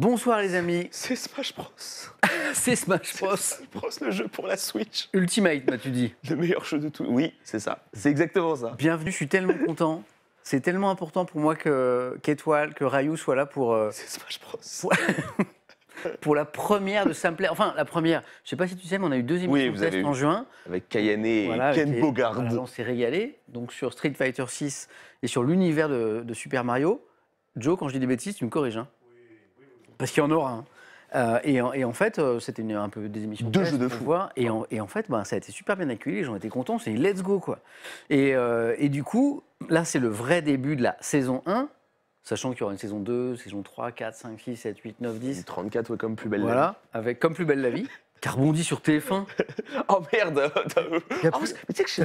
Bonsoir les amis, C'est Smash Bros. c'est Smash Bros. C'est Smash Bros, le jeu pour la Switch. Ultimate, m'as-tu dit Le meilleur jeu de tout. Oui, c'est ça. C'est exactement ça. Bienvenue, je suis tellement content. C'est tellement important pour moi que qu'Étoile, que Rayou soit là pour, euh, C'est Smash Bros. pour, pour la première de Sampler. Enfin, la première. Je sais pas si tu sais, mais on a eu deux émissions Oui, de vous test en juin. Avec Kayane et Voilà, Ken avec- Bogard. voilà, on s'est régalé. Donc sur Street Fighter 6 et sur l'univers de, de Super Mario. Joe, quand je dis des bêtises, tu me corriges. Hein Parce qu'il y en aura un. Euh, et, en, et en fait, euh, c'était une- un peu des émissions Deux jeux de fou. voir. Et en, et en fait, ben, ça a été super bien accueilli. Les gens étaient contents. C'est let's go, quoi. Et, euh, et du coup, là, c'est le vrai début de la saison 1. Sachant qu'il y aura une saison 2, saison 3, 4, 5, 6, 7, 8, 9, 10. 34, ouais, comme plus belle. la Voilà, avec Comme plus belle la vie, a rebondi sur TF1. vie. Oh merde t'as- T'as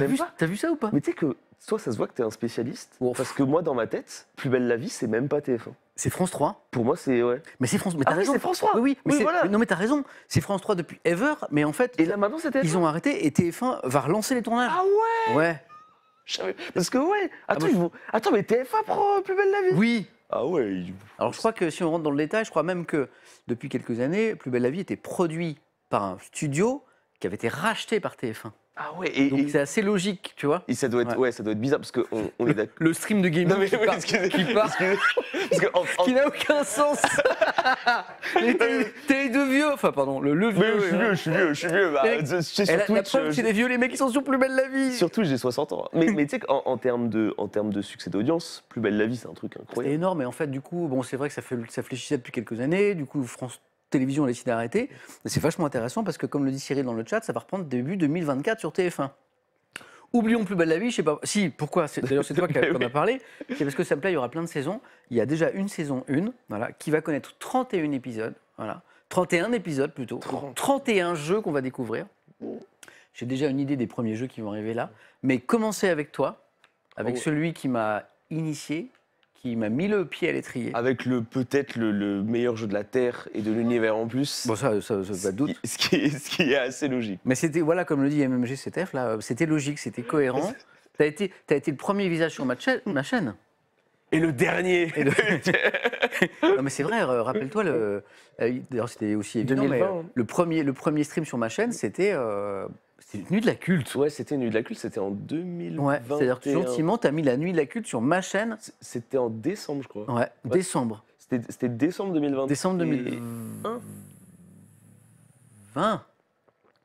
même vu, t'as vu ça ou pas? Mais tu sais que toi, ça se voit que t'es un spécialiste. Ouf. Parce que moi, dans ma tête, Plus belle la vie, c'est même pas TF1. C'est France 3. Pour moi, c'est. Ouais. Mais c'est France. Mais t'as Ah raison. c'est France 3. Oui, oui. Mais Oui, voilà. non, mais t'as raison. C'est France 3 depuis ever. Mais en fait, Et là, maintenant, TF1. ils ont arrêté et TF1 va relancer les tournages. Ah ouais Ouais. Parce que, ouais. Attends, bah, ils vont... Attends mais TF1 prend Plus belle la vie. Oui. Ah ouais. Alors je crois que si on rentre dans le détail, je crois même que depuis quelques années, Plus belle la vie était produit par un studio qui avait été racheté par TF1. Ah ouais. Et, et- c'est assez logique, tu vois. et ça doit être, Ouais. ouais. ça doit être bizarre parce qu'on on est d'accord. Le stream de gaming Non mais qui oui, part- qui part, parce que en- en- qui n'a aucun sens. Les télé- de vieux, enfin pardon, le, le vieux. Mais je suis hein. vieux, je suis vieux, je suis vieux. Bah, je- sur la, la Twitch, preuve, euh, c'est des vieux les mecs qui sont sur Plus belle la vie. Surtout, j'ai 60 ans. Mais, mais tu sais qu'en en termes de, en termes de succès d'audience, Plus belle la vie, c'est un truc C'est incroyable. énorme, et en fait, du coup, bon, c'est vrai que ça, fait, ça fléchissait depuis quelques années. Du coup, France Télévisions a décidé d'arrêter. C'est vachement intéressant parce que, comme le dit Cyril dans le chat, ça va reprendre début 2024 sur TF1. Oublions Plus belle la vie, je sais pas. Si, pourquoi? C'est- D'ailleurs, c'est toi qui en as parlé. C'est parce que ça me plaît, il y aura plein de saisons. Il y a déjà une saison 1, voilà, qui va connaître 31 épisodes. Voilà. 31 épisodes plutôt. 30. 31 jeux qu'on va découvrir. J'ai déjà une idée des premiers jeux qui vont arriver là. Mais commencer avec toi, avec Oh. celui qui m'a initié, qui m'a mis le pied à l'étrier. Avec le peut-être le, le meilleur jeu de la Terre et de l'univers en plus. Bon, ça, ça, ça, de doute. ce, qui est, ce qui est assez logique. Mais c'était, voilà, comme le dit MMG CTF, là, c'était logique, c'était cohérent. T'as été, as été le premier visage sur ma, cha- ma chaîne. Et le dernier Et le- non, mais c'est vrai, euh, rappelle-toi, le, euh, d'ailleurs, c'était aussi évident, 2020, mais, euh, hein. le, premier, le premier stream sur ma chaîne, c'était, euh, c'était nuit de la culte. Ouais, c'était Nuit de la Culte, c'était en 2021. Ouais, c'est-à-dire que gentiment, t'as mis la nuit de la culte sur ma chaîne. C'était en décembre, je crois. Ouais, décembre. C'était décembre 2020. Décembre 2020.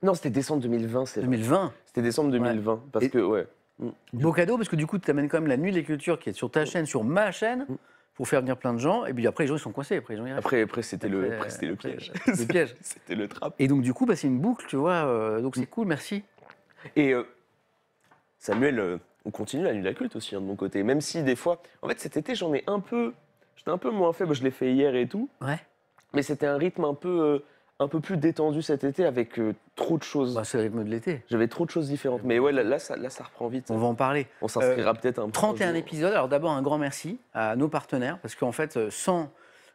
Non, c'était décembre 2020, c'est vrai. 2020. C'était décembre 2020. Parce Et- que, ouais. Beau cadeau parce que du coup, tu amènes quand même la nuit de la culture qui est sur ta chaîne, sur ma chaîne, Mm. Pour faire venir plein de gens. Et puis après, les gens ils sont coincés. Après, les gens, ils restent. Après, après c'était le, Après, le piège. le piège. c'était le trap. Et donc, du coup, bah, c'est une boucle, tu vois. euh, donc, c'est cool, merci. Et euh, Samuel, euh, on continue la nuit de la culte aussi hein, de mon côté. Même si des fois, en fait, cet été, j'en ai un peu, j'étais un peu moins fait. Moi, je l'ai fait hier et tout, Ouais. mais c'était un rythme un peu, un peu plus détendu cet été avec euh, trop de choses. Bah, c'est le rythme de l'été. J'avais trop de choses différentes. Mais ouais, là, là, ça, là, ça reprend vite. On va en parler. On s'inscrira peut-être un peu. 31 un jour. épisodes. Alors, d'abord, un grand merci à nos partenaires parce qu'en fait, euh, sans,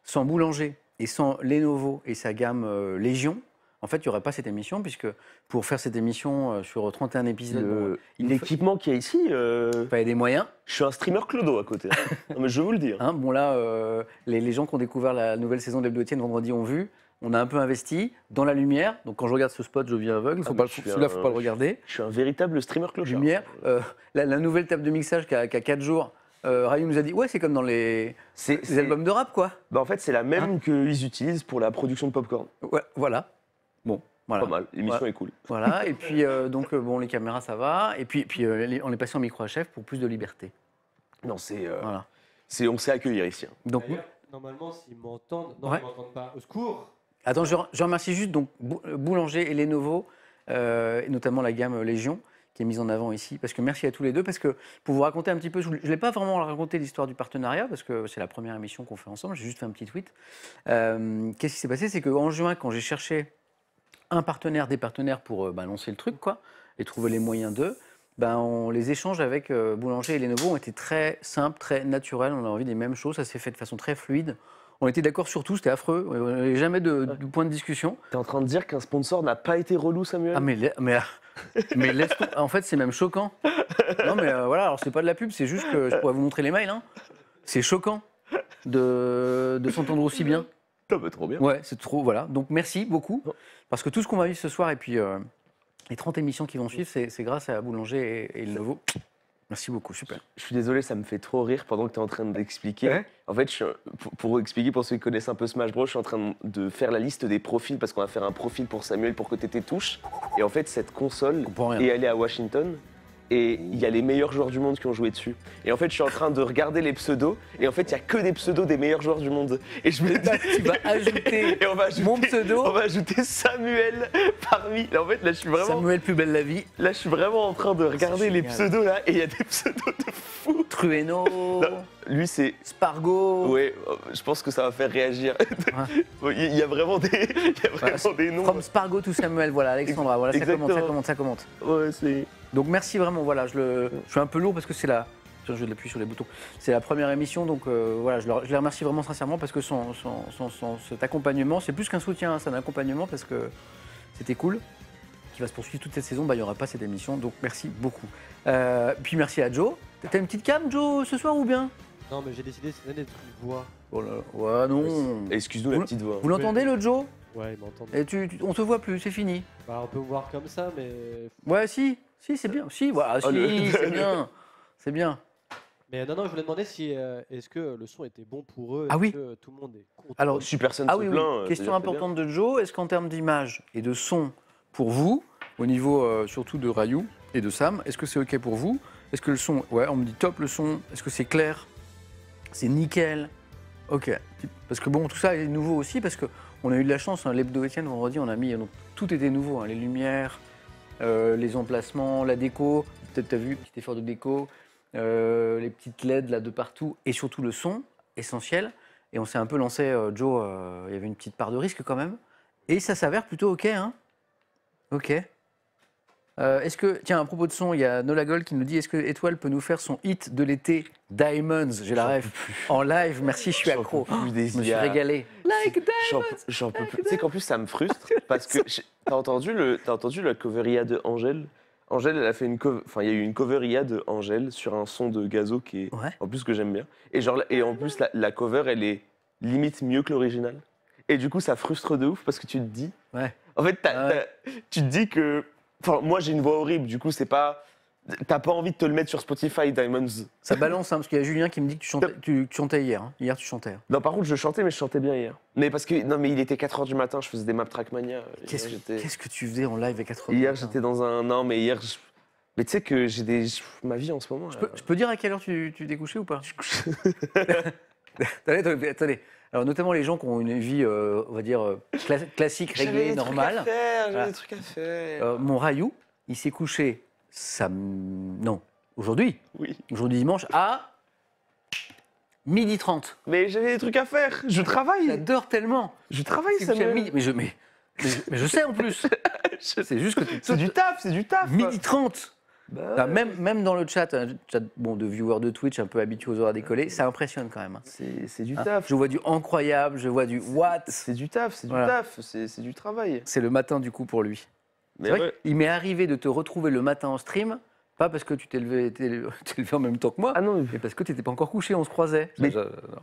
sans Boulanger et sans Lenovo et sa gamme euh, Légion, en fait, il n'y aurait pas cette émission puisque pour faire cette émission euh, sur 31 épisodes, L'équipement qu'il y a ici, euh, fallait des moyens. je suis un streamer clodo à côté. hein. non, mais je vais vous le dire. Hein, bon là, euh, les, les gens qui ont découvert la nouvelle saison d'Hebdo Étienne vendredi ont vu. On a un peu investi dans la lumière. Donc quand je regarde ce spot, je viens aveugle. Faut Ah, pas, celui-là, faut pas le regarder. Je suis un véritable streamer clochard. Lumière. euh, la, la nouvelle table de mixage qui a, qui a 4 jours. Euh, Rayou nous a dit ouais, c'est comme dans les, albums de rap quoi. Bah, en fait, c'est la même Hein qu'ils utilisent pour la production de popcorn. Ouais, voilà. Bon, voilà. Pas mal. L'émission est cool. Voilà. Et puis euh, donc euh, bon, les caméras ça va. Et puis, puis euh, les- on est passé en micro HF pour plus de liberté. Non, c'est, euh, Voilà. c'est, on sait accueillir ici. hein. Donc normalement, s'ils m'entendent, non, Ouais. ils m'entendent pas. Au secours Attends, je, je remercie juste donc euh, Boulanger et Lenovo, euh, et notamment la gamme Légion, qui est mise en avant ici. Parce que merci à tous les deux. Parce que pour vous raconter un petit peu, je ne l'ai pas vraiment raconté l'histoire du partenariat, parce que c'est la première émission qu'on fait ensemble. J'ai juste fait un petit tweet. Euh, Qu'est-ce qui s'est passé? C'est qu'en juin, quand j'ai cherché un partenaire, des partenaires pour euh, bah, lancer le truc, quoi, et trouver les moyens d'eux, ben, on, les échanges avec euh, Boulanger et Lenovo ont été très simples, très naturels. On a envie des mêmes choses. Ça s'est fait de façon très fluide. On était d'accord sur tout, c'était affreux. On n'avait jamais de, de point de discussion. T'es en train de dire qu'un sponsor n'a pas été relou, Samuel? Ah mais, la- mais, mais laisse tom- en fait c'est même choquant. Non mais euh, voilà, alors c'est pas de la pub, c'est juste que je pourrais vous montrer les mails. hein. C'est choquant de, de s'entendre aussi bien. Bah, trop bien. Ouais, c'est trop, voilà. Donc merci beaucoup, Oh. parce que tout ce qu'on va vivre ce soir et puis euh, les 30 émissions qui vont suivre, c'est c'est grâce à Boulanger et, et le Nouveau. Merci beaucoup, super. Je suis désolé, ça me fait trop rire pendant que tu es en train d'expliquer. Ouais. En fait, je pour, pour expliquer pour ceux qui connaissent un peu Smash Bros, je suis en train de faire la liste des profils parce qu'on va faire un profil pour Samuel pour que tu tes touches. Et en fait, cette console est allée à Washington et il y a les meilleurs joueurs du monde qui ont joué dessus. Et en fait, je suis en train de regarder les pseudos et en fait, il y a que des pseudos des meilleurs joueurs du monde. Et je me dis, tu vas ajouter et on va ajouter mon pseudo. On va ajouter Samuel parmi. Et en fait, là, je suis vraiment. Samuel plus belle la vie, Là, je suis vraiment en train de regarder les pseudos là, et il y a des pseudos de fou. Trueno, Lui, c'est. Spargo. Ouais, euh, je pense que ça va faire réagir. Ouais, Il y a vraiment des, il y a vraiment des noms. From Spargo to Samuel, voilà, Alexandra, voilà, ça commente, ça commente, ça commente. Ouais, c'est. Donc merci vraiment, voilà, je, le, je suis un peu lourd parce que c'est la... Tiens, je vais appuyer sur les boutons. C'est la première émission, donc euh, voilà, je, leur- je les remercie vraiment sincèrement parce que son, son- son- son- cet accompagnement, c'est plus qu'un soutien, hein, c'est un accompagnement parce que c'était cool, qui va se poursuivre toute cette saison, bah, il n'y aura pas cette émission, donc merci beaucoup. Euh, puis merci à Joe. T'as une petite cam, Joe, ce soir ou bien? Non, mais j'ai décidé cette année d'être une voix. Oh là là, ouais, non. Excuse-nous la petite voix. Vous l'entendez, le Joe? Ouais, ils m'entendent. Et tu, tu- On te voit plus, c'est fini. Bah, on peut me voir comme ça, mais. Ouais, si, si, c'est bien. Si, voilà, Oh, si, le- c'est bien. C'est bien. Mais non, non, je voulais demander si euh, est-ce que le son était bon pour eux? Ah est-ce oui. que tout le monde est content? Alors, Si personne Ah se oui, euh, Question que importante de Joe, est-ce qu'en termes d'image et de son pour vous, au niveau euh, surtout de Rayou et de Sam, est-ce que c'est OK pour vous? Est-ce que le son, ouais, on me dit top le son, est-ce que c'est clair? C'est nickel? OK. Parce que bon, tout ça est nouveau aussi, parce qu'on a eu de la chance, hein, l'hebdo Étienne, vendredi, on a mis, donc, tout était nouveau, hein, les lumières, euh, les emplacements, la déco, peut-être tu as vu, petit effort de déco, euh, les petites LED là de partout, et surtout le son, essentiel. Et on s'est un peu lancé, euh, Joe, il y avait une petite part de risque quand même. Et ça s'avère plutôt OK, hein OK. Euh, est-ce que, tiens, à propos de son, il y a Nola Gold qui nous dit est-ce que Étoile peut nous faire son hit de l'été, Diamonds? J'ai la rêve. En live, merci, je suis accro. Je me suis régalé. Like J'en peux- J'en peux plus. Tu sais qu'en plus, ça me frustre parce que j'ai- t'as entendu, le, t'as entendu la coveria de Angèle? Angèle, elle a fait une cover. Enfin, il y a eu une coveria de Angèle sur un son de Gazo qui est. Ouais. En plus, que j'aime bien. Et, genre, et en plus, la, la cover, elle est limite mieux que l'original. Et du coup, ça frustre de ouf parce que tu te dis. Ouais. En fait, Ah tu te dis que. Enfin, moi, j'ai une voix horrible. Du coup, c'est pas. T'as pas envie de te le mettre sur Spotify, Diamonds. Ça balance, hein, parce qu'il y a Julien qui me dit que tu chantais, tu, tu chantais hier. hein. Hier, tu chantais. Non, par contre, je chantais, mais je chantais bien hier. Mais parce que. Non, mais il était 4h du matin, je faisais des Map Trackmania. Hier, Qu'est-ce j'étais- qu'est-ce que tu faisais en live à 4 heures Hier, j'étais dans un. Non, mais hier. je- Mais tu sais que j'ai des. Ma vie en ce moment. Je peux, je peux dire à quelle heure tu, tu t'es couché ou pas? Attendez, attendez, attendez. Alors, notamment les gens qui ont une vie, euh, on va dire, euh, cla- classique, réglée, normale. Voilà. des trucs à faire. Euh, mon Rayou, il s'est couché sam... Non, aujourd'hui. Oui. Aujourd'hui dimanche à midi 30. Mais j'avais des trucs à faire. Je travaille. J'adore tellement. Je travaille, midi- Mais je, mais, mais je, mais je sais en plus. C'est juste que tu C'est du taf, c'est du taf. Midi 30. Bah, Ah, même, même dans le chat, un chat bon, de viewers de Twitch un peu habitués aux horaires décollés, ça impressionne quand même. hein. c'est du Hein, taf. Je vois du incroyable, je vois du what. C'est du taf, c'est du Voilà. taf, c'est du travail. C'est le matin du coup pour lui. Mais C'est vrai ouais. qu'il m'est arrivé de te retrouver le matin en stream, pas parce que tu t'es levé, en même temps que moi, Ah non, mais, mais parce que tu n'étais pas encore couché, on se croisait.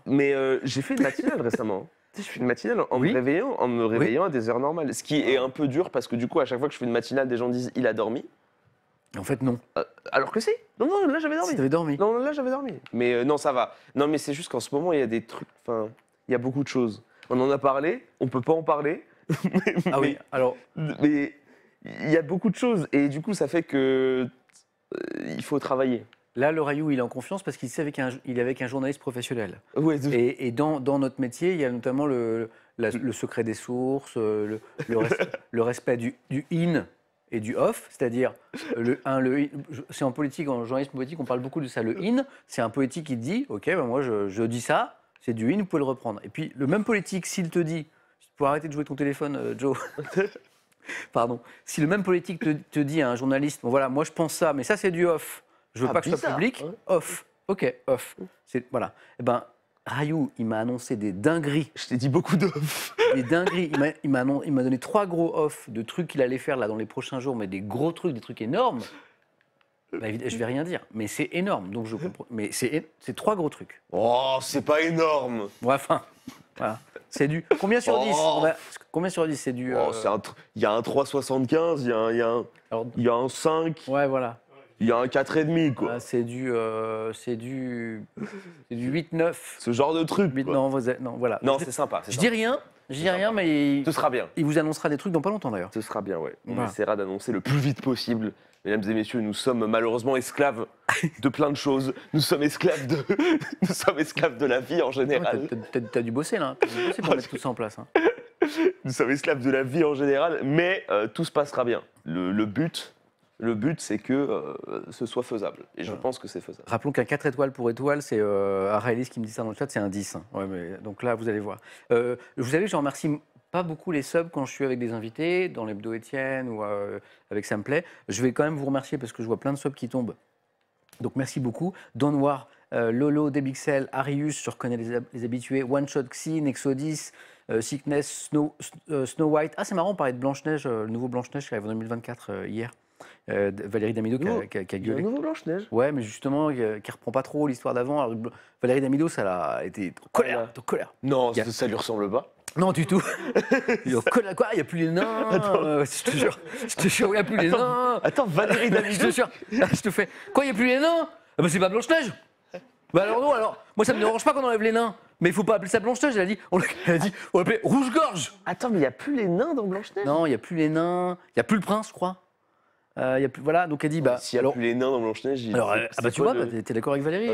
Mais- euh, j'ai fait une matinale récemment. Tu sais, je fais une matinale en Oui. me réveillant, en me réveillant à des heures normales. Ce qui est un peu dur parce que du coup, à chaque fois que je fais une matinale, des gens disent il a dormi. En fait, non. Alors que si. Non, non, là j'avais dormi. Si t'avais dormi. Non, là j'avais dormi. Mais euh, non, ça va. Non, mais c'est juste qu'en ce moment, il y a des trucs. Enfin, il y a beaucoup de choses. On en a parlé, on peut pas en parler. mais, Ah oui, alors, Mais il y a beaucoup de choses. Et du coup, ça fait que. euh, il faut travailler. là, le Rayou, il est en confiance parce qu'il sait avec un, il est avec un journaliste professionnel. Ouais, de- Et, et dans, dans notre métier, il y a notamment le, la- le secret des sources, euh, le, le res- le respect du, du in et du off, c'est-à-dire euh, le un, le c'est en politique, en journalisme politique, on parle beaucoup de ça. Le in, c'est un politique qui dit, ok, ben moi je, je dis ça, c'est du in, vous pouvez le reprendre. Et puis le même politique, s'il te dit, pour arrêter de jouer ton téléphone, euh, Joe. Pardon. Si le même politique te, te dit à un journaliste, bon voilà, moi je pense ça, mais ça c'est du off. Je veux Ah, pas que ce soit public. ouais. Off. Ok, off. C'est voilà. Eh ben, Rayou, il m'a annoncé des dingueries, Je t'ai dit beaucoup d'off. des dingueries. Il m'a- donné trois gros off de trucs qu'il allait faire là dans les prochains jours, mais des gros trucs, des trucs énormes. Bah, je vais rien dire, mais c'est énorme. Donc je comprends. Mais c'est trois gros trucs. Oh, c'est pas énorme. Bon, enfin, Voilà. C'est du. Combien sur 10 Oh. On va- Combien sur 10 c'est du. Oh, euh, un Il y a un 3,75, il y a un, y a un- alors, il y a un 5, Ouais, voilà. Il y a un 4,5, quoi. Ah, c'est du. euh, c'est du. C'est du 8-9. Ce genre de truc. 8, quoi. non, vous êtes- non, voilà. Non, c'est sympa. c'est je sympa. dis rien, je dis rien, mais il, Ce sera bien. il vous annoncera des trucs dans pas longtemps d'ailleurs. Ce sera bien, ouais. On Voilà. essaiera d'annoncer le plus vite possible. Mesdames et messieurs, nous sommes malheureusement esclaves de plein de choses. Nous sommes esclaves de, nous sommes esclaves de la vie en Ouais, général. t'as- t'as- T'as dû bosser là. hein. T'as dû bosser pour mettre tout ça en place. hein. Nous sommes esclaves de la vie en général, mais euh, tout se passera bien. Le, le but, le but, c'est que euh, ce soit faisable. Et je pense que c'est faisable. Rappelons qu'un 4 étoiles pour étoile, c'est euh, Araelis qui me dit ça dans le chat, c'est un 10. hein. Ouais, mais, donc là, vous allez voir. Euh, vous savez, je remercie pas beaucoup les subs quand je suis avec des invités, dans l'hebdo Étienne ou euh, avec Samplay. Je vais quand même vous remercier parce que je vois plein de subs qui tombent. Donc merci beaucoup. Don Noir, euh, Lolo, Debixel, Arius, je reconnais les, hab- les habitués, One Shot Xi, Nexodis, euh, Sickness, Snow, Snow White. Ah, c'est marrant, on parlait de Blanche-Neige, euh, le nouveau Blanche-Neige qui arrive en 2024 euh, hier. Euh, Valérie Damido qui a, Nouveau- qui a- qui a Il y a un gueulé. nouveau Blanche-Neige Ouais, mais justement, euh, qui reprend pas trop l'histoire d'avant. Valérie Damido, ça l'a été en colère, en colère. Non, y a- ça, ça lui ressemble pas. Non, du tout. Il est en colère. Quoi Il n'y a plus les nains. euh, je te jure, je te jure, il n'y a plus les nains. Attends, Valérie je Damido te jure, je te fais. Quoi, il n'y a plus les nains? Ah bah, c'est pas Blanche-Neige. Bah alors non, alors, moi ça me dérange pas qu'on enlève les nains. Mais il faut pas appeler ça Blanche-Neige, elle a dit. On, a dit, on va l'appeler Rouge-Gorge. Attends, mais il n'y a plus les nains dans Blanche-Neige? Non, il n'y a plus les nains. Il n'y a plus le prince, je crois. Euh, Il y a plus, voilà, donc elle dit, bah. S'il n'y a alors, plus les nains dans Blanche-Neige, il- alors, euh, ah c'est bah tu vois, le- bah, t'es d'accord avec Valérie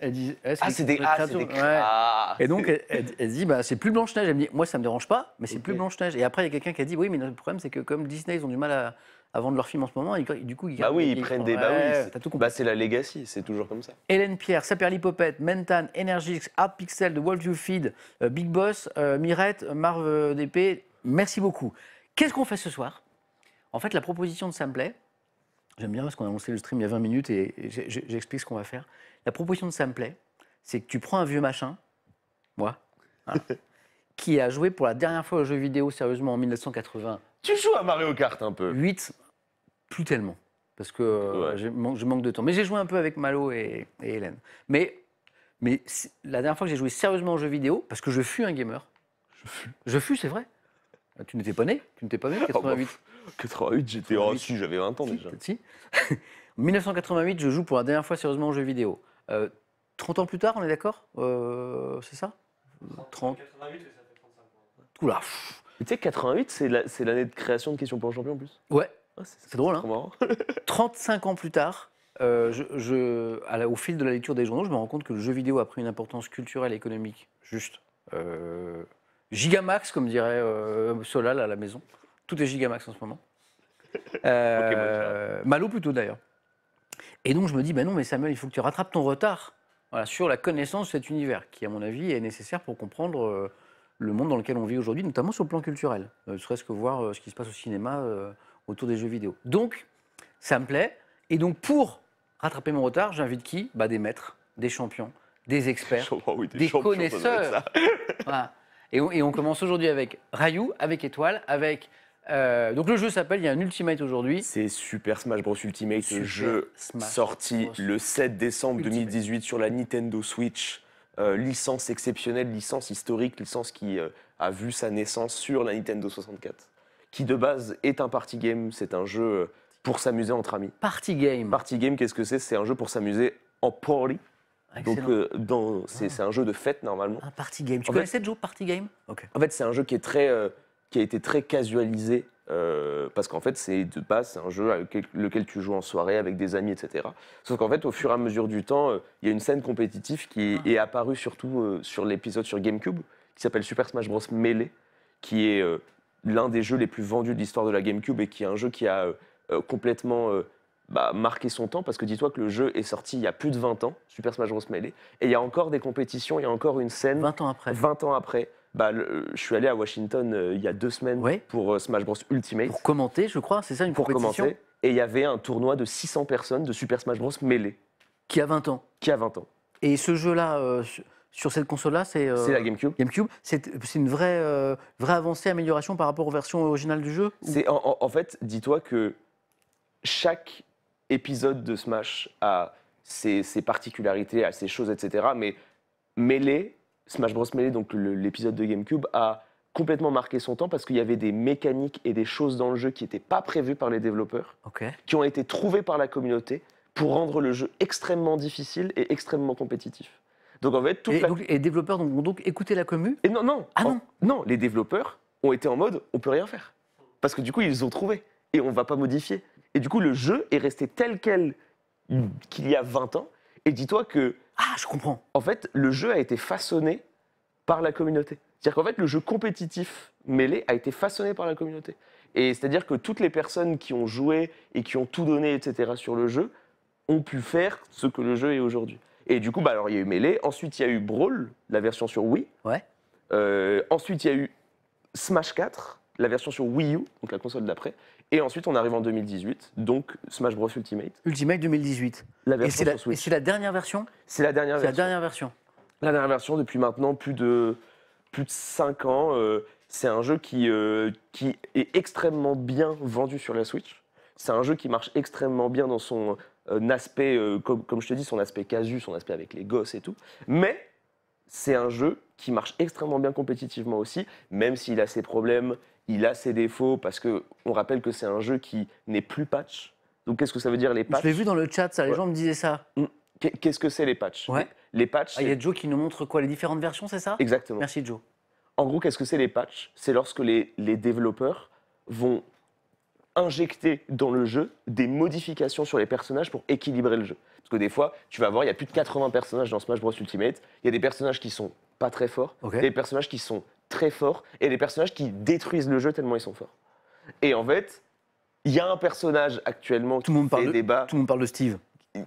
Elle dit. eh, Ah, c'est des, ah, des ouais. ah, Et donc, c'est- elle, elle- elle dit, bah, c'est plus Blanche-Neige. Elle me dit, moi, ça me dérange pas, mais c'est plus Blanche-Neige. Et après, il y a quelqu'un qui a dit, oui, mais le problème, c'est que comme Disney, ils ont du mal à, à vendre leurs films en ce moment, et du coup, ils Bah oui, ils ils prennent des. Bah oui, Ouais, c'est- t'as tout compris. bah, c'est la legacy, c'est toujours comme ça. Hélène Pierre, Saperlipopette, Mentan, Energix, Art Pixel, The World You Feed, euh, Big Boss, euh, Mirette, Marv euh, DP, merci beaucoup. Qu'est-ce qu'on fait ce soir? En fait, la proposition de Samplay, j'aime bien parce qu'on a lancé le stream il y a 20 minutes et j'explique ce qu'on va faire. La proposition de Samplay, c'est que tu prends un vieux machin, moi, voilà, qui a joué pour la dernière fois aux jeux vidéo sérieusement en 1988, Tu joues à Mario Kart un peu. plus tellement, parce que euh, Ouais. j'ai- man- je manque de temps. Mais j'ai joué un peu avec Malo et, et Hélène. Mais, mais la dernière fois que j'ai joué sérieusement aux jeux vidéo, parce que je fus un gamer, je fus, je fus, c'est vrai. Euh, Tu n'étais pas né? Tu n'étais pas né? En 88 88, j'étais. Oh, si, j'avais 20 ans Si, déjà. si. En 1988, je joue pour la dernière fois sérieusement aux jeux vidéo. Euh, 30 ans plus tard, on est d'accord? Euh, C'est ça? 30 Oula, pff. Tu sais, 88, c'est la- c'est l'année de création de Questions pour un champion en plus? Ouais, Ah, c'est drôle, hein trop marrant. 35 ans plus tard, euh, je, je- à la- au fil de la lecture des journaux, je me rends compte que le jeu vidéo a pris une importance culturelle et économique juste. euh, gigamax, comme dirait euh, Solal à la maison. Tout est gigamax en ce moment. Euh, Malo plutôt d'ailleurs. Et donc je me dis, ben non, mais Samuel, il faut que tu rattrapes ton retard voilà, sur la connaissance de cet univers, qui à mon avis est nécessaire pour comprendre euh, le monde dans lequel on vit aujourd'hui, notamment sur le plan culturel, ne serait-ce que voir ce qui se passe au cinéma autour des jeux vidéo. Donc, ça me plaît. Et donc, pour rattraper mon retard, j'invite qui? Bah, Des maîtres, des champions, des experts, Oh, oui, des connaisseurs. Voilà. Et, on, et on commence aujourd'hui avec Rayou, avec Étoile, avec. euh, donc, le jeu s'appelle Il y a un Ultimate aujourd'hui. C'est Super Smash Bros Ultimate, Super jeu Smash sorti Bros. le 7 décembre Ultimate. 2018 sur la Nintendo Switch. Euh, licence exceptionnelle, licence historique, licence qui euh, a vu sa naissance sur la Nintendo 64. Qui de base est un party game, c'est un jeu pour s'amuser entre amis. Party Game. Party game, qu'est-ce que c'est? C'est un jeu pour s'amuser en party. Donc euh, dans- c'est c'est un jeu de fête normalement. un Party Game. Tu en fait- connaissais Joe Party Game? Ok. En fait, c'est un jeu qui est très, euh, qui a été très casualisé euh, parce qu'en fait, c'est de base c'est un jeu avec lequel, lequel tu joues en soirée avec des amis, etc. Sauf qu'en fait, au fur et à mesure du temps, euh, il y a une scène compétitive qui Ah. est apparue surtout euh, sur l'épisode sur GameCube, qui s'appelle Super Smash Bros Melee, qui est euh, l'un des jeux les plus vendus de l'histoire de la GameCube et qui est un jeu qui a complètement euh, bah, marqué son temps parce que dis-toi que le jeu est sorti il y a plus de 20 ans, Super Smash Bros Melee, et il y a encore des compétitions, il y a encore une scène 20 ans après. 20 ans après, bah, le- je suis allé à Washington euh, il y a deux semaines Ouais. pour euh, Smash Bros Ultimate Pour commenter, je crois, c'est ça une pour compétition commencer. Et il y avait un tournoi de 600 personnes de Super Smash Bros Melee qui a 20 ans. qui a 20 ans. Et ce jeu-là, euh, sur- cette console-là, c'est. C'est la GameCube. GameCube, c'est une vraie, vraie avancée, amélioration par rapport aux versions originales du jeu ou- en- en fait, dis-toi que chaque épisode de Smash a ses, ses particularités, a ses choses, etc. Mais Melee, Smash Bros Melee, donc l'épisode de GameCube, a complètement marqué son temps parce qu'il y avait des mécaniques et des choses dans le jeu qui n'étaient pas prévues par les développeurs, qui ont été trouvées par la communauté pour rendre le jeu extrêmement difficile et extrêmement compétitif. Donc en fait, toute Et la... donc, les développeurs ont donc écouté la commu? Et non, non, Ah en- non. non, les développeurs ont été en mode on peut rien faire. Parce que du coup, ils ont trouvé et on va pas modifier. Et du coup, le jeu est resté tel quel qu'il y a 20 ans. Et dis-toi que, Ah, je comprends. en fait, le jeu a été façonné par la communauté. C'est-à-dire qu'en fait, le jeu compétitif mêlé a été façonné par la communauté. Et c'est-à-dire que toutes les personnes qui ont joué et qui ont tout donné, etc., sur le jeu, ont pu faire ce que le jeu est aujourd'hui. Et du coup, bah, alors, il y a eu Melee, ensuite il y a eu Brawl, la version sur Wii. Ouais. Euh, ensuite, il y a eu Smash 4, la version sur Wii U, donc la console d'après. Et ensuite, on arrive en 2018, donc Smash Bros Ultimate, Ultimate 2018. la Et version c'est la, sur et c'est la dernière version C'est la dernière C'est la version. dernière version. La dernière version, depuis maintenant plus de, plus de 5 ans, euh, c'est un jeu qui, euh, qui est extrêmement bien vendu sur la Switch. C'est un jeu qui marche extrêmement bien dans son euh, aspect, comme, comme je te dis, son aspect casu, son aspect avec les gosses et tout. Mais c'est un jeu qui marche extrêmement bien compétitivement aussi, même s'il a ses problèmes, il a ses défauts, parce que on rappelle que c'est un jeu qui n'est plus patch. Donc qu'est-ce que ça veut dire les patchs Je l'ai vu dans le chat, ça, les Ouais. gens me disaient ça. Qu'est- Qu'est-ce que c'est les patchs? Ouais. Les patchs, Ah, il y a Joe qui nous montre quoi Les différentes versions, c'est ça? Exactement. Merci Joe. En gros, qu'est-ce que c'est les patchs? C'est lorsque les, les développeurs vont injecter dans le jeu des modifications sur les personnages pour équilibrer le jeu. Parce que des fois, tu vas voir, il y a plus de 80 personnages dans Smash Bros Ultimate. Il y a des personnages qui sont pas très forts, Ok. et des personnages qui sont très forts, et des personnages qui détruisent le jeu tellement ils sont forts. Et en fait, il y a un personnage actuellement Tout monde qui parle fait de- débat. Tout le monde parle de Steve.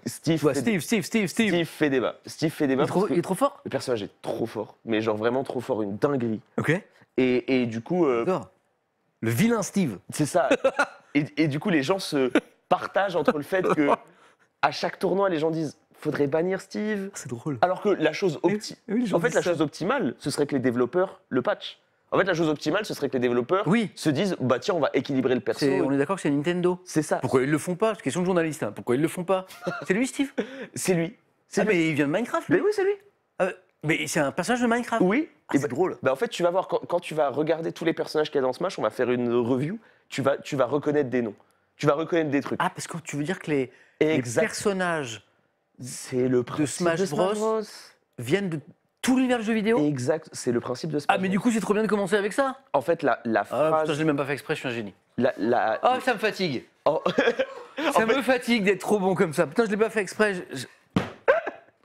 Steve, fait, Steve, Steve, Steve, Steve. Steve fait débat. Steve fait Il, débat est trop, il est trop fort le personnage est trop fort, mais genre vraiment trop fort, une dinguerie. Ok. Et, et du coup, euh. Le vilain Steve. C'est ça. et, et du coup, les gens se partagent entre le fait que à chaque tournoi, les gens disent faudrait bannir Steve. C'est drôle. Alors que la chose opti- Oui, en fait, la ça. chose optimale, ce serait que les développeurs le patch. En fait, la chose optimale, ce serait que les développeurs Oui. se disent bah tiens, on va équilibrer le perso. On est d'accord que c'est Nintendo. C'est ça. Pourquoi ils le font pas? C'est question de journaliste. hein. Pourquoi ils le font pas? C'est lui, Steve? C'est lui. C'est Ah, mais il vient de Minecraft, lui? Mais oui, c'est lui. Ah, mais c'est un personnage de Minecraft. Oui. Ah, c'est bah, drôle. bah, en fait, tu vas voir quand, quand tu vas regarder tous les personnages qu'il y a dans Smash, on va faire une review. Tu vas, tu vas reconnaître des noms. Tu vas reconnaître des trucs. Ah, parce que tu veux dire que les, personnages C'est le principe Smash Bros. viennent de tout l'univers du jeu vidéo Exact. C'est le principe de Smash Ah, mais Bros. du coup, c'est trop bien de commencer avec ça. En fait, la, la Ah, phrase. putain, je l'ai même pas fait exprès, je suis un génie. la, la- Ah, ça me fatigue. Oh. Ça me fatigue d'être trop bon comme ça. Putain, je l'ai pas fait exprès. je- je-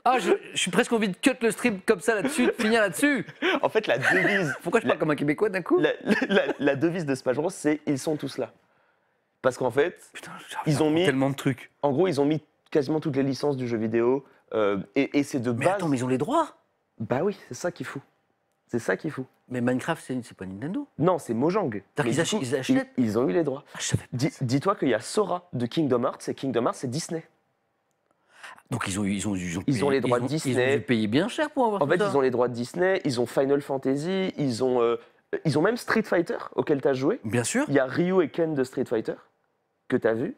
Ah, je, je suis presque envie de cut le strip comme ça là-dessus, de finir là-dessus. en fait, la devise, Pourquoi je parle comme un Québécois d'un coup la, la- la devise de Smash Bros, c'est ils sont tous là. Parce qu'en fait, Putain, Ils ont mis- tellement de trucs. en gros, ils ont mis quasiment toutes les licences du jeu vidéo. euh, et, et c'est de Mais base. attends, mais ils ont les droits. Bah oui, c'est ça qu'il faut. C'est ça qu'il faut. Mais Minecraft, c'est pas Nintendo. Non, c'est Mojang. Mais ils achètent ils, ils ont eu les droits. Ah. Dis- Dis-toi qu'il y a Sora de Kingdom Hearts et Kingdom Hearts, c'est Disney. Donc ils ont, ils ont, ils ont, Ils ont les droits ont- Disney. Ils ont payer bien cher pour avoir En fait, ça. ils ont les droits de Disney, ils ont Final Fantasy, ils ont, euh, ils ont même Street Fighter auquel tu as joué. Bien sûr. Il y a Ryu et Ken de Street Fighter que tu as vu.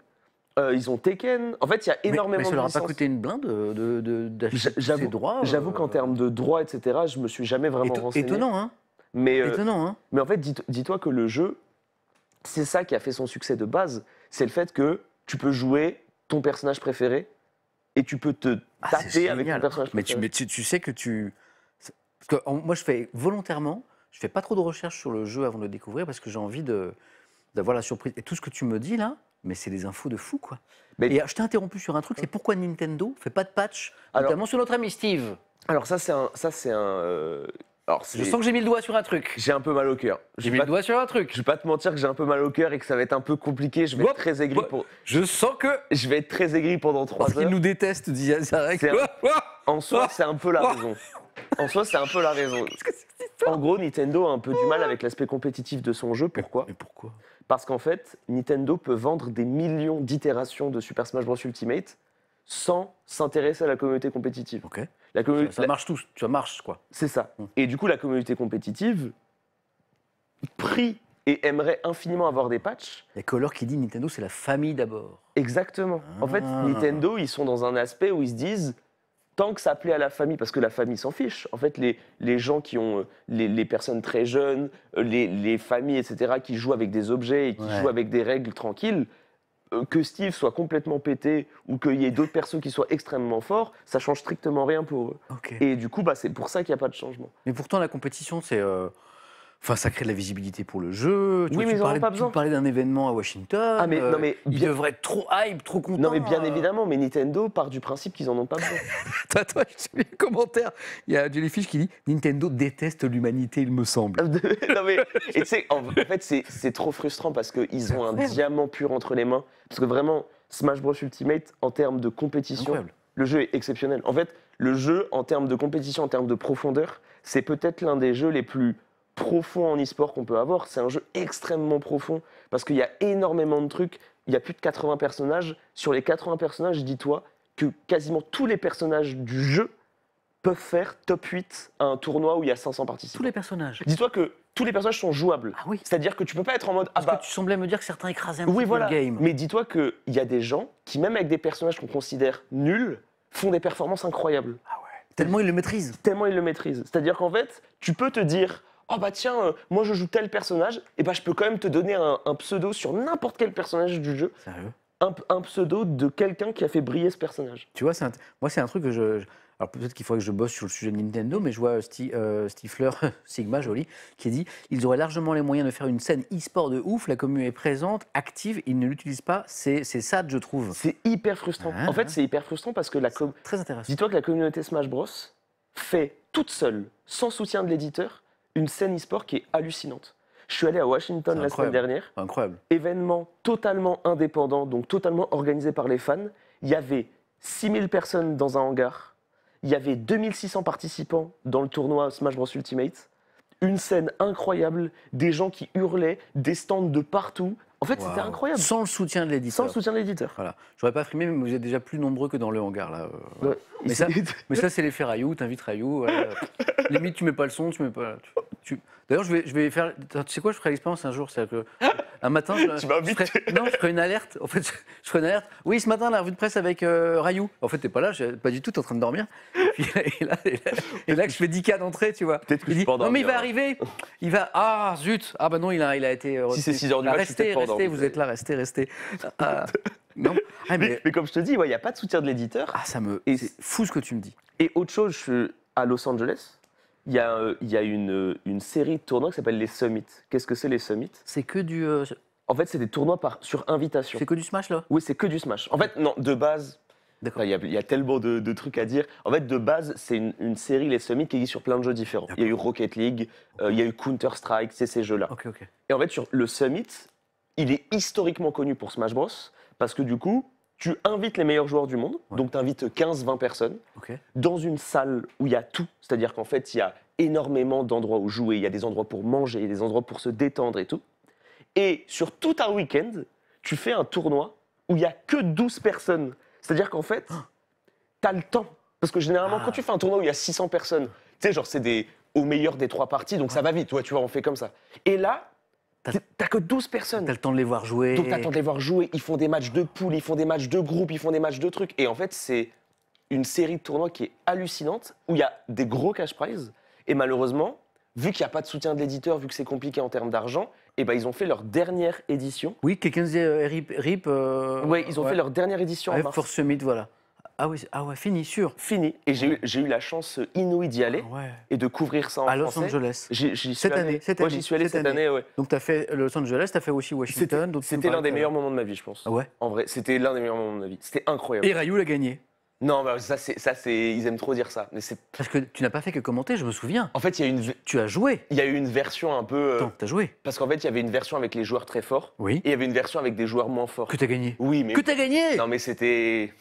Euh, ils ont Tekken. En fait, il y a Mais- énormément mais, ça de leur a pas coûté une blinde de, de, de- d'acheter ces droits. J'avoue euh, qu'en termes de droits, etc., je me suis jamais vraiment éto- renseigné. Étonnant, hein Mais, euh, Étonnant, hein mais en fait, dis- dis-toi que le jeu, c'est ça qui a fait son succès de base. C'est le fait que tu peux jouer ton personnage préféré et tu peux te Ah, taper avec ton personnage Mais tu, préféré. mais tu, tu sais que tu. Parce que moi, je fais volontairement, je fais pas trop de recherches sur le jeu avant de le découvrir parce que j'ai envie de d'avoir la surprise. Et tout ce que tu me dis là, mais c'est des infos de fou, quoi. Mais- Et euh, je t'ai interrompu sur un truc, c'est pourquoi Nintendo fait pas de patch, Alors- notamment sur notre ami Steve. Alors ça, c'est un... Ça, c'est un euh, Alors, Je sens que j'ai mis le doigt sur un truc. j'ai un peu mal au cœur. J'ai mis le doigt sur un truc. Je vais pas te mentir que j'ai un peu mal au cœur et que ça va être un peu compliqué. Je vais être très aigri pour. Je sens que. Je vais être très aigri pendant trois Parce qu'il heures. nous déteste, dit Azarek. C'est un- En soi, c'est un peu la raison. En soi, c'est un peu la raison. En gros, Nintendo a un peu du mal avec l'aspect compétitif de son jeu. Pourquoi? Mais pourquoi? Parce qu'en fait, Nintendo peut vendre des millions d'itérations de Super Smash Bros Ultimate sans s'intéresser à la communauté compétitive. Ok. La communauté, Ça marche tous, ça marche quoi. c'est ça. Mm. Et du coup, la communauté compétitive prie et aimerait infiniment avoir des patchs Il y a Color qui dit Nintendo, c'est la famille d'abord. Exactement. En fait, Ah. Nintendo, ils sont dans un aspect où ils se disent tant que ça plaît à la famille, parce que la famille s'en fiche. En fait, les, les gens qui ont, euh, les, les personnes très jeunes, euh, les, les familles, etc., qui jouent avec des objets et qui Ouais. jouent avec des règles tranquilles, euh, que Steve soit complètement pété ou qu'il y ait d'autres personnes qui soient extrêmement forts, ça change strictement rien pour eux. Et du coup, bah, c'est pour ça qu'il n'y a pas de changement. Mais pourtant, la compétition, c'est. euh, Enfin, ça crée de la visibilité pour le jeu. Tu, Oui, vois, mais tu ils en ont parlais, pas besoin. parlais d'un événement à Washington. Ah, mais- euh, non, mais Ils bien- devraient être trop hype, trop contents. Non, mais bien euh. évidemment, mais Nintendo part du principe qu'ils en ont pas besoin. Toi, toi, je lis les commentaires. Il y a Jellyfish qui dit Nintendo déteste l'humanité, il me semble. non, mais, tu sais, en, en fait, c'est trop frustrant parce qu'ils ont un diamant pur entre les mains. Parce que vraiment, Smash Bros Ultimate, en termes de compétition, Incroyable. le jeu est exceptionnel. En fait, le jeu, en termes de compétition, en termes de profondeur, c'est peut-être l'un des jeux les plus profonds en e-sport qu'on peut avoir. C'est un jeu extrêmement profond parce qu'il y a énormément de trucs. Il y a plus de 80 personnages. Sur les 80 personnages, dis-toi que quasiment tous les personnages du jeu peuvent faire top 8 à un tournoi où il y a 500 Tous participants. les personnages. Dis-toi que tous les personnages sont jouables. Ah oui. C'est-à-dire que tu peux pas être en mode ah Parce bah que tu semblais me dire que certains écrasaient un oui petit voilà. peu le game. Mais dis-toi qu'il y a des gens qui même avec des personnages qu'on considère nuls font des performances incroyables. Tellement ils le maîtrisent. Tellement ils le maîtrisent. C'est-à-dire qu'en fait tu peux te dire oh bah tiens euh, moi je joue tel personnage et bah je peux quand même te donner un, un pseudo sur n'importe quel personnage du jeu, Sérieux? un, un pseudo de quelqu'un qui a fait briller ce personnage. Tu vois, un- moi, c'est un truc que je. je- Alors peut-être qu'il faudrait que je bosse sur le sujet de Nintendo, mais je vois Sti- euh, Stifler, Sigma, joli, qui dit ils auraient largement les moyens de faire une scène e-sport de ouf. La commune est présente, active, ils ne l'utilisent pas. C'est sad, je trouve. C'est hyper frustrant. Ah, en fait c'est hyper frustrant parce que la com- Très intéressant. Dis-toi que la communauté Smash Bros fait toute seule, sans soutien de l'éditeur, une scène e-sport qui est hallucinante. Je suis allé à Washington la semaine dernière, Incroyable. événement totalement indépendant, donc totalement organisé par les fans. Il y avait 6000 personnes dans un hangar, il y avait 2600 participants dans le tournoi Smash Bros Ultimate, une scène incroyable, des gens qui hurlaient, des stands de partout. En fait, c'était incroyable, Sans le soutien de sans l'éditeur. le soutien de l'éditeur. Voilà. J'aurais pas frimé, mais vous êtes déjà plus nombreux que dans le hangar là. euh. Ouais. Mais ça- C'est- Mais ça, c'est l'effet Rayou, t'invites Rayou. voilà. Limite, tu mets pas le son, tu mets pas. tu- tu- D'ailleurs, je vais, je vais faire. Tu sais quoi, je ferai l'expérience un jour. C'est-à-dire que un matin. Je, Tu m'invites je ferai- Non, je ferai une alerte. En fait, je, je ferai une alerte. Oui, ce matin, la revue de presse avec euh, Rayou. En fait, t'es pas là, pas du tout, t'es en train de dormir. Et, puis, et là, et là, et là que je fais 10 cas d'entrée, tu vois. Peut-être que je dit peux Non, mais il va arriver. Il va. Ah, zut. Ah, bah non, il a, il a été. Si c'est retenu. 6 heures du suis Restez, vous êtes là, restez, restez. Ah, non. Ah, Mais, mais. mais comme je te dis, ouais, il n'y a pas de soutien de l'éditeur. Ah, ça me. Et C'est fou ce que tu me dis. Et autre chose, je suis à Los Angeles. Il y a, euh, il y a une, euh, une série de tournois qui s'appelle les Summits. Qu'est-ce que c'est les Summits? C'est que du. euh, En fait, c'est des tournois par, sur invitation. c'est que du Smash là? Oui, c'est que du Smash. En fait, non, de base, D'accord. enfin, il y, a- il y a tellement de, de trucs à dire. En fait, de base, c'est une, une série, les Summits, qui existe sur plein de jeux différents. Il y a eu Rocket League, euh, il y a eu Counter-Strike, c'est ces jeux-là. Ok, ok. Et en fait, sur le Summit, il est historiquement connu pour Smash Bros. Parce que du coup, tu invites les meilleurs joueurs du monde, Ouais. donc tu invites 15-20 personnes, dans une salle où il y a tout. C'est-à-dire qu'en fait, il y a énormément d'endroits où jouer, il y a des endroits pour manger, il y a des endroits pour se détendre et tout. Et sur tout un week-end, tu fais un tournoi où il y a que 12 personnes. C'est-à-dire qu'en fait, tu as le temps. Parce que généralement, Ah. quand tu fais un tournoi où il y a 600 personnes, tu sais, genre, c'est des au meilleur des trois parties, donc ça va vite, toi, tu vois, on fait comme ça. Et là, T'as- t'as que 12 personnes. T'as le temps de les voir jouer. Donc t'attends de les voir jouer, ils font des matchs de poules, ils font des matchs de groupe, ils font des matchs de trucs. Et en fait, c'est une série de tournois qui est hallucinante, où il y a des gros cash prizes. Et malheureusement, vu qu'il n'y a pas de soutien de l'éditeur, vu que c'est compliqué en termes d'argent, et ben ils ont fait leur dernière édition. Oui, quelqu'un disait euh, RIP. RIP euh, Ouais, ils ont fait leur dernière édition en Ouais, mars. Force Summit, voilà. Ah oui, ah ouais, fini, sûr. Fini. Et j'ai eu, eu la chance inouïe d'y aller Ah ouais. et de couvrir ça en À Los français. Angeles. Suis Cette allé- année, cette année, j'y suis allé cette cette année. année, ouais. Donc, tu as fait Los Angeles, tu as fait aussi Washington. c'était l'un des meilleurs moments de ma vie, je pense. Ah ouais En vrai, c'était l'un des meilleurs moments de ma vie. C'était incroyable. Et Rayou l'a gagné. Non, bah, ça, c'est, ça, c'est, ils aiment trop dire ça. Mais c'est, Parce que tu n'as pas fait que commenter, je me souviens. en fait, il y a une, Tu as joué. il y a eu une version un peu, euh, t'as joué. parce qu'en fait, il y avait une version avec les joueurs très forts Oui. et il y avait une version avec des joueurs moins forts. Que t'as gagné. Oui, mais Que t'as gagné non, mais c'était.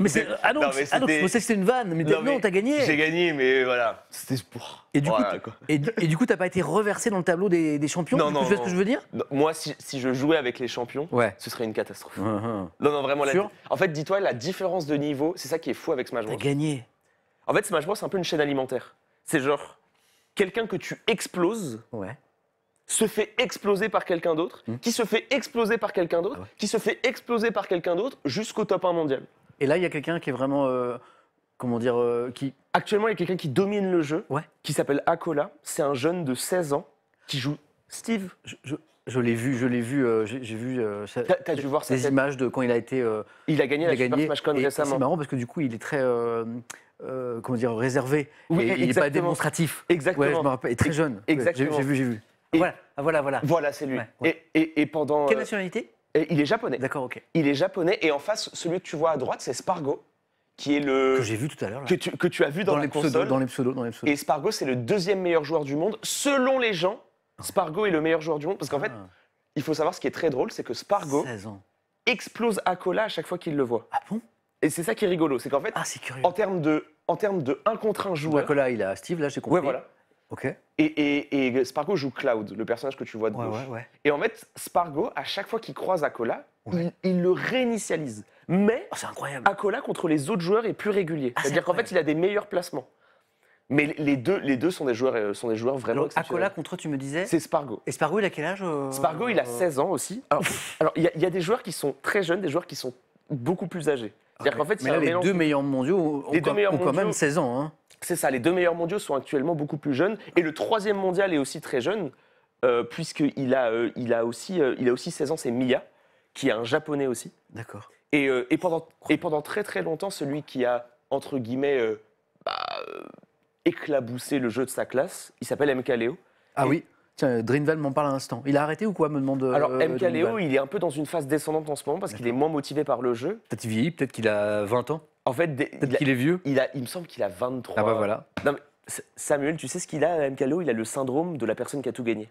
Mais c'est. Ah non, Non, mais ah non, je c'était- pensais que c'était une vanne, mais Non, non, t'as gagné. J'ai gagné, mais voilà, c'était pour. Et du, Voilà, coup, et, du- et du coup, t'as pas été reversé dans le tableau des, des champions? Non, Tu non, sais ce que je veux dire? Non, Moi, si, si je jouais avec les champions, Ouais. ce serait une catastrophe. T'as Non, non, vraiment. La... Sûr? En fait, dis-toi, la différence de niveau, c'est ça qui est fou avec Smash Bros. gagné. En fait, Smash Bros, c'est un peu une chaîne alimentaire. C'est genre quelqu'un que tu exploses Ouais. se fait exploser par quelqu'un d'autre, Hmm. qui se fait exploser par quelqu'un d'autre, Ah ouais. qui se fait exploser par quelqu'un d'autre jusqu'au top 1 mondial. Et là, il y a quelqu'un qui est vraiment. euh, comment dire, euh, qui. Actuellement, il y a quelqu'un qui domine le jeu, Ouais. qui s'appelle Akola. C'est un jeune de 16 ans qui joue Steve. Je, je- je l'ai vu, je l'ai vu, euh, j'ai vu euh, ça- T'as t'as dû voir des images de quand il a été. euh, Il a gagné il a la Super gagné. Smash Con récemment. C'est marrant parce que du coup, il est très. euh, euh, comment dire, réservé. Oui, et il n'est pas démonstratif. Exactement. Ouais, je me rappelle. Et très jeune. Exactement. J'ai j'ai vu, j'ai vu. Et- Voilà, ah, voilà, voilà. Voilà, c'est lui. Ouais, ouais. Et, et- et pendant. Quelle euh, nationalité? Et il est japonais. D'accord, ok. Il est japonais et en face, celui que tu vois à droite, c'est Spargo, qui est le Que j'ai vu tout à l'heure. que tu, que tu as vu dans, les dans les pseudos, dans les pseudos. Et Spargo, c'est le deuxième meilleur joueur du monde. Selon les gens, Spargo est le meilleur joueur du monde. Parce qu'en fait, Ah, il faut savoir ce qui est très drôle, c'est que Spargo 16 ans. explose Akola à chaque fois qu'il le voit. Ah bon? Et c'est ça qui est rigolo, c'est qu'en fait, Ah, c'est curieux. en termes de, en termes de 1 contre 1 joueur. Là, il a Steve, là, j'ai compris. Ouais, voilà. Ok. Et, et- et Spargo joue Cloud, le personnage que tu vois de Ouais, gauche. ouais, ouais. Et en fait, Spargo, à chaque fois qu'il croise Akola, il, il le réinitialise. Mais Oh, incroyable. Akola contre les autres joueurs est plus régulier. Ah, c'est C'est-à-dire qu'en fait, il a des meilleurs placements. Mais les deux, les deux sont des joueurs, euh, sont des joueurs vraiment Alors, exceptionnels. Akola contre, tu me disais C'est Spargo. Et Spargo, il a quel âge euh, Spargo, il a 16 ans aussi. Alors, il y, a- il y a des joueurs qui sont très jeunes, des joueurs qui sont beaucoup plus âgés. C'est-à-dire qu'en fait, Mais là, les mélange- deux meilleurs mondiaux ont, Les deux quand- meilleurs ont quand même mondiaux- 16 ans. Hein. C'est ça, les deux meilleurs mondiaux sont actuellement beaucoup plus jeunes. Et le troisième mondial est aussi très jeune, euh, puisqu'il a, euh, il a, aussi, euh, il a aussi 16 ans, c'est Miya, qui est un japonais aussi. D'accord. Et, et, pendant, et pendant très très longtemps, celui qui a, entre guillemets, bah, éclaboussé le jeu de sa classe, il s'appelle MKLeo. Ah Et- oui Tiens, Drinval m'en parle à l'instant. Il a arrêté ou quoi, me demande. Alors euh, MKLeo, il est un peu dans une phase descendante en ce moment parce qu'il est moins motivé par le jeu. Peut-être qu'il vieillit, peut-être qu'il a 20 ans, En fait, des- peut-être il, a- qu'il est vieux. il, a- il me semble qu'il a 23. Ah bah voilà. Non, mais S- Samuel, tu sais ce qu'il a, MKLeo Il a le syndrome de la personne qui a tout gagné.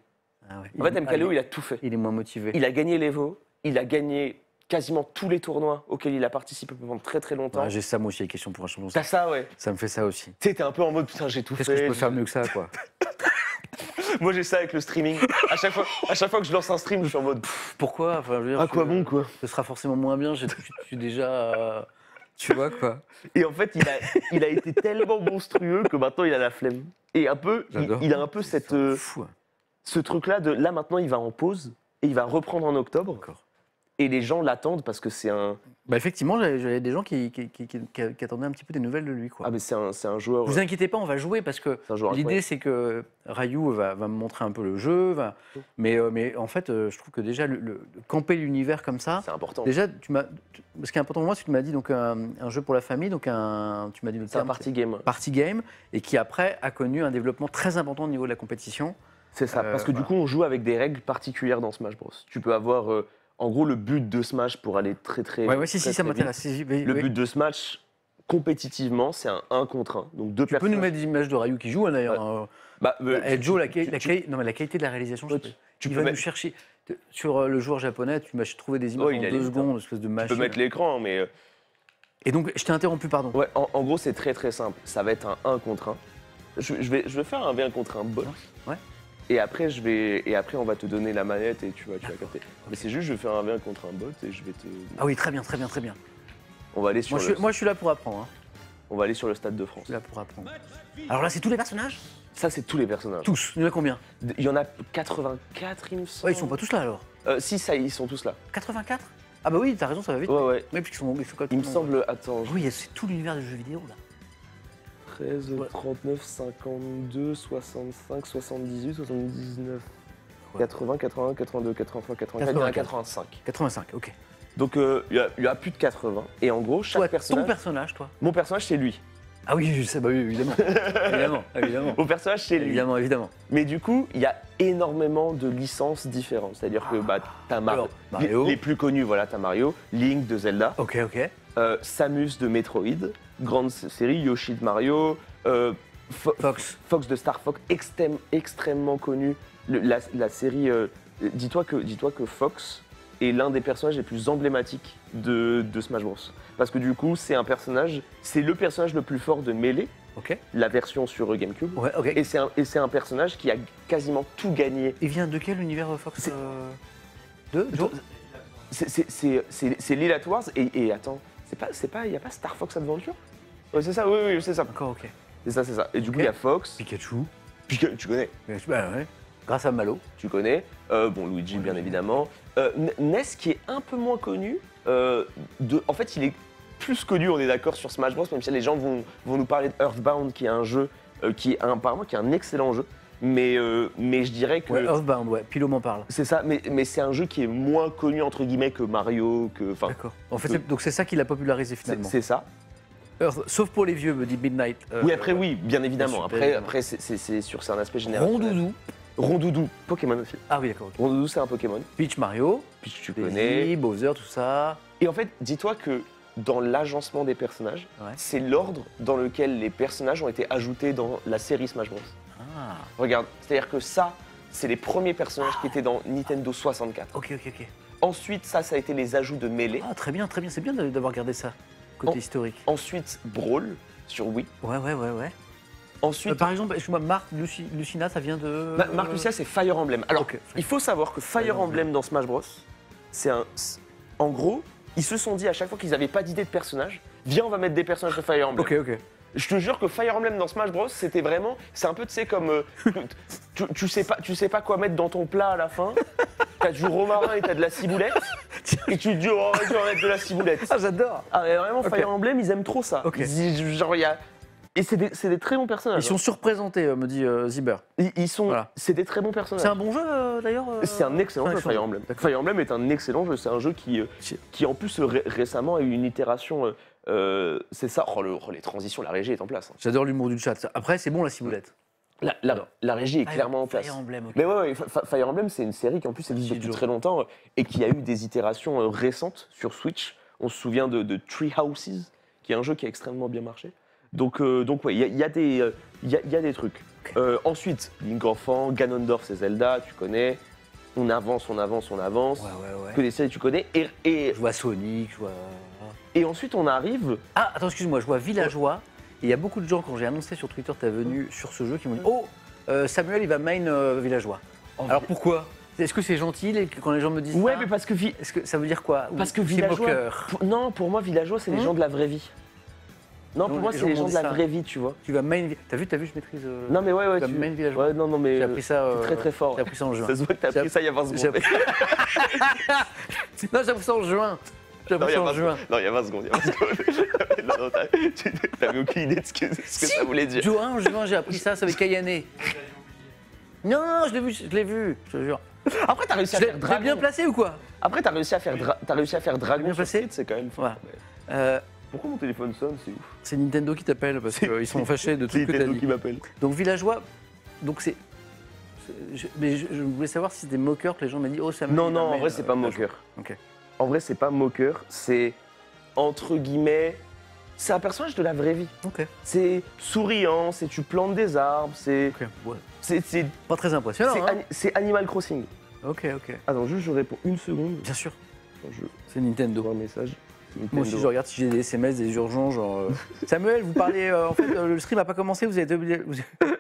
Ah ouais. En fait, MKLeo, ah, il a tout fait. il est moins motivé. Il a gagné l'Evo, il a gagné quasiment tous les tournois auxquels il a participé pendant très très longtemps. Ouais, J'ai ça, moi aussi, les questions pour un champion. T'as ça, ouais. Ça me fait ça aussi. Tu sais, t'es un peu en mode putain, j'ai tout Qu'est-ce fait. que je peux faire mieux que ça, quoi? Moi, j'ai ça avec le streaming. À chaque, fois, à chaque fois que je lance un stream, je suis en mode. pff, Pourquoi? Enfin, je veux dire, à je- quoi bon, quoi? Ce sera forcément moins bien. Je suis déjà. euh, tu vois, quoi. Et en fait, il a, il a été tellement monstrueux que maintenant, il a la flemme. Et un peu, il, a un peu cette, euh, fou. ce truc-là de là, maintenant, il va en pause et il va reprendre en octobre. Et les gens l'attendent parce que c'est un. Bah, effectivement, j'avais des gens qui, qui, qui- qui- qui- qui attendaient un petit peu des nouvelles de lui, quoi. Ah, mais c'est un, un joueur. vous inquiétez pas, on va jouer parce que L'idée, c'est que Ryu va, va me montrer un peu le jeu, va- mais, euh, mais en fait, euh, je trouve que déjà, le, le- camper l'univers comme ça, C'est important. déjà, tu ce qui est important pour moi, c'est que tu m'as dit donc, un, un jeu pour la famille, donc un, tu m'as dit le C'est un terme, party game. party game, et qui après a connu un développement très important au niveau de la compétition. C'est ça, Euh, parce que du voilà. coup, on joue avec des règles particulières dans Smash Bros. Tu peux avoir, euh, en gros, le but de Smash pour aller très très. Ouais, ouais, si, très, si, ça m'intéresse. Le oui. but de Smash, compétitivement, c'est un 1 contre 1. Donc deux Tu peux personnes. nous mettre des images de Ryu qui joue, hein, d'ailleurs. hein. Bah, euh, Eh, tu- Joe, la, tu- la tu- quali- non, mais la qualité de la réalisation, je Ouais, sais pas. tu il peux va nous chercher. Sur euh, le joueur japonais, tu m'as trouvé des images Oh, il en deux hein. secondes, une espèce de Tu machine. peux mettre l'écran, mais. euh, Et donc, je t'ai interrompu, pardon. Ouais, en, en gros, c'est très très simple. Ça va être un 1 contre 1. Je, je vais, je vais faire un 1 contre un bot. Ouais. Et après, je vais, et après, on va te donner la manette et tu vas, tu vas capter. Mais c'est juste, je vais faire un 1 contre un bot et je vais te. Ah oui, très bien, très bien, très bien. On va aller sur, Moi, je, suis- moi, je suis là pour apprendre. hein. on va aller sur le stade de France. Je suis là pour apprendre. Alors là, c'est tous les personnages? Ça, c'est tous les personnages. Tous. Il y en a combien? Il y en a 84, il me semble. Ouais, Ils sont pas tous là alors. Euh, si, ça, ils sont tous là. 84 Ah bah oui, t'as raison, ça va vite. Ouais, ouais. Oui, puisqu'ils sont, ils sont quand Il me semble, attends, Oui, c'est tout l'univers du jeu vidéo là. 13, Ouais. 39, 52, 65, 78, 79, Ouais. 80, 81, 82, 83, 84, il y en a 85. 85, ok. Donc euh, il y a- il y, a plus de 80. Et en gros, chaque Toi, personnage. ton personnage, toi Mon personnage, c'est lui. Ah oui, je sais, bah oui, évidemment. évidemment, évidemment. Mon personnage, c'est lui. Évidemment, évidemment. Mais du coup, il y a énormément de licences différentes. C'est-à-dire que bah, t'as Mar- Alors, Mario. Les, les plus connus, voilà, t'as Mario, Link de Zelda, Ok, ok. euh, Samus de Metroid, grande s- série, Yoshi de Mario, euh, Fo- Fox. Fox de Star Fox, extrême- extrêmement connu. Le- la, la série, euh, dis-toi que, Fox est l'un des personnages les plus emblématiques de, de Smash Bros. Parce que du coup, c'est un personnage, c'est le personnage le plus fort de Melee, la version sur GameCube. Ouais. Et c'est un, personnage qui a quasiment tout gagné. Il vient de quel univers euh, Fox C'est- euh, De C'est- Wars et, et attends, c'est pas, c'est pas, il y a pas Star Fox Adventure Ouais, c'est ça, oui, oui, c'est ça. D'accord, ok. C'est ça, c'est ça. Et du coup, il y a Fox, Pikachu. tu connais. Bah ouais. Grâce à Malo. tu connais. Euh, bon, Luigi, bien évidemment. Euh, N- Ness, qui est un peu moins connu. euh, de, en fait, il est plus connu, on est d'accord, sur Smash Bros. Même si les gens vont, vont nous parler de Earthbound, qui est un jeu euh, qui est un- apparemment qui est un excellent jeu. Mais, euh, mais je dirais que Ouais, Earthbound, ouais. Pilo m'en parle. c'est ça. Mais, mais c'est un jeu qui est moins connu entre guillemets que Mario, que. D'accord. En fait, donc c'est ça qui l'a popularisé finalement. c'est ça. Earth- Sauf pour les vieux, me dit Midnight. Euh, oui, après, oui, bien évidemment. Après, après c'est- sur un aspect général. Rondoudou. Rondoudou, Pokémon aussi. Ah oui, d'accord. Rondoudou, c'est un Pokémon. Peach Mario, Puis tu Daisy, connais. Bowser, tout ça. Et en fait, dis-toi que dans l'agencement des personnages, Ouais. c'est l'ordre dans lequel les personnages ont été ajoutés dans la série Smash Bros. Ah. Regarde, c'est-à-dire que ça, c'est les premiers personnages qui étaient dans Nintendo 64. Ok, ok, ok. Ensuite, ça, ça a été les ajouts de Melee. Ah, très bien, très bien. C'est bien d'avoir gardé ça. Côté historique. Ensuite, Brawl sur Wii. Ouais, ouais, ouais, ouais. Ensuite, Euh, par exemple, excuse-moi, Marc Luci- Lucina, ça vient de. Ma- Marc Lucia, c'est Fire Emblem. Alors, Ok. il faut savoir que Fire, Fire Emblem dans Smash Bros, c'est un. c'est- En gros, ils se sont dit à chaque fois qu'ils n'avaient pas d'idée de personnage, viens, on va mettre des personnages de Fire Emblem. Ok, ok. Je te jure que Fire Emblem dans Smash Bros, c'était vraiment. C'est un peu, tu sais, comme. euh, tu, tu sais pas, tu sais pas quoi mettre dans ton plat à la fin. T'as du romarin et t'as de la ciboulette. et tu te dis, oh, vas-y, on va mettre de la ciboulette. Ah, j'adore. Ah, mais vraiment, Ok. Fire Emblem, ils aiment trop ça. Ok. Ils- genre, il y a. Et c'est des, c'est des très bons personnages. Ils sont surprésentés, euh, me dit euh, Ziber. Ils, ils sont. Voilà. C'est des très bons personnages. C'est un bon jeu euh, d'ailleurs euh, C'est un excellent jeu, Fire. Emblem. Fire Emblem est un excellent jeu. C'est un jeu qui, euh, qui en plus, ré- récemment, a eu une itération. euh, euh, c'est ça. Oh, le- oh, les transitions, la régie est en place. hein. J'adore l'humour du chat. Après, c'est bon la ciboulette. La, la- régie est clairement en place. Fire Emblem, ok. Mais ouais, Fire Emblem, c'est une série qui en plus existe Merci, depuis Joe. très longtemps euh, et qui a eu des itérations euh, récentes sur Switch. On se souvient de, de Tree Houses, qui est un jeu qui a extrêmement bien marché. Donc, euh, donc ouais, il y, a- il y a des, euh, il y a- il y a des trucs. Euh, ensuite, Link Enfant, Ganondorf, c'est Zelda, tu connais. On avance, on avance, on avance. Ouais, ouais, Que des séries tu connais. Et, et, Je vois Sonic, je vois. et ensuite, on arrive. Ah, attends, excuse-moi, je vois Villageois. Et il y a beaucoup de gens, quand j'ai annoncé sur Twitter ta venue sur ce jeu, qui m'ont dit Oh, euh, Samuel, il va main euh, Villageois. Alors pourquoi Est-ce que c'est gentil quand les gens me disent Ouais, ça mais parce que, vi- Est-ce que ça veut dire quoi parce que Villageois. pour- non, pour moi, Villageois, c'est les Hmm gens de la vraie vie. Non, pour moi, c'est les gens de la ça. vraie vie, tu vois. Tu vas main. T'as vu, t'as vu, je maîtrise. euh, Non, mais ouais, ouais. tu vas main. Ouais, non, non, mais. J'ai appris ça. c'est euh, très très fort. J'ai appris ça en juin. Ça se voit que t'as appris ça il y a 20 J'ai secondes. appris- non, j'ai appris ça en juin. J'ai Non, appris il y ça a en 20 juin. secondes. Non, il y a 20 secondes. il y a 20 secondes. non, non, t'as- tu- t'avais aucune idée de ce que, ce que Si. ça voulait dire. Juin, en juin, j'ai appris ça, ça avec Kayane. Non, non, je l'ai vu, je l'ai vu, je te jure. Après, t'as réussi Je à l'ai faire je l'ai bien dragon. placé ou quoi? Après, t'as réussi à faire, dra- t'as réussi à faire dragon Bien sur placé? Street, c'est quand même fort. Voilà. Euh, Pourquoi mon téléphone sonne C'est ouf. C'est Nintendo qui t'appelle parce C'est- qu'ils sont fâchés de tout C'est ce que t'as Nintendo dit. qui m'appelle. Donc villageois, donc c'est. c'est- je- Mais je, je voulais savoir si c'était moqueur que les gens m'ont dit oh ça Non, non, en vrai, c'est pas moqueur. Ok. En vrai, c'est pas moqueur. C'est entre guillemets. C'est un personnage de la vraie vie. Ok. C'est souriant, c'est tu plantes des arbres, c'est. Ok. Ouais. C'est c'est- Pas très impressionnant. c'est hein. Ani- c'est Animal Crossing. Ok, ok. Attends, juste je réponds une seconde. Bien sûr. Attends, je C'est Nintendo. vois un message. Moi aussi, je regarde si j'ai des SMS, des urgences, genre. euh, Samuel, vous parlez. euh, en fait, euh, le stream n'a pas commencé, vous avez oublié, vous,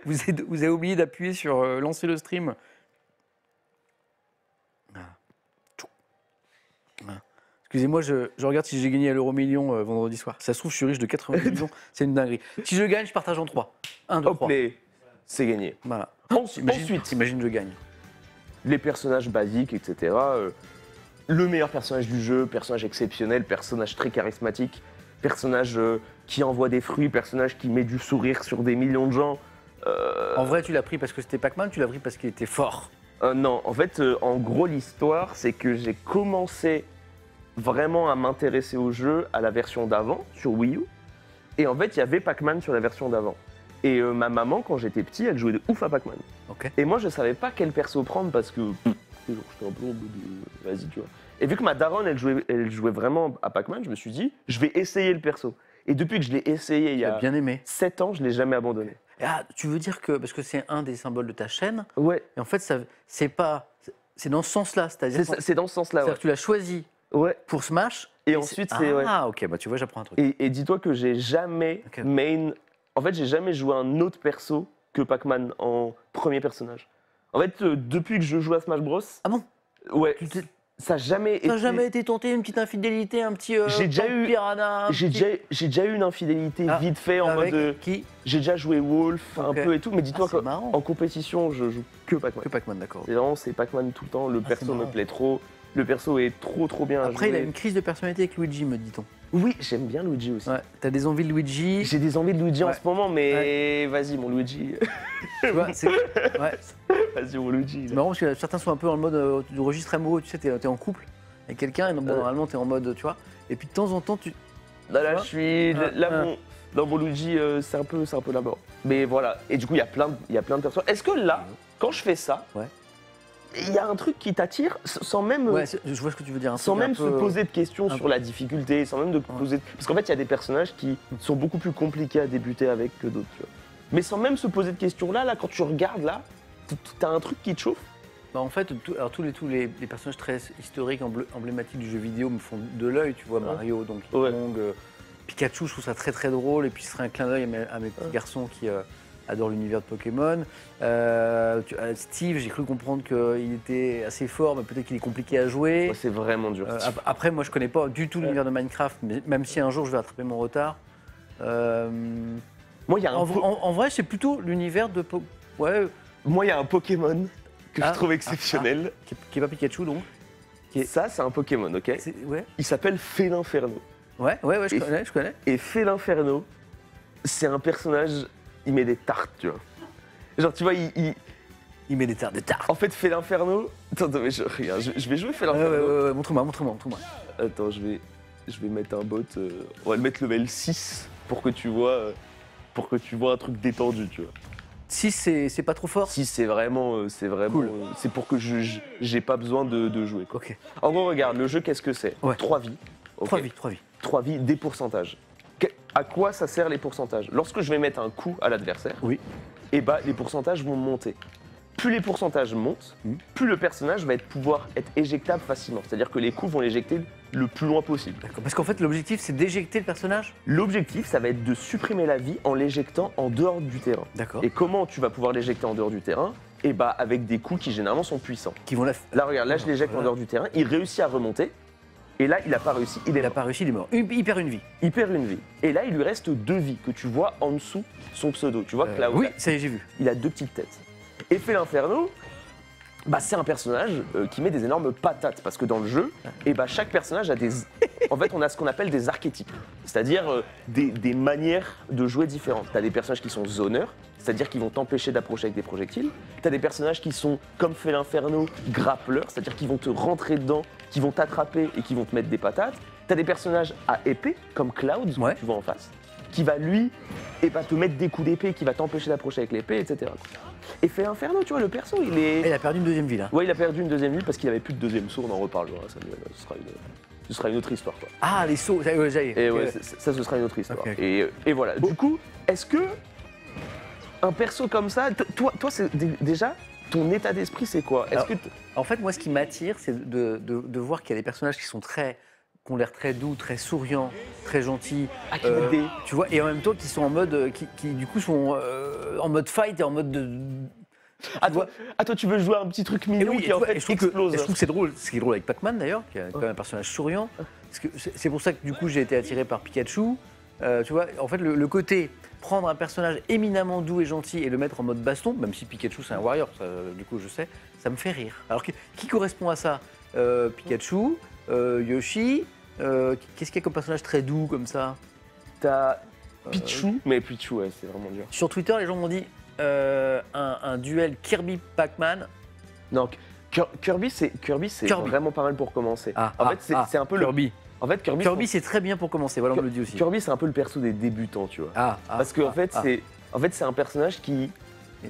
vous avez, vous avez oublié d'appuyer sur lancer le stream. Ah. Ah. Excusez-moi, je, je regarde si j'ai gagné à l'euro million vendredi soir. Ça se trouve, je suis riche de 80 millions, c'est une dinguerie. Si je gagne, je partage en 3. 1, 2, Hop, 3. mais c'est gagné. Voilà. Ensuite, Imagine, ensuite, imagine, je gagne. les personnages basiques, etc. le meilleur personnage du jeu, personnage exceptionnel, personnage très charismatique, personnage euh, qui envoie des fruits, personnage qui met du sourire sur des millions de gens. Euh, En vrai, tu l'as pris parce que c'était Pac-Man, tu l'as pris parce qu'il était fort. euh, non, en fait, en gros, l'histoire, c'est que j'ai commencé vraiment à m'intéresser au jeu à la version d'avant, sur Wii U. Et en fait, il y avait Pac-Man sur la version d'avant. Et ma maman, quand j'étais petit, elle jouait de ouf à Pac-Man. Ok. Et moi, je savais pas quel perso prendre parce que pff, genre, j'étais un peu en mode, euh, vas-y, tu vois. Et vu que ma daronne, elle jouait, elle jouait vraiment à Pac-Man, je me suis dit, je vais essayer le perso. Et depuis que je l'ai essayé il y a bien aimé. 7 ans, je l'ai jamais abandonné. Ah, tu veux dire que, parce que c'est un des symboles de ta chaîne, Ouais, et en fait, ça, c'est pas. C'est dans ce sens-là, c'est-à-dire c'est dans ce sens-là. c'est-à-dire Ouais. que tu l'as choisi ouais. pour Smash. Et, c'est- ensuite, c'est. Ah, ok, bah tu vois, j'apprends un truc. Et, et dis-toi que j'ai jamais main. En fait, j'ai jamais joué un autre perso que Pac-Man en premier personnage. En fait, euh, depuis que je joue à Smash Bros. Ah bon? Ouais, Tu t'es- ça a jamais T'as été. jamais été tenté une petite infidélité, un petit. euh, J'ai déjà eu- Piranha un J'ai petit- déjà, j'ai déjà eu une infidélité Ah, vite fait en avec mode. euh, qui? J'ai déjà joué Wolf un Ok. peu et tout, mais Ah, dis-toi c'est qu'en marrant. en compétition, je joue que Pac-Man. Que Pac-Man, d'accord. Et vraiment, c'est Pac-Man tout le temps. Le Ah, perso c'est me marrant. plaît trop. Le perso est trop trop bien. Après, il a une crise de personnalité avec Luigi, me dit-on. Oui, j'aime bien Luigi aussi. Ouais. T'as des envies de Luigi. J'ai des envies de Luigi en ce moment, mais vas-y mon Luigi. Tu vois, c'est vas-y mon Luigi. c'est marrant parce que certains sont un peu le mode euh, du registre amoureux. Tu sais, t'es es en couple avec quelqu'un et bon, normalement, t'es en mode, tu vois. Et puis de temps en temps, tu. Là, là, je suis. Là, mon, dans mon Luigi, euh, c'est un, peu, c'est un peu mort. Mais voilà. Et du coup, il y a plein de, il y a plein de personnes. Est-ce que là, quand je fais ça, Ouais. Il y a un truc qui t'attire sans même. Ouais, c'est- je vois ce que tu veux dire. un Sans même se poser de questions sur peu- la difficulté, sans même de poser. Parce qu'en fait, il y a des personnages qui sont beaucoup plus compliqués à débuter avec que d'autres. Mais sans même se poser de questions là, là, quand tu regardes là, t'as un truc qui te chauffe. Bah, en fait, tout- alors, tous, les, tous les, les personnages très historiques, emblé- emblématiques du jeu vidéo me font de l'œil. Tu vois, Ouais. Mario, Ouais. Kong, euh, Pikachu, je trouve ça très très drôle. Et puis, ce serait un clin d'œil à mes, à mes petits garçons qui euh, adorent l'univers de Pokémon. Euh, tu- euh, Steve, j'ai cru comprendre qu'il était assez fort, mais peut-être qu'il est compliqué à jouer. Ouais, c'est vraiment dur. Euh, ap- après, moi, je connais pas du tout l'univers de Minecraft, mais même si un jour je vais rattraper mon retard. Euh, Moi, il y a un, en, po- en- en vrai, c'est plutôt l'univers de. Po- Ouais, moi, il y a un Pokémon que Ah, je trouve ah, exceptionnel. qui est, qui est pas Pikachu donc. Ça, c'est un Pokémon, ok? C'est- Ouais, Il s'appelle Félinferno. ouais, ouais, ouais, je Et- connais, je connais. Et Félinferno, c'est un personnage, il met des tartes, tu vois. Genre, tu vois, il. il- Il met des tartes, des tartes. En fait, Félinferno. Attends, attends, mais je, regarde, je, je vais jouer Ouais, Félinferno. ouais, ouais, ouais, montre-moi, montre-moi, montre-moi. Attends, je vais, je vais mettre un bot. euh, on va le mettre level 6 pour que tu vois, euh, pour que tu vois un truc détendu, tu vois. Si c'est c'est pas trop fort? 6 c'est vraiment, euh, c'est vraiment, Cool. euh, c'est pour que je, je- j'ai pas besoin de, de jouer. Quoi. Ok. En gros, regarde, le jeu, qu'est-ce que c'est? Ouais. 3 vies. ok Trois vies, trois vies. 3 vies, des pourcentages. Que- à quoi ça sert les pourcentages? Lorsque je vais mettre un coup à l'adversaire, Oui. et bah les pourcentages vont monter. Plus les pourcentages montent, Mhm. plus le personnage va être pouvoir être éjectable facilement. C'est-à-dire que les coups vont l'éjecter le plus loin possible. D'accord. Parce qu'en fait, l'objectif, c'est d'éjecter le personnage? L'objectif, ça va être de supprimer la vie en l'éjectant en dehors du terrain. D'accord. Et comment tu vas pouvoir l'éjecter en dehors du terrain? Et bah avec des coups qui généralement sont puissants. Qui vont la. Là regarde, là je l'éjecte en dehors du terrain, il réussit à remonter. Et là, il a pas réussi, il est Il a mort. pas réussi, il est mort. Il il perd une vie. Il perd une vie. Et là, il lui reste deux vies que tu vois en dessous son pseudo. Tu vois que Euh, là, oui, ça y est, j'ai vu. il a deux petites têtes. Et Félinferno, bah, c'est un personnage euh, qui met des énormes patates parce que dans le jeu, et bah, chaque personnage a des. En fait, on a ce qu'on appelle des archétypes, c'est-à-dire euh, des, des manières de jouer différentes. Tu as des personnages qui sont zoneurs, c'est-à-dire qui vont t'empêcher d'approcher avec des projectiles. Tu as des personnages qui sont, comme Félinferno, grappleurs, c'est-à-dire qui vont te rentrer dedans, qui vont t'attraper et qui vont te mettre des patates. Tu as des personnages à épée, comme Cloud, Ouais. que tu vois en face, qui va lui et va te mettre des coups d'épée, qui va t'empêcher d'approcher avec l'épée, etc. Et fait Inferno, tu vois, le perso, il est. Et il a perdu une deuxième vie là. Ouais, il a perdu une deuxième vie parce qu'il avait plus de deuxième saut, on en reparlera. Ça, ce, sera une, ce sera une autre histoire, quoi. Ah, les sauts, ça, ouais, ça y est. Et ouais, ça, ce sera une autre histoire. Ok. Et, et voilà. Du coup, est-ce que un perso comme ça, toi, toi c'est déjà ton état d'esprit, c'est quoi? Est-ce que En fait, moi, ce qui m'attire, c'est de, de- de voir qu'il y a des personnages qui sont très, qui ont l'air très doux, très souriants, très gentils. Euh, Tu vois, et en même temps, qui sont en mode, euh, qui, qui, du coup sont euh, en mode fight et en mode de. ah, toi, ah, toi, tu veux jouer un petit truc mignon oui, qui tu en vois, fait et je trouve que- explose. je trouve que c'est drôle. Ce qui est drôle avec Pac-Man d'ailleurs, qui est quand même un personnage souriant. C'est c'est pour ça que du coup j'ai été attiré par Pikachu. Euh, tu vois, en fait, le, le côté prendre un personnage éminemment doux et gentil et le mettre en mode baston, même si Pikachu c'est un warrior, ça, du coup je sais, ça me fait rire. Alors qui, qui correspond à ça? Euh, Pikachu, euh, Yoshi. Euh, Qu'est-ce qu'il y a comme personnage très doux comme ça T'as Pichu, mais Pichu, ouais, c'est vraiment dur. Sur Twitter, les gens m'ont dit euh, un, un duel Kirby-Pac-Man. Non, Kir- Kirby, c'est Kirby, c'est Kirby. vraiment pas mal pour commencer. Ah, en ah, fait, c'est ah, c'est un peu Kirby. le. En fait, Kirby, Kirby, c'est très bien pour commencer. Voilà, on me le dit aussi. Kirby, c'est un peu le perso des débutants, tu vois. Ah, ah, Parce qu'en ah, fait, ah. c'est en fait, c'est un personnage qui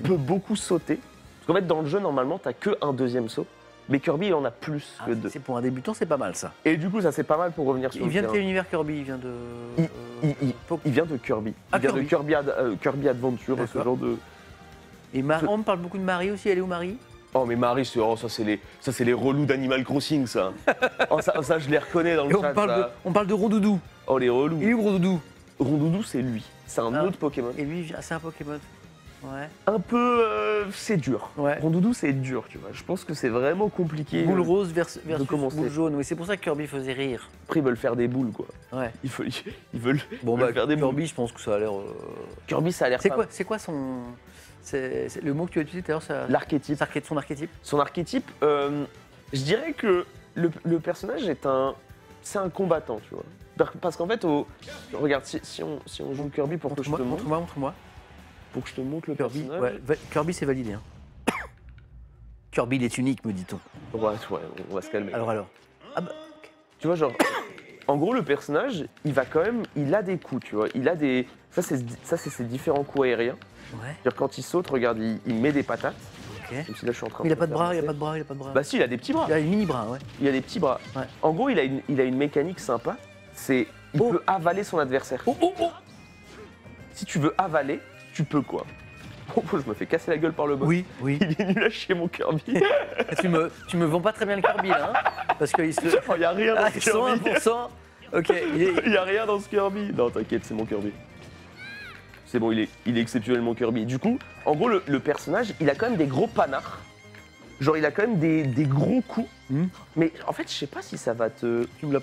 peut beaucoup sauter. Parce qu'en fait, dans le jeu, normalement, t'as que un deuxième saut. Mais Kirby, il en a plus Ah, que deux. c'est pour un débutant, c'est pas mal ça. Et du coup, ça c'est pas mal pour revenir sur Il le vient de quel univers Kirby Il vient de. Il- euh, il- il- Pop- Il vient de Kirby. Ah, il vient Kirby. de Kirby, Ad- euh, Kirby Adventure, ce genre de. Et Mar- on me parle beaucoup de Marie aussi. Elle est où Marie? Oh mais Marie, oh, ça c'est les ça c'est les relous d'Animal Crossing ça. oh ça, ça, je les reconnais dans Et le on chat. parle, de, on parle de Rondoudou. Oh les relous. Il est où Rondoudou? Rondoudou c'est lui. C'est un Ah. autre Pokémon. Et lui, c'est un Pokémon. Ouais. Un peu euh, c'est dur. Ouais. Rondoudou c'est dur, tu vois. Je pense que c'est vraiment compliqué. Boule euh, rose vers- versus boule jaune. Oui, c'est pour ça que Kirby faisait rire. Après ils veulent faire des boules quoi. Ouais. Ils veulent ils veulent Bon Ils veulent bah faire des Kirby, je pense que ça a l'air. euh, Kirby ça a l'air C'est quoi, c'est quoi son, le mot que tu as utilisé tout à l'heure, l'archétype. son archétype Son archétype, euh, je dirais que le, le personnage est un. C'est un combattant, tu vois. Par- Parce qu'en fait, au- regarde, si, si on, si on joue Kirby pour que je te montre, montre-moi, montre-moi. Pour que je te montre le Kirby, personnage. ouais, va- Kirby c'est validé. hein. Kirby, il est unique, me dit-on. Ouais, ouais, on va se calmer. Alors, alors. Ah bah, Tu vois, genre, en gros, le personnage, il va quand même, il a des coups, tu vois. Il a des. Ça, c'est ça, c'est ses différents coups aériens. ouais, C'est-à-dire, quand il saute, regarde, il, il met des patates. ok. Même si là, je suis en train Il a pas de bras, il a pas de bras, il a pas de bras. Bah, si, il a des petits bras. Il a une mini bras, ouais. Il a des petits bras. Ouais. En gros, il a une, il a une mécanique sympa. C'est. Il Oh. peut avaler son adversaire. Oh, oh, oh Si tu veux avaler, tu peux, quoi. Oh, je me fais casser la gueule par le boss. Oui, oui. Il est nul à chier, mon Kirby. tu, me, tu me vends pas très bien le Kirby, là. hein, parce qu'il se. Oh, il y a rien dans Ah, ce Kirby. 101%. Ok, il est. Y a rien dans ce Kirby. Non, t'inquiète, c'est mon Kirby. C'est bon, il est, il est exceptionnel, mon Kirby. Du coup, en gros, le, le personnage, il a quand même des gros panards. Genre, il a quand même des, des gros coups. Hmm. Mais en fait, je sais pas si ça va te. Tu me l'as.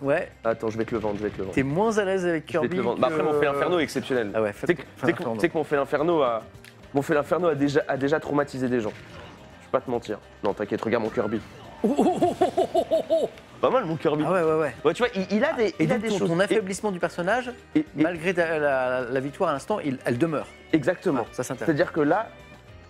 Ouais, Attends, je vais te le vendre, je vais te le vendre. t'es moins à l'aise avec Je vais Kirby. le vendre. Bah, après, mon fait Inferno est exceptionnel. Ah ouais, Tu sais que, tu sais que- tu sais que mon fait Inferno a. Mon fait Inferno a déjà, a déjà traumatisé des gens. Je vais pas te mentir. Non, t'inquiète, regarde mon Kirby. Pas mal, mon Kirby. Ah ouais, ouais, ouais. Ouais, tu vois, il, il a des, Et il a donc, des ton, choses. ton affaiblissement du personnage, et- et- malgré ta- la, la victoire à l'instant, il- elle demeure. exactement. Ça s'intéresse. C'est-à-dire que là,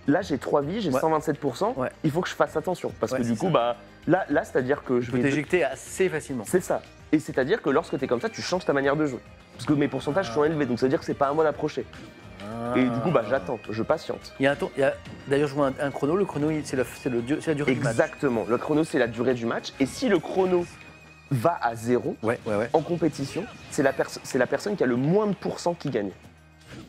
là j'ai 3 vies, j'ai Ouais. 127%. Ouais. Il faut que je fasse attention. Parce Ouais, que du c'est coup, ça. bah, là, là c'est-à-dire que je peux t'éjecter assez facilement. C'est ça. Et c'est-à-dire que lorsque tu es comme ça, tu changes ta manière de jouer. Parce que mes pourcentages sont élevés, donc ça veut dire que c'est pas à moi d'approcher. Et du coup, bah, j'attends, je patiente. Il y a un tour, il y a d'ailleurs je vois un, un chrono. Le chrono, c'est le la durée du match. Exactement. Le chrono, c'est la durée du match. Et si le chrono va à zéro Ouais, ouais, ouais. en compétition, c'est la, la personne qui a le moins de pourcent qui gagne.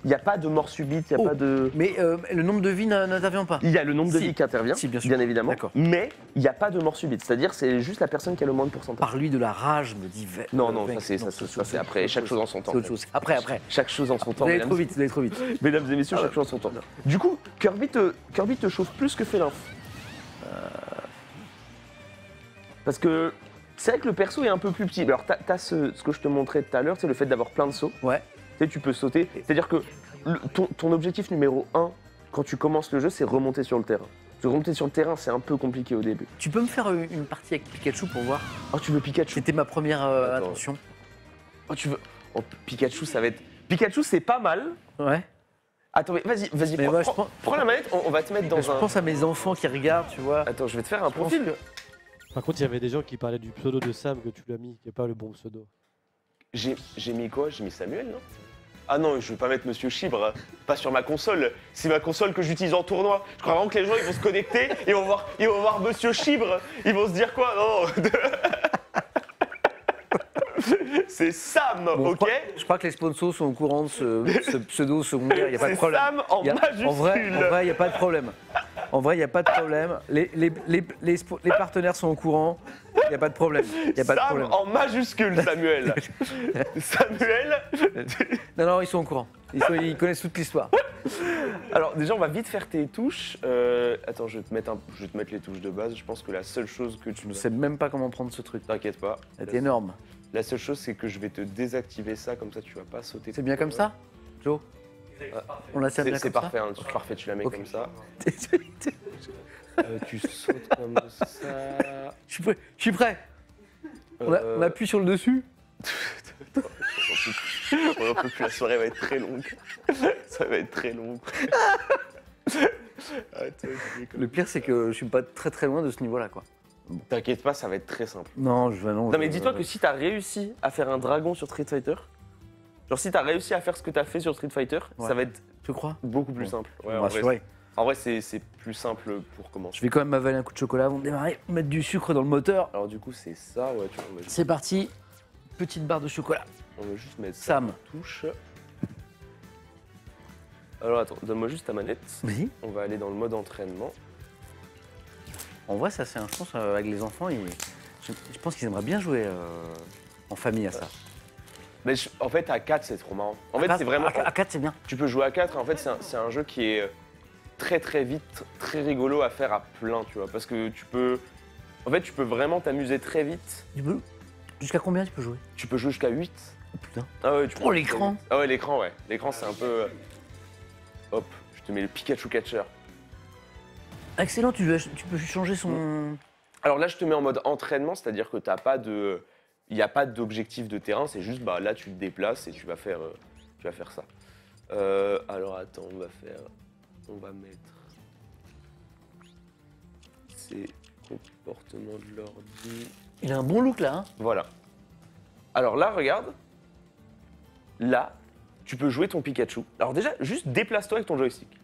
Il n'y a pas de mort subite, il n'y a Oh. pas de. Mais euh, le nombre de vies n'intervient pas. Il y a le nombre de Si. vies qui intervient, Si, bien sûr. évidemment, mais il n'y a pas de mort subite. C'est-à-dire c'est juste la personne qui a le moins de pourcentage. Par-lui de la rage, me dit. Non, non, ça c'est ça, ça, chose, après, chaque chose en son temps. Autre chose. Après, après. Chaque chose en son Vous temps. allez mesdames, trop vite, vous allez trop vite. mesdames et messieurs, Ah chaque chose en son temps. Du coup, Kirby te, Kirby te chauffe plus que Félinf. Euh, Parce que c'est vrai que le perso est un peu plus petit. Alors, t'as as ce, ce que je te montrais tout à l'heure, c'est le fait d'avoir plein de sauts. Ouais. Tu sais, tu peux sauter. C'est-à-dire que le- ton, ton objectif numéro un, quand tu commences le jeu, c'est remonter sur le terrain. Parce que remonter sur le terrain, c'est un peu compliqué au début. Tu peux me faire une partie avec Pikachu pour voir Oh, tu veux Pikachu C'était ma première euh, attention. Oh, tu veux. Oh, Pikachu, ça va être. Pikachu, c'est pas mal. Ouais. Attends, mais vas-y, vas-y, Mais prends, moi, je prends- pense- prends la manette, on, on va te mettre dans je un. pense à mes enfants qui regardent, tu vois. Attends, je vais te faire un Je profil. que- Par contre, il y avait des gens qui parlaient du pseudo de Sam que tu l'as mis, qui n'est pas le bon pseudo. J'ai j'ai mis quoi? J'ai mis Samuel, non? Ah non, je vais pas mettre Monsieur Chibre, hein. pas sur ma console. C'est ma console que j'utilise en tournoi. Je crois vraiment que les gens ils vont se connecter, ils vont voir, ils vont voir Monsieur Chibre, ils vont se dire quoi? Non C'est Sam, Bon, je, ok crois, je crois que les sponsors sont au courant de ce, ce pseudo secondaire, il n'y a pas de problème. Sam en y a- majuscule. en vrai, en vrai, il n'y a pas de problème. En vrai, il n'y a pas de problème. Les, les, les, les, spo- les partenaires sont au courant. Il n'y a pas de problème. N'y a pas de Sam problème. en majuscule, Samuel. Samuel. Non, non, ils sont au courant. Ils, sont- ils connaissent toute l'histoire. Alors déjà, on va vite faire tes touches. Euh, attends, je vais te mettre un- je vais te mettre les touches de base. Je pense que la seule chose que tu Je ne ne sais même pas comment prendre ce truc. T'inquiète pas. C'est énorme. La seule chose, c'est que je vais te désactiver ça, comme ça tu vas pas sauter. C'est bien comme ça, Joe On la tient C'est bien c'est comme parfait, hein, c'est parfait, tu la mets comme ça. Euh, tu sautes comme ça. je, suis prêt. je suis prêt. On, a- Euh, on appuie sur le dessus. On n'en peut plus, la soirée va être très longue. Ça va être très long. Comme- Le pire, c'est que je suis pas très très loin de ce niveau-là, quoi. T'inquiète pas, ça va être très simple. Non, je vais non. Non je- mais dis-toi que si t'as réussi à faire un dragon sur Street Fighter, genre si t'as réussi à faire ce que t'as fait sur Street Fighter, Ouais. ça va être Tu crois? beaucoup plus simple. Ouais, en bah, vrai, ouais. en vrai, c'est c'est plus simple pour commencer. Je vais quand même m'avaler un coup de chocolat avant de démarrer, mettre du sucre dans le moteur. Alors du coup c'est ça, ouais, tu vois, on va juste, C'est parti. Petite barre de chocolat. on va juste mettre ça Sam. touche. Alors attends, donne-moi juste ta manette. Vas-y. On va aller dans le mode entraînement. En vrai, ça, c'est un, je pense, euh, avec les enfants, ils- je, je pense qu'ils aimeraient bien jouer euh, en famille à ça. Mais je- en fait à 4 c'est trop marrant. En fait c'est vraiment... À, à 4, c'est bien. Tu peux jouer à 4 en fait c'est un, c'est un jeu qui est euh, très très vite, très rigolo à faire à plein, tu vois. Parce que tu peux... En fait tu peux vraiment t'amuser très vite. Tu peux Jusqu'à combien tu peux jouer? Tu peux jouer jusqu'à 8. Oh putain. Ah ouais, tu peux Oh, l'écran. Ah ouais, l'écran, ouais. L'écran, c'est un peu. euh, Hop, je te mets le Pikachu Catcher. Excellent, tu, peux changer son, Alors là, je te mets en mode entraînement, c'est-à-dire que t'as pas de, il n'y a pas d'objectif de terrain, c'est juste bah là tu te déplaces et tu vas faire, euh, tu vas faire ça. Euh, alors attends, on va faire, on va mettre, c'est comportement de l'ordi. Il a un bon look là. Hein Voilà. Alors là, regarde. Là, tu peux jouer ton Pikachu. Alors déjà, juste déplace-toi avec ton joystick.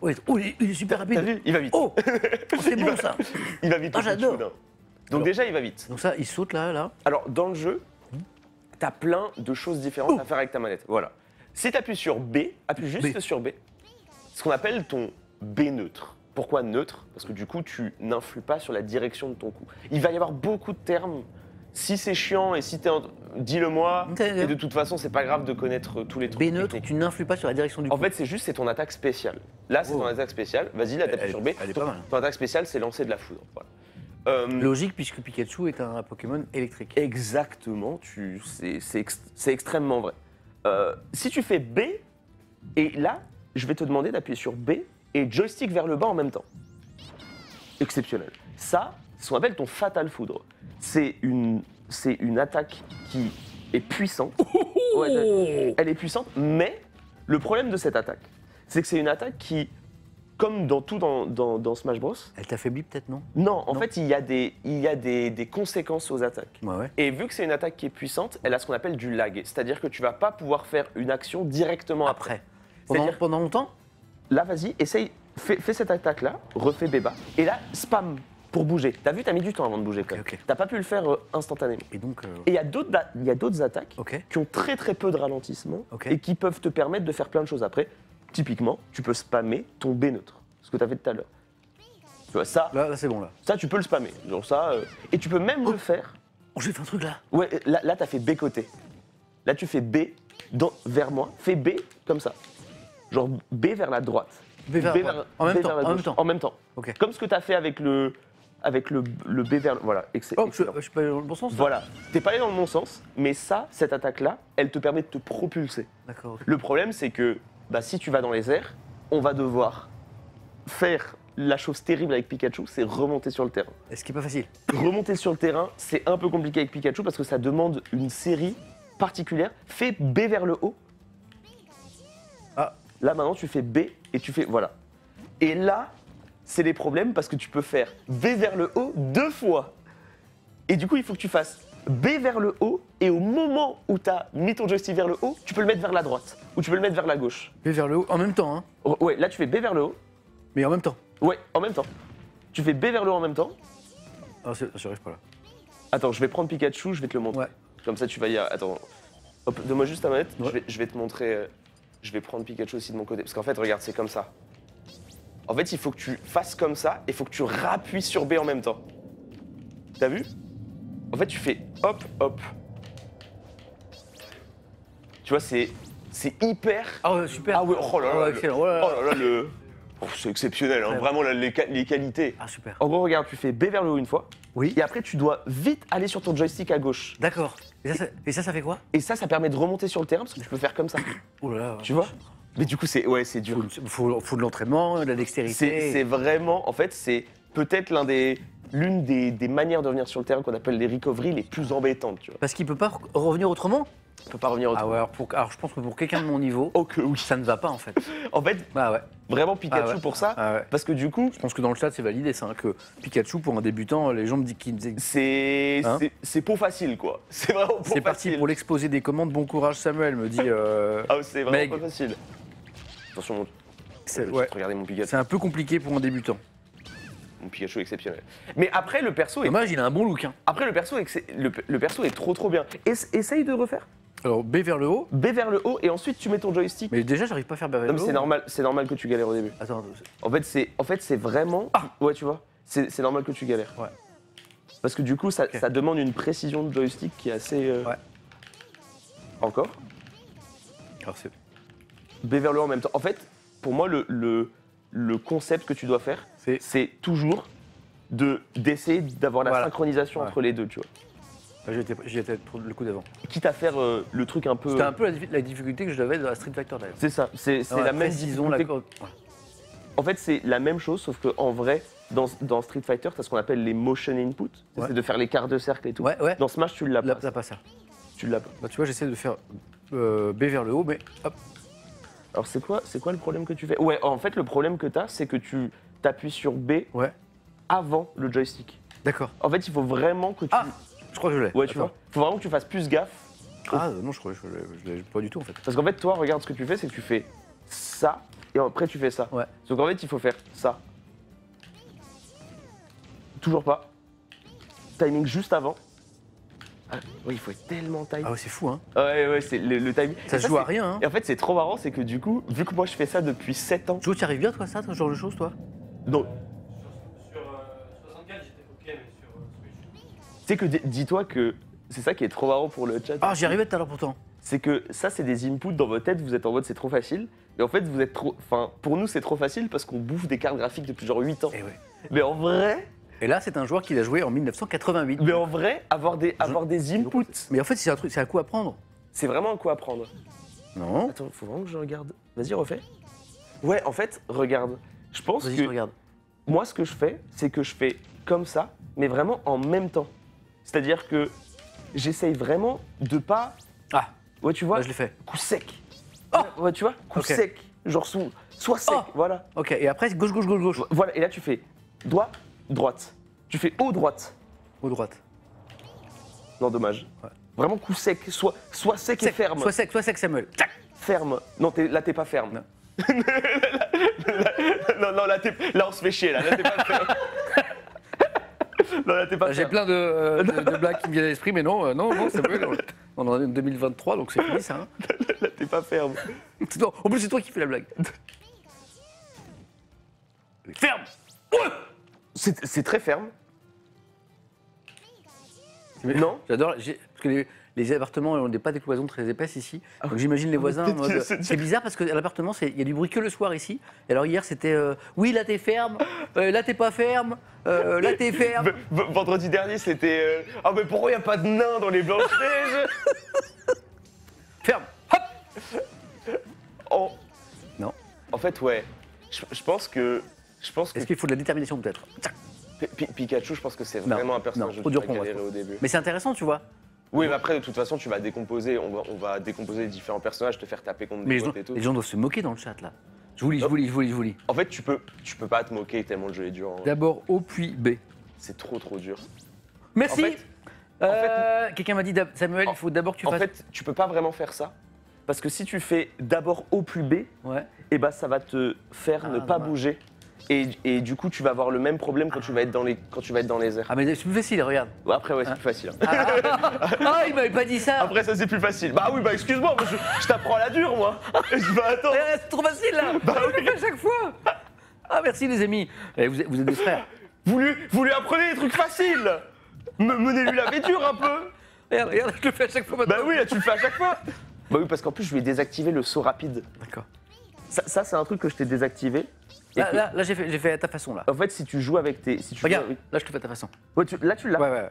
Ouais, oh, il est- super rapide. vu Il va vite. Oh, Oh, c'est bon ça. Il va vite. Ah, j'adore. Donc Alors- déjà, il va vite. Donc ça, il saute là, là. Alors, dans le jeu, t'as plein de choses différentes Oh. à faire avec ta manette. Voilà. Si t'appuies sur B, appuie juste B. sur B, ce qu'on appelle ton B neutre. Pourquoi neutre? Parce que du coup, tu n'influes pas sur la direction de ton coup. Il va y avoir beaucoup de termes. Si c'est chiant et si t'es en... Dis-le-moi. Et de toute façon, c'est pas grave de connaître tous les trucs. B neutre, tu n'influes pas sur la direction du En coup. fait, c'est juste, c'est ton attaque spéciale. Là, c'est Oh. ton attaque spéciale. Vas-y, t'appuies elle- sur B. elle est ton, pas mal. ton attaque spéciale, c'est lancer de la foudre. Voilà. Euh, Logique puisque Pikachu est un Pokémon électrique. Exactement, tu, c'est, c'est ex- c'est extrêmement vrai. Euh, si tu fais B, et là, je vais te demander d'appuyer sur B et joystick vers le bas en même temps. Exceptionnel. Ça, ce qu'on appelle ton Fatal Foudre. C'est une, c'est une attaque qui est puissante. Ouais, Oh elle est puissante, mais le problème de cette attaque, c'est que c'est une attaque qui, comme dans tout dans, dans- dans Smash Bros, Elle t'affaiblit peut-être, non? Non, en Non. fait, il y a, des, il y a des, des conséquences aux attaques. Ouais, ouais. Et vu que c'est une attaque qui est puissante, elle a ce qu'on appelle du lag. C'est-à-dire que tu vas pas pouvoir faire une action directement après. Après. Pendant, C'est-à-dire- pendant longtemps? Là, vas-y, essaye, fais, fais cette attaque-là, refais Béba, et là, spam pour bouger. T'as vu, t'as mis du temps avant de bouger. même. ok. T'as pas pu le faire euh, instantanément. Et donc. euh, Et il y a d'autres da- il y a d'autres attaques Ok. qui ont très très peu de ralentissement Ok. et qui peuvent te permettre de faire plein de choses après. Typiquement, tu peux spammer ton B neutre, ce que tu as fait tout à l'heure. Tu vois, ça, Là, là c'est bon là. ça, tu peux le spammer. Genre ça, euh, et tu peux même le faire Oh, j'ai fait un truc là. Ouais, là, là tu as fait B côté. Là, tu fais B dans, vers moi. Fais B comme ça. Genre B vers la droite. B vers- en même B temps, vers la en même temps. En même temps. Ok. Comme ce que tu as fait avec le, avec le, le B vers le. Voilà, ex- Oh, je, excellent. je suis pas allé dans le bon sens là Voilà. T'es pas allé dans le bon sens, mais ça, cette attaque-là, elle te permet de te propulser. D'accord. Le problème, c'est que bah, si tu vas dans les airs, on va devoir faire la chose terrible avec Pikachu, c'est remonter sur le terrain. Est-ce qui est pas facile Remonter sur le terrain, c'est un peu compliqué avec Pikachu parce que ça demande une série particulière. Fais B vers le haut. Ah. Là maintenant tu fais B et tu fais voilà. Et là, c'est les problèmes parce que tu peux faire B vers le haut deux fois. Et du coup, il faut que tu fasses B vers le haut et au moment où tu as mis ton joystick vers le haut, tu peux le mettre vers la droite ou tu peux le mettre vers la gauche. B vers le haut en même temps, hein. R- Ouais, là tu fais B vers le haut. Mais en même temps. Ouais, en même temps. Tu fais B vers le haut en même temps. Ah, c'est- j'y arrive pas là. Attends, je vais prendre Pikachu, je vais te le montrer. Ouais. Comme ça, tu vas y aller. Attends. Hop, donne-moi juste ta manette. Ouais. Je, vais, je vais te montrer. euh, Je vais prendre Pikachu aussi de mon côté. Parce qu'en fait, regarde, c'est comme ça. En fait, il faut que tu fasses comme ça et il faut que tu rappuies sur B en même temps. T'as vu? En fait, tu fais hop, hop. Tu vois, c'est c'est hyper. Ah, ouais, super. Ah ouais, oh là là. Ah ouais, le- excellent. Oh là là. Oh là là, le. Oh, c'est exceptionnel, hein, Ouais. vraiment là, les, les qualités. Ah, super. En gros, regarde, tu fais B vers le haut une fois. Oui. Et après, tu dois vite aller sur ton joystick à gauche. D'accord. Et ça, ça- et ça, ça fait quoi? Et ça, ça permet de remonter sur le terrain parce que tu peux faire comme ça. Oh là là. Tu vois? Mais du coup, c'est ouais, c'est dur. faut, faut, faut de l'entraînement, de la dextérité. C'est vraiment, en fait, c'est peut-être l'un des l'une des, des manières de revenir sur le terrain qu'on appelle les recovery les plus embêtantes. Tu vois. Parce qu'il peut pas re- revenir autrement? On peut pas revenir Ah autrement. ouais, alors, pour- alors je pense que pour quelqu'un de mon niveau, Oh que oui. ça ne va pas en fait. En fait, Ah ouais. vraiment Pikachu Ah ouais. pour ça, Ah ouais. parce que du coup, Je pense que dans le chat, c'est validé ça, hein, que Pikachu, pour un débutant, les gens me disent qu'ils c'est Hein c'est- pas facile quoi. C'est vraiment pas C'est parti facile. pour l'exposé des commandes. Bon courage, Samuel, me dit. euh, Ah, c'est vraiment Meg. pas facile. Attention, mon... c'est ouais, mon Pikachu. c'est un peu compliqué pour un débutant. Mon Pikachu exceptionnel. Mais après, le perso est Dommage, il a un bon look. hein. Après, le perso, est le, le perso est trop trop bien. Es- essaye de refaire. Alors, B vers le haut, B vers le haut et ensuite tu mets ton joystick. mais déjà, j'arrive pas à faire B vers Non, le mais haut. c'est normal, c'est normal que tu galères au début. Attends, En fait, c'est en fait, c'est vraiment. Ouais, tu vois. C'est normal que tu galères. Ouais. Parce que du coup, ça demande une précision de joystick qui est assez. euh, Ouais. Encore. alors c'est. B vers le haut en même temps. En fait, pour moi, le, le, le concept que tu dois faire, C'est- c'est toujours de d'essayer d'avoir la Voilà. synchronisation Ouais. entre les deux, tu vois. J'y étais, j'y étais pour le coup d'avant. Quitte à faire euh, le truc un peu. C'était un peu la, diffi- la difficulté que j'avais dans la Street Fighter d'ailleurs. C'est ça, c'est c'est Dans la même précision, la difficulté co- ouais. En fait, c'est la même chose, sauf qu'en vrai, dans, dans Street Fighter, tu as ce qu'on appelle les motion input. Ouais. C'est de faire les quarts de cercle et tout. Ouais, ouais. Dans Smash, tu l'as Là, pas. t'as pas ça. Tu l'as pas. Bah, tu vois, j'essaie de faire euh, B vers le haut, mais hop. Alors c'est quoi, c'est quoi le problème que tu fais? Ouais, en fait, le problème que tu as, c'est que tu t'appuies sur B Ouais. avant le joystick. D'accord. En fait, il faut vraiment que tu. Ah Je crois que je l'ai. ouais, tu Attends. vois. Il faut vraiment que tu fasses plus gaffe. Ah non, je crois que je l'ai- je l'ai pas du tout en fait. Parce qu'en fait, toi, regarde ce que tu fais, c'est que tu fais ça et après tu fais ça. Ouais. Donc en fait, il faut faire ça. Toujours pas. Timing juste avant. Ah, oui, il faut être tellement timing. Ah ouais, c'est fou, hein. Ouais, ouais, c'est le, le timing. Ça se joue à rien, hein. Et en fait, c'est trop marrant, c'est que du coup, vu que moi je fais ça depuis 7 ans, Jo, tu arrives bien, toi, ça, ce genre de choses, toi? Donc Sur euh, 64, j'étais ok, mais sur euh, Switch. tu sais que di- dis-toi que c'est ça qui est trop marrant pour le chat. Ah, j'y arrivais tout à l'heure pourtant. c'est que ça, c'est des inputs dans votre tête, vous êtes en mode c'est trop facile. Et en fait, vous êtes trop. Enfin, pour nous, c'est trop facile parce qu'on bouffe des cartes graphiques depuis genre 8 ans. Et, ouais. Mais en vrai, Et là, c'est un joueur qui l'a joué en 1988. mais en vrai, avoir des, avoir des inputs, Mais en fait, c'est un truc, c'est un coup à prendre. c'est vraiment un coup à prendre. Non Attends, faut vraiment que je regarde. Vas-y, refais. Ouais, en fait, regarde. Je pense que je regarde. moi, ce que je fais, c'est que je fais comme ça, mais vraiment en même temps. C'est-à-dire que j'essaye vraiment de pas. Ah, Ouais, tu vois, là, je l'ai fait. coup sec. Oh Ouais, tu vois, coup sec. Genre, sous, soit sec, Oh voilà. Ok, et après, gauche, gauche, gauche, gauche. Voilà, et là, tu fais doigt, droite. Tu fais haut, droite. Au droite. Non, dommage. Ouais. Vraiment coup sec, soit, soit sec, et Sec, ferme. Sois sec, sois sec, Samuel. Tac Ferme. Non, t'es- là, t'es pas ferme. Non. non, non, là, t'es- là, on se fait chier, là. Là, t'es pas ferme. non, là, t'es pas J'ai ferme. plein de, euh, de- de blagues qui me viennent à l'esprit, mais non, euh, non, non, Samuel. On est en 2023, donc c'est fini ça. hein. Là, t'es pas ferme. Non, en plus, c'est toi qui fais la blague. Ferme c'est très ferme. Mais- Non J'adore, parce que les, les appartements ont des, pas des cloisons très épaisses ici. Donc j'imagine les voisins C'est bizarre parce que l'appartement, il y a du bruit que le soir ici. Et alors hier, c'était euh, oui, là t'es ferme, euh, là t'es pas ferme, euh, là t'es ferme. Vendredi dernier, c'était. Ah, mais pourquoi il n'y a pas de nains dans les Blanches-Neiges Ferme Hop Oh. Non. En fait, ouais. Je, je pense que. Je pense que Est-ce qu'il faut de la détermination peut-être. Pi- Pikachu, je pense que c'est Non, vraiment un personnage non, trop dur pour moi, au début. Mais c'est intéressant, tu vois. Oui, mais après, de toute façon, tu vas décomposer. On va, on va décomposer les différents personnages, te faire taper contre Mais des les gens, et tout. les gens doivent se moquer dans le chat là. Je vous lis, je vous lis, je vous lis, je vous lis. En fait, tu peux, tu peux pas te moquer tellement le jeu est dur. hein. D'abord O puis B. C'est trop, trop dur. Merci En fait- Euh, Quelqu'un m'a dit, d'ab- Samuel, il faut d'abord que tu En fasses. fait, tu peux pas vraiment faire ça. Parce que si tu fais d'abord O plus B, Ouais. eh ben, ça va te faire Ah, ne pas dommage. bouger. Et, et du coup, tu vas avoir le même problème quand tu vas être dans les, quand tu vas être dans les airs. Ah, mais c'est plus facile, regarde. Ouais, Après, ouais, c'est plus facile. hein. Ah, ah, il m'avait pas dit ça Après, ça, c'est plus facile. Bah oui, bah excuse-moi, moi, je, je t'apprends à la dure, moi. Et je bah attends. Eh, C'est trop facile là Bah Je le fais à chaque fois Ah, merci les amis Eh, vous, êtes, vous êtes des frères. Vous lui, vous lui apprenez des trucs faciles. Me- Menez-lui la dure un peu. Regarde, regarde, je le fais à chaque fois maintenant. Bah oui, là, tu le fais à chaque fois. Bah oui, parce qu'en plus, je lui ai désactivé le saut rapide. D'accord. Ça, ça, c'est un truc que je t'ai désactivé. Là, que- là, là, j'ai fait, à ta façon là. En fait, si tu joues avec tes. Si tu Regarde, joues là je te fais à ta façon. Ouais, tu- là, tu l'as. Ouais, ouais, ouais.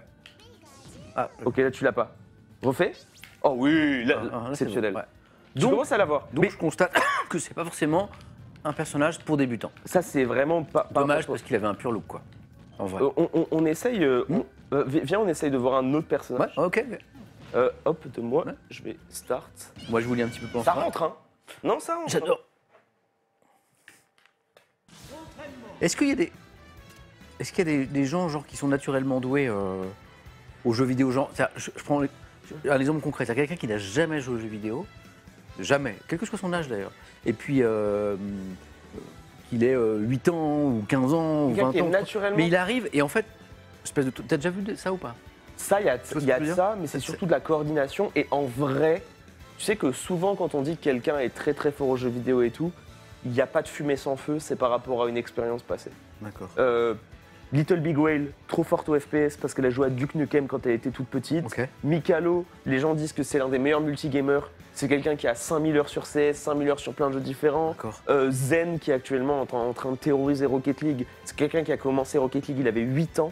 Ah, Ok, là, tu l'as pas. Refais Oh oui, là, ah, ah, exceptionnel. bon, ouais. Tu Donc- commences à l'avoir. Donc Mais je constate que c'est pas forcément un personnage pour débutants. ça, c'est vraiment pas. Dommage pas- parce qu'il avait un pur look quoi. En vrai. Euh, on, on- on essaye. euh, Hmm on- euh, vi- viens, on essaye de voir un autre Ouais, personnage. ok. Euh, hop, de moi, Ouais. je vais start. Moi je vous lis un petit peu pendant Ça rentre, hein Non, ça rentre. J'adore. Est-ce qu'il y a des. Est-ce qu'il y a des, des gens genre, qui sont naturellement doués euh, aux jeux vidéo genre, je, je prends un exemple concret. C'est quelqu'un qui n'a jamais joué aux jeux vidéo, jamais, quel que soit son âge d'ailleurs. Et puis euh, qu'il ait euh, 8 ans ou 15 ans ou Quelqu'un 20 qui est ans. naturellement. Mais il arrive et en fait, espèce de. T'as déjà vu ça ou pas? Ça, il y a, y a de ça, mais C'est- surtout de la coordination. Et en vrai, tu sais que souvent, quand on dit que quelqu'un est très très fort aux jeux vidéo et tout, il n'y a pas de fumée sans feu, c'est par rapport à une expérience passée. D'accord. Euh, Little Big Whale, trop forte au FPS parce qu'elle a joué à Duke Nukem quand elle était toute petite. Mikalo, les gens disent que c'est l'un des meilleurs multigamers. C'est quelqu'un qui a 5000 heures sur CS, 5000 heures sur plein de jeux différents. Euh, Zen, qui est actuellement en, train- en train de terroriser Rocket League, c'est quelqu'un qui a commencé Rocket League, il avait 8 ans.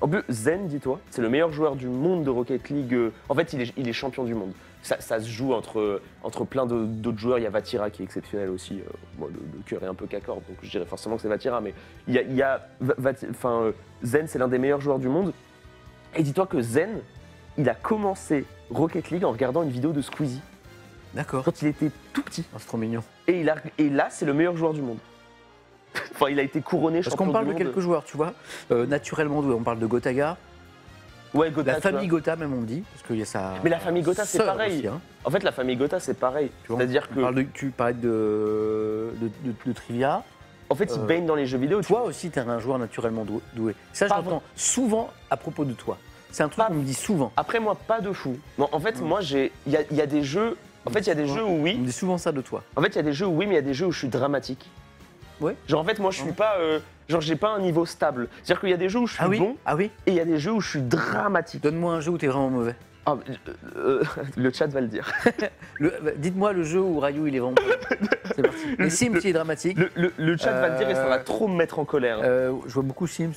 En plus, Zen, dis-toi, c'est le meilleur joueur du monde de Rocket League. euh, En fait, il est, il est champion du monde. Ça, ça se joue entre, entre plein d'autres joueurs. Il y a Vatira qui est exceptionnel aussi. euh, moi, le, le cœur est un peu cacor, donc je dirais forcément que c'est Vatira. Mais il y a, il y a Va- Vati- enfin, euh, Zen, c'est l'un des meilleurs joueurs du monde. Et dis-toi que Zen, il a commencé Rocket League en regardant une vidéo de Squeezie D'accord. quand il était tout petit. Oh, c'est trop mignon. Et, il a, et là, c'est le meilleur joueur du monde. enfin, il a été couronné Parce qu'on parle de monde. quelques joueurs, tu vois, euh, naturellement doués. On parle de Gotaga, Ouais, Gotha, la famille Gotha même on dit, parce qu'il y a sa. Mais la famille Gotha, c'est pareil. aussi, hein, En fait, la famille Gotha, c'est pareil. C'est-à-dire On que, parle de- tu parlais de, de, de- de Trivia. en fait, il euh, baigne dans les jeux vidéo. tu Toi aussi, tu es un joueur naturellement dou- doué. Ça, je l'entends souvent à propos de toi. C'est un truc qu'on me dit souvent. Après, moi, pas de fou. Non, en fait, Mm. moi, j'ai. Il y y a des jeux. En fait, il y a des jeux où On oui. me dit souvent ça de toi. En fait, il y a des jeux où oui, mais il y a des jeux où je suis dramatique. Ouais. Genre, en fait, moi, je suis pas. euh, genre, j'ai pas un niveau stable. C'est-à-dire qu'il y a des jeux où je suis Ah oui? bon Ah oui? et il y a des jeux où je suis dramatique. Donne-moi un jeu où tu es vraiment mauvais. Ah, euh, euh, le chat va le dire. Le- bah, Dites-moi le jeu où Ryu il est vraiment mauvais. C'est parti. Le- Les Sims, le- qui est dramatique. Le, le- le chat va le dire et ça va Euh, trop me mettre en colère. Euh, je vois beaucoup Sims.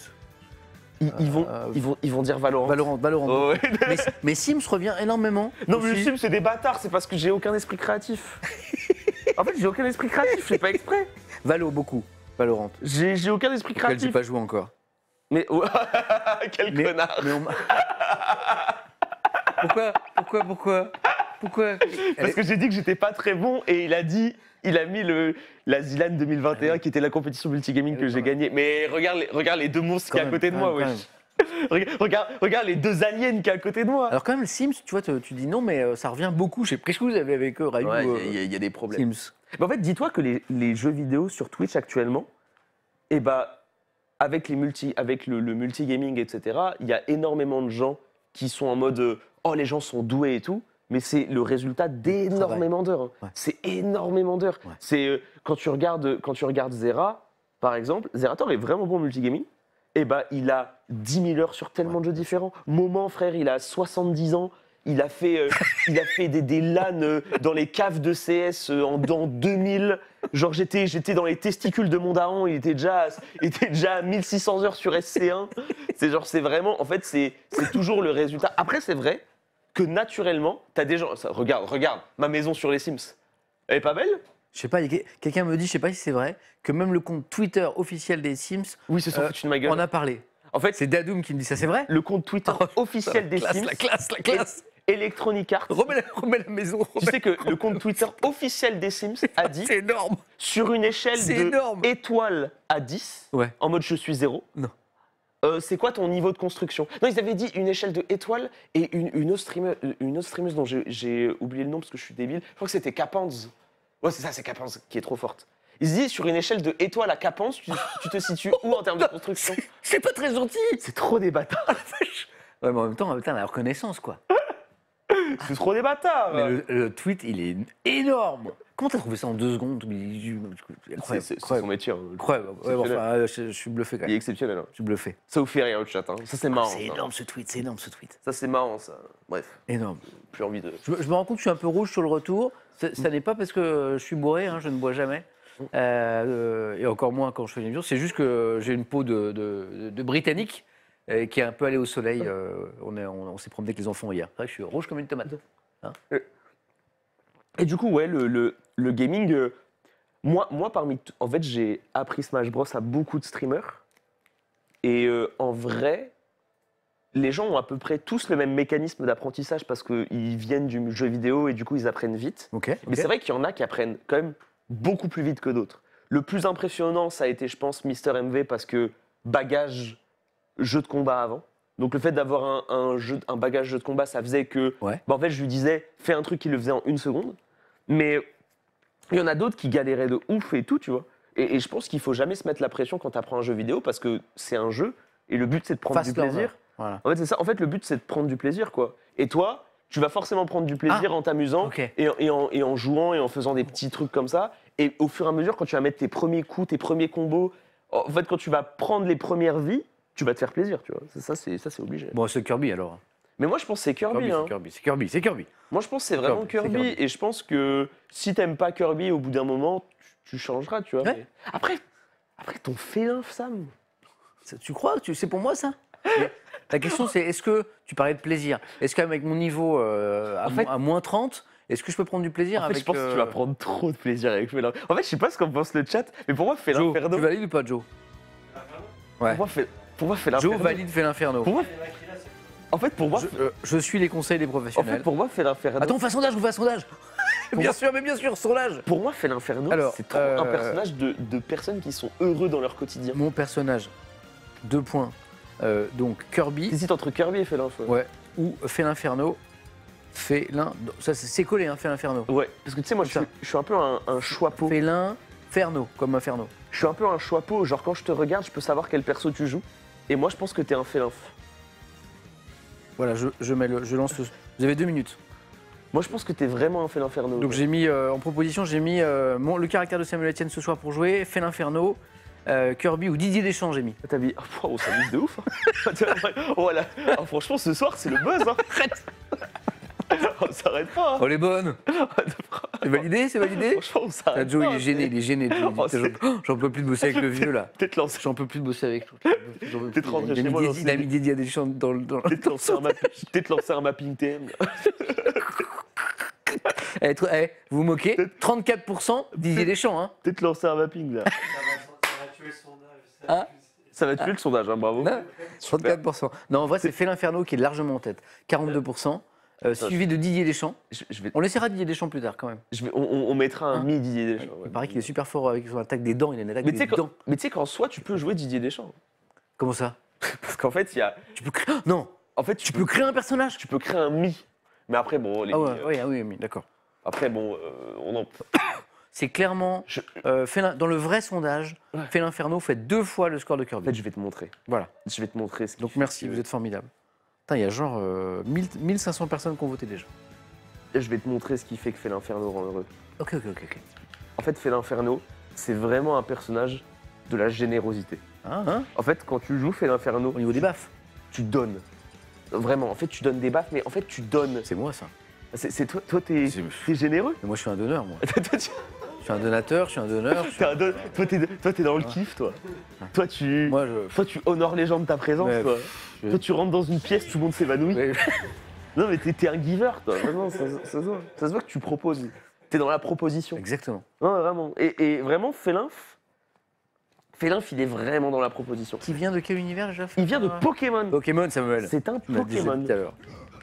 Ils, ils vont, euh, ils, vont, ils vont dire Valorant. Valorant, Valorant. Oh, ouais. mais, mais Sims revient énormément. Non, mais le aussi. C'est des bâtards, c'est parce que j'ai aucun esprit créatif. en fait, j'ai aucun esprit créatif, je fais pas exprès. Valo, beaucoup. Valorant. J'ai j'ai aucun esprit Auquel j'ai créatif. pas joué encore. Mais quel Mais- connard. Mais on m'a- pourquoi Pourquoi Pourquoi Pourquoi? Parce est- que j'ai dit que j'étais pas très bon et il a dit, il a mis le la Zilan 2021 qui était la compétition multigaming Ah que j'ai quand gagnée. Mais regarde les, regarde les deux monstres Quand qui est à même, côté de quand moi, même, wesh. Regarde, regarde les deux aliens qui est à côté de moi. Alors quand même, le Sims, tu vois, tu, tu dis non, mais euh, ça revient beaucoup. Je sais Qu'est-ce que vous avez avec eux, Ouais, euh, il y, a- il y a des problèmes. Sims? Mais en fait, dis-toi que les, les jeux vidéo sur Twitch actuellement, eh bah, avec, les multi, avec le, le multigaming, etc., il y a énormément de gens qui sont en mode euh, Oh, les gens sont doués et tout. Mais c'est le résultat d'énormément d'heures. hein. Ouais. C'est énormément d'heures. Ouais. C'est euh, quand tu regardes quand tu regardes Zera, par exemple, Zerator est vraiment bon en multigaming. Et bah, il a 10 000 heures sur tellement de jeux différents. Moment, frère, il a 70 ans. Il a fait, euh, il a fait des, des LAN euh, dans les caves de CS euh, en dans 2000. Genre, j'étais, j'étais dans les testicules de mon daron. Il était déjà, il était déjà à 1600 heures sur SC1. C'est genre, c'est vraiment, en fait, c'est, c'est toujours le résultat. Après, c'est vrai que naturellement, t'as des gens. ça, regarde, regarde, ma maison sur les Sims. Elle est pas belle Je sais pas, quelqu'un me dit, je sais pas si c'est vrai, que même le compte Twitter officiel des Sims Oui, c'est Euh, foutu de ma gueule. en a parlé. En fait, C'est Dadoum qui me dit ça, c'est vrai le compte Twitter Oh, officiel des classe, Sims, La classe, la classe Electronic Arts. remets la, remets la maison, Tu remets- sais que le compte Twitter officiel des Sims a dit c'est énorme sur une échelle de énorme. étoile à 10, Ouais. en mode je suis zéro. Non. euh, c'est quoi ton niveau de construction? Non, ils avaient dit une échelle de étoile et une, une, autre, streamer- une autre streameuse dont j'ai- j'ai oublié le nom parce que je suis débile. Je crois que c'était Capanz. Ouais, c'est ça, c'est Capanz qui est trop forte. Ils se disent sur une échelle de étoile à Capanz, tu, tu te situes où en termes de construction C'est pas très gentil C'est trop des bâtards. Ouais, mais en même temps, putain, la reconnaissance, quoi. C'est trop des bâtards. Mais le, le tweet, il est énorme Comment t'as trouvé ça en deux secondes C'est- son métier. hein. Incroyable. Ouais, bon, enfin, euh, je, je suis bluffé quand Il est même. exceptionnel. hein. Je suis bluffé. Ça vous fait rire au chat. hein. Ça, c'est marrant. C'est énorme ce tweet, c'est énorme ce tweet. Ça, c'est marrant, ça. Bref, Énorme. plus envie de. Je, je me rends compte que je suis un peu rouge sur le retour. Ça, n'est pas parce que je suis bourré, hein, je ne bois jamais. Euh, et encore moins quand je fais une émission. C'est juste que j'ai une peau de, de- de britannique euh, qui est un peu allée au soleil. euh, on est- on, on s'est promené avec les enfants hier. Vrai je suis rouge comme une tomate. Et du coup, ouais, le, le, le gaming, moi, moi, parmi. En fait, j'ai appris Smash Bros à beaucoup de streamers. Et en vrai, les gens ont à peu près tous le même mécanisme d'apprentissage parce qu'ils viennent du jeu vidéo et du coup, ils apprennent vite. Mais c'est vrai qu'il y en a qui apprennent quand même beaucoup plus vite que d'autres. Le plus impressionnant, ça a été, je pense, Mister MV parce que bagage jeu de combat avant. Donc le fait d'avoir un, un jeu, un bagage jeu de combat, ça faisait que, Ouais. bah, en fait, je lui disais, fais un truc qu'il le faisait en une seconde. Mais il y en a d'autres qui galéraient de ouf et tout, tu vois. Et, et je pense qu'il faut jamais se mettre la pression quand tu apprends un jeu vidéo parce que c'est un jeu et le but c'est de prendre du plaisir. Voilà. En fait, c'est ça. En fait, le but c'est de prendre du plaisir, quoi. Et toi, tu vas forcément prendre du plaisir en t'amusant et, en- et en, et en jouant et en faisant des petits trucs comme ça. Et au fur et à mesure, quand tu vas mettre tes premiers coups, tes premiers combos, en fait, quand tu vas prendre les premières vies, tu vas te faire plaisir, tu vois. Ça, c'est ça, c'est obligé. Bon, c'est Kirby alors. Mais moi, je pense que c'est Kirby. Kirby, hein. c'est Kirby, c'est Kirby, c'est Kirby. Moi, je pense que c'est vraiment Kirby, c'est Kirby. Kirby. Et je pense que si t'aimes pas Kirby, au bout d'un moment, tu, tu changeras, tu vois. Ouais. Mais Après, après, ton félin, Sam. Ça, Tu crois Tu- C'est pour moi ça? La question, c'est est-ce que tu parlais de plaisir Est-ce qu'avec mon niveau euh, à, En fait- mo- à moins 30, est-ce que je peux prendre du plaisir En fait, avec je pense que tu euh, vas prendre trop de plaisir avec Félin. En fait, je sais pas ce qu'en pense le chat, mais pour moi, Félin Joe, Inferno. tu valides ou pas, Joe? Ouais. Pour moi, Fé- pour moi, Félin Joe Inferno- valide fait l'inferno. Pour moi, en fait, pour moi, Je, euh, je suis les conseils des en professionnels. fait, pour moi, Félin Inferno. Attends, on fait un sondage, on fait un sondage Bien moi- sûr, mais bien sûr, sondage Pour moi, Félin Inferno, Alors, c'est trop euh, un personnage de, de personnes qui sont heureux dans leur quotidien. Mon personnage, deux points. Euh, donc Kirby T'hésites entre Kirby et Félin ouais, ou fait l'inferno. Fait l'un. Ça, c'est collé, hein, fait l'inferno. Ouais, parce que tu sais, moi, je suis, je suis un peu un, un choix-peau. Fait l'inferno, comme inferno. Je suis un peu un choix-peau. Genre, quand je te regarde, je peux savoir quel perso tu joues. Et moi, je pense que t'es un Félin. Voilà, je, je mets le, je lance le. Vous avez deux minutes. Moi, je pense que t'es vraiment un Félin Inferno. Donc j'ai mis euh, en proposition, j'ai mis euh, mon- le caractère de Samuel Etienne ce soir pour jouer, fait l'inferno, euh, Kirby ou Didier Deschamps, j'ai mis. T'as mis. Oh, wow, ça mise de ouf. hein. oh, là. Oh, franchement, ce soir, c'est le buzz. Hein. Arrête. on s'arrête pas. hein. Oh les bonnes C'est validé, c'est validé? Franchement, on Ah, s'arrête Joe, pas. il est gêné, il est gêné. Oh, J'en j'en peux plus de bosser avec le vieux là. Peut-être lancer, J'en peux plus de bosser avec. J'en peux T'es plus. rentré chez moi il a mis Didier Deschamps dans le. dans le- peut-être lancer, un mapping- peut-être lancer un mapping TM. Eh, eh, vous vous moquez 34% Didier Deschamps, hein Peut-être lancer un mapping là. Ah. Ça va tuer le sondage, hein, bravo. Non, 34%. Non, en vrai, c'est Fait l'Inferno qui est largement en tête. 42%. euh, suivi de Didier Deschamps. Je, je vais, On laissera Didier Deschamps plus tard quand même. je vais- on, on- on mettra un Hein mi Didier Deschamps. ouais. Il paraît qu'il est super fort avec son attaque des dents. Il a une attaque Mais tu des sais qu'en- dents. mais tu sais qu'en soi, tu peux jouer Didier Deschamps. Comment ça? Parce qu'en fait, il y a. Tu peux créer. Non En fait, tu, Tu peux créer un personnage tu peux créer un mi. Mais après, bon, les Ah ouais, mi, euh, ouais, ah oui, oui, d'accord. après, bon, euh, on en. C'est clairement. Je- euh, Félin- dans le vrai sondage, Ouais. Fait l'Inferno fait deux fois le score de En Kirby. fait, je vais te montrer. Voilà. Je vais te montrer ce Donc merci, vous êtes formidable. Putain, il y a genre euh, 1000 1500 personnes qui ont voté déjà. Je vais te montrer ce qui fait que fait l'Inferno rend heureux. Ok, ok, ok. ok. En fait, fait l'Inferno, c'est vraiment un personnage de la générosité. Hein, hein? En fait, quand tu joues fait l'Inferno, Au niveau des baffes, tu donnes. Vraiment, en fait, tu donnes des baffes, mais en fait, tu donnes. c'est moi ça. C'est toi, toi, t'es généreux. Mais moi je suis un donneur, moi. Je suis un donateur, je suis un donneur. je suis- t'es un don- toi, t'es toi, t'es dans le kiff, toi. Toi, tu, Moi je. toi, tu honores les gens de ta présence, toi. je- Toi, tu rentres dans une pièce, tout le monde s'évanouit. Ouais. Non, mais t'es t'es un giver, toi. Vraiment, ça, ça- ça se voit. Ça se voit que tu proposes. T'es dans la proposition. Exactement. Non, vraiment. Et, et vraiment, Félinf, Félinf, il est vraiment dans la proposition. Qui vient de quel univers déjà Il vient de Ah. Pokémon. Pokémon, Samuel. C'est un Tu Pokémon. tout à l'heure.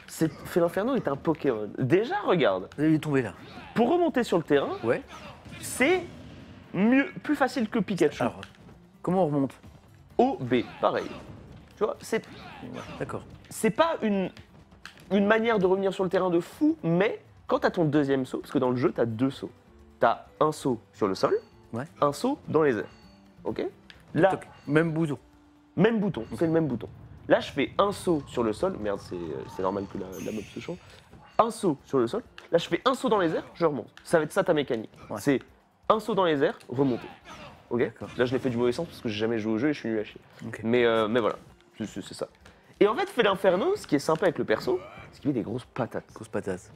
C'est- Félinferno est un Pokémon. Déjà, regarde. Il est tombé là. Pour remonter sur le terrain, Ouais. C'est mieux, plus facile que Pikachu. Alors, comment on remonte? O, B, pareil. Tu vois, c'est D'accord. c'est pas une, une manière de revenir sur le terrain de fou, mais quand t'as ton deuxième saut, parce que dans le jeu, t'as deux sauts. T'as un saut sur le sol, Ouais. un saut dans les airs. Ok? Là, Toc. Même bouton. même bouton, c'est le même bouton. Là, je fais un saut sur le sol. Merde, c'est c'est normal que la, la mob se change. Un saut sur le sol. Là, je fais un saut dans les airs, je remonte. Ça va être ça ta mécanique. Ouais. C'est un saut dans les airs, remonter. Ok. Là, je l'ai fait du mauvais sens parce que j'ai jamais joué au jeu et je suis nul à chier. Mais, euh, mais voilà, c'est ça. Et en fait, fait l'inferno, ce qui est sympa avec le perso, c'est qu'il met des grosses patates. Grosse patate.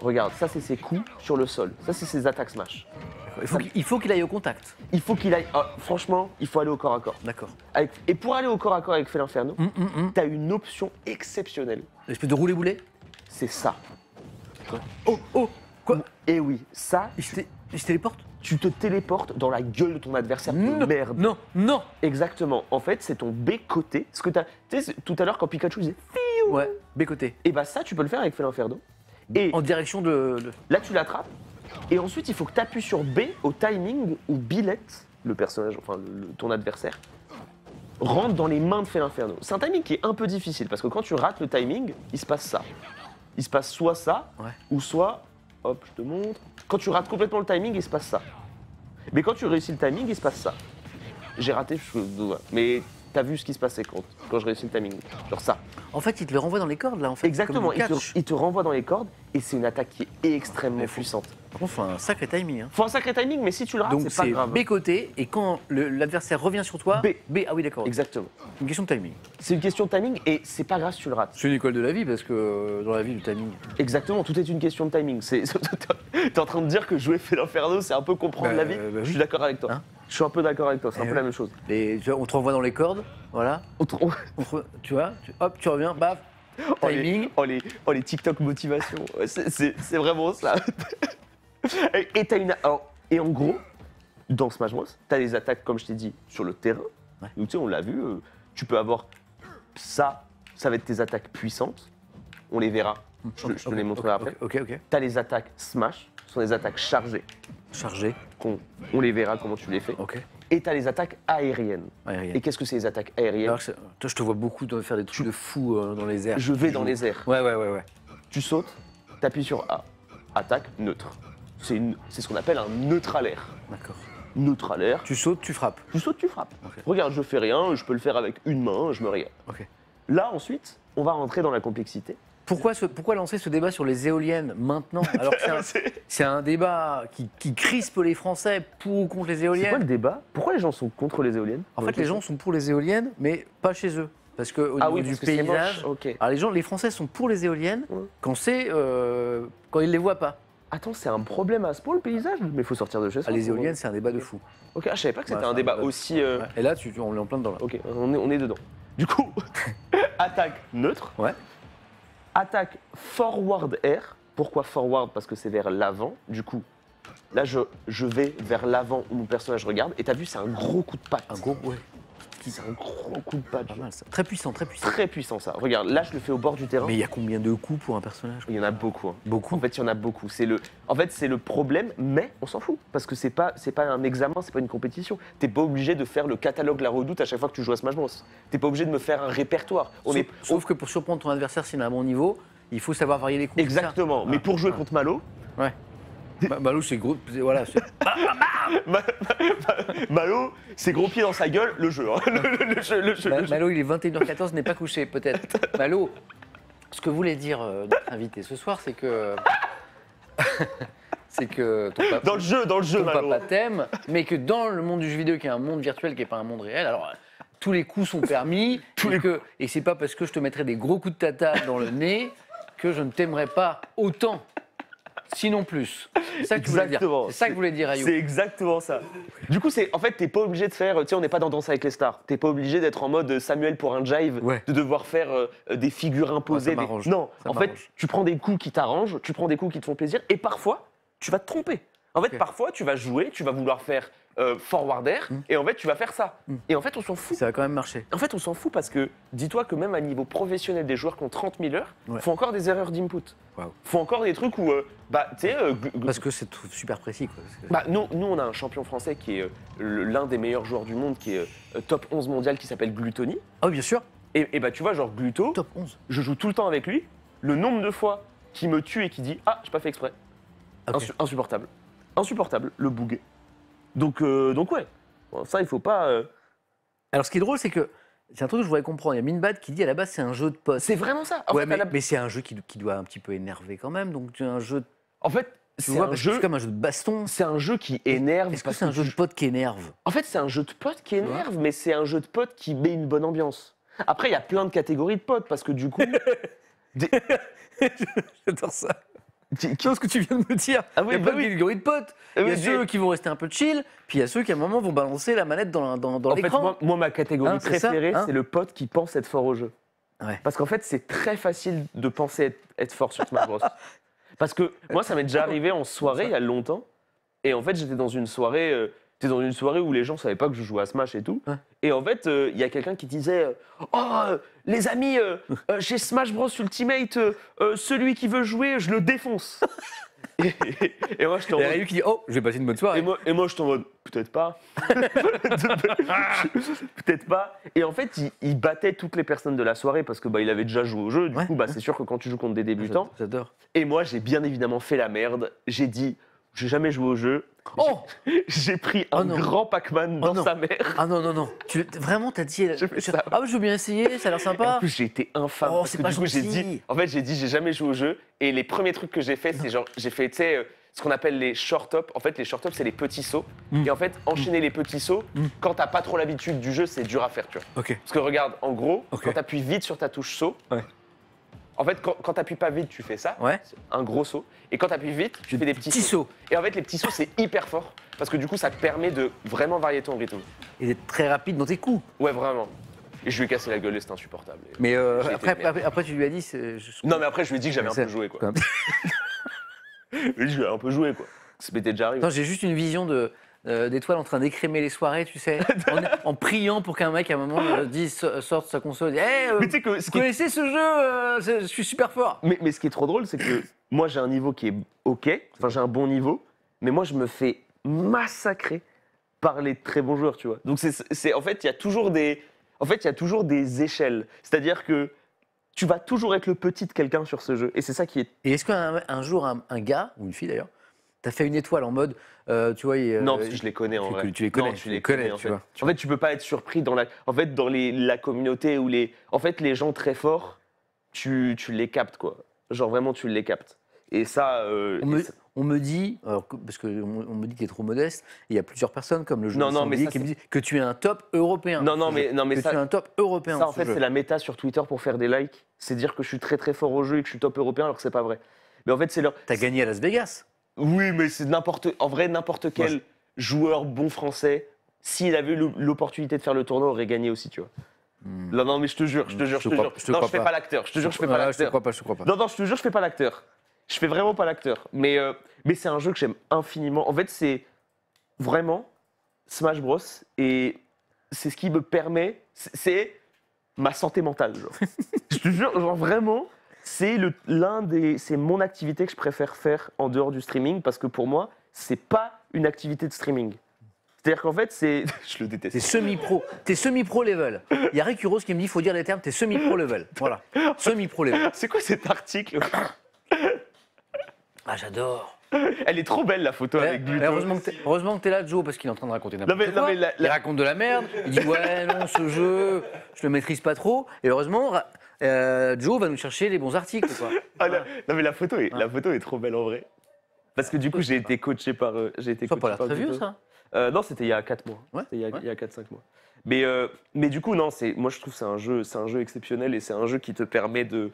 Regarde, ça c'est ses coups sur le sol. Ça c'est ses attaques smash. Il faut qu'il aille au contact. Il faut qu'il aille. ah, franchement, il faut aller au corps à corps. D'accord. Avec- Et pour aller au corps à corps avec fait l'inferno, Hum, hum, hum. t'as une option exceptionnelle. Espèce de rouler boulet C'est ça. Oh, oh Quoi Et oui, ça, té- il se téléporte tu te téléportes dans la gueule de ton adversaire Non. merde. Non, non Exactement. En fait, c'est ton B côté. Ce que t'as. Tu sais, tout à l'heure, quand Pikachu disait. Ouais, B-côté. Et bah, ça, tu peux le faire avec fait l'inferno. Et En direction de. de- là, tu l'attrapes. Et ensuite, il faut que tu appuies sur B au timing où Billette, le personnage, enfin le- le- ton adversaire, rentre dans les mains de Fait l'Inferno. C'est un timing qui est un peu difficile parce que quand tu rates le timing, il se passe ça. Il se passe soit ça, Ouais. ou soit, hop, je te montre. Quand tu rates complètement le timing, il se passe ça. Mais quand tu réussis le timing, il se passe ça. J'ai raté, je... mais t'as vu ce qui se passait quand, quand je réussis le timing. Genre ça. En fait, il te le renvoie dans les cordes là, en fait. Exactement, te, il te renvoie dans les cordes et c'est une attaque qui est extrêmement puissante. Par contre, faut un sacré timing. Hein. Faut un sacré timing, mais si tu le rates, c'est pas grave. B-côté, et quand l'adversaire revient sur toi. B. B, ah oui, d'accord. Exactement. Une question de timing. C'est une question de timing et c'est pas grave si tu le rates. C'est une école de la vie parce que euh, dans la vie, le timing. Exactement, tout est une question de timing. T'es en train de dire que jouer fait l'inferno, c'est un peu comprendre Bah, la vie euh, bah oui. Je suis d'accord avec toi. Hein Je suis un peu d'accord avec toi, c'est un peu ouais. la même chose. Vois, on te renvoie dans les cordes, voilà. On te tu vois, tu- hop, tu reviens, baf, Oh les, oh, les, oh, les TikTok motivation, c'est- vraiment ça. et et t'as une. alors, et en gros, dans Smash Bros, t'as les attaques, comme je t'ai dit, sur le terrain. Ouais. Donc tu sais, on l'a vu, euh, tu peux avoir ça, ça va être tes attaques puissantes. On les verra. Je, je te Ok, les montrerai après. Ok, ok. T'as les attaques Smash, ce sont des attaques chargées. Chargé. qu'on- on les verra comment tu les fais. Ok. Et t'as les attaques aériennes. Aérien. Et qu'est-ce que c'est les attaques aériennes Alors, toi, je te vois beaucoup de faire des trucs de fou euh, dans les airs. Je vais dans les airs. Ouais, ouais, ouais, ouais. Tu sautes, t'appuies sur A. Attaque neutre. C'est une- c'est ce qu'on appelle un neutralaire. D'accord. Neutralaire. Tu sautes, tu frappes. Tu sautes, tu frappes. Ok. Regarde, je fais rien, je peux le faire avec une main, je me régale. Ok. Là, ensuite, on va rentrer dans la complexité. Pourquoi, ce- pourquoi lancer ce débat sur les éoliennes maintenant Alors que c'est un- débat qui, qui crispe les Français pour ou contre les c'est quoi éoliennes. le débat? Pourquoi les gens sont contre les éoliennes? En fait, les gens sont pour les éoliennes, mais pas chez eux. Parce qu'au ah niveau oui, du paysage. Alors les gens, les Français sont pour les éoliennes Ouais. quand c'est euh, quand ils les voient pas. Attends, c'est un problème à ce point le paysage? Mais il faut sortir de chez Ah, soi. les pour- éoliennes, c'est un débat de fou. Ok, ah, je savais pas que c'était Ouais, un débat débat. aussi. euh. Et là, tu, tu- on est en plein dedans. Là. Ok, on est, on est dedans. Du coup, attaque neutre. Ouais. Attaque forward air. Pourquoi forward? Parce que c'est vers l'avant. Du coup, là, je, vais vers l'avant où mon personnage regarde. Et t'as vu, c'est un gros coup de patte. Un gros, ouais, C'est un gros coup de patte. pas mal ça. Très puissant, très puissant. Très puissant, ça. Regarde, là, je le fais au bord du terrain. Mais il y a combien de coups pour un personnage Il y en a beaucoup. hein. Beaucoup. En fait, il y en a beaucoup. C'est le, en fait, c'est le problème, mais on s'en fout parce que c'est pas, c'est pas un examen, c'est pas une compétition. T'es pas obligé de faire le catalogue la redoute à chaque fois que tu joues à Smash Bros. T'es pas obligé de me faire un répertoire. On sauf, est, sauf que pour surprendre ton adversaire s'il a un bon niveau, il faut savoir varier les coups. c'est ça Exactement. Mais pour jouer contre Malo, Ouais. Balou, c'est gros. Voilà. Malo, c'est gros pied dans sa gueule, le jeu. hein. Le, le- le jeu, le jeu, Ma- le jeu. Malo, il est 21h14, n'est pas couché, peut-être. Malo, ce que voulait dire euh, notre invité ce soir, c'est que. c'est que ton papa, Dans le jeu, dans le jeu, ton Malo. papa t'aime, mais que dans le monde du jeu vidéo, qui est un monde virtuel, qui n'est pas un monde réel, alors. Tous les coups sont permis, et, que, et c'est pas parce que je te mettrai des gros coups de tata dans le nez que je ne t'aimerai pas autant, sinon plus. C'est ça que tu voulais dire. Exactement. C'est ça que voulait dire Ayou. C'est exactement ça. Du coup, c'est en fait, t'es pas obligé de faire. Tu sais, on n'est pas dans Danse avec les stars. T'es pas obligé d'être en mode Samuel pour un jive, Ouais. de devoir faire euh, des figures imposées. Ouais, ça des- m'arrange. Non, Ça en fait, tu prends des coups qui t'arrangent, tu prends des coups qui te font plaisir, et parfois, tu vas te tromper. En fait, parfois, tu vas jouer, tu vas vouloir faire euh, forward air, Mm. et en fait, tu vas faire ça. Mm. Et en fait, on s'en fout. Ça va quand même marcher. En fait, on s'en fout parce que dis-toi que même à niveau professionnel, des joueurs qui ont 30 000 heures Ouais. font encore des erreurs d'input. Font encore des trucs où, euh, bah, tu sais, euh, Parce que c'est super précis. Quoi. Bah, nous, nous, on a un champion français qui est euh, l'un des meilleurs joueurs du monde, qui est top 11 mondial, qui s'appelle Gluttony. Ah oui, bien sûr. Et, et bah, tu vois, genre Gluto, Top 11. je joue tout le temps avec lui. Le nombre de fois qu'il me tue et qui dit Ah, j'ai pas fait exprès. Insu- insupportable. Insupportable, le bug. Donc, euh, donc ouais, Bon, ça, il faut pas. euh, Alors, ce qui est drôle, c'est que c'est un truc que je voudrais comprendre. Il y a Minbad qui dit à la base, c'est un jeu de poste. C'est vraiment ça. En ouais, fait, mais, à la- mais c'est un jeu qui, qui doit un petit peu énerver quand même. Donc, c'est un jeu. en fait, Tu c'est vois, un, parce que jeu, c'est comme un jeu de baston. c'est un jeu qui énerve. Est-ce que parce c'est un jeu de tu- pote qui énerve? En fait, c'est un jeu de potes qui vois énerve, mais c'est un jeu de potes qui met une bonne ambiance. Après, il y a plein de catégories de potes, parce que du coup. des- J'adore ça. Qui- Tu vois ce que tu viens de me dire? Ah oui, Il y a bah plein de oui. catégories de potes. Ah Il y a oui, ceux qui vont rester un peu chill, puis il y a ceux qui à un moment vont balancer la manette dans, dans, dans En fait, l'écran. moi, moi, ma catégorie Hein, préférée, hein c'est le pote qui pense être fort au jeu. Ouais. Parce qu'en fait, c'est très facile de penser être, être fort sur Smash Bros. Parce que moi, ça m'est déjà arrivé en soirée il y a longtemps. Et en fait, j'étais dans une soirée. euh, j'étais dans une soirée où les gens savaient pas que je jouais à Smash et tout. Ouais. Et en fait, euh, il y a quelqu'un qui disait Oh, les amis, euh, euh, chez Smash Bros Ultimate, euh, celui qui veut jouer, je le défonce. et, et moi, je Il y a Ryu qui dit Oh, je vais passer une bonne soirée. et moi, et moi, je suis en mode, peut-être pas. peut-être pas. Et en fait, il, il battait toutes les personnes de la soirée parce que bah, il avait déjà joué au jeu. Du Ouais, coup, bah, c'est sûr que quand tu joues contre des débutants. J'adore. Et moi, j'ai bien évidemment fait la merde. J'ai dit, j'ai jamais joué au jeu. Oh J'ai pris Oh un grand Pac-Man Oh dans sa mère. Ah non, non, non. Tu, vraiment, t'as dit. Ça. Ah, je veux bien essayer, ça a l'air Et en sympa. plus, j'ai été infâme. Oh, parce c'est que pas du coup, j'ai dit, en fait, j'ai dit, j'ai jamais joué au jeu. Et les premiers trucs que j'ai fait, c'est genre, j'ai fait, tu sais, euh, ce qu'on appelle les short up. En fait, les short up, c'est les petits sauts. Mm. Et en fait, enchaîner les petits sauts, Mm. quand t'as pas trop l'habitude du jeu, c'est dur à faire, tu vois. Ok. Parce que regarde, en gros, quand t'appuies vite sur ta touche saut, Ouais. En fait, quand, quand t'appuies pas vite, tu fais ça, Ouais. un gros saut. Et quand t'appuies vite, tu fais des petits, Petit sauts. saut. Et en fait, les petits sauts, c'est hyper fort. Parce que du coup, ça te permet de vraiment varier ton rythme. Et d'être très rapide dans tes coups. Ouais, vraiment. Et je lui ai cassé la gueule et c'était insupportable. Et- Mais euh, J'ai été après, après, après, tu lui as dit. c'est- je- Non, mais après, je lui ai dit que j'avais un C'est- peu joué, quoi. quand même. Je lui ai dit que j'avais un peu joué, quoi. Ça m'était déjà arrivé. Non, j'ai juste une vision de. Euh, d'étoiles en train d'écrémer les soirées, tu sais, en, en priant pour qu'un mec à un moment euh, dise, sorte sa console, dise, Hey, euh, Mais que vous qui connaissez ce jeu euh, Je suis super fort. Mais, mais ce qui est trop drôle, c'est que moi j'ai un niveau qui est ok, enfin j'ai un bon niveau, mais moi je me fais massacrer par les très bons joueurs, tu vois. Donc c'est, c'est- en fait il y a toujours des, en fait il y a toujours des échelles. C'est-à-dire que tu vas toujours être le petit de quelqu'un sur ce jeu, et c'est ça qui est. Et est-ce qu'un un jour, un, un gars, ou une fille d'ailleurs, t'as fait une étoile en mode, euh, tu vois, il, euh, non, parce que je les connais en tu- vrai. tu les connais, Non, tu les connais, en tu fait. vois. En fait, tu peux pas être surpris dans la, en fait dans les, la communauté où les, en fait les gens très forts, tu, tu les captes quoi. Genre vraiment tu les captes. Et ça. euh, On et me, ça- on me dit, alors parce qu'on on me dit que tu es trop modeste, il y a plusieurs personnes comme le jeu Non, non, mais ça, qui me disent que tu es un top européen. Non, non, mais- jeu. non, mais que ça- tu es un top européen. Ça, en ce fait, c'est la méta sur Twitter pour faire des likes. C'est dire que je suis très très fort au jeu et que je suis top européen alors que c'est pas vrai. Mais en fait, c'est leur. T'as gagné à Las Vegas. Oui, mais c'est n'importe. En vrai, n'importe quel joueur bon français, s'il avait eu l'opportunité de faire le tournoi, aurait gagné aussi, tu vois. Hmm. Non, non, mais je te jure, je te Je jure, je te jure. je te non, je fais pas. l'acteur. Je te jure, je fais pas Ah, Je te l'acteur. crois pas, je te crois pas. Non, non, je te jure, je fais pas l'acteur. Je fais vraiment pas l'acteur. Mais, euh, mais c'est un jeu que j'aime infiniment. En fait, c'est vraiment Smash Bros. Et c'est ce qui me permet. c'est- C'est ma santé mentale. Genre. je te jure, genre vraiment, c'est l'un des, c'est mon activité que je préfère faire en dehors du streaming parce que pour moi, c'est pas une activité de streaming. C'est-à-dire qu'en fait, c'est, je le déteste. T'es semi-pro. T'es semi-pro level. Il y a Rick Uros qui me dit il faut dire les termes, t'es semi-pro level. Voilà. Semi-pro level. C'est quoi cet article Ah, j'adore. Elle est trop belle la photo Eh, avec Gluto. heureusement que t'es- heureusement que t'es là, Joe, parce qu'il est en train de raconter n'importe mais, non quoi. mais la- Il raconte de la merde. Il dit ouais, non, ce jeu, je le maîtrise pas trop. Et heureusement, euh, Joe va nous chercher les bons articles. Quoi. Ah, la- non mais la photo, est, la photo est trop belle en vrai. Parce que du coup j'ai été coaché par euh, j'ai été Ça coaché pas l'air par très vieux, ça. Euh, non c'était il y a 4 mois. Ouais, C'était il y a, ouais. il y a 4-5 mois. Mais, euh, mais du coup non c'est moi je trouve que c'est un jeu c'est un jeu exceptionnel et c'est un jeu qui te permet de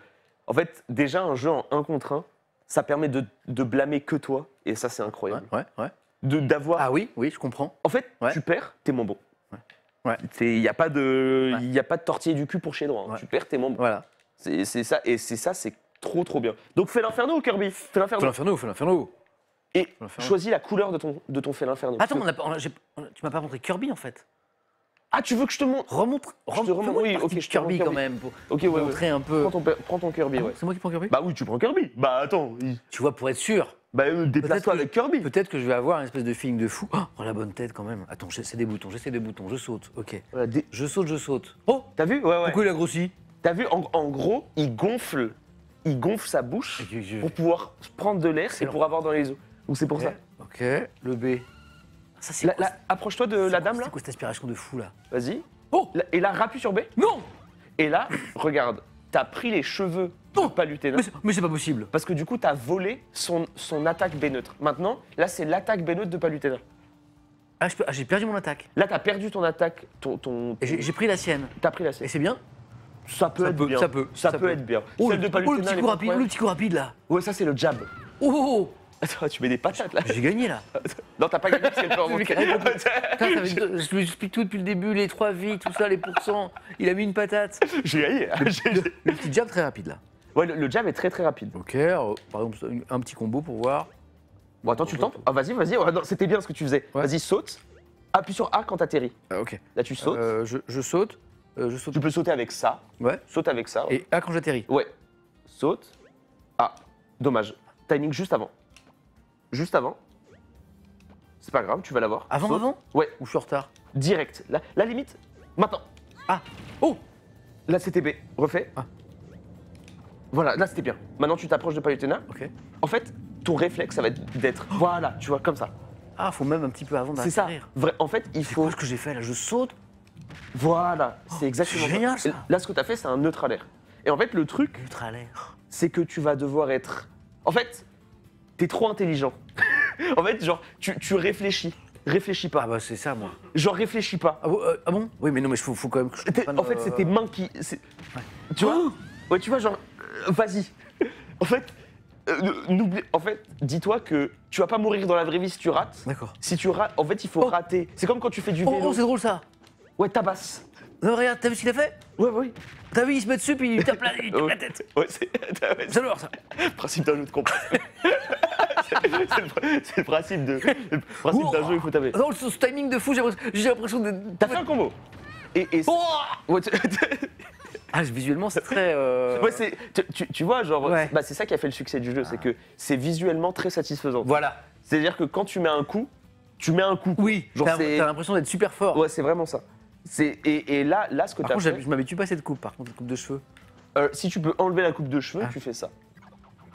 en fait déjà un jeu en 1 contre 1 ça permet de, de blâmer que toi et ça c'est Ouais, incroyable. ouais, ouais. De d'avoir Ah oui, oui, je comprends. en fait Ouais. tu perds t'es mon bon. Ouais. Il n'y a pas de Ouais. il y a pas de tortiller du cul pour chez droit. hein. Ouais. Tu perds t'es bon. Voilà. C'est c'est ça et c'est ça c'est trop trop bien. Donc fais l'inferno Kirby fais l'inferno. Fais l'inferno, fais l'inferno. Et choisis la couleur de ton, de ton fée l'inferno. Attends, on a on a- tu m'as pas montré Kirby en fait. Ah, tu veux que je te montre Remontre, te remontre, remonte, oui, ok, je te Kirby quand même pour Ok, ouais, ouais. montrer un peu. Prends ton, pe- prends ton Kirby, Ah, ouais. C'est moi qui prends Kirby? Bah oui, tu prends Kirby. Bah attends. il- Tu vois, pour être sûr, Bah euh, déplace-toi que- avec Kirby. peut-être que je vais avoir une espèce de feeling de fou. Oh, la bonne tête quand même. Attends, j'essaie des boutons, j'essaie des boutons, je saute. Ok. Voilà, dé- Je saute, je saute. Oh T'as vu? Ouais, ouais. Pourquoi il a grossi? T'as vu en, en gros, il gonfle, il gonfle sa bouche Je- je- pour pouvoir prendre de l'air et Excellent. pour avoir dans les os. Donc c'est pour ça. Ok, le B. C'est quoi, approche-toi de la quoi- dame là. C'est quoi cette aspiration de fou là Vas-y. Oh Et là, rappuie sur B. Non Et là, regarde, t'as pris les cheveux de Oh Palutena. Mais c'est- Mais c'est pas possible. Parce que du coup, t'as volé son, son attaque B neutre. Maintenant, là, c'est l'attaque B neutre de Palutena. Ah, je peux- ah, j'ai perdu mon attaque. Là, t'as perdu ton attaque, ton, ton, Et j'ai j'ai pris la sienne. t'as pris la Et c'est bien Ça peut Ça être peut, bien. ça peut, Ça, ça peut peut. être bien. Oh, Celle le, de oh, le Palutena, petit est coup pas rapide, incroyable. le petit coup rapide là. Ouais, ça c'est le jab. Oh, oh, Attends, tu mets des patates là. J'ai gagné là. Non, t'as pas gagné parce qu'elle peut remonter. Putain, ça fait deux- je lui explique tout depuis le début, les trois vies, tout ça, les pourcents. Il a mis une patate. J'ai gagné. J'ai- j'ai- Le petit jab très rapide là. Ouais, le, le jab est très très rapide. Ok, par exemple, un petit combo pour voir. Bon, attends, tu tentes? Ah, vas-y, vas-y. Ouais, non, C'était bien ce que tu faisais. Ouais. Vas-y, saute. Appuie sur A quand t'atterris. Ah, ok. Là, tu sautes. Euh, je, je saute. euh, je saute. Tu peux sauter avec ça. Ouais. Saute avec ça. Et ah, quand j'atterris. Ouais. Saute. Ah, dommage. Timing juste avant. Juste avant. C'est pas grave, tu vas l'avoir. Avant, Saute. avant Ouais, Ou je suis en retard direct. La, la limite, maintenant. Ah Oh Là, c'était B. Refais. Ah. Voilà, là, c'était bien. Maintenant, tu t'approches de Palutena. Ok. En fait, ton réflexe, ça va être d'être. Voilà, tu vois, comme ça. Ah, faut même un petit peu avant C'est ça. d'atterrir. Vrai- en fait, il C'est faut. quoi ce que j'ai fait là? Je saute? Voilà, c'est exactement c'est génial, ça. Là, ce que tu as fait, c'est un neutre à l'air. Et en fait, le truc, Ultra à l'air. c'est que tu vas devoir être. En fait, t'es trop intelligent. en fait, genre, tu, tu réfléchis. Réfléchis Ah pas. bah c'est ça moi. Genre, réfléchis pas. Ah bon, euh, ah bon? Oui mais non mais faut, faut quand même que je comprenne, En fait, euh, c'est tes mains qui. Tu vois? Oh Ouais, tu vois, genre. Vas-y. En fait, euh, n'oublie. En fait, dis-toi que tu vas pas mourir dans la vraie vie si tu rates. D'accord. Si tu rates, en fait, il faut Oh. rater. C'est comme quand tu fais du Oh, vélo. oh, c'est drôle ça ouais, tabasse. Non, regarde, t'as vu ce qu'il a fait? Ouais, ouais. T'as vu, il se met dessus, puis il tape la, il tape Ouais. la tête. Ouais, c'est C'est lourd ça. principe d'un jeu de combat. c'est le, principe de le principe d'un jeu, il faut taper. Non, ce, ce timing de fou, j'ai l'impression- de. T'as fait un combo. Et, et Oh ouais, ah, visuellement, c'est très. euh, ouais, c'est- tu, tu- vois, genre, Ouais. bah, c'est ça qui a fait le succès du jeu, c'est que c'est visuellement très satisfaisant. Voilà. C'est-à-dire que quand tu mets un coup, tu mets un coup. Oui, Genre, t'as l'impression d'être super fort. Ouais, c'est vraiment ça. C'est et, et là, là, ce que t'as contre, fait, je m'habitue pas à cette coupe, par contre, cette coupe de cheveux. euh, si tu peux enlever la coupe de cheveux, Ah. tu fais ça.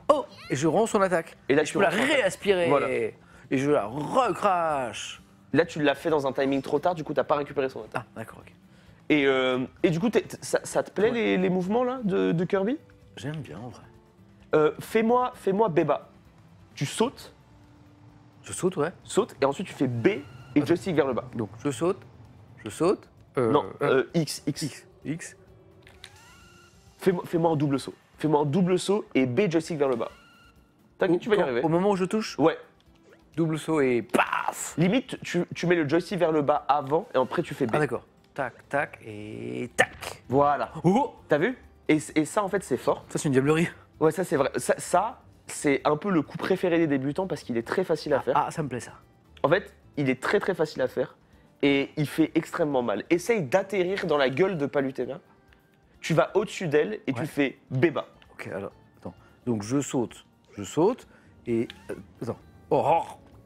Oh Et je rends son attaque. Et là, je tu peux la réaspirer. Voilà. Et je la recrache. Là, tu l'as fait dans un timing trop tard, du coup, t'as pas récupéré son attaque. Ah, d'accord, ok. Et, euh, et du coup, t'es- ça, ça te plaît Ouais. les, les mouvements là de, de Kirby? J'aime bien en vrai. Euh, Fais-moi, fais-moi Beba. Tu sautes, Je saute, ouais. sautes, et ensuite tu fais B et joystick vers le bas. Donc, je saute. Je saute. Euh, non, euh, X, X. X. X. Fais-moi un double saut. Fais-moi un double saut et B joystick vers le bas. T'inquiète, tu vas y arriver. Au moment où je touche, Ouais. double saut et paf Limite, tu, tu mets le joystick vers le bas avant et après tu fais B. Ah, d'accord. Tac, tac et tac. voilà. Oh T'as vu? Et, ça, en fait, c'est fort. Ça, c'est une diablerie. Ouais, ça, c'est vrai. Ça, ça, c'est un peu le coup préféré des débutants parce qu'il est très facile à faire. Ah, ça me plaît ça. En fait, il est très très facile à faire et il fait extrêmement mal. Essaye d'atterrir dans la gueule de Palutena. Tu vas au-dessus d'elle et Ouais. tu fais Beba. Ok, alors, attends. Donc, je saute. Je saute et. euh, attends. Oh, oh.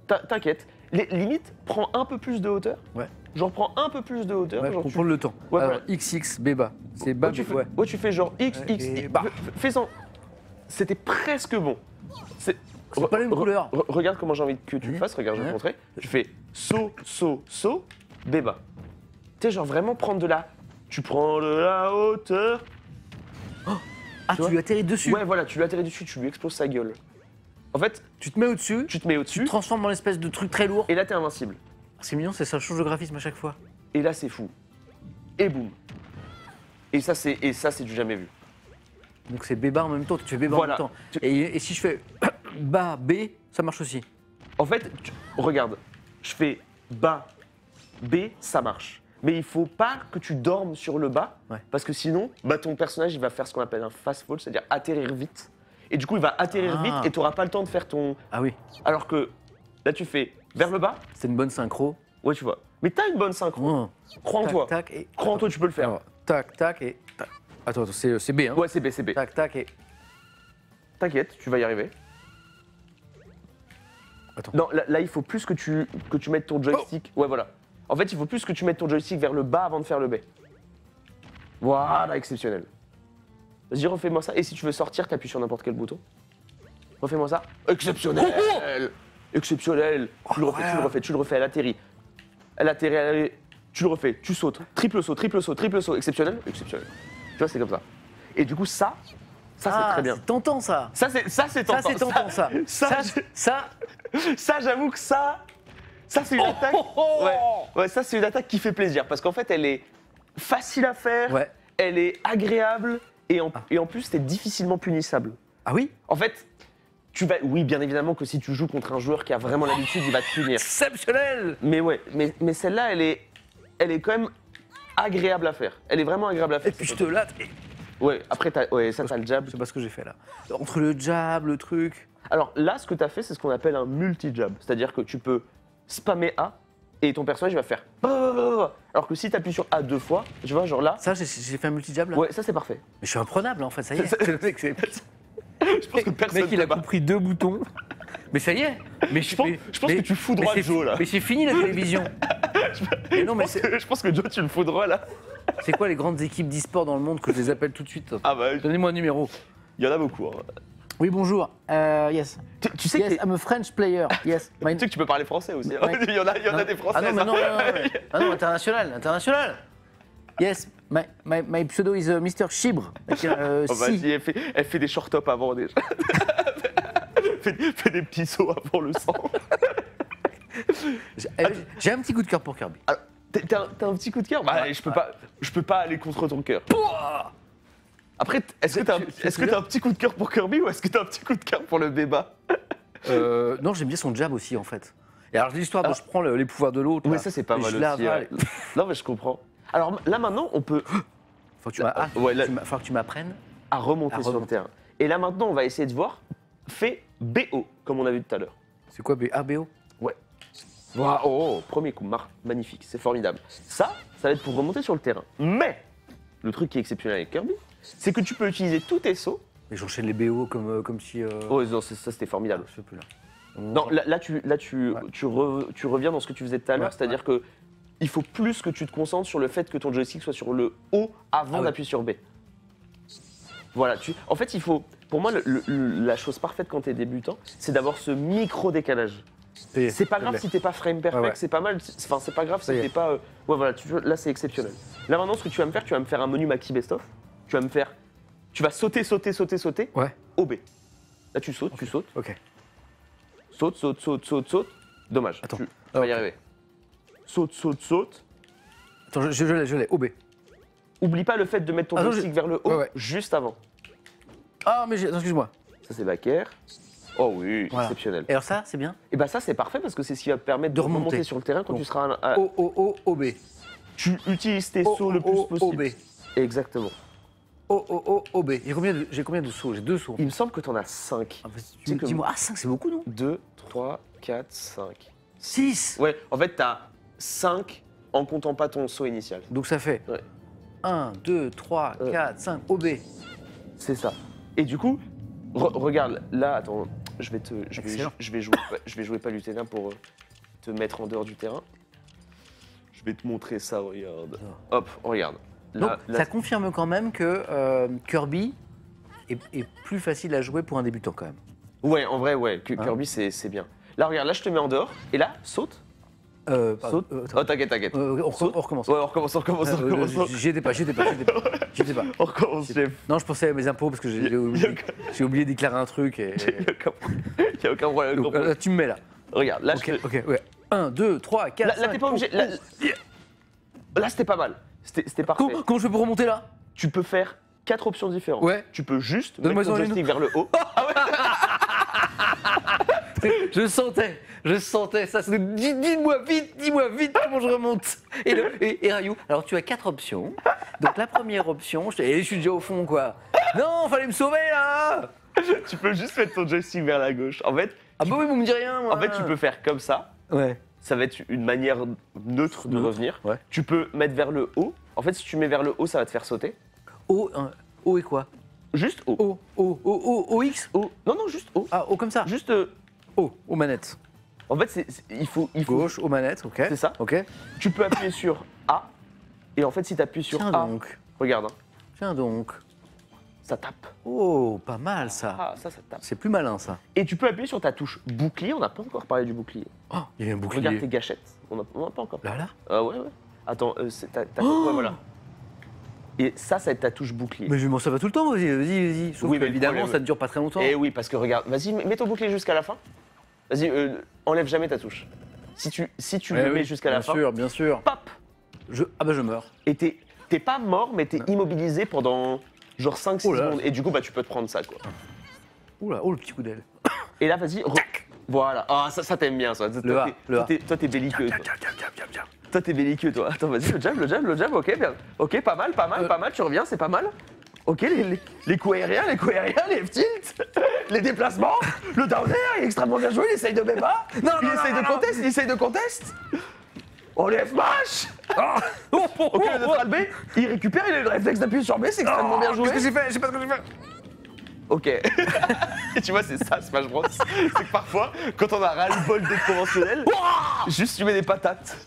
T'in- T'inquiète. Les- Limite, prends un peu plus de hauteur. Ouais. Genre, prends un peu plus de hauteur. Ouais, genre, pour tu- prendre le temps. Ouais, alors. XX, Beba. C'est bas, Ouais, tu fais, ouais. ouais, tu fais genre X, Ouais, X, et X. bah. Fais-en. C'était presque bon. C'est C'est pas la même couleur. re- regarde comment j'ai envie que tu le Ouais. fasses. Regarde, je vais te Ouais. montrer. Tu fais saut, saut, saut, Beba. Tu sais, genre vraiment prendre de la. Tu prends de la hauteur. Ah, tu vois lui atterris dessus. Ouais, voilà, tu lui atterris dessus, tu lui exploses sa gueule. En fait, Tu te mets au-dessus, tu te mets tu au-dessus te transformes en espèce de truc très lourd. et là, t'es invincible. C'est mignon, c'est ça change de graphisme à chaque fois. Et là, c'est fou. Et boum. Et ça, c'est et ça, c'est du jamais vu. Donc c'est Beba en même temps, tu fais Voilà. en même temps. Tu- Et, et si je fais bas, B, ça marche aussi. En fait, tu- regarde, je fais bas, B, ça marche. Mais il faut pas que tu dormes sur le bas, Ouais. parce que sinon, bah, ton personnage il va faire ce qu'on appelle un fast fall, c'est-à-dire atterrir vite. Et du coup, il va atterrir Ah. vite et tu n'auras pas le temps de faire ton. Ah oui, Alors que là, tu fais vers le bas, c'est une bonne synchro. ouais, tu vois. Mais t'as une bonne synchro. Oh. Crois en toi. tac et. Crois en toi, tu peux le faire. Alors, tac, tac et. tac. Attends, attends, c'est c'est B, hein. Ouais, c'est B, c'est B. Tac, tac et. T'inquiète, tu vas y arriver. Attends. Non, là, là, il faut plus que tu, que tu mettes ton joystick. Ouais, voilà. En fait, il faut plus que tu mettes ton joystick vers le bas avant de faire le B. Voilà, exceptionnel. Vas-y, refais-moi ça. Et si tu veux sortir, t'appuies sur n'importe quel bouton. Refais-moi ça. Exceptionnel Exceptionnel Tu le refais, tu le refais, tu le refais, elle atterrit. Elle atterrit, elle atterrit. Tu le refais, tu sautes. Triple saut, triple saut, triple saut. Exceptionnel? Exceptionnel. Tu vois, c'est comme ça. Et du coup, ça, ça, c'est Ah, très bien. C'est tentant ça. Ça, c'est ça, c'est Ça, tentant. c'est tentant ça. Ça, Ça, j'ai- ça. ça, j'avoue que ça, ça c'est une attaque. oh, oh. Ouais, ouais, ça c'est une attaque qui fait plaisir parce qu'en fait, elle est facile à faire, Ouais. elle est agréable et en, Ah. et en plus, c'est difficilement punissable. Ah oui? En fait, tu vas, oui, bien évidemment que si tu joues contre un joueur qui a vraiment l'habitude, il va te punir. Exceptionnel Mais ouais, mais, mais celle-là, elle est, elle est quand même agréable à faire. Elle est vraiment agréable à faire. Et puis je te latte. et- Ouais, après, t'as- ouais, ça, t'as le jab. C'est pas ce que j'ai fait là. Entre le jab, le truc. Alors là, ce que tu as fait, c'est ce qu'on appelle un multi-jab. C'est-à-dire que tu peux spammer A et ton personnage va faire. Alors que si tu appuies sur A deux fois, tu vois, genre là, Ça, j'ai- fait un multi-jab là. ouais, ça c'est parfait. Mais je suis imprenable en fait, ça y est. Le mec, c'est- Je pense que personne mec, il a compris deux boutons. Mais ça y est. Mais Je pense, mais- je pense mais- que tu fous droit Joe là. Mais c'est fini la télévision. Mais non, Je mais pense, que, je pense que Joe, tu le fous droit là. c'est quoi les grandes équipes d'e-sport dans le monde que je les appelle tout de suite Ah bah, Donnez-moi un numéro. il y en a beaucoup. hein. Oui, bonjour. Euh, yes. Tu, tu sais que Yes, t'es- I'm a French player. Yes. My- tu sais que tu peux parler français aussi. hein. Il y en a, il y en a des français. Ah non, mais non, non, non, ah non, international, international. Yes, my, my, my pseudo is uh, Mr. Chibre. Euh, Oh, si. vas-y, elle fait, elle fait des short top avant déjà. fait, fait des petits sauts avant le sang. J'ai j'ai un petit coup de cœur pour Kirby. T'as un, t'as un petit coup de cœur? Bah, je peux pas, je peux pas aller contre ton cœur. Après, est-ce que t'as un, Tu- tu t'as un petit coup de cœur pour Kirby ou est-ce que t'as un petit coup de cœur pour le Beba Euh, non, j'aime bien son jab aussi, en fait. Et alors, l'histoire dont Ah. je prends le- les pouvoirs de l'autre. Oui, là, ça c'est pas mal aussi. ouais. non, mais je comprends. Alors là maintenant, on peut Faut que tu ah, Ouais, là- tu m'as- faut que tu m'apprennes. à remonter À sur le terrain. Et là maintenant, on va essayer de voir. Fais BO, comme on a vu tout à l'heure. C'est quoi, B- ABO Waouh, oh, premier coup, mar- magnifique, c'est formidable. Ça, ça va être pour remonter sur le terrain. Mais, le truc qui est exceptionnel avec Kirby, c'est que tu peux utiliser tous tes sauts. Et j'enchaîne les BO comme, euh, comme si. euh, Oh non, c'est- ça c'était formidable. Je sais plus là. Non, là, là, tu, là tu, Ouais. tu, re- tu reviens dans ce que tu faisais tout à l'heure, Ouais, c'est-à-dire que il faut plus que tu te concentres sur le fait que ton joystick soit sur le haut avant Ah ouais. d'appuyer sur B. Voilà, tu, en fait, il faut. Pour moi, le- le- la chose parfaite quand tu es débutant, c'est d'avoir ce micro décalage. C'est pas je grave l'ai. si t'es pas frame perfect, Ouais, ouais. c'est pas mal. Enfin, c'est pas grave Ça y si est. t'es pas. euh, Ouais, voilà, tu, là c'est exceptionnel. Là maintenant, ce que tu vas me faire, tu vas me faire un menu maxi best-of. Tu vas me faire. Tu vas sauter, sauter, sauter, sauter. Ouais, OB. Là, tu sautes, tu sautes, ok. saute, saute, saute, saute, saute. Dommage. Attends. Tu, tu Ah, vas y arriver. Saute, saute, saute. Attends, je, je, je l'ai, je l'ai. OB. Oublie pas le fait de mettre ton Ah joystick vers le haut Ouais, ouais. juste avant. Ah, mais j'ai. attends, excuse-moi. Ça, c'est back air. Oh oui, Voilà. exceptionnel. Et alors, ça, c'est bien Et bah, ça, c'est parfait parce que c'est ce qui va te permettre de, De remonter. remonter. sur le terrain quand tu seras. à- à- O, O, O, OB. Tu utilises tes O, sauts le plus O, possible. OB. Exactement. O, O, O, OB. J'ai combien de, j'ai combien de sauts? J'ai deux sauts. Il me semble que t'en as 5. Ah, que- Dis-moi, ah, 5, c'est beaucoup, non? 2, 3, 4, 5. 6 Ouais, en fait, t'as 5 en comptant pas ton saut initial. Donc ça fait Ouais. 1, 2, 3, Euh. 4, 5, OB. C'est ça. Et du coup, re- regarde, là, attends, je vais te, je vais, Excellent. je vais jouer, je vais jouer pas Luténin pour euh, te mettre en dehors du terrain. Je vais te montrer ça, regarde. Hop, regarde. Donc ça confirme quand même que euh, Kirby est, est plus facile à jouer pour un débutant quand même. ouais, en vrai, ouais, Hein Kirby, c'est c'est bien. Là, regarde, là, je te mets en dehors, et là, saute, Euh, saute. euh, oh, t'inquiète, t'inquiète. Euh, on, recommence. Ouais, on recommence, on recommence, on Euh, recommence. J'y étais pas, j'y étais pas, j'y étais pas. Pas. On recommence, chef. Non, je pensais à mes impôts parce que j'ai oublié, oublié de déclarer un truc. Et, Il n'y a aucun problème. Donc, là, tu me mets là. Regarde, là, Ok, je te- ok, ouais. 1, 2, 3, 4, Là, là, t'es pas obligé. Là, là, c'était pas mal. C'était parfait. Comment, comment je pour remonter là? Tu peux faire quatre options différentes. Ouais. Tu peux juste mettre ton joystick vers le haut. Je sentais, je sentais ça. Dis-moi vite, dis-moi vite comment je remonte. Et, le- et, et Rayou, alors tu as quatre options. Donc la première option, je, et je suis déjà au fond quoi. Non, fallait me sauver là tu peux juste mettre ton joystick vers la gauche. En fait, Ah bah oui, vous me dites rien moi. en fait, tu peux faire comme ça. Ouais. Ça va être une manière neutre de Neutre, revenir. ouais. Tu peux mettre vers le haut. En fait, si tu mets vers le haut, ça va te faire sauter. O, et quoi? Juste haut. O, O, O, O, O, X? Haut. Non, non, juste haut. Ah, O comme ça Juste. euh, O, O manette. En fait, c'est- c'est- il faut, il faut. Gauche, O manette, ok. C'est ça. Ok. Tu peux appuyer sur A. Et en fait, si tu appuies sur Tiens A, donc. regarde, hein, Tiens donc. Ça tape. Oh, pas mal ça. Ah, ça, ça tape. C'est plus malin ça. Et tu peux appuyer sur ta touche bouclier. On n'a pas encore parlé du bouclier. Oh, il y a un Regarde bouclier. tes gâchettes. On n'a pas encore. Là, là Ah ouais, ouais. Attends, euh, c'est ta, ta- Oh ouais, voilà. Et ça, ça va être ta touche bouclier. Mais je m'en va tout le temps, vas-y, vas-y, vas-y. Sauf Oui, que, mais évidemment, problème- ça ne dure pas très longtemps. Et oui, parce que regarde, vas-y, mets ton bouclier jusqu'à la fin. Vas-y, euh, enlève jamais ta touche. Si tu, si tu Eh le oui, mets jusqu'à la bien fin, sûr, bien sûr. pop Je... Ah bah je meurs. Et t'es t'es pas mort, mais t'es immobilisé pendant genre 5-6 Oh là. secondes. Et du coup, bah, tu peux te prendre ça, quoi. Oula, oh le petit coup d'aile. Et là, vas-y, re- voilà. Ah, ça, ça t'aime bien, ça. Toi, A, t'es- le toi, t'es- Toi, t'es belliqueux. Toi. Toi, t'es belliqueux, toi. Attends, vas-y, le jab, le jab, le jab, ok, bien. Ok, pas mal, pas mal, Euh. pas mal, tu reviens, c'est pas mal. Ok, les, les, les coups aériens, les coups aériens, les tilt, les déplacements, le down air, il est extrêmement bien joué, il essaye de béba, Non, il essaye de contest, il essaye de contest. Oh, les F-mash Oh, oh, Ok, le B, il récupère, il a le réflexe d'appuyer sur B, c'est extrêmement bien joué. Qu'est-ce que j'ai fait? Je sais pas ce que j'ai fait. Ok. Et tu vois, c'est ça, Smash Bros. C'est que parfois, quand on a ras-le-bol d'être conventionnel, juste tu mets des patates.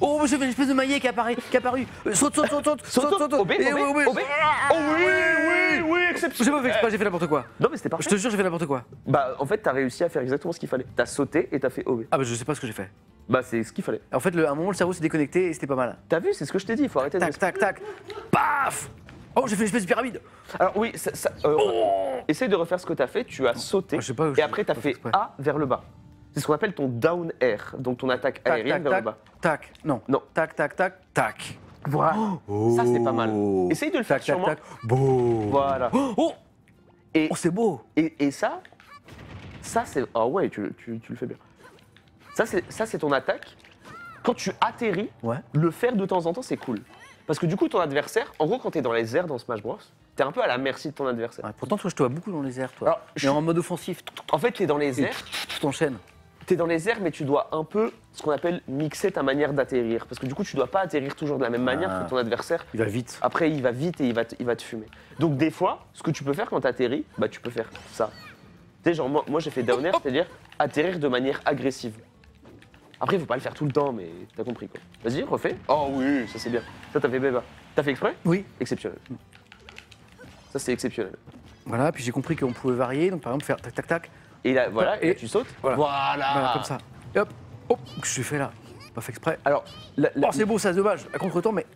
Oh, j'ai fait une espèce de maillet qui est apparu. Qui est apparu. Euh, saute, saute, saute, saute, saute, saute. Et. OB. Oh oui, oui, oui, J'ai exceptionnel. pas fait exprès, j'ai fait n'importe quoi. Non, mais c'était Je parfait. te jure, j'ai fait n'importe quoi. Bah, en fait, t'as réussi à faire exactement ce qu'il fallait. T'as sauté et t'as fait OB. Ah bah je sais pas ce que j'ai fait. Bah, c'est ce qu'il fallait. En fait, le, à un moment, le cerveau s'est déconnecté et c'était pas mal. T'as vu, c'est ce que je t'ai dit, il faut arrêter de. Tac, tac, tac. Paf Oh, j'ai fait une espèce de pyramide. Alors, oui, ça, ça- euh, essaye de refaire ce que t'as fait. Tu as sauté Oh, je sais pas, et après, t'as pas fait exprès. A vers le bas. C'est ce qu'on appelle ton down air, donc ton attaque Tac, aérienne tac, vers tac. le bas. Tac. Non. Non. Tac, tac, tac, tac. Voilà. Ça, c'est pas mal. Essaye de le faire Tac, tac, moi. tac. Beau. Voilà. Oh, Et, oh c'est beau. et, et ça, ça c'est. Ah ouais, tu, tu- tu le fais bien. Ça, c'est ça, c'est ton attaque. Quand tu atterris, Ouais. le faire de temps en temps, c'est cool. Parce que du coup, ton adversaire, en gros, quand t'es dans les airs dans Smash Bros, t'es un peu à la merci de ton adversaire. Ouais, pourtant, toi, je te vois beaucoup dans les airs, toi. Alors, je Mais suis- en mode offensif, En fait, t'es dans les airs, tu t'enchaînes. t'es dans les airs, mais tu dois un peu ce qu'on appelle mixer ta manière d'atterrir. Parce que du coup, tu dois pas atterrir toujours de la même manière Ah. que ton adversaire. Il va vite. Après, il va vite et il va te, il va te fumer. Donc, des fois, ce que tu peux faire quand tu atterris, bah, tu peux faire ça. Tu sais, genre, moi, moi, j'ai fait down air, c'est-à-dire atterrir de manière agressive. Après, il faut pas le faire tout le temps, mais t'as compris quoi. Vas-y, refais. Oh oui, ça c'est bien. Ça, t'as fait béba. T'as fait exprès? Oui. Exceptionnel. Ça, c'est exceptionnel. Voilà, puis j'ai compris qu'on pouvait varier. Donc, par exemple, faire tac, tac, tac. Et là, voilà, et, Et- là, tu sautes. voilà. Voilà. Voilà, comme ça. Et hop. Hop. Qu'est-ce que j'ai fait là? Pas fait exprès. Alors, la- la- Oh, c'est beau, ça, c'est dommage. À contre-temps, mais.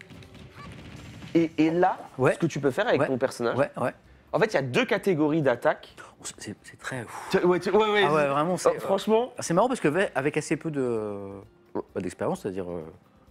et, et là, Ouais. ce que tu peux faire avec Ouais. ton personnage, Ouais, ouais. En fait, il y a deux catégories d'attaques. Oh, c'est très. Ouais, tu- ouais, ouais, Ah ouais, vraiment, c'est. Oh, franchement, Ah, C'est marrant parce que ve- avec assez peu de bah, d'expérience, c'est-à-dire euh,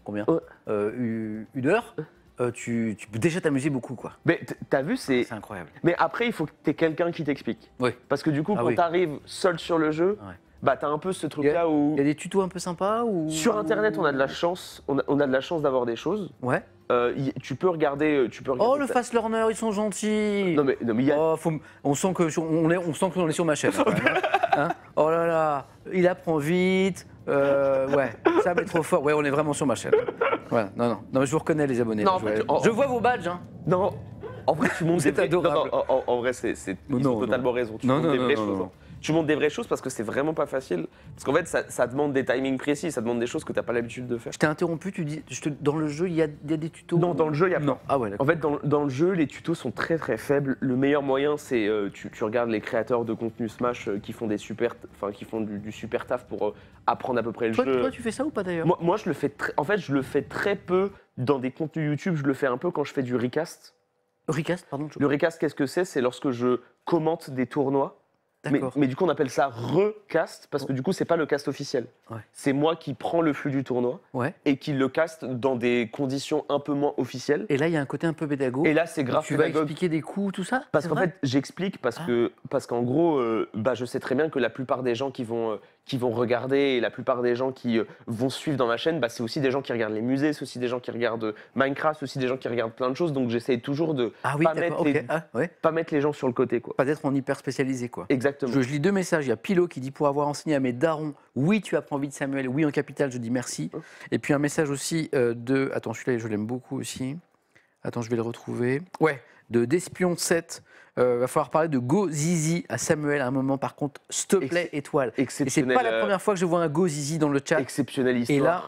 combien. Euh, Une heure, euh, tu, tu peux déjà t'amuser beaucoup, quoi. mais t'as vu, c'est. C'est incroyable. Mais après, il faut que tu aies quelqu'un qui t'explique. Oui. Parce que du coup, Ah quand oui. tu arrives seul sur le jeu, Ouais. bah t'as un peu ce truc-là où. Il y a des tutos un peu sympas ou Sur Internet, on a de la chance, on a, on a de la chance d'avoir des choses. Ouais. Euh, y- tu peux regarder, tu peux regarder. Oh le fast learner, ils sont gentils. Non mais, non mais il y a. Oh, faut m- on sent que sur- on est, on sent qu'on est sur ma chaîne. hein, quand même, hein. Hein oh là là, il apprend vite. euh, ouais, ça va être trop fort. Ouais, on est vraiment sur ma chaîne. Voilà, non, non, non, mais je vous reconnais les abonnés. Non, là, en je, fait, vois- en- je vois vos badges. Hein. Non, en vrai, tu montes Vous des êtes vraies... non, adorable. non, en, en vrai, c'est, c'est- Non, non, totalement raison. Tu Non, non, des non, vraies non, choses. non. Tu montes des vraies choses parce que c'est vraiment pas facile. Parce qu'en fait, ça, ça demande des timings précis, ça demande des choses que t'as pas l'habitude de faire. Je t'ai interrompu, tu dis, je te- dans le jeu, il y y a des tutos Non, dans le jeu, il y a Non. Ah ouais. En fait, dans, dans le jeu, les tutos sont très très faibles. Le meilleur moyen, c'est euh, tu, tu regardes les créateurs de contenu Smash euh, qui font des super, enfin qui font du, du super taf pour euh, apprendre à peu près le Toi, jeu. toi, tu fais ça ou pas d'ailleurs Moi, moi, je le fais très, en fait, je le fais très peu dans des contenus YouTube. Je le fais un peu quand je fais du recast. Recast, pardon. je- Le recast, qu'est-ce que c'est? C'est lorsque je commente des tournois. Mais, du coup, on appelle ça recast parce que du coup, c'est pas le cast officiel. Ouais. C'est moi qui prends le flux du tournoi Ouais. et qui le caste dans des conditions un peu moins officielles. Et là, il y a un côté un peu pédago. Et là, c'est grave tu vas expliquer des coups, tout ça Parce qu'en fait, j'explique parce Ah. que parce qu'en gros, euh, bah, je sais très bien que la plupart des gens qui vont euh, qui vont regarder et la plupart des gens qui euh, vont suivre dans ma chaîne, bah, c'est aussi des gens qui regardent les musées, c'est aussi des gens qui regardent euh, Minecraft, c'est aussi des gens qui regardent plein de choses. Donc j'essaye toujours de Ah oui, pas d'accord. mettre Ok. les- Ah, ouais. pas mettre les gens sur le côté, quoi. Pas d'être en hyper spécialisé, quoi. Exactement. Je, je lis deux messages. Il y a Pilo qui dit pour avoir enseigné à mes darons, oui, tu apprends vite, Samuel. Oui, en capital, je dis merci. Oh. Et puis un message aussi euh, de. Attends, celui-là, je l'aime beaucoup aussi. Attends, je vais le retrouver. Ouais, de Despion 7. Euh, va falloir parler de Go Zizi à Samuel à un moment. Par contre, s'il te plaît, étoile. Et c'est Exceptionnel. pas la euh, première fois que je vois un Go Zizi dans le chat. exceptionnelle histoire. Et là,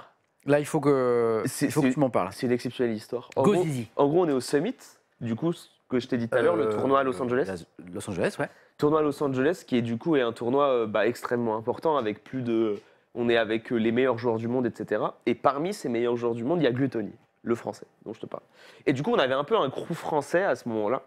là, il faut que, il faut que tu m'en parles. c'est une exceptionnelle histoire. En Go gros, Zizi. en gros, on est au Summit, du coup, ce que je t'ai dit tout à l'heure, le Euh, tournoi à Los Angeles. Los Angeles, ouais. tournoi à Los Angeles qui est du coup est un tournoi euh, bah, extrêmement important avec plus de on est avec les meilleurs joueurs du monde etc et parmi ces meilleurs joueurs du monde il y a Gluttony le français dont je te parle et du coup on avait un peu un groupe français à ce moment-là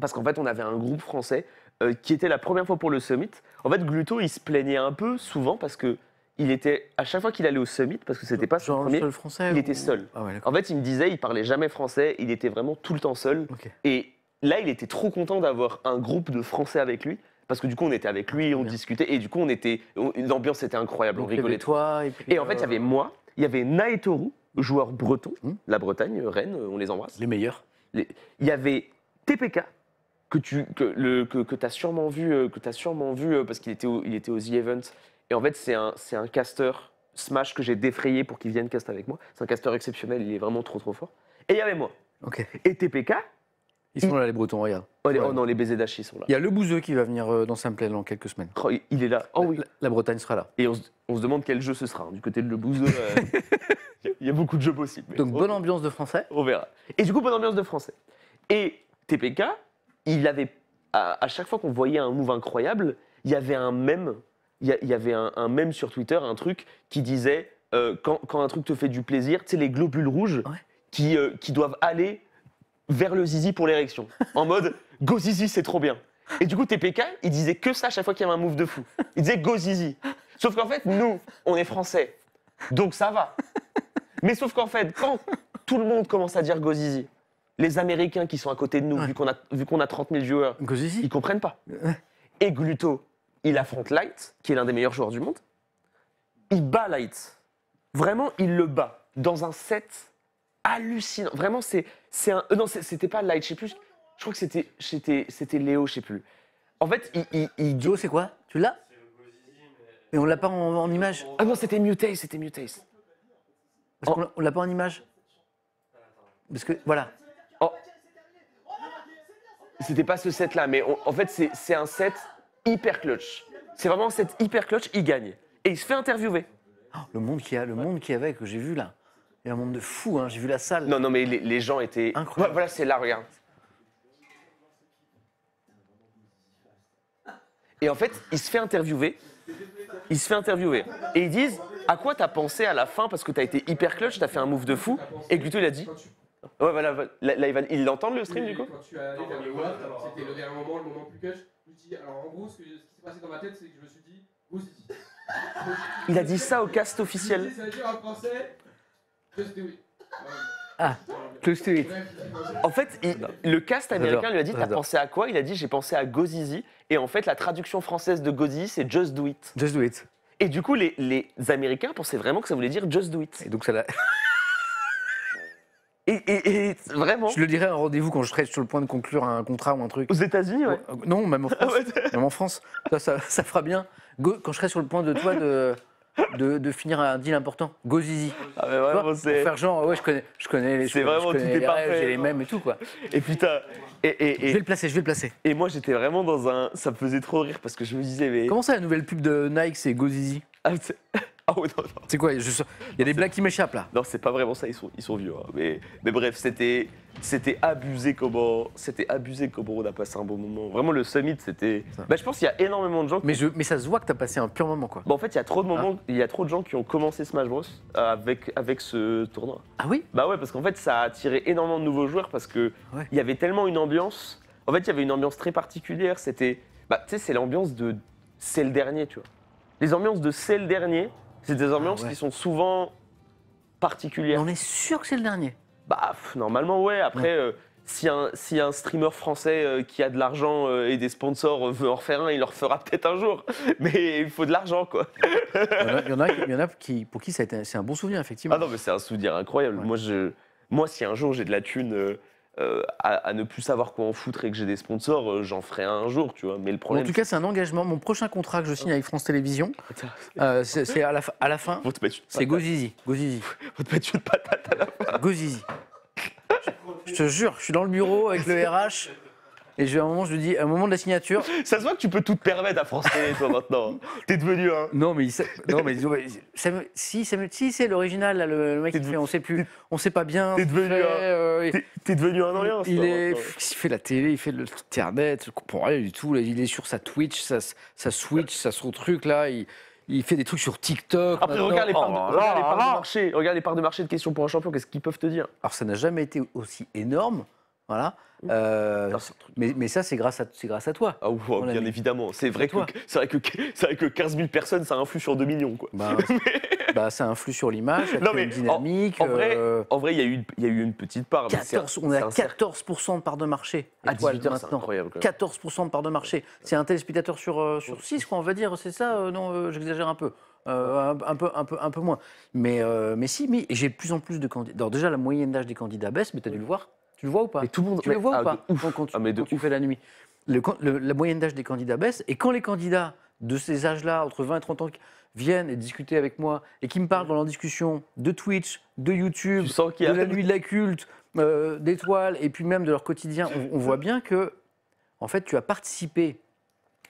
parce qu'en fait on avait un groupe français euh, qui était la première fois pour le summit en fait Gluto il se plaignait un peu souvent parce que il était à chaque fois qu'il allait au summit parce que c'était pas son premier seul français il ou- était seul. Ah ouais, en fait il me disait il parlait jamais français il était vraiment tout le temps seul et là, il était trop content d'avoir un groupe de Français avec lui. Parce que du coup, on était avec lui, on Bien. discutait, et du coup, on était, on- l'ambiance était incroyable, on Donc, rigolait toi et puis. Et en fait, il y avait euh, moi, il y avait Naetoru, joueur breton, Hmm. la Bretagne, Rennes, on les embrasse. les meilleurs. Il y avait TPK, que tu que, le, que, que as sûrement vu, euh, que as sûrement vu euh, parce qu'il était, au- il était aux The Event. Et en fait, c'est un, c'est un caster Smash que j'ai défrayé pour qu'il vienne cast avec moi. C'est un caster exceptionnel, il est vraiment trop trop fort. Et il y avait moi. Ok. Et TPK, Ils sont là, les Bretons, regarde. oh, les- oh non, les baisers d'Achi sont là. Il y a le bouseux qui va venir euh, dans Simple dans quelques semaines. Oh, il- est là. Oh oui. La, la Bretagne sera là. Et on se, on se demande quel jeu ce sera. hein. Du côté de Le Bouzeux, euh, il y a beaucoup de jeux possibles. Donc on, bonne ambiance de français. on verra. Et du coup, bonne ambiance de français. Et TPK, il avait, à, à chaque fois qu'on voyait un move incroyable, il y avait un mème, il y, avait un, un mème sur Twitter, un truc qui disait, euh, quand, quand un truc te fait du plaisir, tu sais, les globules rouges Ouais. qui, euh, qui doivent aller vers le zizi pour l'érection. En mode, go zizi, c'est trop bien. Et du coup, TPK, il disait que ça à chaque fois qu'il y avait un move de fou. Il disait go zizi. Sauf qu'en fait, nous, on est français. Donc ça va. Mais sauf qu'en fait, quand tout le monde commence à dire Gozizi. Les Américains qui sont à côté de nous, Ouais. vu qu'on a, vu qu'on a 30 000 viewers, ils comprennent pas. Ouais. Et Gluto, il affronte Light, qui est l'un des meilleurs joueurs du monde. Il bat Light. Vraiment, il le bat dans un set hallucinant. Vraiment, c'est c'est un. euh, non, c'était pas Light, je sais plus. Je crois que c'était c'était c'était Léo, je sais plus. En fait, il, il, il- Joe, c'est quoi? Tu l'as? Mais on l'a pas en, en image ah non, c'était Mutace, c'était Mutace. Parce qu'on l'a- on l'a pas en image Parce que, voilà. Oh. C'était pas ce set-là, mais on- en fait, c'est un set hyper clutch. C'est vraiment un set hyper clutch, il gagne. Et il se fait interviewer. Oh, le monde qu'il y a, le monde qu'il y avait, que j'ai vu là. Il y a un monde de fou, hein. j'ai vu la salle. Non, non, mais les, les gens étaient. Incroyable. Voilà, c'est là, regarde. Et en fait, il se fait interviewer. Il se fait interviewer. Et ils disent À quoi t'as pensé à la fin Parce que t'as été hyper clutch, t'as fait un move de fou. Et Gluto, il a dit Ouais, voilà. Là, là, il va- il l'entend le stream du coup Quand tu as allé vers le WAP, c'était le dernier moment, le moment plus clutch. Je me dis, alors en gros, ce, que- ce qui s'est passé dans ma tête, c'est que je me suis dit, vous aussi. Il a dit ça au cast officiel. Ça veut dire en français, just do it. Ah, close to it. En fait, il- le cast américain lui a dit T'as pensé à quoi? Il a dit J'ai pensé à Gozizi. Et en fait, la traduction française de Gozizi, c'est Just Do It. Just do it. Et du coup, les, les Américains pensaient vraiment que ça voulait dire Just Do It. Et donc ça l'a- Et, et- et vraiment, Je le dirai à un rendez-vous quand je serai sur le point de conclure un contrat ou un truc. aux États-Unis, ouais. Euh, Non, même en Ah France. même en France. Ça, ça, ça fera bien. Go- quand je serai sur le point de toi de, de, de finir un deal important. Go Zizi. Ah, mais Tu vois, vraiment, pour c'est. faire genre, ouais, je connais, je connais les C'est vraiment, tout est parfait. J'ai les mêmes et tout, quoi. Et putain. Et, et, Je vais le placer, je vais le placer. et moi, j'étais vraiment dans un. Ça me faisait trop rire parce que je me disais, mais. Comment ça, la nouvelle pub de Nike, c'est Go Zizi? Ah, ah ouais, non, non. C'est quoi Il y a des blagues qui m'échappent, là. Non, c'est pas vraiment ça, ils sont, ils sont vieux. hein. Mais, mais bref, c'était, c'était abusé comment, c'était abusé comment on a passé un bon moment. Vraiment, le summit, c'était. Ça. Bah, je pense qu'il y a énormément de gens. qui- Mais, je, mais ça se voit que t'as passé un pur moment, quoi. Bah, en fait, il y a trop de moments, il y a trop de gens qui ont commencé Smash Bros euh, avec, avec ce tournoi. Ah oui? Bah ouais, parce qu'en fait, ça a attiré énormément de nouveaux joueurs parce que Ouais. il y avait tellement une ambiance. En fait, il y avait une ambiance très particulière. C'était, bah, tu sais, c'est l'ambiance de c'est le dernier, tu vois. Les ambiances de c'est le dernier, c'est des ambiances ouais. qui sont souvent particulières. on est sûr que c'est le dernier. Bah, pff, normalement, ouais. Après, euh, si, un, si un streamer français euh, qui a de l'argent euh, et des sponsors euh, veut en refaire un, il en refera peut-être un jour. Mais il faut de l'argent, quoi. Il y en a, il y en a, il y en a qui, pour qui ça a été- c'est un bon souvenir, effectivement. Ah non, mais c'est un souvenir incroyable. Ouais. Moi, je, moi, si un jour j'ai de la thune euh, euh, à, à ne plus savoir quoi en foutre et que j'ai des sponsors, euh, j'en ferai un un jour, tu vois. Mais le problème, en tout cas, c'est un engagement. Mon prochain contrat que je signe avec France Télévisions, euh, c'est à la, fin- à la fin, c'est faut te mettre une c'est Go patate. Zizi. Go Zizi. Faut te une patate à la Go Zizi. Je te jure, je suis dans le bureau avec le RH et je, à un moment, je lui dis, à un moment de la signature, Ça se voit que tu peux tout te permettre à France Télé, toi, maintenant. T'es devenu un. non mais, il sait- non, mais ça me- si, ça me- si c'est l'original, là, le, le mec T'es qui devenu- fait, on sait plus, on sait pas bien. t'es ce qu'il devenu euh, T'es- T'es devenu un alliance. Il toi, est, maintenant. il fait la télé, il fait le internet, je comprends rien du tout. Là, il est sur sa Twitch, sa, sa Switch, sa son truc là. Il, il fait des trucs sur TikTok. Après, maintenant. regarde les, parts de, Oh là les parts de marché. Regarde les parts de marché de questions pour un champion. Qu'est-ce qu'ils peuvent te dire? Alors ça n'a jamais été aussi énorme, voilà. Euh, Non, mais, mais ça, c'est grâce à, grâce à toi. Ah ouais, bien ami. évidemment. C'est vrai, que, toi. vrai, que, vrai que 15 000 personnes, ça influe sur 2 millions. Quoi. Bah, bah, ça influe sur l'image, mais une en- dynamique. en vrai, euh, il y, a eu- il y a eu une petite part. mais c'est- 14, on est à un cercle. 14% de part de marché. À Étoile, 18 heures, c'est maintenant. incroyable. quand même. 14% de part de marché. C'est un téléspectateur sur, euh, sur 6, quoi, on va dire. C'est ça euh, Non, euh, j'exagère un peu. Euh, un, un peu, un, peu, un peu moins. Mais, euh, mais si, mais j'ai de plus en plus de candidats. Alors déjà, la moyenne d'âge des candidats baisse, mais tu as dû le voir. Tu le vois ou pas Mais tout le monde. Tu le mais- vois ah, ou pas de ouf. quand, tu, Ah, mais de quand tu ouf. fais la nuit Le le- La moyenne d'âge des candidats baisse. Et quand les candidats de ces âges-là, entre 20 et 30 ans, viennent et discuter avec moi et qui me parlent dans leur discussion de Twitch, de YouTube, Tu y de a. la nuit de la culte, euh, d'étoiles, et puis même de leur quotidien, on, on voit bien que, en fait, tu as participé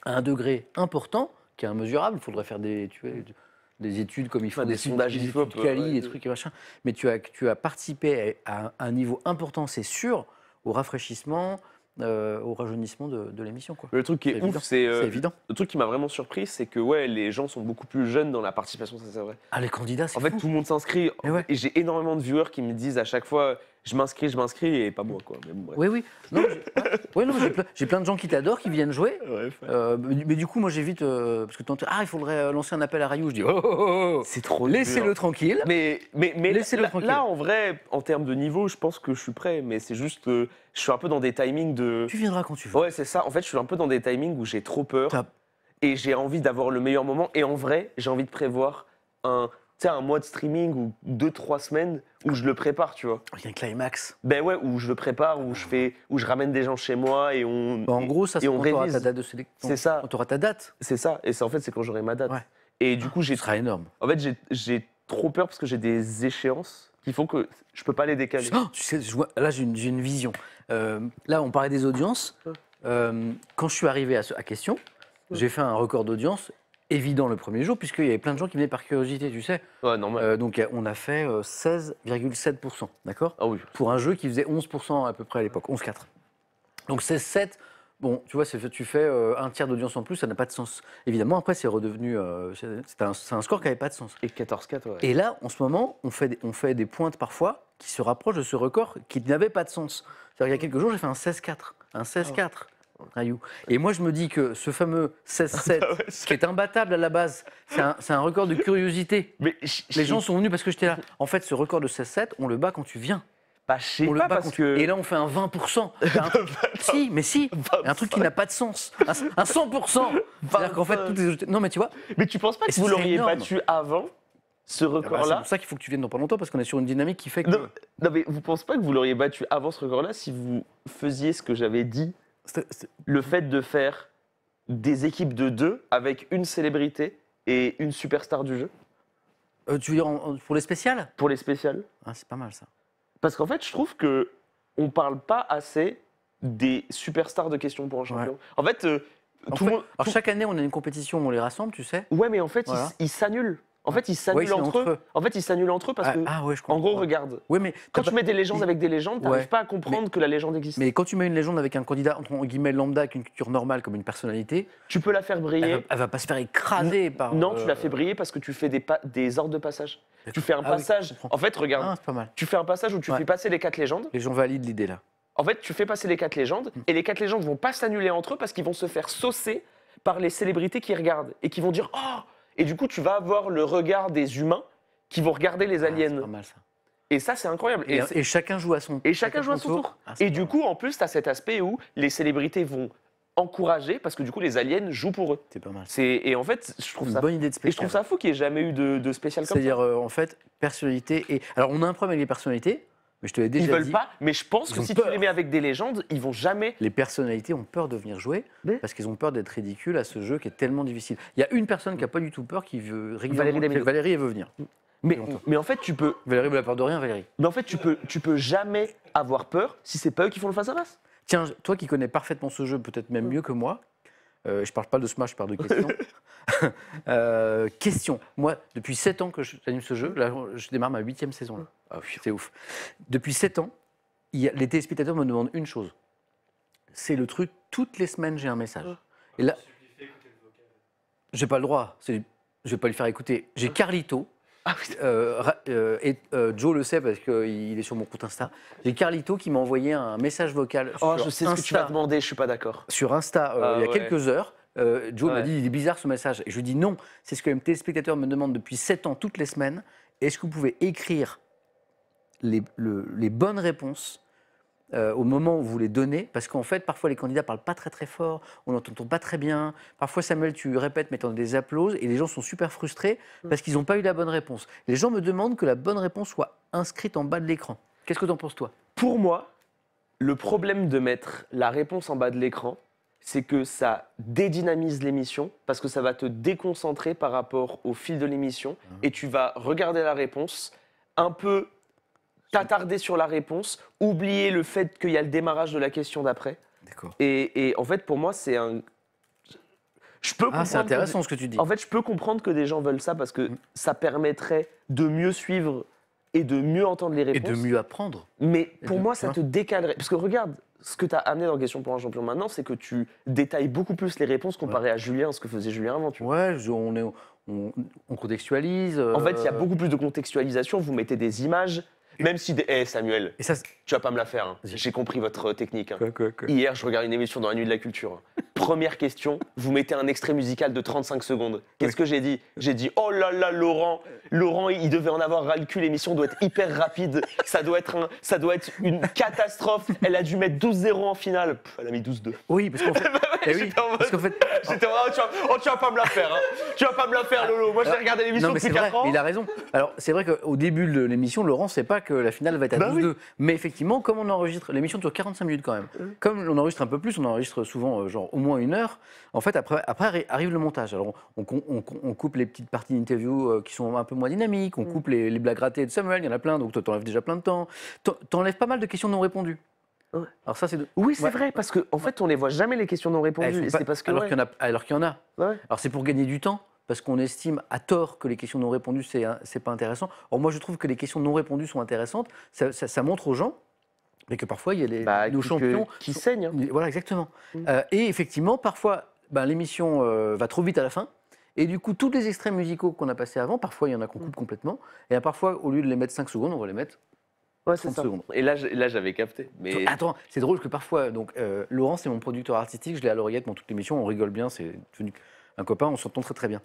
à un degré important, qui est immesurable. Il faudrait faire des, tu vois, des études comme il faut, Enfin, des sondages des études ouais. des trucs et machin. Mais tu as, tu as participé à un niveau important, c'est sûr, au rafraîchissement, euh, au rajeunissement de, de l'émission. quoi. Le truc qui est, ouf, c'est. euh, C'est évident. le truc qui m'a vraiment surpris, c'est que ouais, les gens sont beaucoup plus jeunes dans la participation, ça c'est vrai. Ah, les candidats, c'est En fait, tout le monde s'inscrit. Ouais. Et j'ai énormément de viewers qui me disent à chaque fois je m'inscris, je m'inscris et pas moi quoi. Mais bon, bref. Oui, oui. Non, ouais. Non, j'ai plein, de gens qui t'adorent, qui viennent jouer. Bref. Euh, mais, mais du coup, moi, j'évite. euh, parce que t'entends, ah, il faudrait euh, lancer un appel à Rayou. Je dis, oh, oh, oh, oh. C'est trop laissez-le tranquille. Mais, mais, mais Laissez-le là, tranquille. là, en vrai, en termes de niveau, je pense que je suis prêt. Mais c'est juste que je suis un peu dans des timings de. Tu viendras quand tu veux. Ouais, c'est ça. En fait, je suis un peu dans des timings où j'ai trop peur et j'ai envie d'avoir le meilleur moment. Et en vrai, j'ai envie de prévoir un, sais, un mois de streaming ou deux, trois semaines où je le prépare, tu vois. Il y a un climax. Ben ouais, où je le prépare, où je fais, où je ramène des gens chez moi et on. Bah, en gros, ça, c'est quand tu auras révise. ta date de sélection. C'est ça. Quand tu auras ta date. C'est ça. Et c'est en fait, c'est quand j'aurai ma date. Ouais. Et du coup, j'ai, Ce sera énorme. en fait, j'ai, trop peur parce que j'ai des échéances qui font que je peux pas les décaler. Oh, tu sais, je vois- là, j'ai une, vision. Euh, là, on parlait des audiences. Euh, quand je suis arrivé à, ce- à question, j'ai fait un record d'audience évident le premier jour, puisqu'il y avait plein de gens qui venaient par curiosité, tu sais. Ouais, normal. Euh, donc, on a fait euh, 16,7%, d'accord? Ah oui. Pour un jeu qui faisait 11% à peu près à l'époque, 11,4. Donc, 16,7%. Bon, tu vois, tu fais euh, un tiers d'audience en plus, ça n'a pas de sens. Évidemment, après, c'est redevenu. euh, c'est un, score qui n'avait pas de sens. Et 14-4, ouais. Et là, en ce moment, on fait, des, on fait des pointes parfois qui se rapprochent de ce record qui n'avait pas de sens. C'est-à-dire qu'il y a quelques jours, j'ai fait un 16-4. Un 16-4. Rayou. Et moi, je me dis que ce fameux 16-7, Ah ouais, c'est- qui est imbattable à la base, c'est un, c'est un record de curiosité. Mais Les gens sont venus parce que j'étais là. En fait, ce record de 16-7, on le bat quand tu viens. Bah, On le pas bat parce quand tu- que. Et là, on fait un 20%. Il y a un si, mais si. Un truc qui n'a pas de sens. Un, un 100%. C'est-à-dire qu'en fait, toutes les... Non, mais tu vois, Mais tu penses pas que vous l'auriez battu avant ce ah bah, c'est record-là pour ça qu'il faut que tu viennes dans pas longtemps parce qu'on est sur une dynamique qui fait que. non, non, mais vous pensez pas que vous l'auriez battu avant ce record-là si vous faisiez ce que j'avais dit, Le fait de faire des équipes de deux avec une célébrité et une superstar du jeu euh, tu veux dire en- en- pour les spéciales? Pour les spéciales ah, C'est pas mal ça. Parce qu'en fait, je trouve que on parle pas assez des superstars de questions pour un champion. En fait, euh, En tout fait- monde. Alors tout- chaque année, on a une compétition on les rassemble, tu sais. Ouais, mais en fait, Voilà. ils s'annulent. En fait, ils s'annulent entre, eux. eux. En fait, ils s'annulent entre eux parce ah, que, ah ouais, je en gros, regarde. Oui, mais Quand tu mets des légendes avec des légendes, t'arrives Ouais. pas à comprendre que la légende existe. mais quand tu mets une légende avec un candidat entre guillemets lambda, avec une culture normale comme une personnalité, Tu peux la faire elle briller. va, elle va pas se faire écraser par. Non, tu euh, la fais briller parce que tu fais des, pa- des ordres de passage. Tu fais un Ah passage. en fait, regarde. Ah, pas mal. Tu fais un passage où tu fais passer les quatre légendes. Les gens valident l'idée là. En fait, tu fais passer les quatre légendes Mm. et les quatre légendes vont pas s'annuler entre eux parce qu'ils vont se faire saucer par les célébrités qui regardent et qui vont dire Oh Et du coup, tu vas avoir le regard des humains qui vont regarder les Ah, c'est aliens. pas mal ça. et ça, c'est incroyable. Et, c'est- et chacun joue à son. Et chacun joue à son tour. Ah, c'est Et du coup, en plus, tu as cet aspect où les célébrités vont encourager parce que du coup, les aliens jouent pour eux. c'est pas mal. C'est et en fait, je trouve Une ça bonne idée de et je trouve ça fou qu'il n'y ait jamais eu de, de spécial comme ça. C'est-à-dire euh, en fait personnalité et alors on a un problème avec les personnalités, mais je te l'ai déjà Ils veulent dit. pas, mais je pense Ils que si peur. tu les mets avec des légendes, ils vont jamais. Les personnalités ont peur de venir jouer Mais- parce qu'ils ont peur d'être ridicules à ce jeu qui est tellement difficile. Il y a une personne qui a pas du tout peur qui veut régulièrement. Valérie. Valérie, elle veut venir. Mais, en fait, tu peux, Valérie veut la peur de rien, Valérie. mais en fait, tu peux, tu peux jamais avoir peur si c'est pas eux qui font le face à face. Tiens, toi qui connais parfaitement ce jeu, peut-être même mieux que moi, euh, je parle pas de Smash, je parle de questions. Euh, question. Moi, depuis 7 ans que j'anime ce jeu, là, je démarre ma huitième saison. Là. Ah c'est ouf. Depuis 7 ans, il y a- les téléspectateurs me demandent une chose. C'est le truc, toutes les semaines, j'ai un message. Et là, j'ai pas le droit. c'est- Je vais pas lui faire écouter. J'ai Carlito. Ah euh, euh, et euh, Joe le sait parce qu'il est sur mon compte Insta. J'ai Carlito qui m'a envoyé un message vocal Oh, sur je sais ce que tu Insta vas demander, je suis pas d'accord. sur Insta euh, Ah il y a ouais. quelques heures. Joe m'a dit il est bizarre ce message. Et je lui dis non, c'est ce que les téléspectateurs me demandent depuis 7 ans, toutes les semaines. Est-ce que vous pouvez écrire les, le- les bonnes réponses euh, au moment où vous les donnez Parce qu'en fait, parfois les candidats parlent pas très très fort, on n'entend pas très bien. Parfois, Samuel, tu répètes mais tu des applauses et les gens sont super frustrés parce qu'ils n'ont pas eu la bonne réponse. Les gens me demandent que la bonne réponse soit inscrite en bas de l'écran. Qu'est-ce que tu en penses, toi? Pour moi, le problème de mettre la réponse en bas de l'écran, c'est que ça dédynamise l'émission parce que ça va te déconcentrer par rapport au fil de l'émission et tu vas regarder la réponse, un peu t'attarder sur la réponse, oublier le fait qu'il y a le démarrage de la question d'après. D'accord. Et, et en fait, pour moi, c'est un. Je peux Ah, c'est que- intéressant ce que tu dis. En fait, je peux comprendre que des gens veulent ça parce que Mm. ça permettrait de mieux suivre et de mieux entendre les et réponses. de mieux apprendre. Mais pour de- moi, ça hein. te décalerait. Parce que regarde, ce que tu as amené dans Question pour un champion maintenant, c'est que tu détailles beaucoup plus les réponses comparé à Julien, ce que faisait Julien avant. Tu. Ouais, je- on, est, on, on contextualise. En fait, il y a euh, beaucoup plus de contextualisation. Vous mettez des images. Même si. des- Eh, Samuel, Et ça, c'est- tu vas pas me la faire. hein. J'ai compris votre technique. hein. quoi, quoi, quoi. Hier, je regarde une émission dans la nuit de la culture. Première question, vous mettez un extrait musical de 35 secondes. Qu'est-ce que j'ai dit? J'ai dit oh là là Laurent, Laurent il devait en avoir ras le cul, l'émission doit être hyper rapide, ça doit être un, ça doit être une catastrophe. Elle a dû mettre 12-0 en finale. Pff, elle a mis 12-2. Oui, parce qu'en fait, eh oui, J'étais en mode- parce qu'en fait, J'étais oh, tu, vas, oh, tu vas pas me la faire, hein. tu vas pas me la faire Lolo. Moi j'ai regardé l'émission non, mais c'est depuis vrai, 4 ans. il a raison. Alors, c'est vrai qu'au début de l'émission, Laurent sait pas que la finale va être à Bah 12-2. Mais effectivement, comme on enregistre, l'émission dure 45 minutes quand même. Comme on enregistre un peu plus, on enregistre souvent euh, genre au moins une heure. En fait, après, après arri- arrive le montage. Alors, on, on- on- on coupe les petites parties d'interview euh, qui sont un peu moins dynamiques. On coupe les, les blagues ratées de Samuel. Il y en a plein, donc toi, t'enlèves déjà plein de temps. T'en- T'enlèves pas mal de questions non répondues. Ouais. Alors ça, c'est de- Oui c'est Ouais. vrai parce qu'en en fait on les voit jamais les questions non Elles répondues. pas- C'est parce que alors ouais. qu'il y en a. Alors qu'il y en a. Alors c'est pour gagner du temps, parce qu'on estime à tort que les questions non répondues, c'est c'est pas intéressant. Or moi je trouve que les questions non répondues sont intéressantes, ça, ça- ça montre aux gens, mais que parfois il y a les, Bah, nos qui- champions... que- qui sont- saignent. hein. Voilà, exactement. Mm. Euh, et effectivement, parfois, ben, l'émission euh, va trop vite à la fin, et du coup tous les extraits musicaux qu'on a passés avant, parfois il y en a qu'on Mm. coupe complètement, et parfois au lieu de les mettre 5 secondes, on va les mettre Ouais, c'est 30 ça. secondes. Et là, j'avais capté. Mais Attends, c'est drôle que parfois, donc euh, Laurent, c'est mon producteur artistique, je l'ai à l'oreillette dans toute l'émission, on rigole bien, c'est devenu un copain, on s'entend très très bien.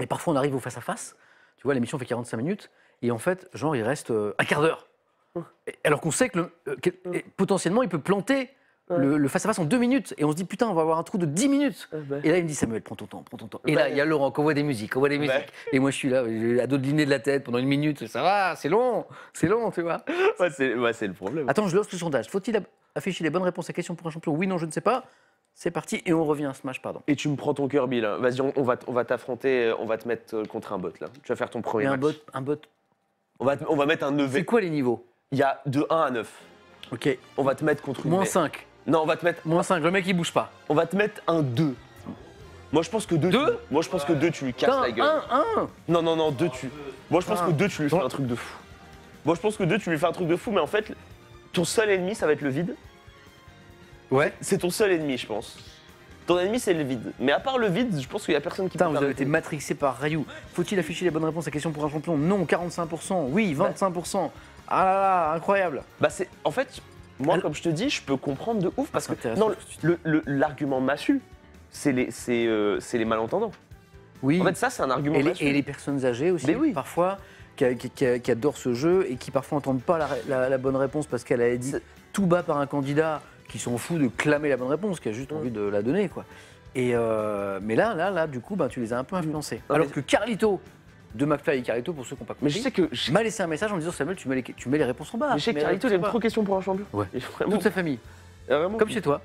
Et parfois, on arrive au face-à-face, tu vois, l'émission fait 45 minutes, et en fait, genre, il reste euh, un quart d'heure. Et- Alors qu'on sait que, le- euh, que- et potentiellement, il peut planter le le face-à-face en deux minutes, et on se dit, putain, on va avoir un trou de 10 minutes. Ah, bah. Et là, il me dit, Samuel, prends ton temps, prends ton temps. Et là, Ouais. il y a Laurent qui envoie des musiques, envoie des musiques. Ouais. Et moi, je suis là, j'ai à dos de de la tête pendant une minute, ça va, c'est long, c'est long, tu vois. Ouais, c'est ouais, c'est le problème. Attends, je lance le sondage. Faut-il ab- afficher les bonnes réponses à question pour un champion? Oui, non, je ne sais pas. C'est parti et on revient à Smash, pardon. Et tu me prends ton Kirby là. Vas-y, on, on va, t- on va t'affronter, euh, on va te mettre euh, contre un bot là. Tu vas faire ton premier Et un match. bot, un bot. On va, te- on va mettre un C'est 9. quoi les niveaux? Il y a de 1 à 9. Ok. On va te mettre contre une. Moins mais- 5. Non, on va te mettre, Moins 5. Le mec il bouge pas. on va te mettre un 2. Moi je pense que 2. Deux? Moi je pense que 2 tu lui casses la gueule. 1, 1. Non, non, non, 2 tu. Moi je pense Un. que 2 tu lui fais un truc de fou. Moi je pense que 2 tu lui fais un truc de fou, mais en fait, ton seul ennemi ça va être le vide. Ouais. C'est ton seul ennemi, je pense. Ton ennemi c'est le vide. Mais à part le vide, je pense qu'il y a personne qui Putain, peut vous avez été matrixé par Rayou. Faut-il afficher les bonnes réponses? À question pour un champion? Non, 45%. Oui, 25%. Ah là là, incroyable. Bah c'est en fait moi Elle- comme je te dis, je peux comprendre de ouf parce c'est que non, l'argument massu, c'est les euh, les malentendants. Oui. En fait ça c'est un argument et, les, et les personnes âgées aussi, Mais oui. parfois, qui, qui- qui- qui adorent ce jeu et qui parfois n'entendent pas la, la- la bonne réponse parce qu'elle a été dit tout bas par un candidat qui s'en fout de clamer la bonne réponse, qui a juste envie de la donner. quoi. Et euh, mais là, là, là, du coup, ben, tu les as un peu influencés. Alors que Carlito, de McFly et Carlito, pour ceux qui n'ont pas Mais compris, je sais que je, m'a laissé un message en disant Samuel, tu mets les, tu mets les réponses en bas. mais je sais que les Carlito il aime trop question pour un champion. Ouais. Vraiment, Toute sa famille, vraiment- comme chez toi,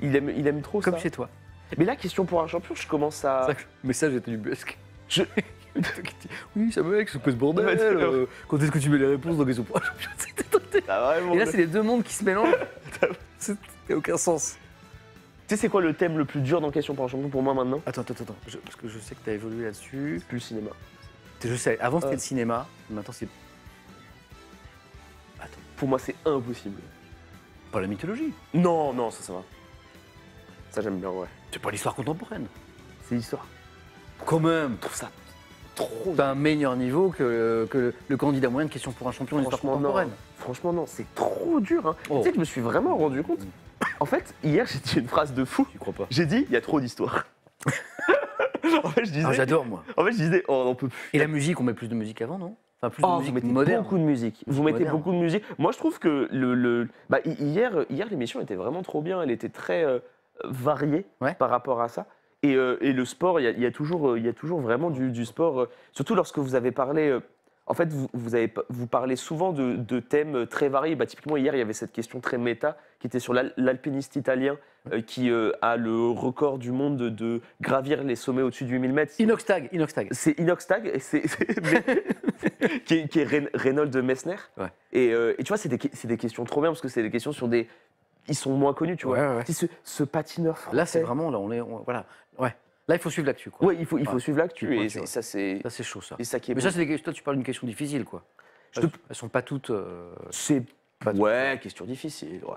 il aime il aime trop comme ça. chez toi. Mais là question pour un champion, je commence à que Le message était du busque. Je- oui, Samuel, c'est quoi ce bordel Ouais, euh, Quand est-ce que tu mets les réponses dans question pour un champion Ah, Et là, c'est les deux mondes qui se mélangent. Ça n'a aucun sens. Tu sais c'est quoi le thème le plus dur dans question pour un champion pour moi maintenant? Attends, attends, attends. Je- parce que je sais que tu as évolué là-dessus. Plus le cinéma. Je sais, avant c'était Euh. le cinéma, maintenant c'est Pour moi c'est impossible. pas la mythologie. Non, non, ça ça va. Ça j'aime bien ouais. C'est pas l'histoire contemporaine. C'est l'histoire. Quand même. Je trouve ça trop T'as un meilleur niveau que, que le candidat moyen de question pour un champion d'histoire Franchement, non. contemporaine. Franchement, non, c'est trop dur. hein. Oh. Tu sais que je me suis vraiment rendu compte. En fait, hier, j'ai dit une phrase de fou. Tu crois pas J'ai dit, il y a trop d'histoire. en fait, je disais, Ah, J'adore moi. en fait, je disais, oh, on peut plus. Et la musique, on met plus de musique avant, non? Enfin, plus de Oh, vous musique mettez moderne. beaucoup de musique. Vous mettez Moderne. beaucoup de musique. Moi, je trouve que le, le- bah, hi- hier, hier l'émission était vraiment trop bien. Elle était très euh, variée Ouais. par rapport à ça. Et, euh, et le sport, il y a, il y a toujours, euh, il y a toujours vraiment du, du sport. euh, surtout lorsque vous avez parlé. en fait, vous, vous, avez, pas- vous parlez souvent de, de thèmes très variés. Bah, typiquement, hier, il y avait cette question très méta qui était sur l'al- l'alpiniste italien qui euh, a le record du monde de, de gravir les sommets au-dessus de 8000 mètres. Inoxtag, Inoxtag. C'est Inoxtag, c'est, qui est, qui est Ren- Reynold Messner. Ouais. Et, euh, et tu vois, c'est des, que- c'est des questions trop bien parce que c'est des questions sur des. Ils sont moins connus, tu vois. Ouais, ouais, ouais. Tu sais, Ce, ce patineur français. Là, c'est vraiment, là, on est, on- voilà. Ouais. Là, il faut suivre l'actu, quoi. Ouais, il faut, il faut suivre l'actu. Tu Et, c'est- ça, c'est. Ça, c'est chaud, ça. Et ça qui est Mais bon. ça, c'est. Toi, tu parles d'une question difficile, quoi. Je Elles, te- elles sont pas toutes. euh, C'est. pas toutes- Ouais, question difficile. Ouais.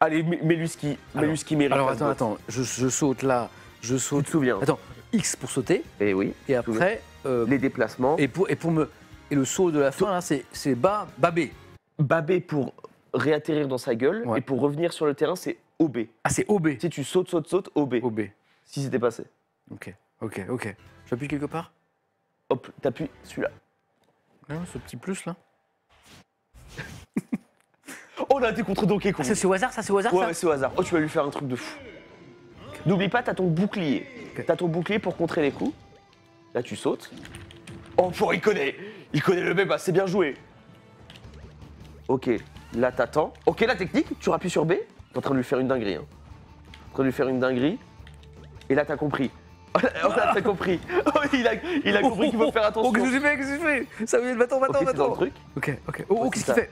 Allez, ce qui mérite. Alors, attends, attends. Je, je saute là. Je Tu saute. te souviens Attends, X pour sauter. Et oui. Et après. euh, Les déplacements. et, pour, et pour me. Et le saut de la fin, là, c'est c'est bas, bas B. Babé pour réatterrir dans sa gueule Ouais. et pour revenir sur le terrain, c'est OB. Ah, c'est OB. Sais, tu sautes, sautes, sautes, OB. OB. Si c'était passé. Ok, ok, ok. J'appuie quelque part? Hop, t'appuies celui-là. Non, ce petit plus là. Oh là, t'es contre Donkey Kong. Ah, ça, c'est au hasard, ça, c'est au hasard, Ouais, ça ouais, c'est au hasard. Oh, tu vas lui faire un truc de fou. N'oublie pas, t'as ton bouclier. T'as ton bouclier pour contrer les coups. Là, tu sautes. Oh, pour, il connaît. Il connaît le bébé, c'est bien joué. Ok, là, t'attends. Ok, la technique, tu rappuies sur B. T'es en train de lui faire une dinguerie. Hein. En train de lui faire une dinguerie. Et là, t'as compris. Oh là, t'as compris. Oh, il a, il a compris qu'il faut faire attention. Oh, qu'est-ce que j'ai fait Qu'est-ce que j'ai fait? Ça va-t'en, Ok, t'es dans le truc. Ok, ok. Oh, oh, qu'est-ce qu'il fait?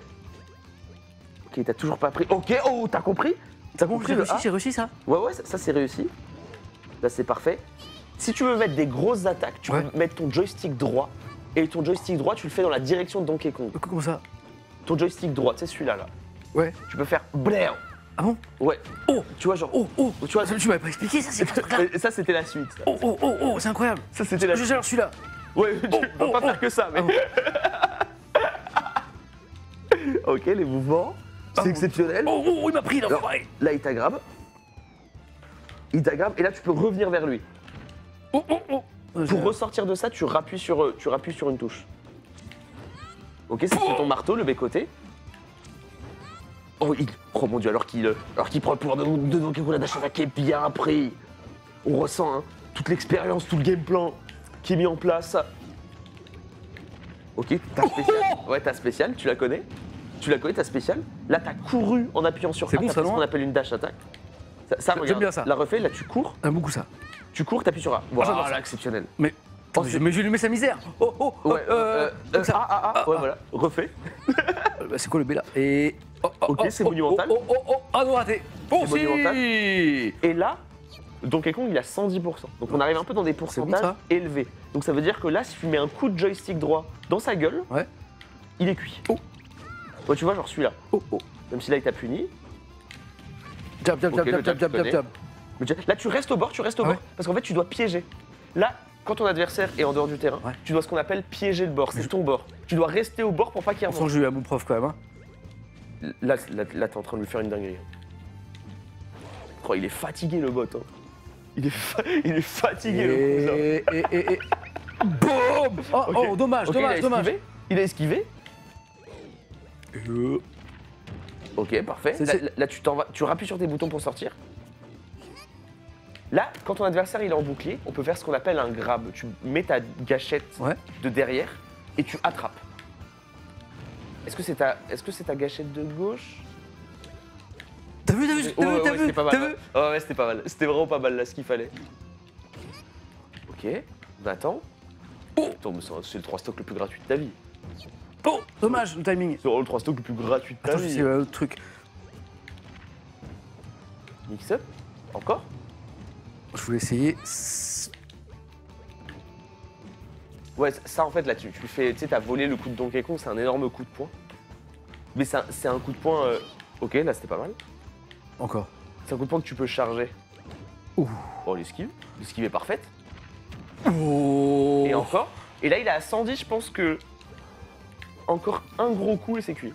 Ok, t'as toujours pas pris. Ok, oh, t'as compris? T'as compris j'ai réussi, réussi ça. Ouais, ouais, ça, ça, c'est réussi. Là, c'est parfait. Si tu veux mettre des grosses attaques, tu Ouais. peux mettre ton joystick droit. Et ton joystick droit, tu le fais dans la direction de Donkey Kong. Comment ça? Ton joystick droit, c'est celui-là, là. Ouais. Tu peux faire blair. Ah bon? Ouais. Oh Tu vois, genre. Oh, oh Tu vois, Tu m'avais pas expliqué ça, c'est ça, c'était la suite. ça. Oh, oh, oh, oh, c'est incroyable Ça, c'était la Je gère celui-là Ouais, tu Oh, peux oh, pas oh. faire que ça, mais. ok, les mouvements. Ah, C'est exceptionnel. Oh, oh, il m'a pris, l'enfoiré Là, il t'aggrave. Il t'aggrave, et là, tu peux revenir vers lui. Oh, oh, oh Pour ressortir de ça, tu rappuies sur, euh, tu rappuies sur une touche. Ok, c'est ton marteau, le B-côté. Oh, il... oh mon dieu, alors qu'il alors qu'il prend le pouvoir de, de attack est bien pris. On ressent hein, toute l'expérience, tout le game plan qui est mis en place. Ok, t'as spécial. Ouais, t'as spécial, tu la connais? Tu la connais, t'as spécial. Là, t'as couru en appuyant sur C'est A, bon, ça, ce non qu'on appelle une dash attack. Ça, ça, J'aime regarde, bien ça. La refait, là, tu cours, J'aime beaucoup ça. tu cours, t'appuies sur A. j'adore Voilà, ça. exceptionnel. Mais, Ensuite- mais je lui mets sa misère Oh, oh, oh, Ouais, euh, euh, euh, ça. ah, ah, ah, ouais, voilà, refait. Bah, C'est quoi le B là? Et... oh, oh, Ok, oh, c'est oh, monumental. Oh, oh, oh, ah non, raté Oh, monumental. si Et là, Donkey Kong, il a 110%. Donc on arrive un peu dans des bon, pourcentages élevés. Donc ça veut dire que là, si tu mets un coup de joystick droit dans sa gueule, Ouais. il est cuit. Oh. Ouais, tu vois, genre celui-là. Oh, oh Même si là, il t'a puni. Jab, jab, Ok, jab, jab, jab, jab, jab, jab, Là, tu restes au bord, tu restes au Ah bord. ouais. Parce qu'en fait, tu dois piéger. Là, quand ton adversaire est en dehors du terrain, Ouais. tu dois ce qu'on appelle piéger le bord. C'est je- ton bord. Tu dois rester au bord pour pas qu'il remonte. j'ai eu un bon prof quand même. Hein. Là, là, là, t'es en train de lui faire une dinguerie. Oh, il est fatigué, le bot. hein. Il, est fa- il est fatigué, le cousin. Et, et, et, et... Boum oh, oh, dommage, il dommage, dommage. Il a esquivé. Euh, Ok, parfait. Là, tu, t'en vas- tu rappuies sur tes boutons pour sortir. Là, quand ton adversaire il est en bouclier, on peut faire ce qu'on appelle un grab. Tu mets ta gâchette Ouais. de derrière et tu attrapes. Est-ce que c'est ta, est-ce que c'est ta gâchette de gauche? T'as vu, t'as vu, Ouais, t'as vu, ouais, t'as ouais, vu, c'était pas t'as mal. vu? Ouais, ouais, c'était pas mal. C'était vraiment pas mal là ce qu'il fallait. Ok, on attend. Oh. Attends, mais c'est c'est le 3 stock le plus gratuit de ta vie. Oh, dommage, le timing. C'est le 3 stock le plus gratuit de ta Attends, je vie. sais euh, autre truc. Mix up Encore? Je voulais essayer. Ouais, ça en fait là tu, tu fais, tu sais, t'as volé le coup de Donkey Kong, c'est un énorme coup de poing. Mais c'est un, un coup de poing. euh, Ok, là c'était pas mal. Encore. C'est un coup de poing que tu peux charger. Ouh. Oh, l'esquive. L'esquive est parfaite. Oh Et encore. Et là il est à 110, je pense que. Encore un gros coup et c'est cuit.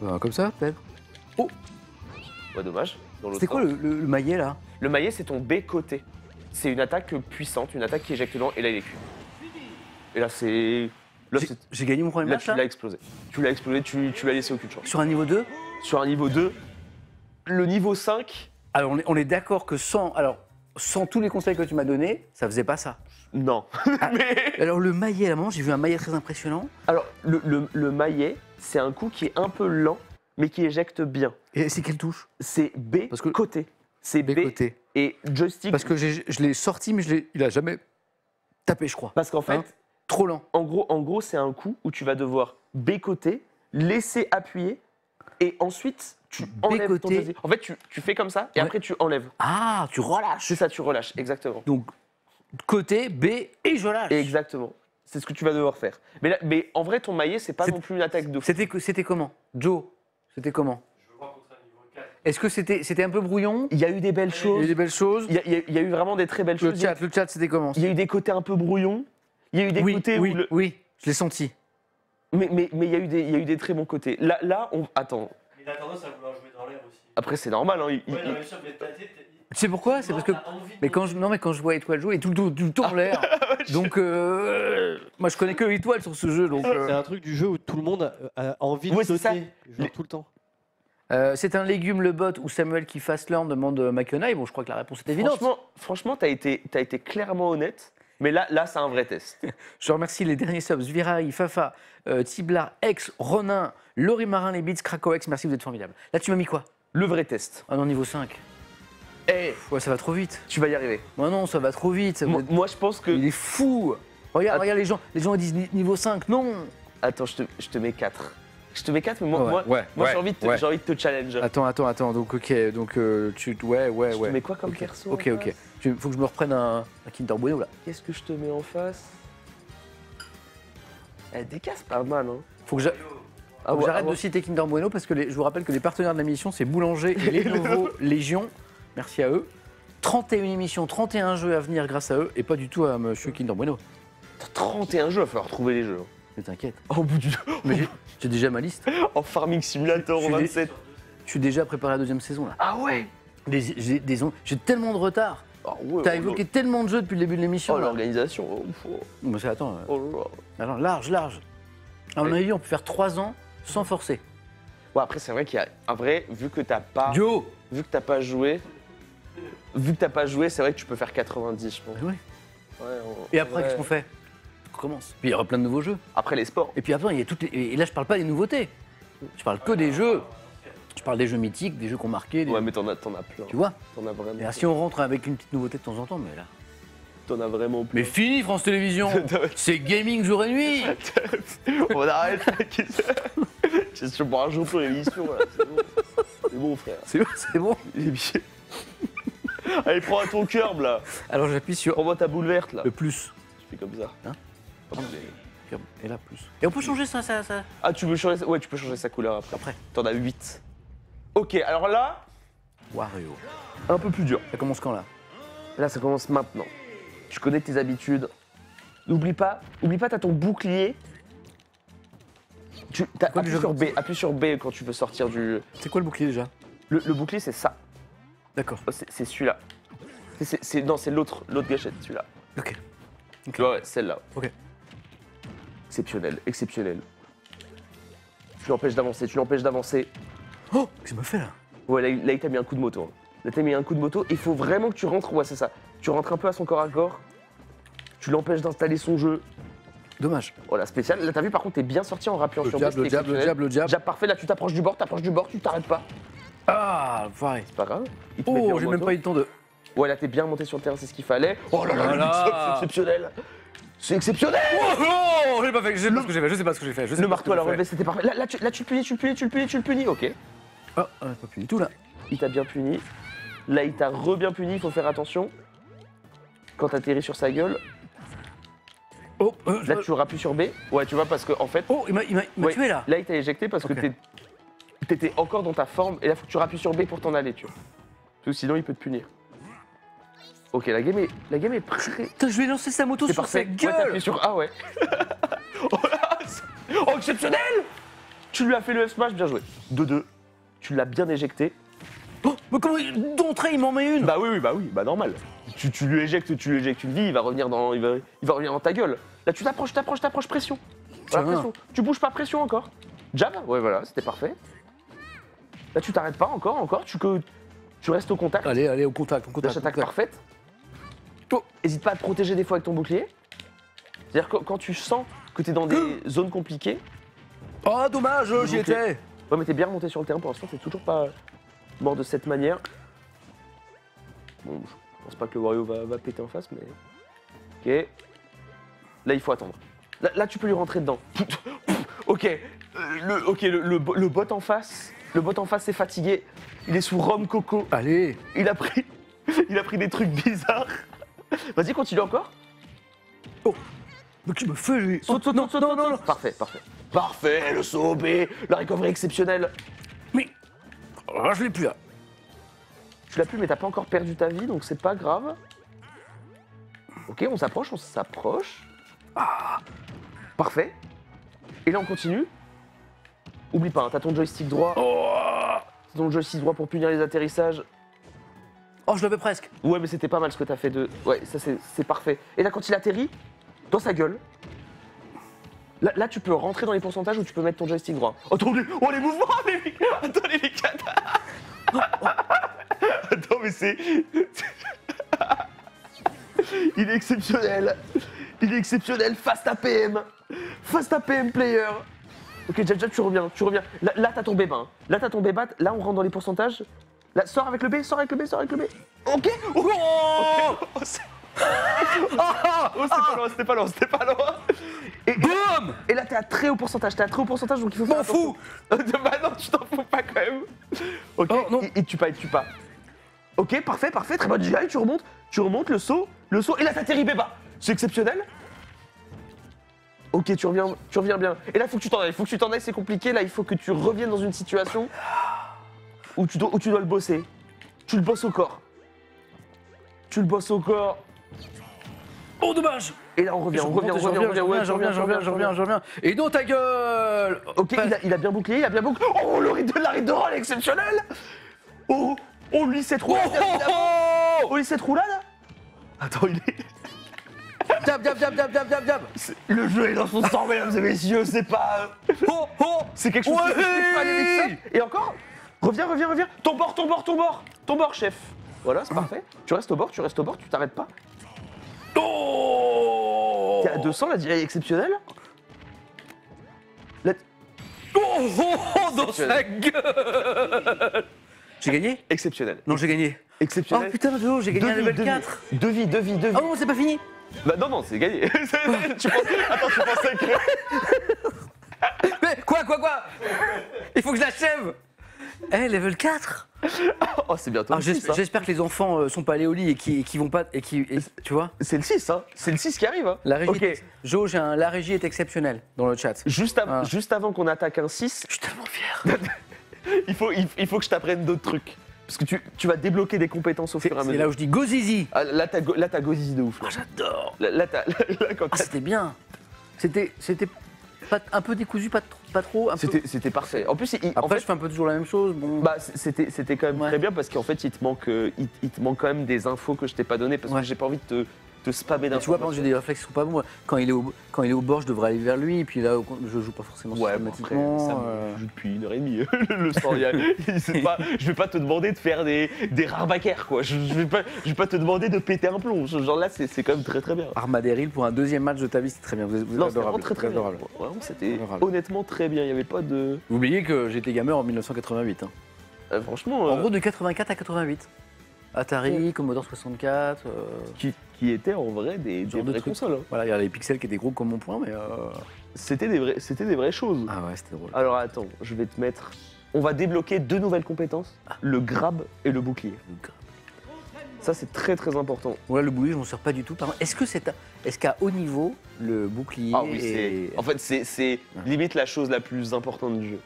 Bah, Comme ça, peut-être. Ouais, dommage. Dans l'autre C'était quoi le, le- le maillet là? Le maillet, c'est ton B côté. C'est une attaque puissante, une attaque qui éjecte loin, et là il est cuit. Et là c'est. J'ai- c'est- gagné mon premier là, match tu là l'as explosé. Tu l'as explosé, tu, tu l'as laissé aucune chance. Sur un niveau 2 Sur un niveau 2, le niveau 5, Alors on est, on est d'accord que sans, alors, sans tous les conseils que tu m'as donnés, ça faisait pas ça. non. Mais. Alors le maillet, à la moment, j'ai vu un maillet très impressionnant. Alors, le, le- le maillet, c'est un coup qui est un peu lent, mais qui éjecte bien. Et c'est quelle touche? C'est B Parce que- côté. C'est B, B côté. et joystick. Parce que je l'ai sorti, mais je il a jamais tapé, je crois. Parce qu'en fait, Hein? Trop lent. en gros, en gros, c'est un coup où tu vas devoir B côté, laisser appuyer, et ensuite tu enlèves ton. En fait, tu, tu fais comme ça, et Ouais. après tu enlèves. Ah, tu relâches. C'est ça, tu relâches, exactement. Donc côté B et je lâche. Exactement. C'est ce que tu vas devoir faire. Mais, là, mais en vrai, ton maillet, c'est pas non plus une attaque de. C'était c'était comment? Joe, c'était comment Est-ce que c'était c'était un peu brouillon Il y a eu des belles Il y a choses. eu des belles choses. Il y, a- il y a- il y a eu vraiment des très belles Le choses. Chat, le chat, c'était comment Il y a eu des côtés un peu brouillons. Il y a eu des Oui, côtés oui, où le- oui, je l'ai senti. Mais mais mais il y a eu des il y a eu des très bons côtés. Là là on attends. Mais il a tendance à vouloir jouer dans l'air aussi. Après c'est normal hein. il- il- Ouais, non, il- mais sûr, mais sais pourquoi C'est parce que. Mais quand je, non, mais quand je vois Étoile jouer, il est tout le temps, tout le temps en l'air. Donc, euh, moi, je connais que Étoile sur ce jeu. Donc, euh, C'est un truc du jeu où tout le monde a, envie Ouais, de c'est ça. sauter, genre tout le temps. euh, c'est un légume le bot ou Samuel qui fasse l'un demande McKenna. Bon, je crois que la réponse est évidente. Franchement franchement t'as été t'as été clairement honnête. Mais là là c'est un vrai test. Je remercie les derniers subs Virari, Fafa, euh, Tiblar, Ex, Ronin, Laurie Marin, les Beats, Krakoex. Merci, vous êtes formidables. Là, tu m'as mis quoi? Le vrai test. Ah non, niveau 5. Eh Ouais, ça va trop vite. tu vas y arriver. Moi, non, ça va trop vite. Moi, moi, je pense que Il est fou. Regarde, Att- regarde les gens. Les gens ils disent ni- niveau 5. Non. attends je te je te mets 4. Je te mets 4 mais moi Ouais, moi, ouais, moi ouais, j'ai envie de te, ouais. j'ai envie de te challenge. Attends, attends, attends. Donc, ok. Donc, euh, tu. Ouais, ouais, Je te ouais. mets quoi comme Ok, perso Ok, ok. Il faut que je me reprenne un, un Kinder Bueno là. Qu'est-ce que je te mets en face? Elle décasse pas mal, hein. Faut que j'a- Ah faut que ouais, j'arrête ah de citer Kinder Bueno parce que les- je vous rappelle que les partenaires de la mission, c'est Boulanger et Lenovo Légion. Merci à eux. 31 émissions, 31 jeux à venir grâce à eux et pas du tout à monsieur Kinder Bueno. T'as 31 jeux, il va falloir trouver les jeux. Mais t'inquiète. Au bout du... Mais j'ai- j'ai déjà ma liste. En Farming Simulator Je suis 27. Je suis déjà préparé à la deuxième saison là. Ah ouais? Des- J'ai des- j'ai tellement de retard. Ah ouais, T'as oh, évoqué tellement de jeux depuis le début de l'émission. Oh là. l'organisation, oh, oh, Mais c'est- attends, euh, oh là là. alors, large, large. À mon Ouais. avis, on peut faire 3 ans sans forcer. Ouais, après c'est vrai qu'il y a... En vrai, vu que t'as pas... Yo Vu que t'as pas joué... Vu que t'as pas joué, c'est vrai que tu peux faire 90, je pense. Ouais. Ouais, on- Et après, ouais. qu'est-ce qu'on fait? On commence. Puis il y aura plein de nouveaux jeux. Après les sports. Et puis après, il y a toutes les... Et là, je parle pas des nouveautés. Je parle que des jeux. Je parle des jeux mythiques, des jeux qu'on marqué. des- Ouais, mais t'en as, t'en as plein. Tu vois? T'en as Et vraiment, là, si on rentre avec une petite nouveauté de temps en temps, mais là. t'en as vraiment plein. Mais fini, France Télévisions C'est gaming jour et nuit On arrête. Je pour un jour pour l'émission, là. C'est bon. C'est bon, frère. C'est c'est bon bien. Allez, prends à ton curb, là. Alors j'appuie sur Prends-moi ta boule verte, là. le plus. Je fais comme ça. Hein Hop, Et là, plus. Et on peut changer ça, ça, ça Ah, tu veux changer Ouais, tu peux changer sa couleur après. Après. T'en as 8. Ok, alors là, Wario. un peu plus dur. Ça commence quand là? Là, ça commence maintenant. Tu connais tes habitudes. N'oublie pas, oublie pas, t'as ton bouclier. Tu, t'as- appuie je- sur B, appuie sur B quand tu veux sortir du. C'est quoi le bouclier déjà? Le, le bouclier, c'est ça. D'accord. Oh, C'est c'est celui-là. C'est- c'est- c'est- non, c'est l'autre, l'autre gâchette, celui-là. Ok. Tu vois, ouais, celle-là. Ok. Exceptionnel, exceptionnel. Tu l'empêches d'avancer, tu l'empêches d'avancer. Oh Qu'est-ce que me fait là? Ouais, là, il- là, il t'a mis un coup de moto. hein. Là, t'as mis un coup de moto. Il faut vraiment que tu rentres. Ouais, c'est ça. Tu rentres un peu à son corps à corps. Tu l'empêches d'installer son jeu. Dommage. Voilà, spécial. Là, t'as vu, par contre, t'es bien sorti en rappuyant Le sur B, le jab, le exceptionnel. jab, le. Jab parfait. Là, tu t'approches du bord, t'approches du bord, tu t'arrêtes pas. Ah, pareil. C'est pas grave. Il te met bien Oh, j'ai même pas eu le temps de. Ouais, là, t'es bien monté sur le terrain, c'est ce qu'il fallait. Oh là là, le Voilà. mix-up, c'est exceptionnel. C'est exceptionnel. Oh, j'ai pas fait, je sais pas ce que j'ai fait, je sais pas ce que j'ai fait. je sais Le pas ce que marteau à la j'ai fait. relevée, c'était parfait. Là, là, tu, là, tu le punis, tu le punis, tu le punis, tu le punis. Ok. Ah, on a pas pu du tout là. Il t'a bien puni. Là, il t'a re-bien puni, il faut faire attention. Quand t'atterris sur sa gueule, Oh, euh, là, tu rappuies sur B. Ouais, tu vois, parce que en fait, oh il m'a il m'a- il m'a Ouais. tué là. là, il t'a éjecté parce Ok. que t'es- t'étais encore dans ta forme. Et là, faut que tu rappuies sur B pour t'en aller, tu vois. Parce que sinon, il peut te punir. Ok, la game est, la game est prête. Putain, je vais lancer sa moto C'est sur sa parfait. Ouais, gueule. t'appuies sur A, ouais. oh, là, c'est- oh, exceptionnel Tu lui as fait le F-Smash, bien joué. 2-2. Tu l'as bien éjecté. Oh, mais comment il- d'entrée il m'en met une? Bah oui, oui, bah oui, bah normal. Tu, tu lui éjectes, tu lui éjectes une vie, il va revenir dans, il va, il va revenir dans ta gueule. Là, tu t'approches, t'approches, t'approches, pression. Voilà, pression. Tu bouges pas, pression encore. Jab Ouais, voilà, c'était parfait. Là, tu t'arrêtes pas encore, encore. Tu, que, tu restes au contact. Allez, allez, au contact, au contact. Dash attaque contact. parfaite. Oh, Hésite pas à te protéger des fois avec ton bouclier. C'est-à-dire que quand tu sens que t'es dans des zones compliquées, Oh, dommage, j'y étais. Ouais, mais t'es bien remonté sur le terrain pour l'instant, t'es toujours pas mort de cette manière. Bon, je pense pas que le Wario va, va péter en face, mais. Ok. Là, il faut attendre. Là, là, tu peux lui rentrer dedans. ok. euh, Le, ok, le, le bot en face. Le bot en face est fatigué. Il est sous Rome Coco. Allez. Il a pris. Il a pris des trucs bizarres. Vas-y, continue encore. Mais qui me fait lui Saute, saute, non, saute, non, saute, non, saute. Parfait, parfait. Parfait, le saut B, la recovery exceptionnelle. Mais. Ah, je l'ai plus là. Tu l'as plus, mais t'as pas encore perdu ta vie, donc c'est pas grave. Ok, on s'approche, on s'approche. Ah Parfait. Et là, on continue. Oublie pas, hein, t'as ton joystick droit. T'as ton joystick droit pour punir les atterrissages. Oh, je l'avais presque. Ouais, mais c'était pas mal ce que t'as fait de. Ouais, ça c'est parfait. Et là, quand il atterrit, dans sa gueule, là, là, tu peux rentrer dans les pourcentages ou tu peux mettre ton joystick droit. Oh, attends, les, oh, les mouvements, les mecs Attends, les mecs Attends, mais c'est. Il est exceptionnel Il est exceptionnel, fast APM Fast APM player Ok, Jab Jab, tu reviens, tu reviens. Là, là t'as ton B, hein. Là, t'as ton B bat. Là, on rentre dans les pourcentages. Là, sors avec le B, sors avec le B, sors avec le B. Ok Oh, oh, c'est- Oh, c'était pas loin, c'était pas loin, c'était pas loin. Et, Boum et là, t'es à très haut pourcentage, t'es à très haut pourcentage, donc il faut faire M'en fous. Bah non, tu t'en fous pas quand même. Ok, Oh, non. il, il tue pas, il tue pas. Ok, parfait, parfait, très bonne GI, tu remontes, tu remontes, le saut, le saut, et là, t'atterris Béba. C'est exceptionnel. Ok, tu reviens, tu reviens bien. Et là, il faut que tu t'en ailles, il faut que tu t'en ailles, c'est compliqué. Là, il faut que tu reviennes dans une situation où tu dois, où tu dois le bosser. Tu le bosses au corps. Tu le bosses au corps. Oh, dommage Et là, on revient, on revient, on revient, on revient, ouais, je reviens, je reviens, je reviens, je reviens. Et dans ta gueule Ok, il a, il a bien bouclé, il a bien bouclé. Oh, le de la ride de roll exceptionnel Oh, oh, lui, cette roulade Oh, lui, cette roulade Attends, il est... Dab, dab, dab, dab, dab, dab, dab c'est- Le jeu est dans son sang, mesdames et messieurs, c'est pas... Oh, oh C'est quelque chose Ouais qui se pas aller avec ça. Et encore Reviens, reviens, reviens Ton bord, ton bord, ton bord Ton bord, chef Voilà, c'est parfait. Tu restes au bord, tu restes au bord, tu t'arrêtes pas. Oh T'es à 200, la DI exceptionnelle La- Oh, oh, oh, dans sa gueule J'ai gagné? Exceptionnel. Non, j'ai gagné. Oh Exceptionnel. putain, Joe, j'ai gagné Deux un level deux vies. 4 Deux vies, deux vies, deux vies. Ah non, c'est pas fini? Bah non, non, c'est gagné. tu penses... Attends, tu pensais que... Mais quoi, quoi, quoi? Il faut que je l'achève Eh, level 4 Oh, c'est bientôt Alors, le 6, j'espère hein. j'espère que les enfants euh, sont pas allés au lit et qui, et qui vont pas... Et qui, et- tu vois? C'est le 6, hein C'est le 6 qui arrive, hein la régie, Ok. est- Jo, un- la régie est exceptionnelle dans le chat. Juste, av- Ah. juste avant qu'on attaque un 6, Je suis tellement fier. il faut, il, il faut que je t'apprenne d'autres trucs. Parce que tu, tu vas débloquer des compétences au C'est fur et à c'est mesure. là où je dis go zizi. Ah, là, t'as go- là, t'as Gozizi de ouf. Ah, J'adore. là, là, t'as- là, quand Ah, t'as- c'était bien. C'était, c'était pas, un peu décousu, pas, trop- pas trop. Un peu... C'était c'était parfait. En plus, il- en Après, fait, je fais un peu toujours la même chose. Bon. bah, c- c'était c'était quand même Ouais. très bien parce qu'en fait, il te, manque, euh, il, il te manque quand même des infos que je t'ai pas données parce Ouais. que j'ai pas envie de te, te spammer Mais tu vois, par exemple, j'ai des réflexes qui sont pas bons. Quand il est au, quand il est au bord, je devrais aller vers lui. Et puis là, je joue pas forcément Ouais, bon, après, systématiquement. ça, euh. je joue depuis une heure et demie. le sang, il y a- il- c'est pas, je vais pas te demander de faire des, des rarbacaires, quoi. Je, je vais pas, je vais pas te demander de péter un plomb. Ce genre là, c'est quand même très très bien. Armaderil pour un deuxième match de ta vie, c'est très bien. Vous êtes, vous Non, adorable. vraiment très très bien. adorable. Vraiment, c'était honnêtement très bien. Il y avait pas de. Vous oubliez que j'étais gamer en 1988. hein. euh, franchement, En euh, gros, de 84 à 88. Atari, Commodore 64. euh, qui, qui étaient en vrai des, des genre vraies consoles. hein. Voilà, il y a les pixels qui étaient gros comme mon poing, mais. euh, C'était des, vrais- c'était des vraies choses. Ah ouais, c'était drôle. Alors attends, je vais te mettre. On va débloquer deux nouvelles compétences le grab et le bouclier. Ça, c'est très très important. Voilà, le bouclier, je m'en sers pas du tout. Est-ce que c'est, est-ce qu'à haut niveau, le bouclier Ah oui, est- c'est. En fait, c'est Ouais. limite la chose la plus importante du jeu.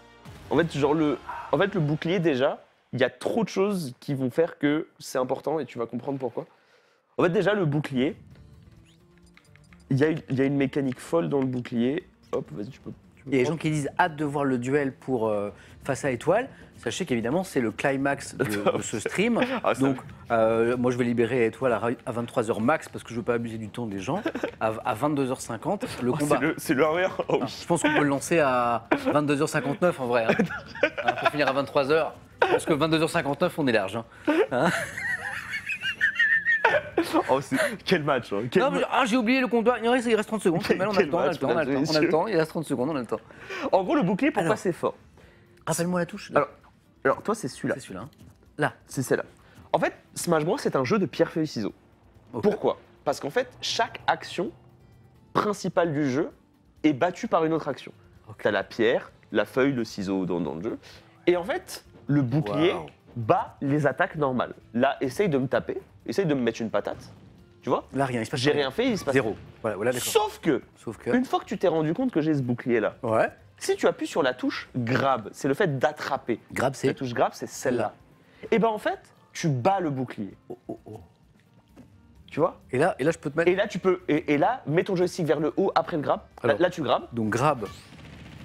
En fait, genre le, en fait, le bouclier déjà, il y a trop de choses qui vont faire que c'est important et tu vas comprendre pourquoi. En fait, déjà le bouclier, il y, a une- il y a une mécanique folle dans le bouclier. Hop, vas-y, tu peux. tu peux Il y a des prendre. gens qui disent hâte de voir le duel pour euh, face à Étoile. Sachez qu'évidemment, c'est le climax de, de ce stream. Ah, ça- Donc, euh, moi, je vais libérer Étoile à, à 23h max parce que je veux pas abuser du temps des gens. À, à 22h50, le Oh, combat. c'est le, c'est le 1v1. Oh, Ah, je pense qu'on peut le lancer à 22h59 en vrai. hein. Hein, pour finir à 23h. Je pense que 22h59, on est large. hein. Oh, quel match. hein, quel ah, j'ai oublié le comptoir. Il reste, il reste 30 secondes. Quel- Mal, on a quel le temps, on a le match, temps, on a le mesdames et temps, on a le messieurs. temps. Il reste 30 secondes, on a le temps. En gros, le bouclier, pourquoi c'est fort Rappelle-moi la touche. Alors, Alors, toi, c'est celui-là. C'est celui-là. hein. Là. C'est celle-là. En fait, Smash Bros, c'est un jeu de pierre, feuille, ciseaux. Pourquoi? Parce qu'en fait, chaque action principale du jeu est battue par une autre action. Ok. T'as la pierre, la feuille, le ciseau dans, dans le jeu. Et en fait, le bouclier. Bat les attaques normales. Là, essaye de me taper, essaye de me mettre une patate. Tu vois Là, rien. Il se passe J'ai rien fait, il se passe Zéro. Voilà, voilà, d'accord. Sauf que, Sauf que. une fois que tu t'es rendu compte que j'ai ce bouclier-là, Ouais. si tu appuies sur la touche grab, c'est le fait d'attraper. Grab, La c'est. touche grab, c'est celle-là. Et ben en fait, tu bats le bouclier. Oh, oh, oh. Tu vois Et là, et là, je peux te mettre. Et là, tu peux. Et, et là, mets ton joystick vers le haut après le grab. Là, Alors. là, tu grabes. Donc grab.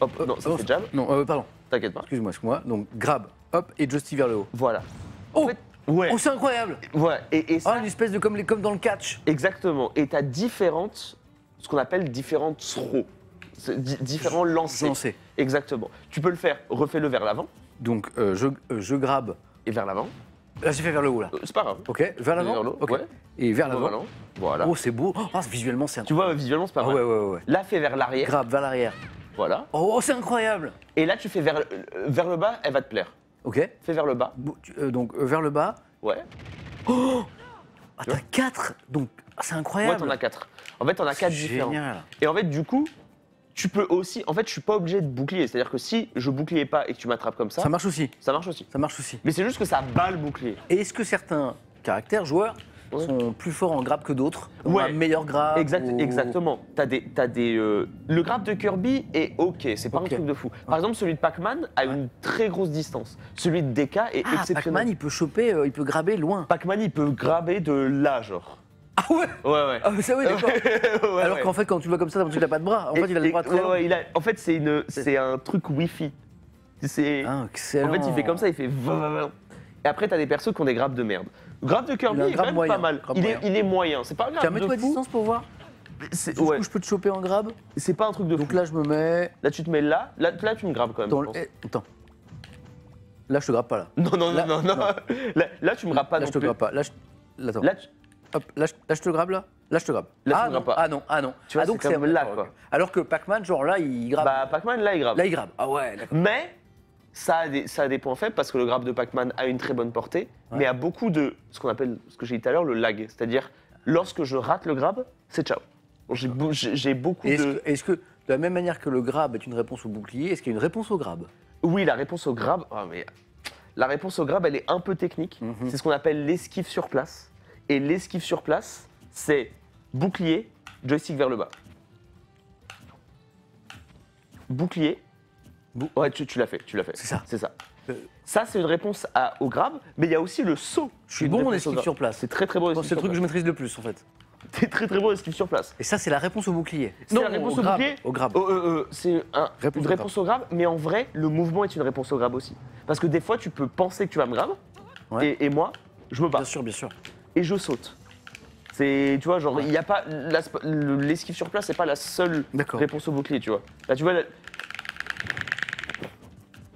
Hop, non, ça oh, c'est jab. Non, euh, pardon, T'inquiète pas. excuse-moi, excuse-moi. Donc grab, hop, et joystick vers le haut. Voilà. Oh, Ouais. oh c'est incroyable Ouais. Et, et ça, Ah, une espèce de comme, les, comme dans le catch. exactement. Et t'as différentes, ce qu'on appelle différentes throws. Différents lancers. Sais. Exactement. Tu peux le faire, refais-le vers l'avant Donc euh, je, euh, je grab. et vers l'avant. Là, j'ai fait vers le haut, là. Euh, c'est pas grave. Ok, vers l'avant Vers le haut, Ok. ouais. Et vers l'avant. Voilà. Oh, c'est beau. Oh, ah, visuellement, c'est Tu vois, visuellement, c'est pas Ah mal. ouais, ouais, ouais, ouais. Là, fais vers l'arrière. Grab, vers l'arrière. Voilà. Oh, c'est incroyable Et là, tu fais vers, vers le bas, elle va te plaire. Ok. Fais vers le bas. Tu- euh, donc euh, vers le bas. Ouais. Ah, t'as 4 Donc, ah, c'est Ouais, incroyable. t'en as quatre. En fait, t'en as quatre différents. Génial. Et en fait, du coup, tu peux aussi. En fait, je suis pas obligé de bouclier. C'est-à-dire que si je boucliais pas et que tu m'attrapes comme ça, Ça marche aussi. ça marche aussi. Ça marche aussi. Mais c'est juste que ça bat le bouclier. Et est-ce que certains caractères, joueurs, Ouais. sont plus forts en grab que d'autres Ouais. un meilleur Exact, ou- Exactement. T'as des, t'as des, euh, Le grab de Kirby est ok, c'est pas un truc de fou. Par exemple, celui de Pac-Man a une très grosse distance. Celui de DK est Ah, Pac-Man, exceptionnel. il peut choper, euh, il peut graber loin. Pac-Man, il peut graber de là, genre. Ah ouais? Ouais, ouais. Ah, ça oui, d'accord. Ouais, Alors ouais. qu'en fait, quand tu le vois comme ça, qu'il a pas de bras. En fait, il a le Et- bras très ouais, long. ouais, il a- En fait, c'est un truc Wi-Fi. C'est. Ah, excellent. En fait, il fait comme ça, il fait. Et après, t'as des persos qui ont des grabs de merde. Grab de Kirby Il est quand même moyen, pas mal. Il est, moyen. il est moyen. C'est pas un Tiens, mets-toi à distance pour voir. C'est Du coup, ouais, je peux te choper en grab. c'est pas un truc de Donc fou. là, je me mets Là, tu te mets là. Là, là tu me grabes quand même. dans je le. pense. eh, Attends. Là, je te grabe pas là. Non, non, Là- non, non, non. Là, là, tu me grabes pas là, non je te plus. grabe pas. Là, je... là, attends. Là, tu- Hop, là, je... là, je te grabe là. Là, je te grabe. Là, tu ah, me non. grabes pas. ah non, ah non. Tu vois, ah, donc c'est comme là, quoi. Alors que Pac-Man, genre là, il grabe. bah, Pac-Man, là, il grabe. Là, il grabe. Ah ouais, d'accord. Mais ça a, des, ça a des points faibles parce que le grab de Pac-Man a une très bonne portée, Ouais. mais a beaucoup de ce qu'on appelle, ce que j'ai dit tout à l'heure, le lag. C'est-à-dire, lorsque je rate le grab, c'est ciao. J'ai beau- J'ai j'ai beaucoup de. est-ce que, de la même manière que le grab est une réponse au bouclier, est-ce qu'il y a une réponse au grab Oui, la réponse au grab. mais la réponse au grab, elle est un peu technique. Mhm. C'est ce qu'on appelle l'esquive sur place. Et l'esquive sur place, c'est bouclier, joystick vers le bas. Bouclier. Ouais, tu, tu l'as fait, tu l'as fait. C'est ça. C'est ça. Euh, Ça, c'est une réponse à- au grab, mais il y a aussi le saut. Je suis bon en esquive sur place. C'est très très bon esquive C'est le sur truc que je maîtrise le plus en fait. T'es très très bon esquive sur place. Et ça, c'est la réponse au bouclier. C'est la réponse au grab, bouclier Au grab. Oh, euh, euh, c'est un- Réponse une au réponse au grab, mais en vrai, le mouvement est une réponse au grab aussi. Parce que des fois, tu peux penser que tu vas me grab, Ouais. et, et moi, je me bats. Bien sûr, bien sûr. et je saute. C'est, tu vois, genre, il n'y a pas. le- L'esquive sur place, c'est pas la seule D'accord. réponse au bouclier, tu vois. Là, tu vois. là-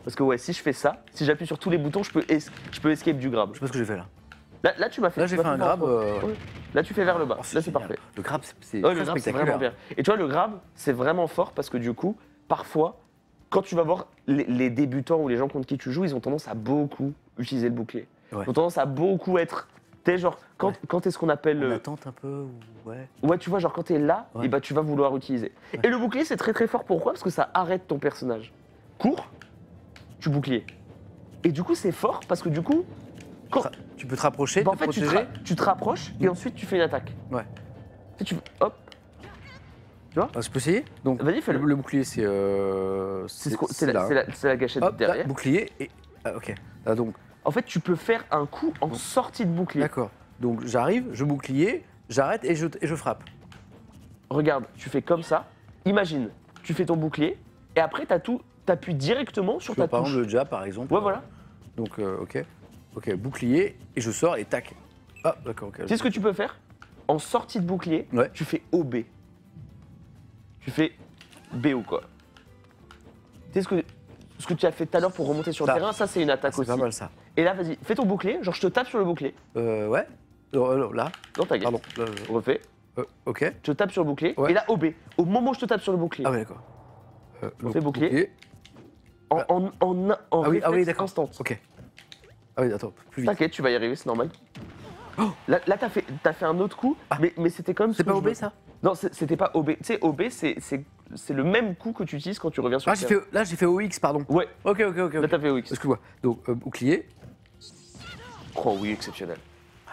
Parce que, ouais, si je fais ça, si j'appuie sur tous les boutons, je peux, es- je peux escape du grab. Je sais pas ce que j'ai fait là. Là, là, tu m'as fait. Là, tu j'ai m'as fait un grab. euh, Ouais. Là, tu fais vers le bas. oh, là, c'est génial. parfait. Le grab, c'est c'est Ouais, très le grab, c'est spectaculaire. vraiment bien. Et tu vois, le grab, c'est vraiment fort parce que du coup, parfois, quand tu vas voir les, les débutants ou les gens contre qui tu joues, ils ont tendance à beaucoup utiliser le bouclier. Ouais. Ils ont tendance à beaucoup être. Tu sais, genre, quand, Ouais. quand est-ce qu'on appelle. On euh, attente un peu, ou- ouais. Ouais, tu vois, genre quand t'es là, Ouais. et bah, tu vas vouloir utiliser. Ouais. Et le bouclier, c'est très très fort. Pourquoi? Parce que ça arrête ton personnage. Cours, tu bouclier. Et du coup, c'est fort parce que du coup, quand, Tu peux te rapprocher, bah, te en fait, tu te, tu rapproches et ensuite tu fais une attaque. Ouais. Tu, tu- hop, Ah, je peux essayer Donc, Vas-y, le, bouclier, c'est. euh, c'est la, la- la gâchette Hop, là, derrière. bouclier et. Ah, ok. Ah, donc, En fait, tu peux faire un coup en sortie de bouclier. d'accord. Donc, j'arrive, je bouclier, j'arrête et je, et je frappe. Regarde, tu fais comme ça. Imagine, tu fais ton bouclier et après, tu tout, t'appuies directement sur Tu vois, ta par touche. exemple, le jab, par exemple. Ouais, voilà. Donc, euh, ok. Ok, bouclier, et je sors et tac. Ah, d'accord, ok. Tu sais ce que tu peux faire? En sortie de bouclier, Ouais. tu fais OB. Tu fais BO quoi. Tu sais ce que, ce que tu as fait tout à l'heure pour remonter sur Ça. le terrain, ça c'est une attaque C'est aussi. pas mal ça. Et là, vas-y, fais ton bouclier, genre je te tape sur le bouclier. Euh, ouais. Euh, alors, là, Non, ta gueule. pardon. Là, Refais, euh, ok. je te tape sur le bouclier. Ouais. Et là, OB. Au moment où je te tape sur le bouclier, Ah, ouais, d'accord. Euh, donc, fais bouclier. En, ah. en, en, en Ah oui, ah oui, d'accord. instant. Ok. Ah oui, attends, plus vite. T'inquiète, tu vas y arriver, c'est normal. Là, là t'as fait, t'as fait un autre coup, Oh. Ah. mais, mais c'était ce C'est pas OB ça Non, c'est- c'était pas OB. Tu sais, OB, c'est- c'est c'est le même coup que tu utilises quand tu reviens sur Ah, le j'ai terrain. fait, là, j'ai fait OX, pardon. Ouais, Ok, ok, ok. là ok. t'as fait OX. Excuse-moi. Donc, euh, bouclier. Oh oui, exceptionnel.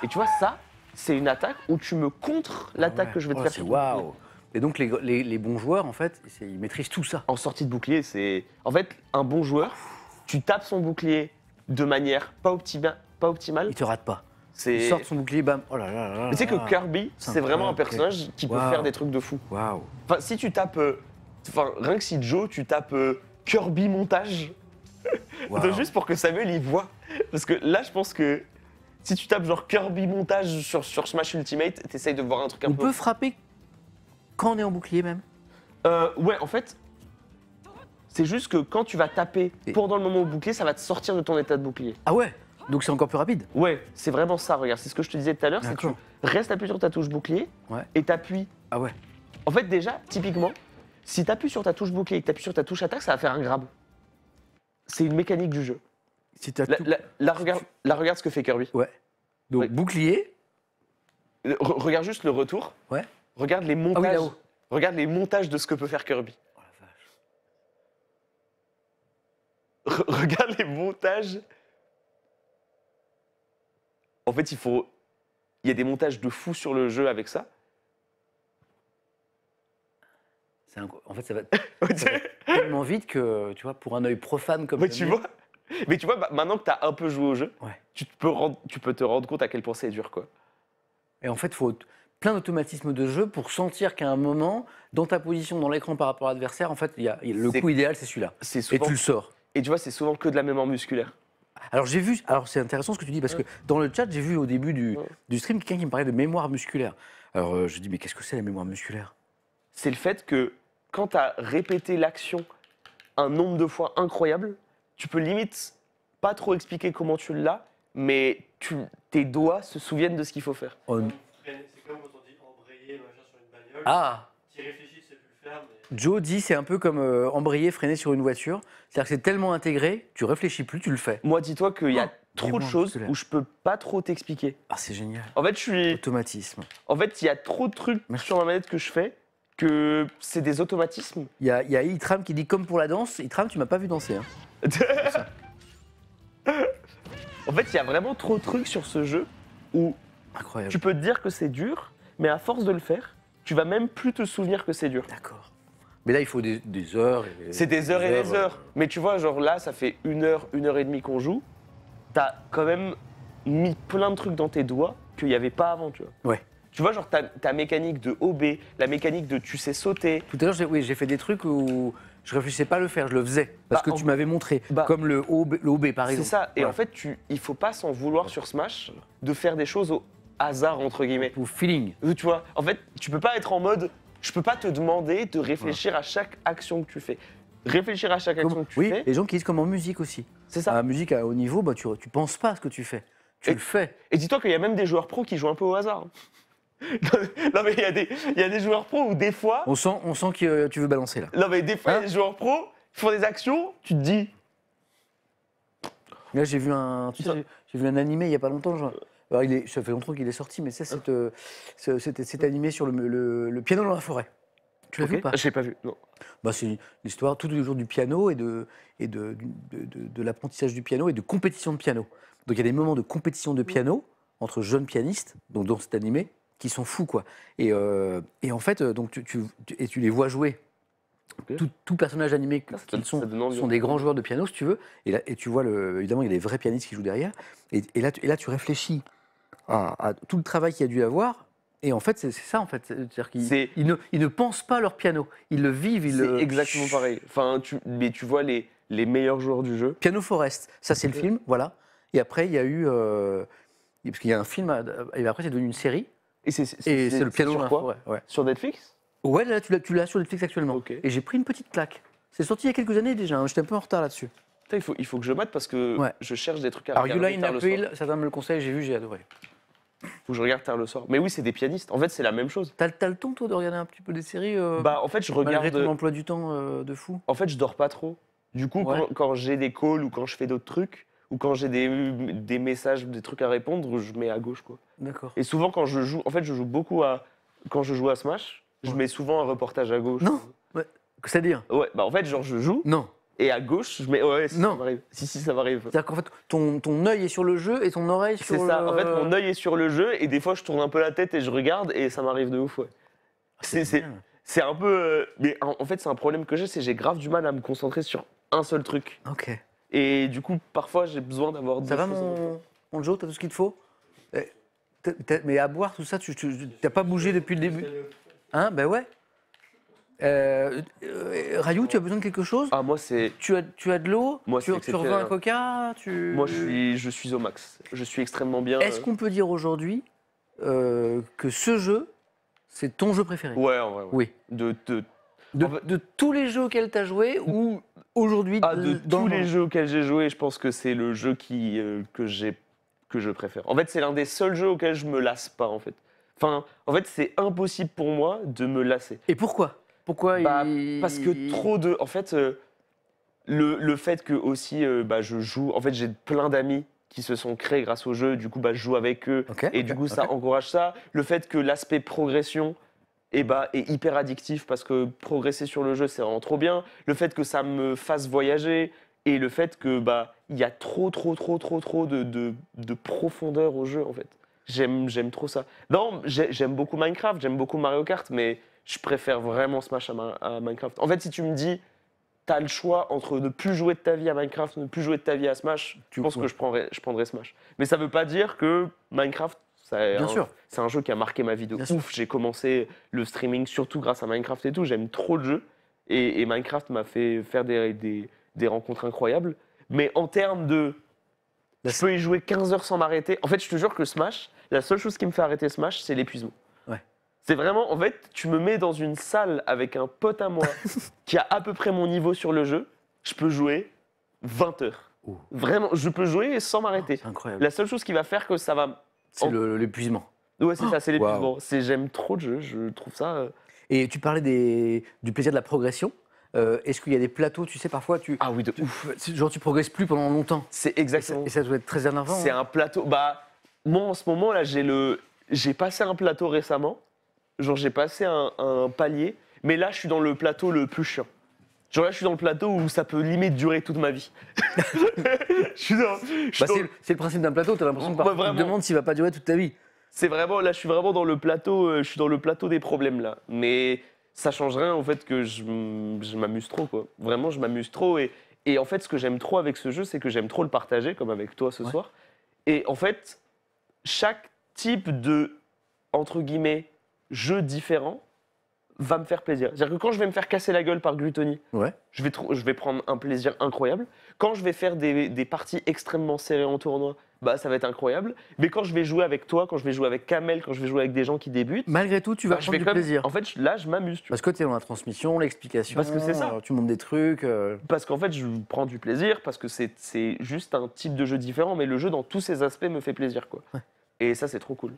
Et tu vois, ça, c'est une attaque où tu me contres l'attaque Ah ouais. que je vais te Oh, faire C'est sur ton bouclier. waouh. Et donc, les, les- les bons joueurs, en fait, ils maîtrisent tout ça. En sortie de bouclier, c'est. En fait, un bon joueur, tu tapes son bouclier de manière pas, optima- pas optimale. Ils te ratent pas. C'est. sortent son bouclier, bam. Oh là là là. Mais tu sais que. Kirby, C'est vraiment un personnage qui peut faire des trucs de fou. Waouh. Enfin, si tu tapes. euh, Enfin, rien que si Joe, tu tapes euh, Kirby montage, Waouh. juste pour que Samuel y voit. Parce que là, je pense que si tu tapes genre Kirby montage sur, sur Smash Ultimate, t'essayes de voir un truc un On peu. peut frapper quand on est en bouclier même Euh, ouais, en fait, c'est juste que quand tu vas taper Et- pendant le moment au bouclier, ça va te sortir de ton état de bouclier. Ah ouais Donc c'est encore plus rapide Ouais, c'est vraiment ça, regarde, c'est ce que je te disais tout à l'heure, c'est que tu D'accord. restes appuyé sur ta touche bouclier Ouais. et t'appuies. Ah ouais En fait, déjà, typiquement, si t'appuies sur ta touche bouclier et que t'appuies sur ta touche attaque, ça va faire un grab. C'est une mécanique du jeu. Si t'as Là, tout- là- là, regarde, là, regarde ce que fait Kirby. Ouais. Donc Ouais. bouclier. Le- re- regarde juste le retour. Ouais. Regarde les Ah oui, montages. regarde les montages de ce que peut faire Kirby. Oh la vache. Re- regarde les montages. En fait, il faut. Il y a des montages de fou sur le jeu avec ça. En fait, ça va tellement vite que, tu vois, pour un œil profane comme Mais le tu vois, mais tu vois, bah, maintenant que tu as un peu joué au jeu, Ouais. tu, te peux rendre- tu peux te rendre compte à quel point c'est dur. Quoi. Et en fait, il faut plein d'automatismes de jeu pour sentir qu'à un moment, dans ta position dans l'écran par rapport à l'adversaire, en fait, il y a, y a- le coup idéal, c'est celui-là. C'est Et tu le sors. Et tu vois, c'est souvent que de la mémoire musculaire. Alors j'ai vu, alors c'est intéressant ce que tu dis parce que dans le chat j'ai vu au début du, Ouais. du stream quelqu'un qui me parlait de mémoire musculaire. Alors euh, je dis mais qu'est-ce que c'est la mémoire musculaire? C'est le fait que quand tu as répété l'action un nombre de fois incroyable, tu peux limite pas trop expliquer comment tu l'as, mais tu, tes doigts se souviennent de ce qu'il faut faire. On dit embrayer, machin sur une bagnole. Ah plus le faire, mais. Joe dit c'est un peu comme euh, embrayer, freiner sur une voiture. C'est-à-dire que c'est tellement intégré, tu réfléchis plus, tu le fais. Moi, dis-toi qu'il y a Oh, trop de choses où je peux pas trop t'expliquer. Ah c'est génial. En fait, je suis. Automatisme. En fait, il y a trop de trucs Merci. sur ma manette que je fais que c'est des automatismes. Il y a, il y a Itram qui dit comme pour la danse. Itram, tu m'as pas vu danser. hein. en fait, il y a vraiment trop de trucs sur ce jeu où Incroyable. tu peux te dire que c'est dur, mais à force de le faire, tu vas même plus te souvenir que c'est dur. D'accord. Mais là il faut des, des heures. et- C'est des heures et des heures. Mais tu vois, genre là, ça fait une heure, une heure et demie qu'on joue. T'as quand même mis plein de trucs dans tes doigts qu'il n'y avait pas avant, tu vois. Ouais. Tu vois, genre ta, ta mécanique de OB, la mécanique de tu sais sauter. Tout à l'heure, j'ai oui, j'ai fait des trucs où je réfléchissais pas à le faire, je le faisais. Parce Bah, que en- tu m'avais montré. Bah, comme le OB, le OB par C'est exemple. ça. Et Voilà. en fait, tu, il faut pas s'en vouloir sur Smash de faire des choses au hasard, entre guillemets. Ou feeling. Tu vois, en fait, tu peux pas être en mode, je peux pas te demander de réfléchir à chaque action que tu fais. Réfléchir à chaque action Comme- que tu oui, fais, les gens qui disent comme en musique aussi. c'est ça. La musique à haut niveau, bah, tu, tu penses pas à ce que tu fais. Tu Et- le fais. Et dis-toi qu'il y a même des joueurs pros qui jouent un peu au hasard. non mais il y, a des- il y a des joueurs pros où des fois, On sent, on sent que euh, tu veux balancer là. non mais des fois il y Hein a des joueurs pros qui font des actions, tu te dis, Là, j'ai vu un, j'ai- j'ai vu un animé il y a pas longtemps. genre- alors, il est, ça fait longtemps qu'il est sorti, mais ça, c'est, euh, cet animé sur le, le- le piano dans la forêt. Tu l'as vu ou pas J'ai pas vu. Non. bah, C'est l'histoire tous les jours du piano et, de, et de, du- de- de- de l'apprentissage du piano et de compétition de piano. Donc il y a des moments de compétition de piano entre jeunes pianistes, donc dans cet animé, qui sont fous quoi. Et, euh, et en fait, euh, donc tu, et tu les vois jouer. Tout, tout personnage animé Ça qu'ils sont, des grands joueurs de piano, si tu veux. Et, là, et tu vois, le, évidemment, il y a des vrais pianistes qui jouent derrière. Et, et là, tu, et là, tu réfléchis à, à tout le travail qu'il y a dû avoir. Et en fait, c'est ça, en fait. C'est-à-dire qu'ils ils ne, ils ne pensent pas leur piano. Ils le vivent. Ils le... exactement pareil. Enfin, tu, mais tu vois les, les meilleurs joueurs du jeu. Piano Forest, ça c'est le film, voilà. Et après, il y a eu. euh, parce qu'il y a un film, euh, et après, c'est devenu une série. Et c'est le piano sur quoi. Ouais, Sur Netflix? Ouais là, tu l'as- sur Netflix actuellement. Et j'ai pris une petite claque. C'est sorti il y a quelques années déjà, hein, j'étais un peu en retard là-dessus. Il faut, il faut que je mate parce que je cherche des trucs à Alors, You regarder in soir. April, certains me le conseillent, j'ai vu, j'ai adoré. Faut que je regarde tard le soir. Mais oui, c'est des pianistes. En fait, c'est la même chose. T'as le temps, toi, de regarder un petit peu des séries euh, Bah, en fait, je malgré regarde. ton emploi du temps euh, de fou? En fait, je dors pas trop. Du coup, Ouais. quand, quand j'ai des calls ou quand je fais d'autres trucs, ou quand j'ai des, des messages, des trucs à répondre, je mets à gauche, quoi. D'accord. Et souvent, quand je joue, en fait, je joue beaucoup à. Quand je joue à Smash, je Ouais. mets souvent un reportage à gauche. Non. C'est-à-dire? Ouais, bah en fait, genre, je joue, Non. Et à gauche, je mets. Ouais, si, Non. ça m'arrive. Si, si, ça m'arrive. C'est-à-dire qu'en fait, ton, ton œil est sur le jeu et ton oreille sur C'est ça. le- En fait, mon œil est sur le jeu, et des fois, je tourne un peu la tête et je regarde, et ça m'arrive de ouf, ouais. c'est- c'est- bien. C'est un peu. euh, Mais en, en fait, c'est un problème que j'ai, c'est que j'ai grave du mal à me concentrer sur un seul truc. Ok. Et du coup, parfois, j'ai besoin d'avoir. Ça va mon, mon Joe, t'as tout ce qu'il te faut? Eh, Mais à boire, tout ça, tu- t'as pas bougé depuis le début? Hein? Ben ouais. Euh, euh, Rayou, tu as besoin de quelque chose? Ah, moi, c'est. tu, as, tu as de l'eau? Moi, tu, tu revends un coca? Tu... Moi, je suis, je suis au max. Je suis extrêmement bien. Est-ce euh, qu'on peut dire aujourd'hui euh, que ce jeu, c'est ton jeu préféré? Ouais, en vrai. ouais. Oui. De, de, De, En fait- de tous les jeux auxquels tu as joué ou aujourd'hui ah, de dans tous le- les jeux auxquels j'ai joué, je pense que c'est le jeu qui, que, j'ai, que je préfère. En fait, c'est l'un des seuls jeux auxquels je me lasse pas, en fait. Enfin, en fait, c'est impossible pour moi de me lasser. Et pourquoi? Pourquoi Bah, il- Parce que trop de. En fait, euh, le, le fait que aussi euh, bah, je joue. En fait, j'ai plein d'amis qui se sont créés grâce au jeu. Du coup, bah, je joue avec eux. Et du coup, ça encourage ça. Le fait que l'aspect progression eh bah, est hyper addictif parce que progresser sur le jeu, c'est vraiment trop bien. Le fait que ça me fasse voyager et le fait que bah il y a trop, trop, trop, trop, trop de, de, de profondeur au jeu, en fait. J'aime, j'aime trop ça. Non, j'ai- j'aime beaucoup Minecraft, j'aime beaucoup Mario Kart, mais je préfère vraiment Smash à, Ma- à Minecraft. En fait, si tu me dis, t'as le choix entre ne plus jouer de ta vie à Minecraft, ne plus jouer de ta vie à Smash, Tu- je pense ouais. que je prendrais, je prendrais Smash. Mais ça veut pas dire que Minecraft, c'est un jeu qui a marqué ma vie de Bien ouf. J'ai commencé le streaming surtout grâce à Minecraft et tout. J'aime trop le jeu. Et, et Minecraft m'a fait faire des, des, des rencontres incroyables. Mais en termes de. Je peux y jouer 15 heures sans m'arrêter. En fait, je te jure que Smash, la seule chose qui me fait arrêter Smash, c'est l'épuisement. C'est vraiment. En fait, tu me mets dans une salle avec un pote à moi qui a à peu près mon niveau sur le jeu. Je peux jouer 20 heures. Vraiment, je peux jouer sans m'arrêter. C'est incroyable. La seule chose qui va faire que ça va C'est en- le- l'épuisement. Ouais, c'est ça, c'est l'épuisement. C'est J'aime trop le jeu, je trouve ça. euh, Et tu parlais des, du plaisir de la progression. Euh, Est-ce qu'il y a des plateaux, tu sais, parfois, tu, Ah oui, de tu- ouf. genre tu progresses plus pendant longtemps C'est Et ça, exactement. et ça doit être très énervant. C'est hein. un plateau. Bah, moi en ce moment là, j'ai le, j'ai passé un plateau récemment. Genre j'ai passé un, un palier, mais là je suis dans le plateau le plus chiant. Genre là je suis dans le plateau où ça peut limite durer toute ma vie. je suis dans. je suis Bah, dans- c'est c'est le principe d'un plateau, tu as l'impression que Ouais, parfois, tu te vraiment. demandes s'il va pas durer toute ta vie. C'est vraiment là, je suis vraiment dans le plateau. euh, je suis dans le plateau des problèmes là. Mais ça change rien en fait que je, m- je m'amuse trop quoi. Vraiment, je m'amuse trop et, et en fait, ce que j'aime trop avec ce jeu, c'est que j'aime trop le partager comme avec toi ce Ouais. soir. Et en fait, chaque type de entre guillemets jeu différent va me faire plaisir. C'est-à-dire que quand je vais me faire casser la gueule par Gluttony, Ouais. je vais, trou- je vais prendre un plaisir incroyable. Quand je vais faire des, des parties extrêmement serrées en tournoi, bah, ça va être incroyable. Mais quand je vais jouer avec toi, quand je vais jouer avec Kamel, quand je vais jouer avec des gens qui débutent, Malgré tout, tu vas bah, je prendre vais du plaisir. En fait, là, je m'amuse. Parce que tu es dans la transmission, l'explication. Parce que c'est ça. Tu montes des trucs. euh, Parce qu'en fait, je prends du plaisir, parce que c'est c'est juste un type de jeu différent, mais le jeu, dans tous ses aspects, me fait plaisir. Quoi. Et ça, c'est trop cool.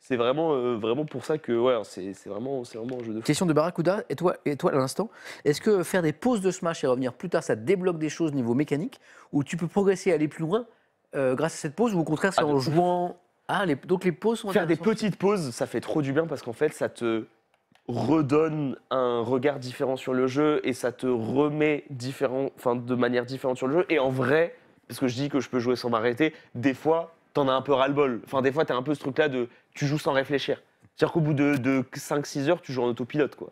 C'est vraiment, euh, vraiment pour ça que ouais, c'est vraiment, vraiment un jeu de fou. Question de Barracuda, et toi, et toi à l'instant, est-ce que faire des pauses de Smash et revenir plus tard, ça débloque des choses niveau mécanique, ou tu peux progresser et aller plus loin euh, grâce à cette pause, ou au contraire, c'est Ah, en jouant. Ah, les- donc les pauses sont Faire des petites pauses, ça fait trop du bien parce qu'en fait, ça te redonne un regard différent sur le jeu et ça te remet différent, enfin, de manière différente sur le jeu. Et en vrai, parce que je dis que je peux jouer sans m'arrêter, des fois, t'en as un peu ras-le-bol. Enfin, des fois, t'as un peu ce truc-là de tu joues sans réfléchir. C'est-à-dire qu'au bout de, de 5-6 heures, tu joues en autopilote, quoi.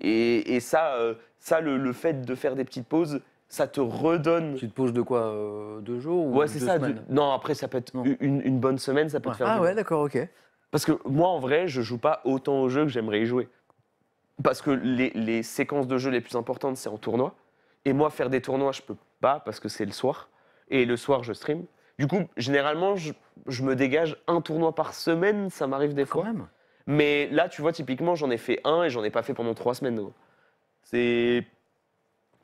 Et, et ça, euh, ça le, le fait de faire des petites pauses, ça te redonne. Tu te poses de quoi euh, Deux jours ou Ouais, c'est ça. de- Non, après, ça peut être une, une bonne semaine, ça peut Ouais. te faire. Ah ouais, d'accord, ok. Parce que moi, en vrai, je joue pas autant au jeu que j'aimerais y jouer. Parce que les, les séquences de jeu les plus importantes, c'est en tournoi. Et moi, faire des tournois, je peux pas parce que c'est le soir. Et le soir, je stream. Du coup, généralement, je, je me dégage un tournoi par semaine, ça m'arrive des Quand fois. même. Mais là, tu vois, typiquement, j'en ai fait un et j'en ai pas fait pendant trois semaines. C'est.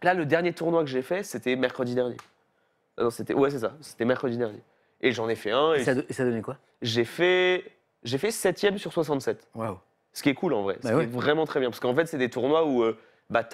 Là, le dernier tournoi que j'ai fait, c'était mercredi dernier. Ah Non, c'était. Ouais, c'est ça. C'était mercredi dernier. Et j'en ai fait un Et et ça, et ça donnait quoi? J'ai fait. J'ai fait 7 sur 67. Waouh. Ce qui est cool en vrai. Ce Bah qui ouais. est vraiment très bien. Parce qu'en fait, c'est des tournois où euh, bah,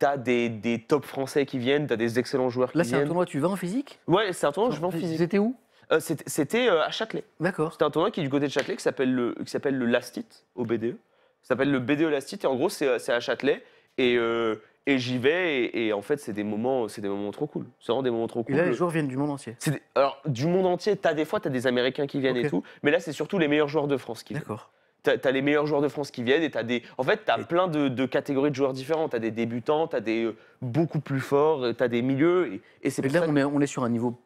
tu as, des, des top français qui viennent, tu as des excellents joueurs qui Là, c'est un viennent. tournoi, tu vas en physique? Ouais, c'est un tournoi je vais en physique. C'était où? Euh, c'était euh, à Châtelet. D'accord. C'était un tournoi qui est du côté de Châtelet qui s'appelle le, qui s'appelle le Lastit au BDE. Ça s'appelle le BDE Lastit et en gros, c'est à Châtelet. Et, euh, et j'y vais et, et en fait, c'est des, moments- c'est des moments trop cool. C'est vraiment des moments trop Et cool. là, les joueurs viennent du monde entier. Des- alors, du monde entier, tu as des fois, tu as des Américains qui viennent et tout. Mais là, c'est surtout les meilleurs joueurs de France qui viennent. D'accord. T'as as les meilleurs joueurs de France qui viennent et t'as des. En fait, Et- plein de, de catégories de joueurs différents. T'as des débutants, t'as des euh, beaucoup plus forts, euh, t'as des milieux. Et, et c'est là, ça on est, on est sur un niveau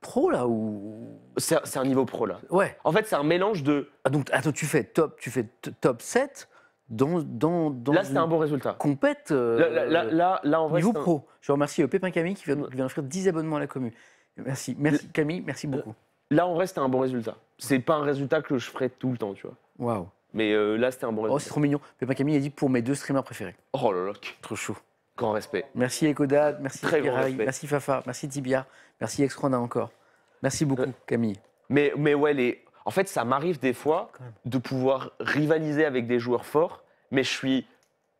pro, là ou? C'est c'est un niveau pro là. Ouais. En fait, c'est un mélange de. Ah, donc, attends, tu fais top, tu fais top 7, dans, dans, dans Là, une un bon résultat. compète euh, Là, là, là, là, là, en vrai, niveau c'est un- pro. Je remercie Pépin Camille qui vient, qui vient d'offrir 10 abonnements à la commune. Merci, merci Camille, merci beaucoup. là, en vrai, c'était un bon résultat. C'est pas un résultat que je ferais tout le temps, tu vois. Waouh. Mais euh, là, c'était un bon Oh, c'est résultat. trop mignon. Pépin Camille a dit pour mes deux streamers préférés. Oh là là, Trop chaud. grand respect. Merci Ekodad, merci Très merci Fafa, merci Tibia, merci Extrona encore. Merci beaucoup Euh, Camille. Mais, mais ouais, les... en fait, ça m'arrive des fois de pouvoir rivaliser avec des joueurs forts, mais je suis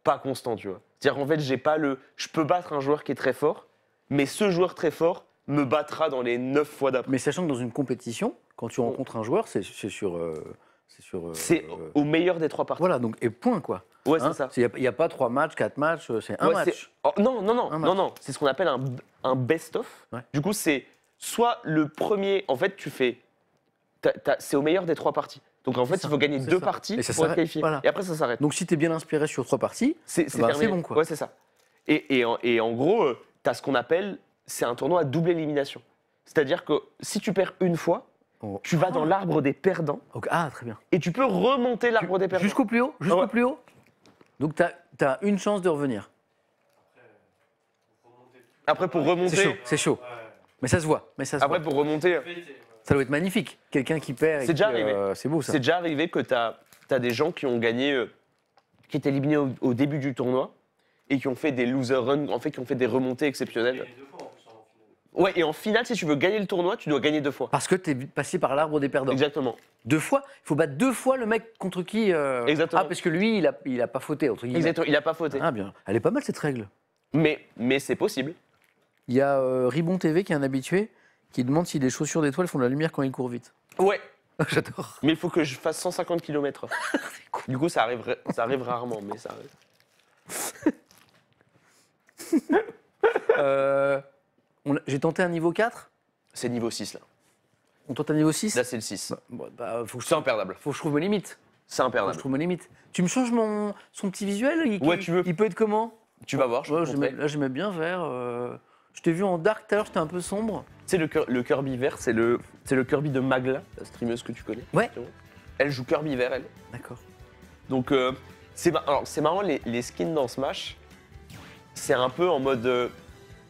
pas constant, tu vois. C'est-à-dire qu'en fait, j'ai pas le. Je peux battre un joueur qui est très fort, mais ce joueur très fort me battra dans les 9 fois d'après. Mais sachant que dans une compétition, quand tu rencontres un joueur, c'est c'est sur. euh, c'est sur. euh, C'est euh, au meilleur des trois parties. voilà, donc, et point quoi. Ouais, Hein, c'est ça. Il n'y a, pas trois matchs, quatre matchs, euh, c'est un Ouais, match. oh, non, non, non, non, non. C'est ce qu'on appelle un, un best-of. Ouais. Du coup, c'est soit le premier. En fait, tu fais. C'est au meilleur des trois parties. Donc en fait, ça, il faut gagner deux ça. parties Et pour être qualifié. voilà. Et après, ça s'arrête. Donc si tu es bien inspiré sur trois parties, C'est Bah, bon, quoi. Ouais, c'est ça. Et, et, en, et en gros, tu as ce qu'on appelle, c'est un tournoi à double élimination. C'est-à-dire que si tu perds une fois, Oh. tu vas dans l'arbre des perdants ah très bien. et tu peux remonter l'arbre des perdants. Jusqu'au plus haut Jusqu'au Ouais. plus haut Donc tu as, une chance de revenir. Après, pour remonter, C'est chaud, c'est chaud. Ouais. Mais ça se voit. Mais ça se après, voit. pour remonter. Ça doit être magnifique. Quelqu'un qui perd. C'est déjà arrivé. euh, c'est beau ça. c'est déjà arrivé que tu as, des gens qui ont gagné, euh, qui étaient éliminés au, au début du tournoi et qui ont fait des loser runs, en fait, qui ont fait des remontées exceptionnelles. Gagné deux fois en plus en finale. Ouais, et en finale, si tu veux gagner le tournoi, tu dois gagner deux fois. Parce que tu es passé par l'arbre des perdants. Exactement. Deux fois Il faut battre deux fois le mec contre qui. euh, Exactement. Ah, parce que lui, il a, il a pas fauté, entre guillemets. Exactement. Il n'a pas fauté. Ah, bien. Elle est pas mal cette règle. Mais, mais c'est possible. Il y a euh, Ribon TV qui est un habitué qui demande si les chaussures d'étoiles font de la lumière quand il court vite. Ouais, J'adore. Mais il faut que je fasse 150 km. Du coup, ça arrive, ça arrive rarement, mais ça arrive. Euh, a- J'ai tenté un niveau 4. C'est niveau 6 là. On tente un niveau 6 Là, c'est le 6. Bon, bah, faut, que je, C'est imperdable. faut que je trouve mes limites. C'est Faut que je imperdable. trouve mes limites. Tu me changes mon, son petit visuel? Il, Ouais, tu veux. Il peut être comment? Tu vas voir, je vais Ouais, montrer. Là, j'aimais bien vert. euh, Je t'ai vu en dark tout à l'heure, j'étais un peu sombre. Tu sais, le, le Kirby vert, c'est le, c'est le Kirby de Magla, la streameuse que tu connais. Ouais. Elle joue Kirby vert, elle. D'accord. Donc, euh, c'est c'est marrant, les, les skins dans Smash, c'est un peu en mode. euh,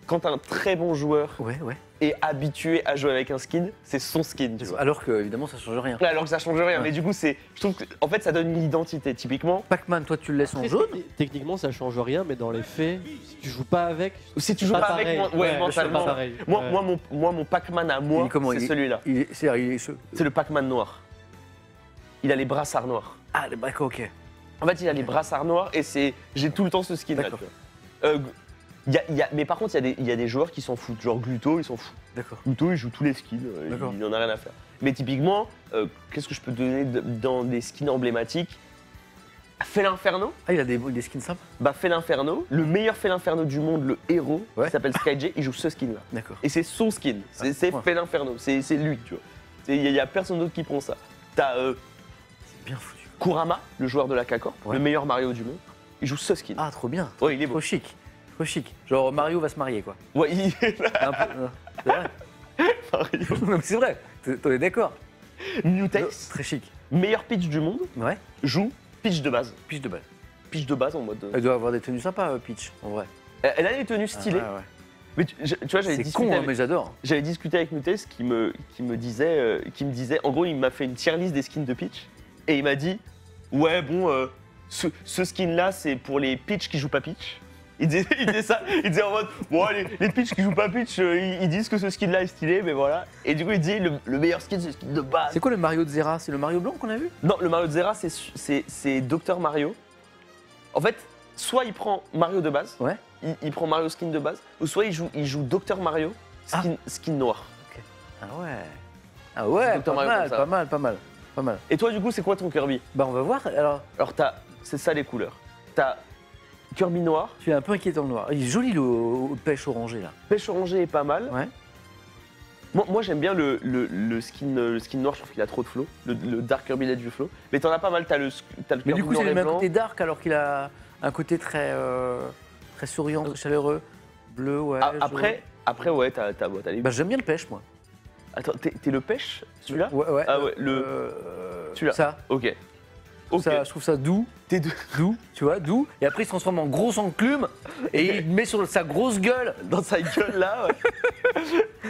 quand un très bon joueur Ouais, ouais. est habitué à jouer avec un skin, c'est son skin, tu vois. Alors que, évidemment, ça change rien. Alors que ça change rien, Ouais. mais du coup, c'est, je trouve que, en fait, ça donne une identité. Typiquement, Pac-Man, toi, tu le laisses en jaune. techni- Techniquement, ça change rien, mais dans les faits, si tu joues pas avec, si tu joues pas, avec pareil. moi, ouais, mentalement. pas pareil. Moi, Ouais. moi, mon, moi, mon Pac-Man à moi, c'est il est- celui-là. Ce- C'est le Pac-Man noir. Il a les brassards noirs. Ah, d'accord, ok. En fait, il a les brassards noirs et c'est, j'ai tout le temps ce skin-là. D'accord. Euh, y a- il y a- mais par contre, il y, a des- il y a des joueurs qui s'en foutent. Genre Gluto, il s'en fout. D'accord. Gluto, il joue tous les skins. euh. Il n'en a rien à faire. Mais typiquement, euh, qu'est-ce que je peux donner dans des skins emblématiques? Fais l'inferno. Ah, il a des, des skins sympas. Bah, Fais l'inferno. Le meilleur Fais l'inferno du monde, le héros, Ouais. qui s'appelle Skyj, il joue ce skin-là. D'accord. Et c'est son skin. C'est Ah, c'est ouais. Fais l'inferno. C'est lui, tu vois. Il n'y a, personne d'autre qui prend ça. T'as euh, C'est bien foutu. Kurama, le joueur de la K-Corp, Ouais. le meilleur Mario du monde. Il joue ce skin. Ah, trop bien. Ouais, il est beau. Trop chic. Trop chic. Genre, Mario va se marier, quoi. Ouais, il Un peu- euh, c'est vrai. Mario. Non, mais c'est vrai. T'es- T'en es d'accord Mutex, Très chic. meilleur pitch du monde, Ouais. joue pitch de base. Pitch de balle. Pitch de base en mode. euh, Elle doit avoir des tenues sympas, euh, Peach, en vrai. Elle elle a des tenues stylées. Ah, ouais, ouais. Mais tu, je- tu vois, j'avais C'est discuté, con, hein, avec- mais j'adore. j'avais discuté avec Mutex qui me, qui me disait, euh, qui me disait, en gros, il m'a fait une tier list des skins de pitch et il m'a dit, ouais, bon, euh, ce, ce skin-là, c'est pour les pitch qui jouent pas pitch. Il disait, il disait ça, il disait en mode, bon, les, les pitch qui jouent pas pitch, euh, ils, ils disent que ce skin-là est stylé, mais voilà. Et du coup, il dit, le, le meilleur skin, c'est le skin de base. C'est quoi le Mario de Zera? C'est le Mario blanc qu'on a vu? Non, le Mario de Zera, c'est- c'est c'est Dr Mario. En fait, soit il prend Mario de base, Ouais. il, il prend Mario skin de base, ou soit il joue, il joue Dr Mario skin, skin noir. Ah ouais. Ah ouais, pas Mario mal, comme ça. pas mal, pas mal, pas mal. Et toi, du coup, c'est quoi ton Kirby? Bah on va voir. Alors, Alors, t'as, c'est ça les couleurs. T'as Kirby noir, tu es un peu inquiétant le noir. Il est joli le, pêche orangé là. pêche orangé est pas mal. Ouais. Moi, moi, j'aime bien le, le- le skin, le skin noir, je trouve qu'il a trop de flow. Le, le Dark Kirby du flow. Mais t'en as pas mal, t'as le, t'as le Mais du coup, c'est le même côté dark alors qu'il a un côté très, euh, très souriant, très chaleureux. Bleu, ouais. Ah, après, après, ouais, t'as, t'as, t'as les... Bah j'aime bien le pêche moi. Attends, t'es, t'es le pêche, celui-là? Ouais, ouais. Ah ouais, le- euh, celui-là. Ça. Ok. Trouve Ok. ça- je trouve ça doux. T'es deux. Doux, tu vois, doux. Et après, il se transforme en grosse enclume et il met sur sa grosse gueule Dans sa gueule là, ouais.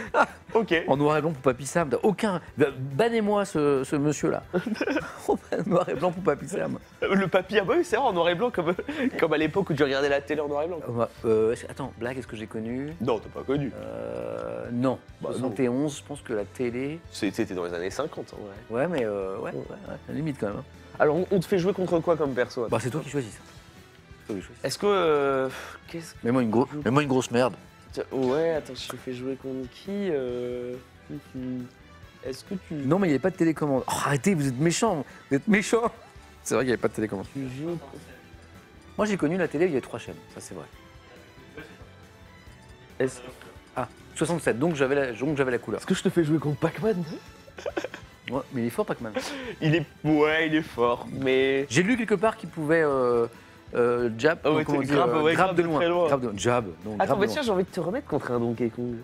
ok. en noir et blanc pour Papy Sam. Aucun. Bannez-moi ce, ce monsieur-là. noir et blanc pour Papy Sam. Le papy, ah bah oui, c'est vrai, en noir et blanc, comme, comme à l'époque où tu regardais la télé en noir et blanc. Euh, euh, est-ce- attends, Black, est-ce que j'ai connu? Non, t'as pas connu. Euh, Non. Bah, non. 71, je pense que la télé. C'est- C'était dans les années 50, en vrai. Ouais, mais euh, ouais, ouais, ouais, limite quand même. hein. Alors, on- on te fait jouer contre quoi comme perso Bah, c'est toi qui choisis. C'est toi qui choisis. Est-ce que. euh, Qu'est-ce que. Mets-moi une, gros- mets-moi une grosse merde. Tiens, Ouais, attends, je te fais jouer contre qui euh. Est-ce que tu. Non, mais il n'y avait pas de télécommande. Oh, arrêtez, vous êtes méchants. Vous êtes méchants. C'est vrai qu'il n'y avait pas de télécommande. Tu joues. Moi, j'ai connu la télé, il y avait trois chaînes. Ça, c'est vrai. Est-ce Ah, 67. Donc, j'avais la, donc j'avais la couleur. est-ce que je te fais jouer contre Pac-Man Ouais, mais il est fort, Pac-Man. Il est. Ouais, il est fort, mais. J'ai lu quelque part qu'il pouvait euh, euh, jab, ouais, grab, euh, ouais, grab grab de loin. très loin. Grab de jab. Attends, mais tiens, j'ai envie de te remettre contre un Donkey Kong.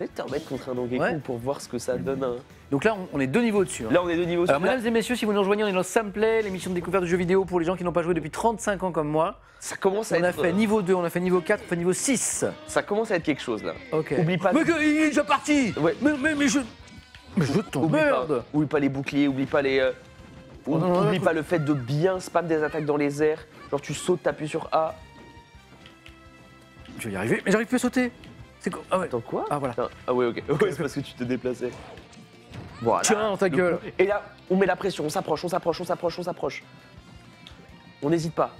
J'ai envie de te remettre contre un Donkey Ouais. Kong pour voir ce que ça donne. hein. Donc là, on, on est deux niveaux dessus. hein. Là, on est de niveau Alors, sur- là, mesdames et messieurs, si vous nous rejoignez, on est dans Sameplay, l'émission de découverte de jeux vidéo pour les gens qui n'ont pas joué depuis 35 ans comme moi. Ça commence à On a être. fait niveau 2, on a fait niveau 4, on a fait niveau 6. Ça commence à être quelque chose là. Ok. Oublie pas- Mais que- il est déjà parti Ouais. mais, mais, mais je. Mais je t'emmerde Oublie pas, oublie pas les boucliers, oublie pas les. euh, Oh non, non, oublie non, pas le fait de bien spam des attaques dans les airs. Genre tu sautes, t'appuies sur A. Je vais y arriver, mais j'arrive plus à sauter. C'est quoi? Ah ouais. Attends quoi? Ah voilà. Ah ouais ok. Ouais c'est parce que tu te déplaçais. Voilà. Tiens, dans ta Le gueule. Et là, on met la pression, on s'approche, on s'approche, on s'approche, on s'approche. On n'hésite pas.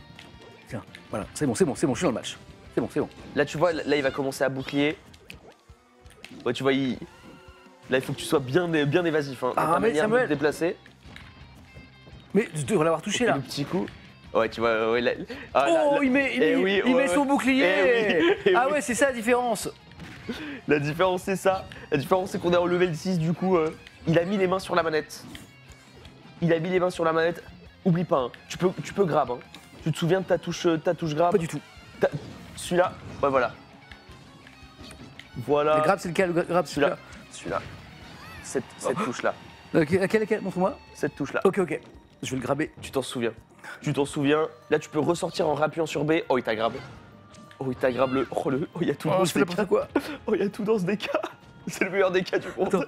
Tiens, voilà, c'est bon, c'est bon, c'est bon, je suis dans le match. C'est bon, c'est bon. Là tu vois, là il va commencer à bouclier. Ouais tu vois, il... là il faut que tu sois bien, bien évasif. Hein, Ah, ta mais manière de Samuel. te déplacer. Mais je devrais l'avoir touché là. le petit coup. Ouais tu vois, ouais, là- ah, là- Oh, là- il met, il met- oui, il ouais, met ouais. son bouclier oui, Ah oui. ouais, c'est ça la différence La différence c'est ça. La différence c'est qu'on est en level 6 du coup. euh, il a mis les mains sur la manette. Il a mis les mains sur la manette. Oublie pas, hein, tu peux, tu peux grab. hein. Tu te souviens de ta touche, euh, ta touche grab Pas du tout. Celui-là? Ouais voilà. Voilà. Le grab, c'est lequel Le grab, celui-là? Celui-là. Cette, cette touche là. Lequel, lequel, lequel Montre-moi. Cette touche là. Ok, ok. Je vais le grabber. Tu t'en souviens. Tu t'en souviens. Là tu peux ressortir en rappuyant sur B. Oh il t'a grab. Oh il t'a grab le. Oh le. Oh il y a tout Oh, dans ce DK. quoi. Oh il y a tout dans ce DK. C'est le meilleur DK du monde.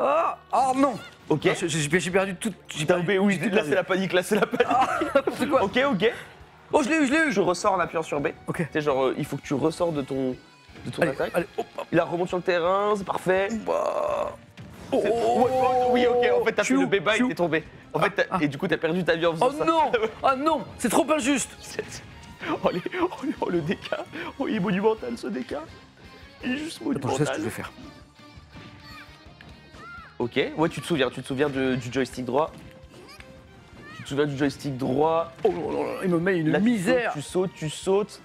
Oh, oh non Ok. J'ai- perdu tout. J'ai perdu. oui, là c'est la panique, là c'est la panique. N'importe quoi. Ok, ok. Oh, je l'ai eu, je l'ai eu Je ressors en appuyant sur B. Ok. Tu sais, genre, euh, il faut que tu ressors de ton, de ton Allez, attaque. allez, hop, hop. Il la remonte sur le terrain, c'est parfait. Bah. C'est- ouais, ouais, oui, ok, en fait, t'as fait le béba et t'es tombé. En fait, t'as- ah. et du coup, t'as perdu ta vie en faisant Oh ça. non Oh non C'est trop injuste oh, les- oh, le- oh, le DK. Oh, il est monumental ce DK. Il est juste Attends, je sais ce que je vais faire. Ok, ouais, tu te souviens, tu te souviens de- du joystick droit? Tu te souviens du joystick droit? Oh là là là, il me met une Là, tu misère sautes, Tu sautes, tu sautes.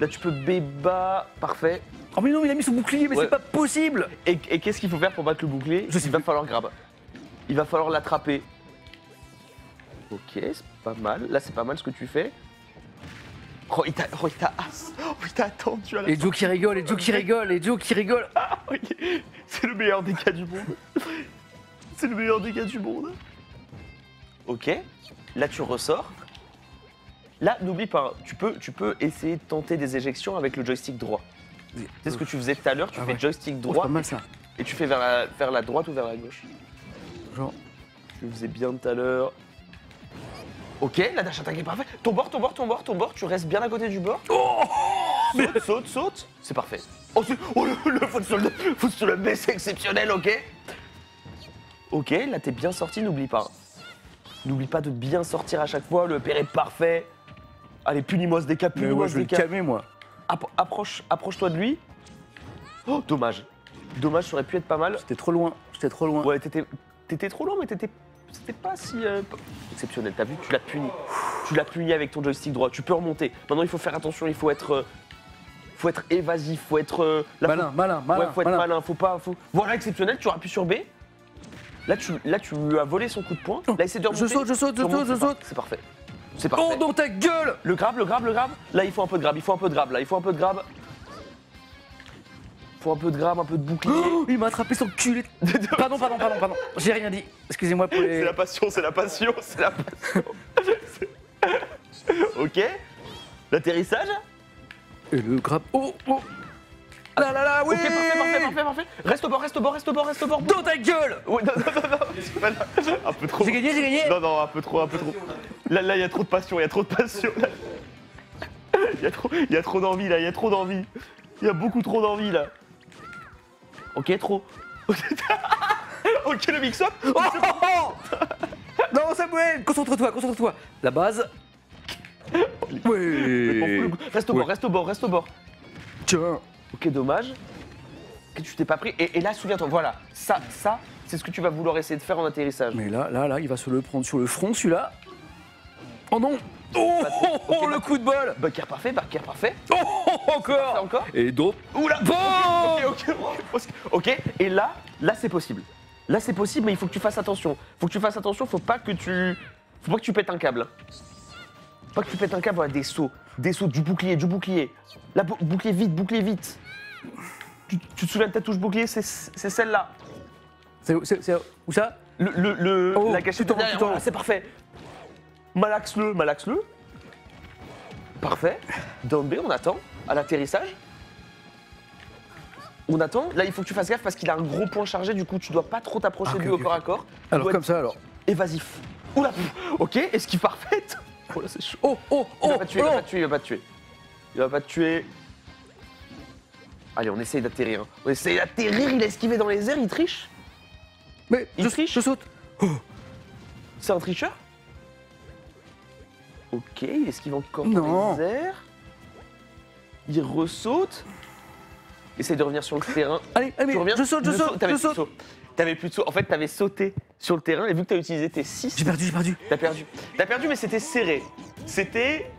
Là, tu peux béba. Parfait. Oh mais non, il a mis son bouclier, mais Ouais. c'est pas possible Et, et qu'est-ce qu'il faut faire pour battre le bouclier Je sais Il va falloir grab. Il va falloir l'attraper. Ok, c'est pas mal. Là, c'est pas mal ce que tu fais. Oh, il t'a oh, il t'a as- oh, il t'a attendu à la Et Joe qui rigole, et Joe qui rigole, et Joe qui rigole il est- C'est le meilleur des cas du monde. C'est le meilleur des cas du monde. Ok, là tu ressors. Là, n'oublie pas, tu peux, tu peux essayer de tenter des éjections avec le joystick droit. C'est ce que tu faisais tout à l'heure, tu Ah fais ouais. joystick Oh, c'est droit pas mal ça. et tu fais vers la, vers la droite ou vers la gauche. Genre. Tu le faisais bien tout à l'heure. Ok, la dash attaque est parfait. Ton bord, ton bord, ton bord, ton bord, tu restes bien à côté du bord. saute, saute, saute. C'est parfait. Oh, c'est- oh, le, le foot sur le, foot sur le B, c'est exceptionnel, ok Ok, là t'es bien sorti, n'oublie pas. N'oublie pas de bien sortir à chaque fois, le père est parfait. Allez, punis-moi ce Mais punis-moi ouais, ce je vais le DK. calmer moi. Appro- approche, approche-toi de lui. Oh, dommage. Dommage, ça aurait pu être pas mal. J'étais trop loin, j'étais trop loin. Ouais, t'étais, t'étais trop loin, mais t'étais, c'était pas si euh, exceptionnel. T'as vu, tu l'as puni. Tu l'as puni avec ton joystick droit. Tu peux remonter. Maintenant, il faut faire attention. Il faut être, euh, faut être évasif. Faut être euh, là, Malin, malin, faut, malin, ouais, faut être malin. malin. Faut pas, faut. Voilà, exceptionnel. Tu appuies sur B. Là, tu, là, tu lui as volé son coup de poing. Là, essaie de remonter. Je saute, je saute, je saute, je saute. C'est parfait. C'est parfait. Oh, dans ta gueule Le grab, le grab, le grab. Là, il faut un peu de grab. Il faut un peu de grab. Là, il faut un peu de grab. Faut un peu de grab, un peu de bouclier. Oh, il m'a attrapé son cul. Pardon, pardon, pardon, pardon. J'ai rien dit. Excusez-moi pour les. C'est la passion, c'est la passion, c'est la passion. ok. L'atterrissage? Et le grab. Oh, oh. Là, là, là, oui Ok, parfait, parfait, parfait, parfait. Reste au bord, reste au bord, reste au bord, reste au bord. Dans ta gueule Ouais, non, non, non. Un peu trop. J'ai gagné, j'ai gagné Non, non, un peu trop, un peu trop. Là, là, il y a trop de passion, il y a trop de passion. Il y a trop, il y a trop d'envie, là, il y a trop d'envie. Il y a beaucoup trop d'envie, là. Ok, trop. ok, le mix-up. Oh, oh, oh Non, Samuel Concentre-toi, concentre-toi La base. Le Oui. Reste au bord, reste au bord, reste au bord. Tiens Ok, dommage. Que tu t'es pas pris. Et, et là, souviens-toi, voilà, ça, ça, c'est ce que tu vas vouloir essayer de faire en atterrissage. Mais là, là, là, il va se le prendre sur le front, celui-là. Oh non Oh, Pas- oh, oh, ok, le pas- coup de bol Backer parfait, backer parfait. Oh, oh, Parfait encore encore. Et d'autres. Oula Bon Ok, ok, ok. Ok, et là, là c'est possible. Là c'est possible, mais il faut que tu fasses attention. Faut que tu fasses attention, faut pas que tu. Faut pas que tu pètes un câble. Faut pas que tu pètes un câble, voilà, des sauts. Des sauts, du bouclier, du bouclier. Là, bou- bouclier vite, bouclier vite. Tu, tu te souviens de ta touche bouclier, c'est c'est celle-là. C'est où- c'est- c'est où ça? Le, le, le- Oh, la gâchette tout en haut, derrière, tout en voilà, haut. c'est parfait. Malaxe-le, malaxe-le. Parfait. Down B, on attend à l'atterrissage. On attend. Là, il faut que tu fasses gaffe parce qu'il a un gros point chargé. Du coup, tu dois pas trop t'approcher Ah, de lui ok, au corps à corps. Alors dois comme ça alors. Évasif. Oula. pff, Ok. Esquive parfaite. Oh là, c'est chaud. Oh oh Il oh va pas te tuer. Il va oh pas te tuer. Il va pas te tuer. Il va pas te tuer. Allez, on essaye d'atterrir. hein. On essaye d'atterrir. Il a esquivé dans les airs. Il triche. Mais Il je, triche je saute C'est un tricheur? Ok, il esquive encore dans les airs. Il ressaute. Essaye de revenir sur le terrain. Allez, allez, Tu mais reviens je saute, je saute, T'avais je plus de saute saut. T'avais plus de saut. En fait, t'avais sauté sur le terrain et vu que t'as utilisé tes 6, J'ai perdu, j'ai perdu. t'as perdu. T'as perdu, mais c'était serré. C'était.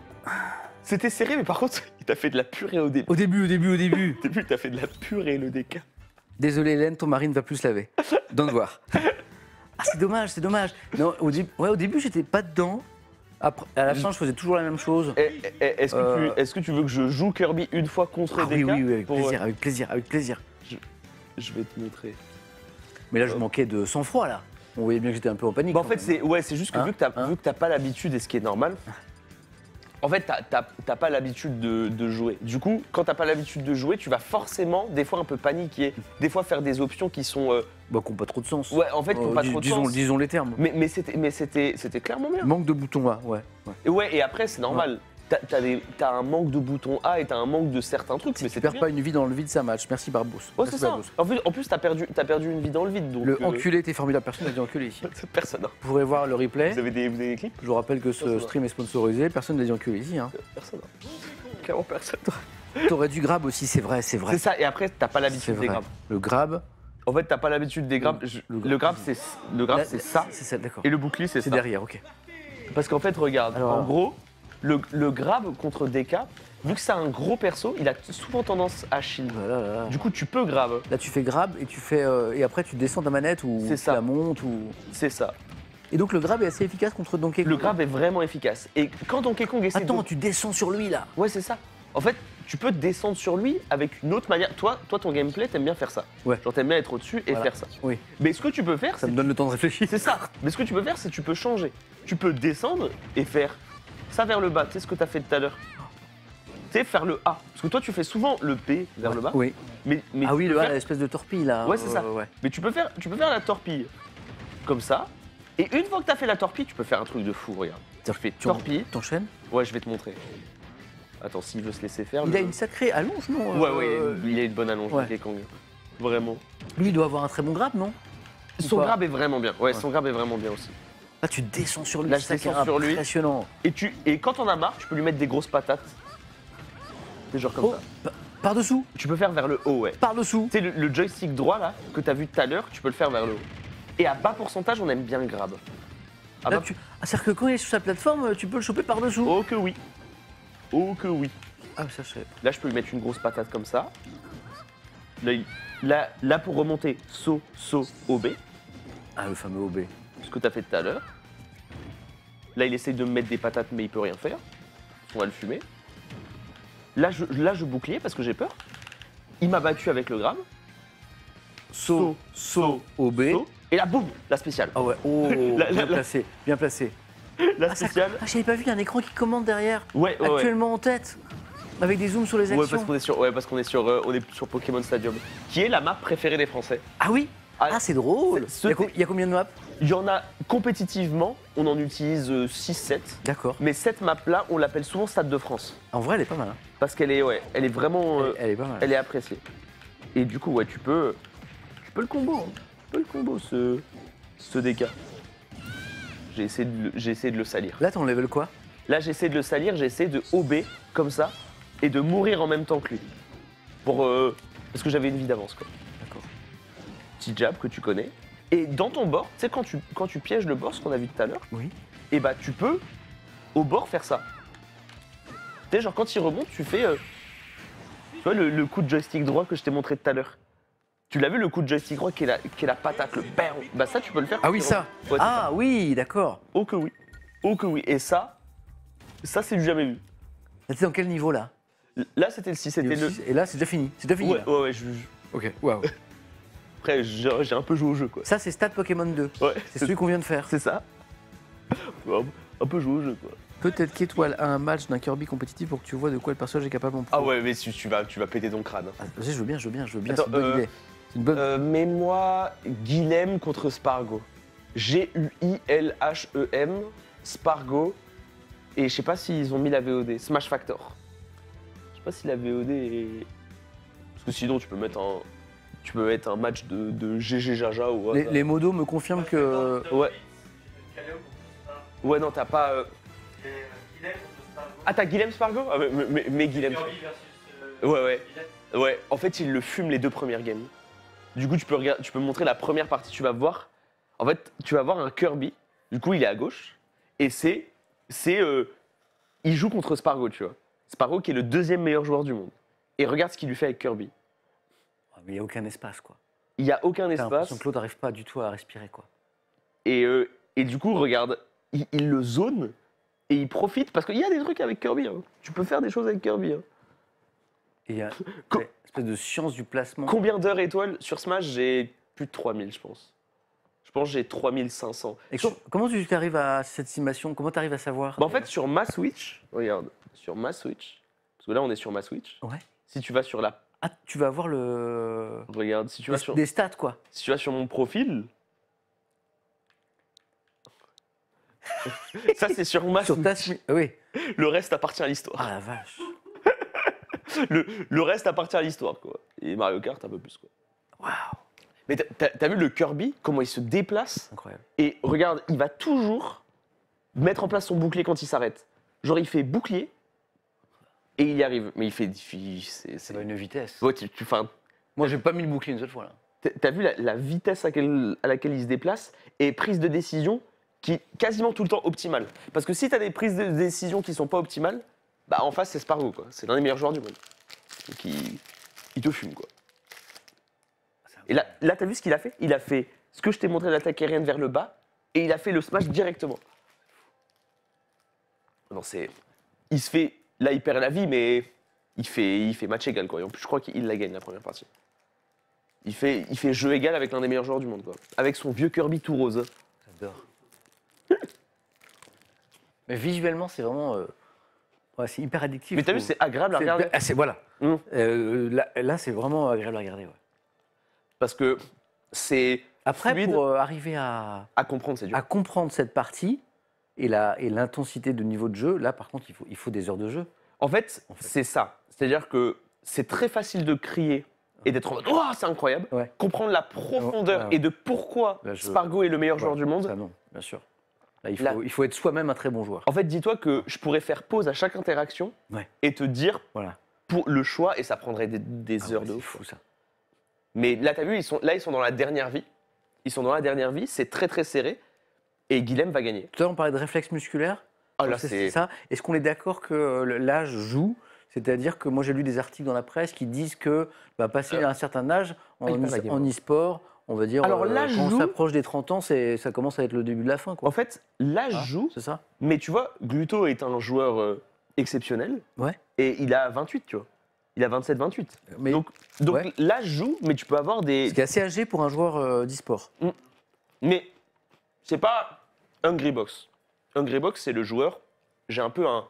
C'était serré, mais par contre, il t'a fait de la purée au début. Au début, au début, au début. Au début, t'as fait de la purée, le DK. Désolé Hélène, ton mari ne va plus se laver. Donne voir. Ah c'est dommage, c'est dommage. Non, au, dé- ouais, au début j'étais pas dedans. Après, à la fin je faisais toujours la même chose. Eh, eh, eh, Est-ce que, Euh. tu- est-ce que tu veux que je joue Kirby une fois contre Ah oui, oui, oui, avec pour- plaisir, avec plaisir, avec plaisir. Je vais te montrer. Mais là je manquais de sang-froid là. On voyait bien que j'étais un peu en panique. Bah, en quand fait, même. c'est ouais, c'est juste que Hein vu que t'as Hein vu que t'as pas l'habitude et ce qui est normal. En fait, t'as- pas l'habitude de, de jouer. Du coup, quand t'as pas l'habitude de jouer, tu vas forcément des fois un peu paniquer, des fois faire des options qui sont euh, Bah, qui n'ont pas trop de sens. ouais, en fait, qui ont Euh, pas dis- trop de disons, sens. disons les termes. Mais mais c'était clairement bien. Manque de boutons là, ouais. ouais. Et ouais, et après c'est normal. T'as des- t'as un manque de bouton A et t'as un manque de certains trucs, mais Tu c'est perds pas une vie dans le vide, ça match. Merci Barbos. Ouais, Merci, c'est ça. En plus, en plus t'as perdu, t'as perdu une vie dans le vide. Donc, Le euh, enculé était formidable, personne n'a dit enculé ici. Personne. hein. Vous pourrez voir le replay. Vous avez des, clips Je vous rappelle que ce Personne. stream est sponsorisé, personne n'a dit enculé ici. Hein. Personne. hein. Clairement personne. T'aurais du grab aussi, c'est vrai, c'est C'est vrai. ça. Et après, t'as pas C'est l'habitude des grabs. Le grab, En fait, t'as pas l'habitude des grabs. Le Le grab. c'est le grab, c'est ça. C'est ça, d'accord. Et le bouclier, c'est C'est ça. derrière, ok. Parce qu'en fait, regarde, Alors, en gros, le, le grab contre DK, vu que c'est un gros perso, il a souvent tendance à shield. Voilà, là, là. Du coup, tu peux grab. Là, tu fais grab et tu fais euh, et après tu descends ta manette ou tu ça. la montes ou. C'est ça. Et donc le grab est assez efficace contre Donkey Kong. Le grab est vraiment efficace. Et quand Donkey Kong essaie Attends, de... tu descends sur lui là. Ouais, c'est ça. En fait, tu peux descendre sur lui avec une autre manière. Toi, toi ton gameplay, t'aimes bien faire ça. Ouais. Genre, t'aimes bien être au-dessus et Voilà. faire ça. Oui. Mais ce que tu peux faire, Ça me donne le temps de réfléchir. C'est ça. Mais ce que tu peux faire, c'est que tu peux changer. Tu peux descendre et faire ça vers le bas. Tu sais ce que tu as fait tout à l'heure Tu sais, faire le A. Parce que toi, tu fais souvent le B vers le bas. Oui. Mais, mais Ah oui, le A, faire- l'espèce de torpille là. Ouais, c'est ça. ouais. Mais tu peux, faire, tu peux faire la torpille. Comme ça. Et une fois que tu as fait la torpille, tu peux faire un truc de fou, regarde. Tu fais Tu torpille. T'enchaînes Ouais, je vais te montrer. Attends, s'il veut se laisser faire. Il le- a une sacrée allonge, non Ouais, euh, ouais, il a une bonne allonge, ouais. Donkey Kong. Vraiment. Lui, il doit avoir un très bon grab, non? Ou Son grab est vraiment bien. Ouais, son grab est vraiment bien aussi. Là, tu descends sur lui. Là, je descends sur lui. Impressionnant. Et, tu, et quand on a marre, tu peux lui mettre des grosses patates. C'est genre comme Oh, ça. pa- par-dessous, Tu peux faire vers le haut, ouais. par-dessous. Tu sais, le, le joystick droit là, que tu as vu tout à l'heure, tu peux le faire vers le haut. Et à bas pourcentage, on aime bien le grab. Là, bas- tu... ah, C'est-à-dire que quand il est sur sa plateforme, tu peux le choper par-dessous. Oh que oui. Oh que oui. Ah, ça, je. Là, je peux lui mettre une grosse patate comme ça. Là, il- là, là, pour remonter, saut, saut, OB, Ah, le fameux OB. Ce que tu as fait tout à l'heure. Là, il essaye de me mettre des patates, mais il peut rien faire. On va le fumer. Là, je, là, je bouclier parce que j'ai peur. il m'a battu avec le grave. Saut, saut, OB. Et là, boum, la spéciale. Ah ouais, oh, La- bien la- placé, bien placé. La Ah, ça- spéciale. ah, j'avais pas vu, il y a un écran qui commande derrière, Ouais, ouais, ouais. actuellement en tête, avec des zooms sur les Ouais, actions. parce qu'on est sur, ouais, parce qu'on est sur, euh, on est sur Pokémon Stadium, qui est la map préférée des Français. Ah oui? Ah, Ah, c'est drôle il y a combien de maps? Il y en a compétitivement, on en utilise 6-7. D'accord. Mais cette map-là, on l'appelle souvent Stade de France. En vrai, elle est pas mal. hein. Parce qu'elle est, ouais, elle est vraiment. euh, Elle, elle est pas mal. elle est appréciée. Et du coup, ouais, tu peux. Tu peux le combo. hein. Tu peux le combo, ce. Ce DK. J'ai essayé, de j'ai essayé de le salir. Là, t'en level quoi? Là, j'essaie de le salir, j'essaie de OB comme ça et de mourir en même temps que lui. Pour. euh, parce que j'avais une vie d'avance, quoi. D'accord. Petit jab que tu connais. Et dans ton bord, tu sais, quand tu, quand tu pièges le bord, ce qu'on a vu tout à l'heure, Oui. et bah tu peux au bord faire ça. Tu sais, genre quand il remonte, tu fais. euh, tu vois le, le coup de joystick droit que je t'ai montré tout à l'heure Tu l'as vu le coup de joystick droit qui est la, qui est la patate, le bam Bah ça, tu peux le faire. Ah oui, il ça remonte. Ouais, c'est Ah oui, d'accord. Oh que oui. Oh que oui. Et ça, ça c'est du jamais vu. T'es dans quel niveau là? Là, c'était le 6, c'était le. Et là, c'est déjà fini. C'est déjà fini. Ouais, là. ouais, ouais, je- je- Ok, waouh. après, j'ai un peu joué au jeu, quoi. Ça, c'est Stade Pokémon 2. Ouais, C'est celui qu'on vient de faire. c'est ça. Un peu joué au jeu, quoi. Peut-être qu'Étoile a un match d'un Kirby compétitif pour que tu vois de quoi le personnage est capable en pro. Ah ouais, mais tu, tu vas, tu vas péter ton crâne. hein. Ah, je veux bien, je veux bien, je veux bien. C'est une bonne euh, idée. C'est une bonne. Euh, Mets-moi Guilhem contre Spargo. G-U-I-L-H-E-M, Spargo. Et je sais pas s'ils ont mis la VOD, Smash Factor. Je sais pas si la VOD est. Parce que sinon, tu peux mettre un, tu peux mettre un match de, de GG Jaja ou. les, les modos me confirment que. Ouais. Ouais, non, t'as pas. euh, Ah, t'as Guilhem Spargo ah, mais, mais, mais Guilhem. Ouais, ouais. Ouais, en fait, il le fume les deux premières games. Du coup, tu peux, regarder, tu peux montrer la première partie, tu vas voir. En fait, tu vas voir un Kirby. Du coup, il est à gauche. Et c'est. c'est euh, il joue contre Spargo, tu vois. Spargo qui est le deuxième meilleur joueur du monde. Et regarde ce qu'il lui fait avec Kirby. Il n'y a aucun espace, quoi. Il n'y a aucun espace. que l'autre n'arrive pas du tout à respirer, quoi. Et, euh, et du coup, regarde, il, il le zone et il profite parce qu'il y a des trucs avec Kirby. hein. Tu peux faire des choses avec Kirby. hein. Et il y a ouais, espèce de science du placement. Combien d'heures étoiles sur Smash? J'ai plus de 3000, je pense. Je pense que j'ai 3500. Et Sur- comment tu arrives à cette estimation Comment tu arrives à savoir? Bah, en fait, sur ma Switch, regarde, sur ma Switch, parce que là, on est sur ma Switch. Ouais. Si tu vas sur la. Ah, tu vas avoir le. Regarde, si tu vas des, sur, des stats, quoi. si tu vas sur mon profil. Ça, c'est sur ma Sur ta Oui. Le reste appartient à l'histoire. Ah la vache. Le, le reste appartient à l'histoire, quoi. Et Mario Kart, un peu plus, quoi. Waouh. Mais t'as vu le Kirby, comment il se déplace Incroyable. Et regarde, il va toujours mettre en place son bouclier quand il s'arrête. Genre, il fait bouclier et il y arrive. Mais il fait. c'est- une vitesse. Ouais, tu- tu- Moi, j'ai pas mis le bouclier une seule fois, là. t'as- vu la, la vitesse à, quelle- à laquelle il se déplace et prise de décision qui est quasiment tout le temps optimale. Parce que si t'as des prises de décision qui sont pas optimales, bah en face c'est Spargo. C'est l'un des meilleurs joueurs du monde. Donc il, il te fume quoi. Et là, là t'as vu ce qu'il a fait? Il a fait ce que je t'ai montré l'attaque aérienne vers le bas et il a fait le smash directement. Non c'est, il se fait, là il perd la vie mais il fait, il fait match égal quoi. Et en plus je crois qu'il la gagne la première partie. Il fait, il fait jeu égal avec l'un des meilleurs joueurs du monde, quoi. Avec son vieux Kirby tout rose. J'adore. Mais visuellement, c'est vraiment. euh, ouais, c'est hyper addictif. Mais t'as vu, c'est agréable à regarder. ah, c'est- voilà. Mm. Euh, là, là, c'est vraiment agréable à regarder. ouais. Parce que c'est Après, Fluide. pour euh, arriver à, à comprendre, c'est dur. à comprendre cette partie et la- et l'intensité de niveau de jeu, là, par contre, il faut, il faut des heures de jeu. En fait, En fait. c'est ça. C'est-à-dire que c'est très facile de crier et d'être en mode Oh, c'est incroyable. Ouais. Comprendre la profondeur Ouais, ouais. et de pourquoi Là, je- Spargo est le meilleur joueur du monde. Ça, non, bien sûr. Là, il faut, Là- il faut être soi-même un très bon joueur. En fait, dis-toi que je pourrais faire pause à chaque interaction et te dire Voilà. pour le choix et ça prendrait des, des Ah heures de ouf. fou, ça. Mais là, t'as vu, ils sont, là, ils sont dans la dernière vie. Ils sont dans la dernière vie, c'est très très serré. Et Guilhem va gagner. Tout à l'heure, on parlait de réflexe musculaire. Ah là, C'est- c'est. ça. Est-ce qu'on est d'accord que euh, l'âge joue? C'est-à-dire que moi, j'ai lu des articles dans la presse qui disent que bah, passer à un certain âge, en, Euh, il perd e- en e-sport, on va dire, Alors, l'âge quand on joue- s'approche des 30 ans, c'est- ça commence à être le début de la fin. Quoi. En fait, l'âge Ah, joue, C'est ça mais tu vois, Gluto est un joueur euh, exceptionnel. Ouais. Et il a 28, tu vois. il a 27-28. Mais Donc, donc ouais. l'âge joue, mais tu peux avoir des. ce qui est assez âgé pour un joueur euh, d'e-sport. Mais c'est pas Hungry Box. Hungry Box, c'est le joueur. J'ai un peu un.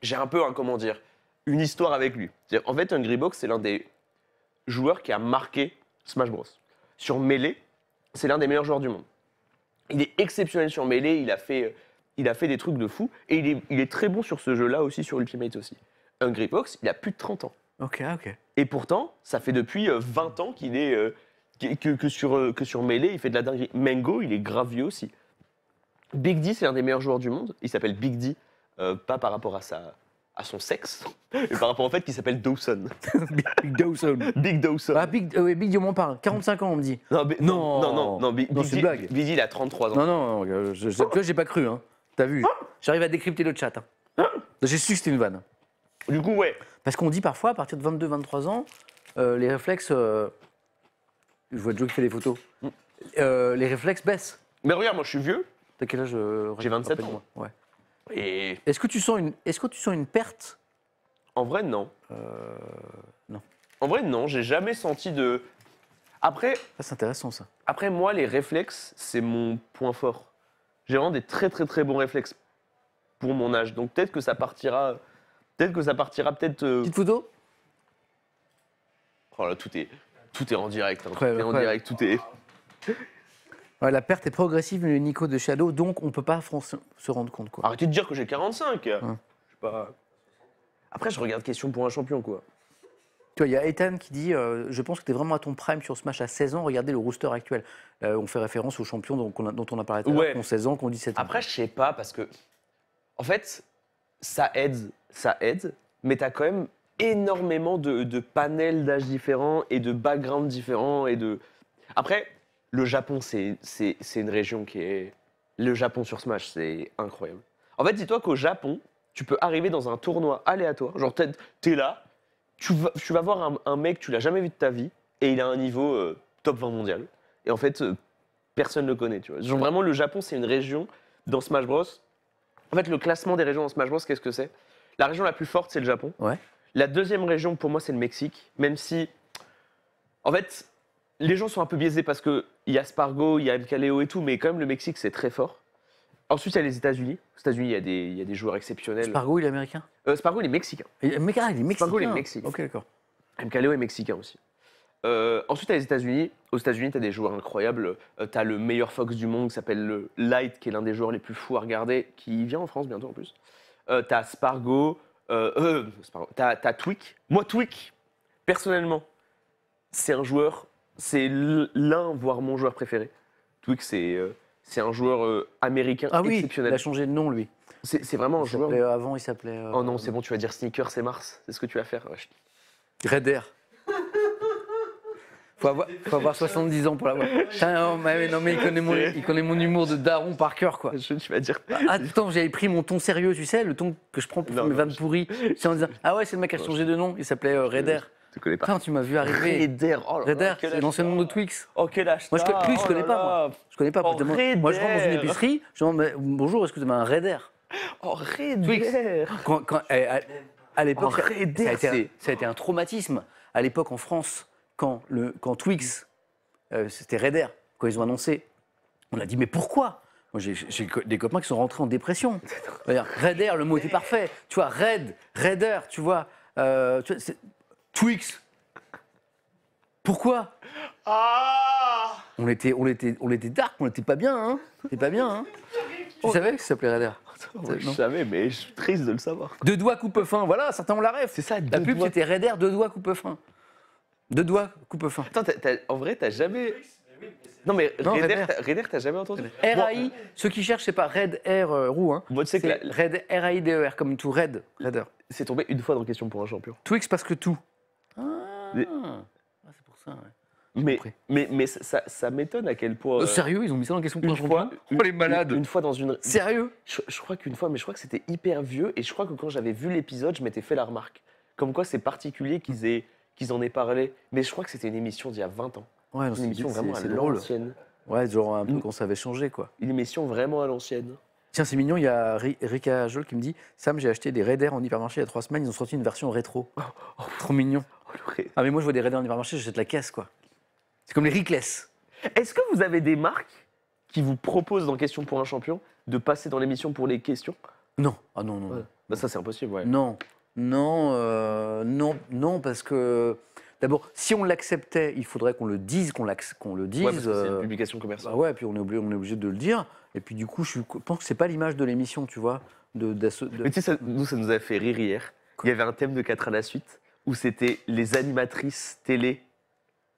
J'ai un peu un, comment dire, une histoire avec lui. En fait, Hungry Box, c'est l'un des joueurs qui a marqué Smash Bros. Sur Melee, c'est l'un des meilleurs joueurs du monde. Il est exceptionnel sur Melee, il a fait, il a fait des trucs de fou. Et il est, il est très bon sur ce jeu-là aussi, sur Ultimate aussi. Hungry Box, il a plus de 30 ans. Ok, ok. Et pourtant, ça fait depuis euh, 20 ans qu'il est euh, que, sur euh, que sur Melee, il fait de la dinguerie. Mango, il est grave vieux aussi. Big D, c'est l'un des meilleurs joueurs du monde. Il s'appelle Big D, euh, pas par rapport à sa à son sexe, mais par rapport au fait qu'il s'appelle Dawson. Big Dawson. Big Dawson. Ah, Big, euh, Big Dio m'en parle. 45 ans, on me dit. non, mais- non. non, non, non, Big, Non, Big D, blague. Big D, il a 33 ans. Non, non, non, euh, je, je- j'ai pas cru. Hein. T'as vu J'arrive à décrypter le chat. hein. J'ai su que c'était une vanne. Du coup, ouais. Parce qu'on dit parfois, à partir de 22-23 ans, euh, les réflexes. Je vois Joe qui fait des photos. Mm. Euh, les réflexes baissent. Mais regarde, moi, je suis vieux. T'as quel âge euh, J'ai 27 rappelle-moi. Ouais. Et Est-ce que tu sens une, est-ce que tu sens une perte? En vrai, non. Euh, non. En vrai, non. J'ai jamais senti de. Après, Ça, c'est intéressant, ça. Après, moi, les réflexes, c'est mon point fort. J'ai vraiment des très très très bons réflexes pour mon âge. Donc peut-être que ça partira. Peut-être que ça partira peut-être. euh, Petite photo? Oh là, tout est tout est en direct. hein. Tout est en direct. Tout est. Ouais, La perte est progressive, le Nico de Shadow, donc on peut pas se rendre compte. Quoi. Arrêtez de dire que j'ai 45. Je sais Hum. pas. Après, je regarde question pour un champion quoi. Tu vois, il y a Ethan qui dit euh, Je pense que tu es vraiment à ton prime sur Smash à 16 ans. Regardez le rooster actuel. Euh, on fait référence aux champions dont, on a, dont on a parlé tout à l'heure, qui ont 16 ans, qui ont 17 ans. Après, je sais pas parce que en fait, ça aide, ça aide, mais t'as quand même énormément de, panels d'âge différents et de backgrounds différents et de. Après, le Japon, c'est une région qui est le Japon sur Smash, c'est incroyable. En fait, dis-toi qu'au Japon, tu peux arriver dans un tournoi aléatoire, genre t'es t'es là, tu vas, tu vas voir un, un mec, tu l'as jamais vu de ta vie, et il a un niveau euh, top 20 mondial. Et en fait, euh, personne ne le connaît, tu vois. Genre vraiment, le Japon, c'est une région dans Smash Bros. En fait, le classement des régions dans Smash Bros, qu'est-ce que c'est? La région la plus forte, c'est le Japon. Ouais. La deuxième région, pour moi, c'est le Mexique, même si, en fait, les gens sont un peu biaisés parce qu'il y a Spargo, il y a MKLeo et tout, mais quand même, le Mexique, c'est très fort. Ensuite, il y a les États-Unis. Aux États-Unis, il y, a des- il y a des joueurs exceptionnels. Spargo, il est américain? Euh, Spargo, il est mexicain. Mais ah, il est mexicain. Spargo, il est mexicain. Ok, d'accord. MKLeo est mexicain aussi. Euh, ensuite, à les États-Unis. Aux États-Unis, tu as des joueurs incroyables. tu as le meilleur Fox du monde qui s'appelle le Light, qui est l'un des joueurs les plus fous à regarder, qui vient en France bientôt en plus. tu as Spargo. Euh, euh, Spargo. Tu as, Twick. Moi, Twick, personnellement, c'est un joueur, c'est l'un, voire mon joueur préféré. Twick, c'est euh, c'est un joueur euh, américain Ah oui, il exceptionnel. a changé de nom, lui. C'est c'est vraiment un Il joueur. avant, il s'appelait. euh, Oh non, c'est bon, tu vas dire Sneakers, c'est Mars. C'est ce que tu vas faire. Je- Raider. Faut avoir, faut avoir 70 ans pour l'avoir. Putain, non, mais, non, mais il connaît, mon, il connaît mon humour de daron par cœur, quoi. Je- tu vas dire. Attends, j'avais pris mon ton sérieux, tu sais, le ton que je prends pour Non, faire mes vannes pourries. C'est en disant Ah ouais, c'est le mec qui a changé de nom, il s'appelait euh, Raider. Tu connais pas. Putain, tu m'as vu arriver. Raider, oh Raider, c'est l'ancien nom de Twix. Oh, quel âge Moi, je, t'as plus, je Oh connais pas, moi. Je connais pas. Oh, moi, je rentre dans une épicerie, je demande mais, Bonjour, est-ce que vous avez un Raider Oh, Raider quand, quand- eh, à, à l'époque, Oh, ça a été un traumatisme. À l'époque, en France, quand, le, quand Twix, euh, c'était Raider, quand ils ont annoncé, on a dit Mais pourquoi? Moi, j'ai des copains qui sont rentrés en dépression. Raider, le mot était parfait. Tu vois, Raid, Raider, tu vois. euh, tu vois, c'est- Twix. Pourquoi? Ah on était, on, était, on était dark, on était pas bien, hein C'était pas bien, hein Tu savais que ça s'appelait Raider Je savais, mais je suis triste de le savoir. Deux doigts coupe fin, voilà, certains ont la rêve. C'est ça, La pub, doigts. c'était Raider, deux doigts coupe fin. Deux doigts coupe fin. Attends, en vrai, t'as jamais. Non, mais Non, Raider, t'as- jamais entendu RAI, ceux qui cherchent, c'est pas Red R euh, roux, hein. Moi, tu sais que la- Red R-A-I-D-E-R, E comme tout Red, Raider. c'est tombé une fois dans Question pour un champion. Twix parce que tout. Ah, Mais- Ah, c'est pour ça, ouais. Mais, mais, mais ça, ça- m'étonne à quel point. Euh, euh, sérieux, ils ont mis ça dans question pour une un fois, champion une, Oh, les malades une, une fois dans une. Sérieux Je, je crois qu'une fois, mais je crois que c'était hyper vieux et je crois que quand j'avais vu l'épisode, je m'étais fait la remarque. Comme quoi c'est particulier qu'ils aient qu'ils en aient parlé. Mais je crois que c'était une émission d'il y a 20 ans. Ouais, Une c'est émission vraiment à l'ancienne. Ouais, genre un peu Mm. quand ça avait changé, quoi. Une émission vraiment à l'ancienne. Tiens, c'est mignon, il y a Ri- Rika Jol qui me dit Sam, j'ai acheté des Raiders en hypermarché il y a trois semaines, ils ont sorti une version rétro. Trop mignon. Oh, le. Ah, mais moi, je vois des Raiders en hypermarché, j'achète la caisse, quoi. C'est comme les Rickless. Est-ce que vous avez des marques qui vous proposent dans Question pour un champion de passer dans l'émission pour les questions? Non. Ah, non, non. Ouais. Bah ça c'est impossible, ouais. Non. Non, euh, non, non, parce que. D'abord, si on l'acceptait, il faudrait qu'on le dise, qu'on le dise. Ouais, c'est une euh, publication commerciale. Bah ouais, puis on est obligé, on est obligé de le dire. Et puis du coup, je, pense que c'est pas l'image de l'émission, tu vois. De, d'asso- de- Mais tu sais, ça- nous, ça nous a fait rire hier. Il y avait un thème de 4 à la suite où c'était les animatrices télé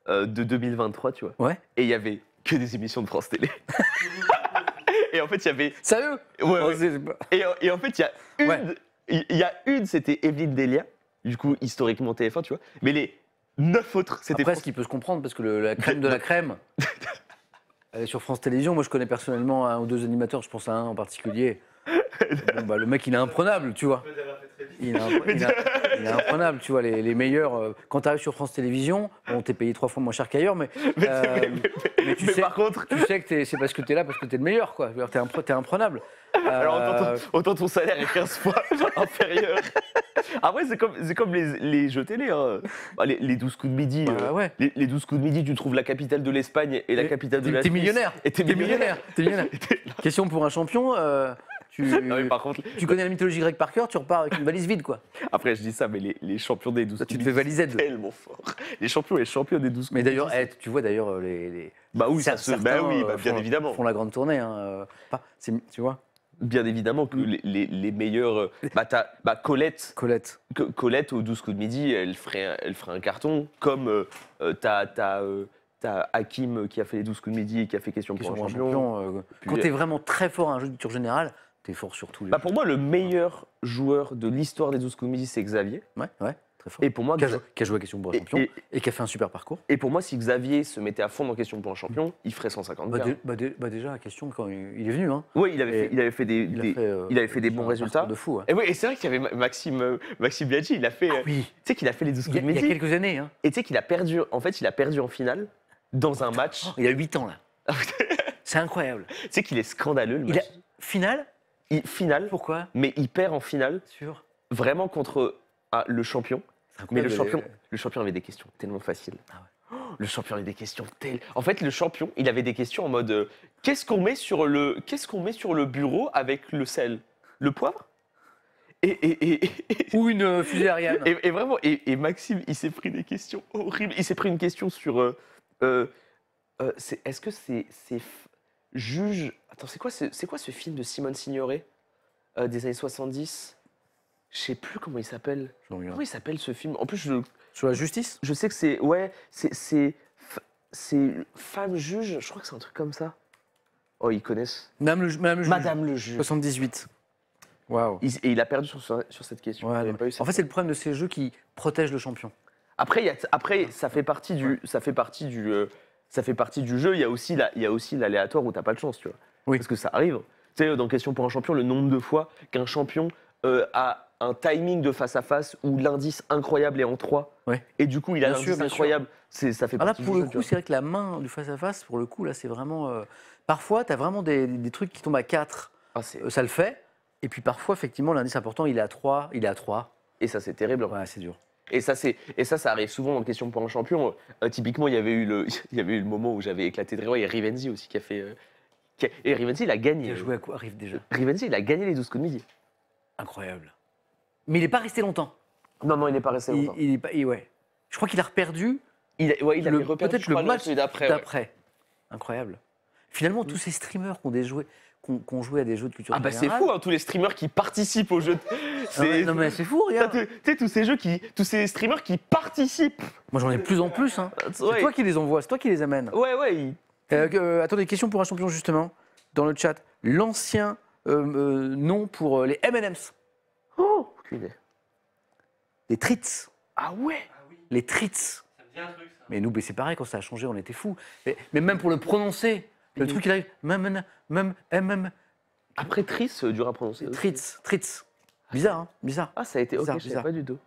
euh, de 2023, tu vois. Ouais. Et il y avait que des émissions de France Télé. et en fait, il y avait. Sérieux? Ouais, Oh, ouais. Et, et en fait, il y a une. Ouais. Il y a une, c'était Evelyne Delia, du coup, historiquement TF1, tu vois. Mais les neuf autres, c'était. Après, France- ce qui peut se comprendre, parce que le- la crème de la crème, elle est sur France Télévisions. Moi, je connais personnellement un ou deux animateurs, je pense à un en particulier. Bon, bah, le mec, il est imprenable, tu vois. Il est, imp- il est- il est imprenable, tu vois. Les, les meilleurs, euh, quand tu arrives sur France Télévisions, bon, t'es payé trois fois moins cher qu'ailleurs, mais, Mais, euh, mais- mais- mais tu sais, par contre, tu sais que t'es- c'est parce que tu es là, parce que tu es le meilleur, quoi. T'es impre- t'es imprenable. Alors autant Euh, ton, autant ton salaire est 15 fois inférieur. Après, c'est comme, comme les, les jeux télé. hein. Bah, les, les 12 coups de midi. bah, euh, ouais. les, les 12 coups de midi, tu trouves la capitale de l'Espagne et la capitale de la t'es millionnaire. Et t'es millionnaire. millionnaire. Question pour un champion. euh, tu, Non, mais par contre, tu connais la mythologie grecque par cœur, tu repars avec une valise vide, quoi. après, je dis ça, mais les, les champions des 12 Toi, tu te fais valiser. tellement fort. Les champions et les champions des 12 coups Mais de d'ailleurs, eh, tu vois d'ailleurs euh, les, les- Bah oui, ça se- bah oui, bah, euh, bien font- évidemment. font la grande tournée. Hein, euh, c'est- tu vois, Bien évidemment que Mm. les, les- les meilleurs. euh, Bah, bah, Colette, Colette. Co- Colette, aux 12 coups de midi, elle ferait, un- elle ferait un carton. Comme euh, euh, t'as t'as, euh, t'as Hakim qui a fait les 12 coups de midi et qui a fait question, Question pour un champion. champion, euh, Puis, quand t'es vraiment très fort à un jeu de culture générale, t'es fort sur tous les. Bah, pour moi, le meilleur joueur de l'histoire des 12 coups de midi, c'est Xavier. Ouais, ouais, très fort. Et pour moi, qui, a joué, qui a joué à Question pour un champion et- et, qui a fait un super parcours. Et pour moi, si Xavier se mettait à fond dans Question pour un champion, il ferait 150 Bah, bah, bah, déjà, à Question, quand il, il est venu, hein, Oui, il avait, fait, il avait fait des. il, des- fait, euh, il avait fait des bons résultats. de fou. ouais. Et oui, et c'est vrai qu'il y avait Ma- Maxime, euh, Maxime Biaggi, il a fait. euh, Oui, Tu sais qu'il a fait les 12 il coups de il y a quelques années. Hein. Et tu sais qu'il a perdu. En fait, il a perdu en finale dans un match. Oh, il y a 8 ans, là. C'est incroyable. Tu sais qu'il est scandaleux le match. Finale finale, Pourquoi? mais il perd en finale Sûr. vraiment contre ah, le champion. Mais le champion, euh, le champion avait des questions tellement faciles. Ah Oh, Le champion avait des questions telles. En fait, le champion, il avait des questions en mode euh, qu'est-ce qu'on met sur le qu'est-ce qu'on met sur le bureau avec le sel, le poivre? Et, et, et, et- Ou une euh, fusée Ariane. et- vraiment, et, Maxime, il s'est pris des questions horribles. Il s'est pris une question sur euh, est-ce que c'est f- juge Attends, c'est quoi ce- c'est quoi ce film de Simone Signoret des années 70 Je sais plus comment il s'appelle. Comment il s'appelle ce film? En plus, je, Sur la justice? Je sais que c'est. Ouais, c'est. C'est Femme juge, je crois que c'est un truc comme ça. Oh, ils connaissent. Madame le, Madame le juge. Madame le juge. 78. Waouh. Et il a perdu sur, sur, cette question. Ouais, Il pas eu en cette- fait, c'est le problème de ces jeux qui protègent le champion. après, y a- après ça, fait partie du, ça, fait partie du, euh, ça fait partie du jeu. Il y a aussi la- il y a aussi l'aléatoire où t'as pas de chance, tu vois. Oui. Parce que ça arrive. Tu sais, dans Question pour un champion, le nombre de fois qu'un champion euh, a un timing de face à face où l'indice incroyable est en 3. Ouais. Et du coup, il a l'indice incroyable. C'est, ça fait Ah là, pour le jeu, coup, c'est vrai que la main du face-à-face, pour le coup, là, c'est vraiment. euh, Parfois, tu as vraiment des, des trucs qui tombent à 4. Ah, Euh, ça le fait. Et puis parfois, effectivement, l'indice important, il est à 3. Il est à 3. Et ça, c'est terrible. Ouais, c'est dur. Et ça, c'est et ça, ça arrive souvent en question pour un champion. Euh, typiquement, il y avait eu le, il y avait eu le moment où j'avais éclaté de rire. Il y a Rivenzi aussi qui a fait. qui a- et Rivenzi, il a Il gagné. a joué à quoi? Arrive déjà. Rivenzi, il a gagné les 12 coups de midi. Incroyable. Mais il n'est pas resté longtemps. Non, non, il n'est pas resté longtemps. il est pas, il- ouais. Je crois qu'il a reperdu Il, a- ouais, il le- avait reperdu, peut-être je crois, le match celui d'après. ouais. d'après. Incroyable. Finalement, tous ces streamers qui ont, des jouets, qui ont, qui ont joué à des jeux de culture Ah bah c'est générale- fou, hein, tous les streamers qui participent au jeu. de- Ah ouais, C'est non mais c'est fou, T'as regarde. tous- Tu sais, tous ces jeux qui. Tous ces streamers qui participent. Moi j'en ai de plus en plus. Hein. C'est Ouais, toi qui les envoies, c'est toi qui les amènes. ouais, ouais. ils- Euh, euh, attendez, question pour un champion justement, dans le chat. L'ancien euh, euh, nom pour euh, les M&M's, Oh, aucune idée. les Trits. Ah ouais? Ah oui, Les Trits. ça me dit un truc ça. Mais nous, mais c'est pareil, quand ça a changé, on était fous. Mais, mais même pour le prononcer, le truc il arrive, même, même, Après Tris, euh, dur à prononcer. Trits, Trits. Bizarre, hein Bizarre. Ah, ça a été. Ok, Bizarre, je savais bizarre. pas du tout.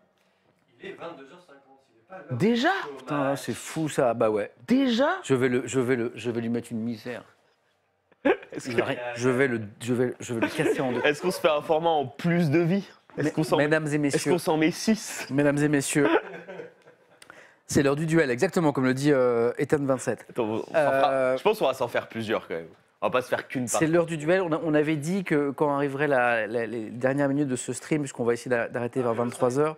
Il est 22h50, il est pas. Déjà? Putain, c'est fou ça. Bah ouais. Déjà? Je vais, le, je, vais le, je vais lui mettre une misère. je, vais- je vais le, je vais, je vais le casser en deux. Est-ce qu'on se fait un format en plus de vie? Est-ce Mais- qu'on s'en Mesdames et est-ce messieurs, qu'on s'en met 6 mesdames et messieurs, c'est l'heure du duel, exactement comme le dit euh, Ethan 27. Euh, Je pense qu'on va s'en faire plusieurs quand même. On va pas se faire qu'une C'est l'heure du duel. On, a- on avait dit que quand arriverait la- la- les dernières minutes de ce stream, puisqu'on va essayer d'a- d'arrêter vers 23h,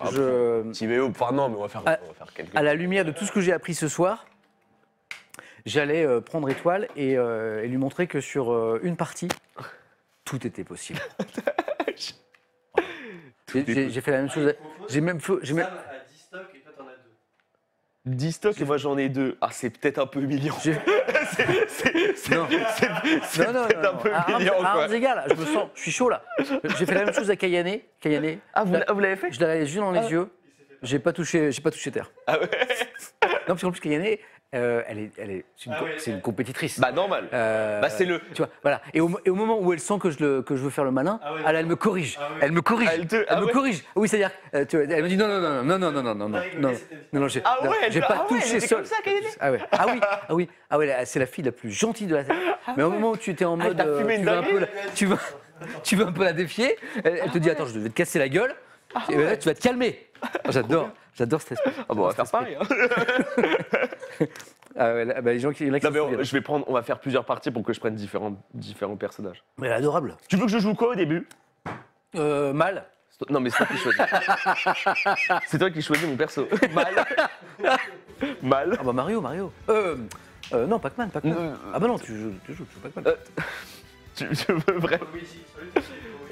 Ah, je, Timéo, enfin non, mais on va faire, Ah, on va faire quelques. à la lumière de tout ce que j'ai appris ce soir, j'allais euh, prendre Étoile et, euh, et lui montrer que sur euh, une partie, tout était possible. J'ai- fait la même chose. J'ai même fait. j'ai même- Sam a 10 stocks et toi t'en as 2. 10 stocks et moi j'en ai deux. Ah, c'est peut-être un peu humiliant. C'est- Non. Non, non, un peu À armes- humiliant à quoi. armes égales, je me sens, je suis chaud là. J'ai fait la même chose à Kayane. Kayane, Ah, vous, l'a- vous l'avez fait? Je l'avais les yeux dans les yeux. J'ai pas touché, j'ai pas touché terre. Ah ouais Non, parce qu'en plus Kayane, euh, elle est, elle est, c'est une, Ah c'est une compétitrice. Bah normal. Euh, Bah c'est le. Tu vois, voilà. Et au, et au moment où elle sent que je, le, que je veux faire le malin, Ah ouais, elle, elle me corrige. Ah ouais. Elle me corrige. Elle te- Elle ah me ouais. corrige. Oui, c'est-à-dire, euh, tu vois, elle me dit non, non, non, non, non, non, non, non, non, non, non, non, j'ai Ah non, ouais, elle j'ai pas ah touché seul. Ah ouais. Ah oui, ah oui, ah ouais, c'est la fille la plus gentille de la terre. Mais au moment où tu étais en Ah, mode, euh, fumé tu une veux un peu, tu veux, tu veux un peu la défier, elle, elle te dit attends, je vais te casser la gueule. Et ben là, tu vas te calmer. Ah, J'adore, j'adore cette espèce. Ah bon, on va faire pareil. hein. Ah ouais, là, bah, les gens qui, il y en a qui Non mais se on, je vais prendre, on va faire plusieurs parties pour que je prenne différents, différents personnages. Mais elle est adorable. Tu veux que je joue quoi au début? Euh, mal. Non mais c'est toi qui choisis. c'est toi qui choisis mon perso. Mal. Mal. Ah bah Mario, Mario. Euh, euh, non, Pac-Man, Pac-Man. Euh, Ah bah non, tu joues, tu joues, tu joues Pac-Man. Euh, Tu, tu veux vraiment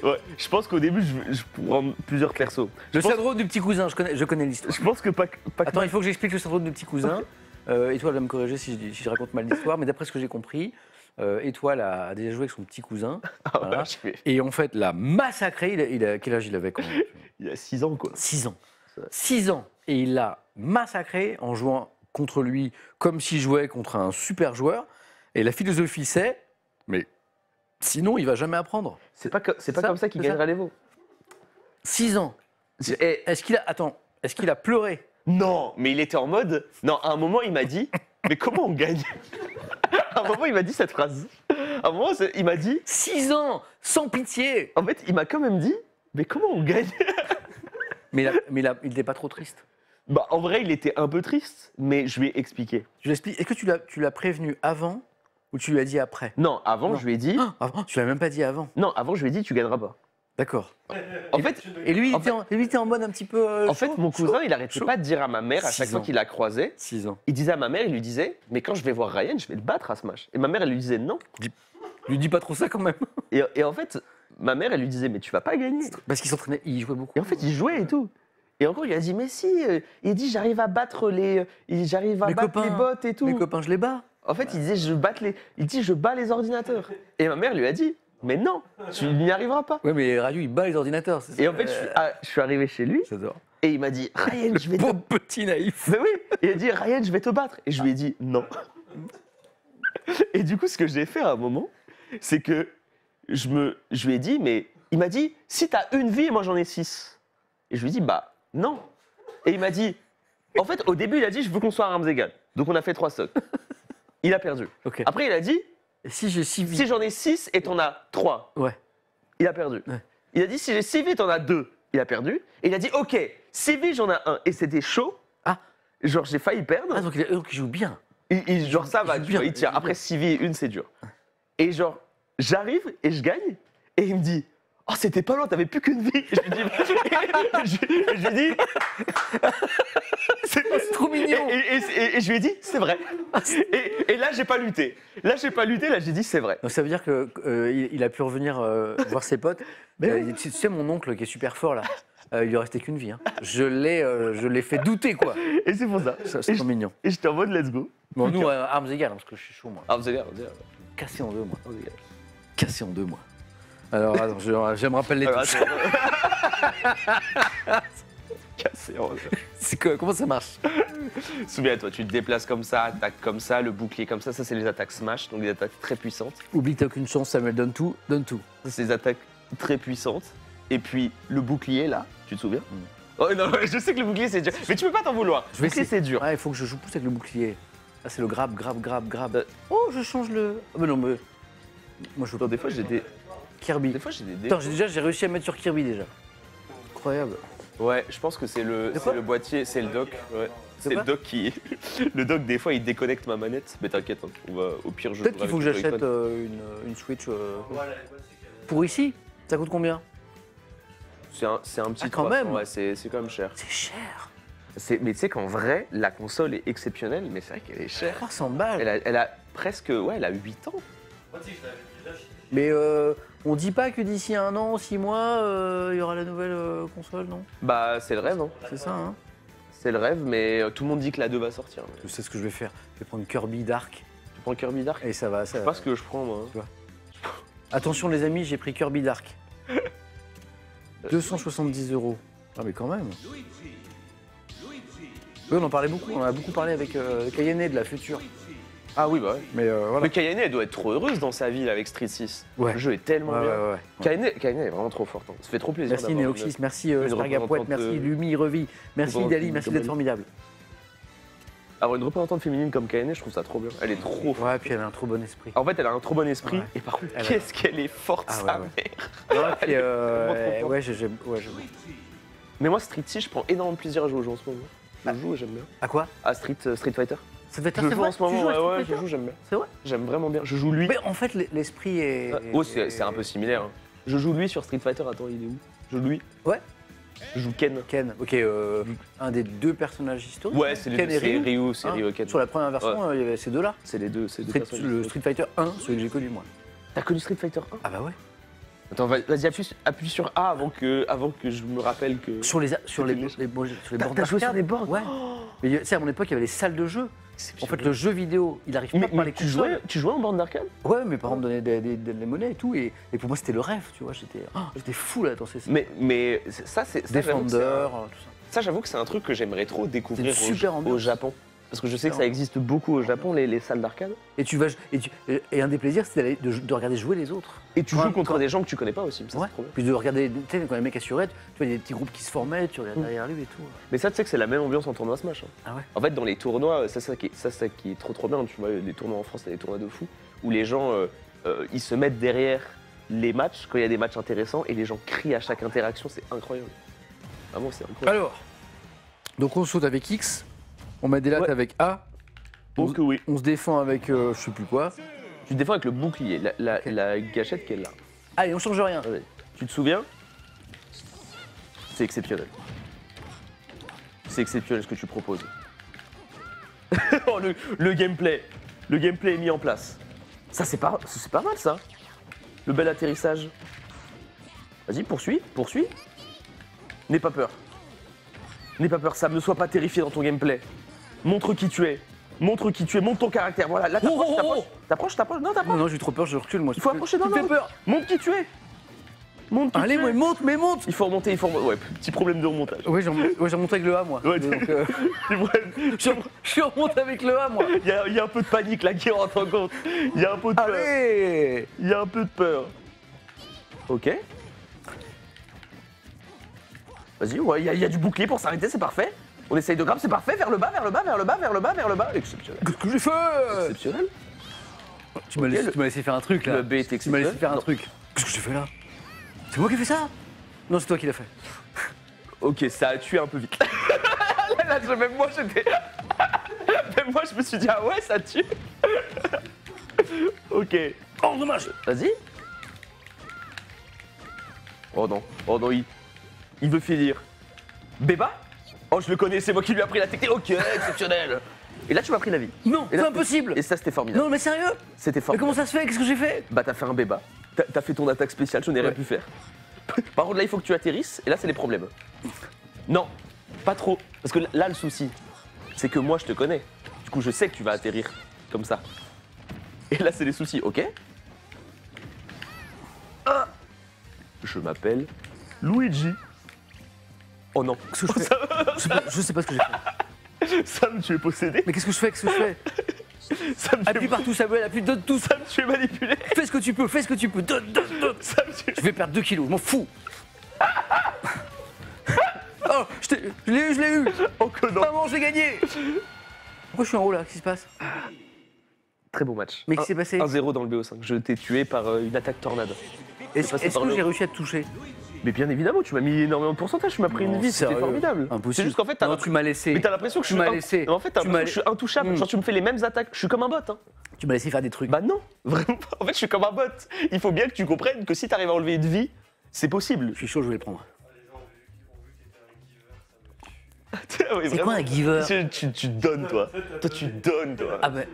Ouais, je pense qu'au début, je, je prends plusieurs le je pense- syndrome du petit cousin, je connais, je connais l'histoire. Je pense que Pac, Pac- Attends, il faut que j'explique le syndrome du petit cousin. Euh, Étoile va me corriger si je, dis- si je raconte mal l'histoire, mais d'après ce que j'ai compris, euh, Étoile a, a déjà joué avec son petit cousin. Ah ouais, voilà. je fais- Et en fait, l'a massacré. Il a, il a- quel âge il avait quand même? Il y a 6 ans quoi. 6 ans. Ça. 6 ans. Et il l'a massacré en jouant contre lui comme s'il jouait contre un super joueur. Et la philosophie, c'est mais sinon, il va jamais apprendre. C'est pas, c'est pas ça, comme ça qu'il ça. gagnera les veaux. 6 ans. Et- Est-ce qu'il a. Attends, est-ce qu'il a pleuré? Non, mais il était en mode. Non, à un moment, il m'a dit Mais comment on gagne? À un moment, il m'a dit cette phrase. À un moment, il m'a dit 6 ans Sans pitié En fait, il m'a quand même dit Mais comment on gagne? Mais, il a- mais il a- il n'était pas trop triste. Bah, en vrai, il était un peu triste, mais je lui ai expliqué. Tu l'expliques. Est-ce que tu l'as, tu l'as prévenu avant ou tu lui as dit après? Non, avant, je lui ai dit. Ah, Avant Tu l'as même pas dit avant. Non, avant, je lui ai dit Tu gagneras pas. D'accord. En fait, Et lui, il En était, en, lui, il était en mode un petit peu. euh, en fait, mon chaud. cousin, il arrêtait chaud. pas de dire à ma mère à chaque fois qu'il la croisait 6 ans. il disait à ma mère, il lui disait, mais quand je vais voir Ryan, je vais le battre à Smash. Et ma mère, elle lui disait non. Lui dis pas trop ça quand même. Et, et en fait, ma mère, elle lui disait, mais tu vas pas gagner. Parce qu'il s'entraînait, il jouait beaucoup. Et en fait, il jouait et tout. Et encore, il a dit, mais si, euh, il dit, j'arrive à battre les, il- j'arrive à battre copains. les bots et tout. Mes copains, je les bats. En fait, il disait, je batte les, il dit, je bats les ordinateurs. Et ma mère lui a dit, mais non, tu n'y arriveras pas. Ouais, mais Radu, il bat les ordinateurs. c'est ça. Et en fait, je suis, ah, je suis arrivé chez lui J'adore. et il m'a dit, Ryan, je vais te Pauvre petit naïf. Mais oui, il a dit Ryan, je vais te battre. Et je lui ai dit non. Et du coup, ce que j'ai fait à un moment, c'est que je, me, je lui ai dit, mais il m'a dit, si t'as une vie, moi j'en ai six. Et je lui ai dit, bah non. Et il m'a dit, en fait, au début, il a dit, je veux qu'on soit à armes égales. Donc on a fait trois stocks. Il a perdu. Ok. Après, il a dit, si j'ai 6 vies. si j'en ai six et t'en as trois, Ouais. il a perdu. Ouais. Il a dit, si j'ai six vies et t'en as deux, il a perdu. Et il a dit, ok, six vies, j'en ai un. Et c'était chaud. Ah. Genre, j'ai failli perdre. Ah, donc il, donc il joue bien. Il- il- genre ça va, joue tu bien, vois, il tient. Après bien. 6 vies et une, c'est dur. Et genre, j'arrive et je gagne. Et il me dit, oh c'était pas long, t'avais plus qu'une vie. Et je lui dis, je, je lui dis, c'est trop mignon. et- et- et- et je lui ai dit, c'est vrai. Et, et là, j'ai pas lutté. Là, j'ai pas lutté, là, j'ai dit, c'est vrai. Donc ça veut dire qu'il il, il a pu revenir euh, voir ses potes. Mais Euh, oui. tu sais, mon oncle qui est super fort là, euh, il lui restait qu'une vie. hein. Je l'ai euh, je l'ai fait douter quoi. Et c'est pour ça. C'est trop je- mignon. Et j'étais en mode, let's go. Bon, nous, euh, armes égales, hein, parce que je suis chaud moi. Allez, vous allez. Cassé en deux moi. Cassé en deux moi. Alors, attends, je, je me rappelle les Alors, touches. C'est que- comment ça marche? Souviens-toi, tu te déplaces comme ça, attaque comme ça, le bouclier comme ça. Ça, c'est les attaques smash, donc des attaques très puissantes. Oublie que t'as aucune chance, Samuel, donne tout, donne tout. Ça, c'est des attaques très puissantes. Et puis, le bouclier, là, tu te souviens? Mm. Oh non, je sais que le bouclier, c'est dur. Mais tu peux pas t'en vouloir. Je vais le bouclier, essayer. c'est dur. Ah, il faut que je joue plus avec le bouclier. Là, c'est le grab, grab, grab, grab. Euh. Oh, je change le. Ah, mais non, mais. Moi, je veux Attends, des fois, j'ai des, Kirby. des fois, j'ai des. Attends, déjà, j'ai réussi à mettre sur Kirby déjà. Incroyable. Ouais, je pense que c'est le, c'est le boîtier, c'est le dock. Ouais. C'est le dock qui. le dock, des fois, il déconnecte ma manette. Mais t'inquiète, hein, on va au pire jeu. Peut-être qu'il faut que j'achète euh, une, une Switch euh, Voilà, pour ici. Ça coûte combien? C'est un, c'est un petit Ah, quand 300, même. Ouais, c'est c'est quand même cher. C'est cher. C'est- Mais tu sais qu'en vrai, la console est exceptionnelle, mais c'est vrai qu'elle est chère. 300 balles. Elle a, elle a presque. Ouais, elle a 8 ans. Moi, tu sais, je l'avais déjà acheté. Mais euh, on dit pas que d'ici un an, six mois, euh, il y aura la nouvelle euh, console, non? Bah, c'est le rêve, hein. C'est ça, hein C'est le rêve, mais euh, tout le monde dit que la 2 va sortir. Je sais ce que je vais faire? Je vais prendre Kirby Dark Tu prends Kirby Dark? Et ça va. Ça C'est pas ce que je prends, moi. hein. Attention les amis, j'ai pris Kirby Dark. 270 euros. Ah mais quand même. Oui, on en parlait beaucoup. On en a beaucoup parlé avec euh, Kayane de la future. Ah oui, bah ouais. Mais euh, voilà. Mais Kayane, elle doit être trop heureuse dans sa vie avec Street 6. Ouais. Le jeu est tellement Ouais, bien. ouais. Kayane, Kayane est vraiment trop forte. hein. Ça fait trop plaisir. Merci d'avoir une- merci euh, une Spargapouette, représentante, merci euh, Lumi Revi, merci représentante Dali, merci d'être formidable. Avoir une représentante féminine comme Kayane, je trouve ça trop bien. Elle est trop forte. Ouais, puis elle a un trop bon esprit. En fait, elle a un trop bon esprit. Ouais. Et par contre, Elle a- qu'est-ce qu'elle est forte, Ah sa ouais, mère. Ouais, puis, euh, vraiment trop forte. ouais, j'ai- j'aime. Ouais, j'aime. Mais moi, Street 6, je prends énormément de plaisir à jouer au jeu en ce moment. Je Ah. joue et j'aime bien. À quoi? À Street, euh, Street Fighter. Ça devait être Je c'est joue vrai en ce moment, ouais, ouais, je joue, j'aime bien. C'est vrai J'aime vraiment bien. Je joue lui. Mais en fait, l'esprit est. Oh, c'est c'est un peu similaire. hein. Je joue lui sur Street Fighter. Attends, il est où? Je joue lui. Ouais. Je joue Ken. Ken, ok, euh, un des deux personnages historiques. Ouais, c'est les Ken deux. et C'est Ryu. Ryu, c'est Hein Ryu et Ken. Sur la première version, euh, il y avait ces deux-là. C'est les deux. C'est les deux Street- personnages. le Street Fighter 1, celui que j'ai connu moi. T'as connu Street Fighter 1 Ah bah ouais. Attends, va- vas-y, appuie, appuie sur A avant que, avant que je me rappelle que. Sur les, sur les, les, sur les T'as- bords t'as joué sur d'arcade. les bords Ouais. Mais tu sais, à mon époque, il y avait les salles de jeu. En fait, le jeu vidéo, il arrive pas Mais, par mais les tu, consoles. jouais, tu jouais en bande d'arcade? Ouais, mes parents me donnaient des, des- des- des monnaies et tout. Et, et pour moi, c'était le rêve, tu vois. J'étais oh, j'étais fou là dans ces salles. mais, mais ça, c'est. ça, j'avoue que c'est Defender, un- euh, tout ça. Ça, j'avoue que c'est un truc que j'aimerais trop découvrir C'est une au, super au ambiance. Japon. Parce que je sais que ça existe beaucoup au Japon, les, les salles d'arcade. Et, tu vas, et, tu- et un des plaisirs, c'est d'aller- de, de regarder jouer les autres. Et tu Ouais, joues contre quand- des gens que tu connais pas aussi. Ça, Ouais. c'est trop bien. Puis de regarder, tu sais, quand les mecs assuraient, tu vois, il y a des petits groupes qui se formaient, tu regardes derrière lui et tout. Mais ça, tu sais que c'est la même ambiance en tournoi Smash. hein. Ah ouais En fait, dans les tournois, ça, ça, qui est, ça, ça qui est trop trop bien. Tu vois, des tournois en France, t'as des tournois de fou où les gens, euh, euh, ils se mettent derrière les matchs quand il y a des matchs intéressants et les gens crient à chaque interaction. C'est incroyable. Vraiment, c'est incroyable. Alors, donc on saute avec X, on met des lattes Ouais. avec A, oui. on se défend avec euh, je sais plus quoi. Tu te défends avec le bouclier, la, la- gâchette qui est là. Allez, on change rien. Tu te souviens? C'est exceptionnel. C'est exceptionnel ce que tu proposes. Oh, le, le gameplay. Le gameplay est mis en place. Ça, c'est pas, c'est pas mal, ça. Le bel atterrissage. Vas-y, poursuis, poursuis. N'aie pas peur. N'aie pas peur, Sam. Ne sois pas terrifié dans ton gameplay. Montre qui tu es. Montre qui tu es. Montre ton caractère. Voilà, là, t'approches, Oh, oh, oh, t'approches. T'approches, t'approches. Non, Non, t'approches. non, j'ai trop peur, je recule moi. Il faut approcher, non, non. fais peur. Montre qui tu es. Montre qui Allez, tu monte, mais monte Il faut remonter, il faut remonter. Ouais, petit problème de remontage. Ouais, j'ai remonté ouais, j'ai remonté avec le A, moi. Ouais, Donc, euh, je, suis remonté avec le A, moi. Il y, a, il y a un peu de panique là qui rentre en compte. Il y a un peu de peur. Allez Il y a un peu de peur. Ok. Vas-y, ouais, il y, a- il y a du bouclier pour s'arrêter, c'est parfait. On essaye de grave, c'est parfait. Vers le bas, vers le bas, vers le bas, vers le bas, vers le bas. Exceptionnel. Qu'est-ce que j'ai fait Exceptionnel. Tu m'as Ok, laissé, le- tu m'as laissé faire un truc, là. Le B est Tu m'as laissé exceptionnel. faire un Non. truc. Qu'est-ce que j'ai fait là C'est moi qui ai fait ça Non, c'est toi qui l'as fait. Ok, ça a tué un peu vite. Là, je- même moi, j'étais. même moi, je me suis dit, ah ouais, ça tue. ok. Oh, dommage Vas-y. Oh non, oh non, il, il veut finir. Béba Oh, je le connais, c'est moi qui lui ai appris la technique. Ok, exceptionnel. Et là, tu m'as pris la vie. Non, c'est impossible Et ça, c'était formidable. Non, mais sérieux? C'était Mais formidable. comment ça se fait? Qu'est-ce que j'ai fait? Bah, t'as fait un béba. T'as t'as fait ton attaque spéciale, je n'ai rien pu faire. Par contre, là, il faut que tu atterrisses, et là, c'est les problèmes. Non, pas trop. Parce que là, le souci, c'est que moi, je te connais. Du coup, je sais que tu vas atterrir comme ça. Et là, c'est les soucis, ok? Ah. Je m'appelle Luigi. Oh non. Qu'est-ce que je fais je sais, pas, je sais pas ce que j'ai fait. Sam, tu es possédé. Mais qu'est-ce que je fais Qu'est-ce que je fais Sam, tu es, Appuie partout, Samuel, appuie, donne tout. Sam, tu es manipulé. Fais ce que tu peux, fais ce que tu peux, donne, donne, donne. Sam, tu es... Je vais perdre 2 kilos, je m'en fous. Oh, je l'ai eu, je l'ai eu. Oh que non. Maman, j'ai gagné. Pourquoi je suis en haut là? Qu'est-ce qui se passe? Très beau match. Mais qu'est-ce qui s'est passé? 1-0 dans le BO5. Je t'ai tué par euh, une attaque tornade. Est-ce que j'ai réussi à te toucher? Mais bien évidemment, tu m'as mis énormément de pourcentage, tu m'as pris Non, une vie, c'était formidable. C'est juste qu'en fait, Non, tu m'as laissé. mais t'as l'impression que Tu je suis un- En fait, Tu que je suis intouchable. Genre, tu me fais les mêmes attaques. Je suis comme un bot. Hein. Tu m'as laissé faire des trucs. Bah non, vraiment pas. En fait, je suis comme un bot. Il faut bien que tu comprennes que si t'arrives à enlever une vie, c'est possible. Je suis chaud, je vais le prendre. Ouais, C'est quoi un giver tu, tu, tu donnes, toi. Toi, tu donnes, toi. Ah ben,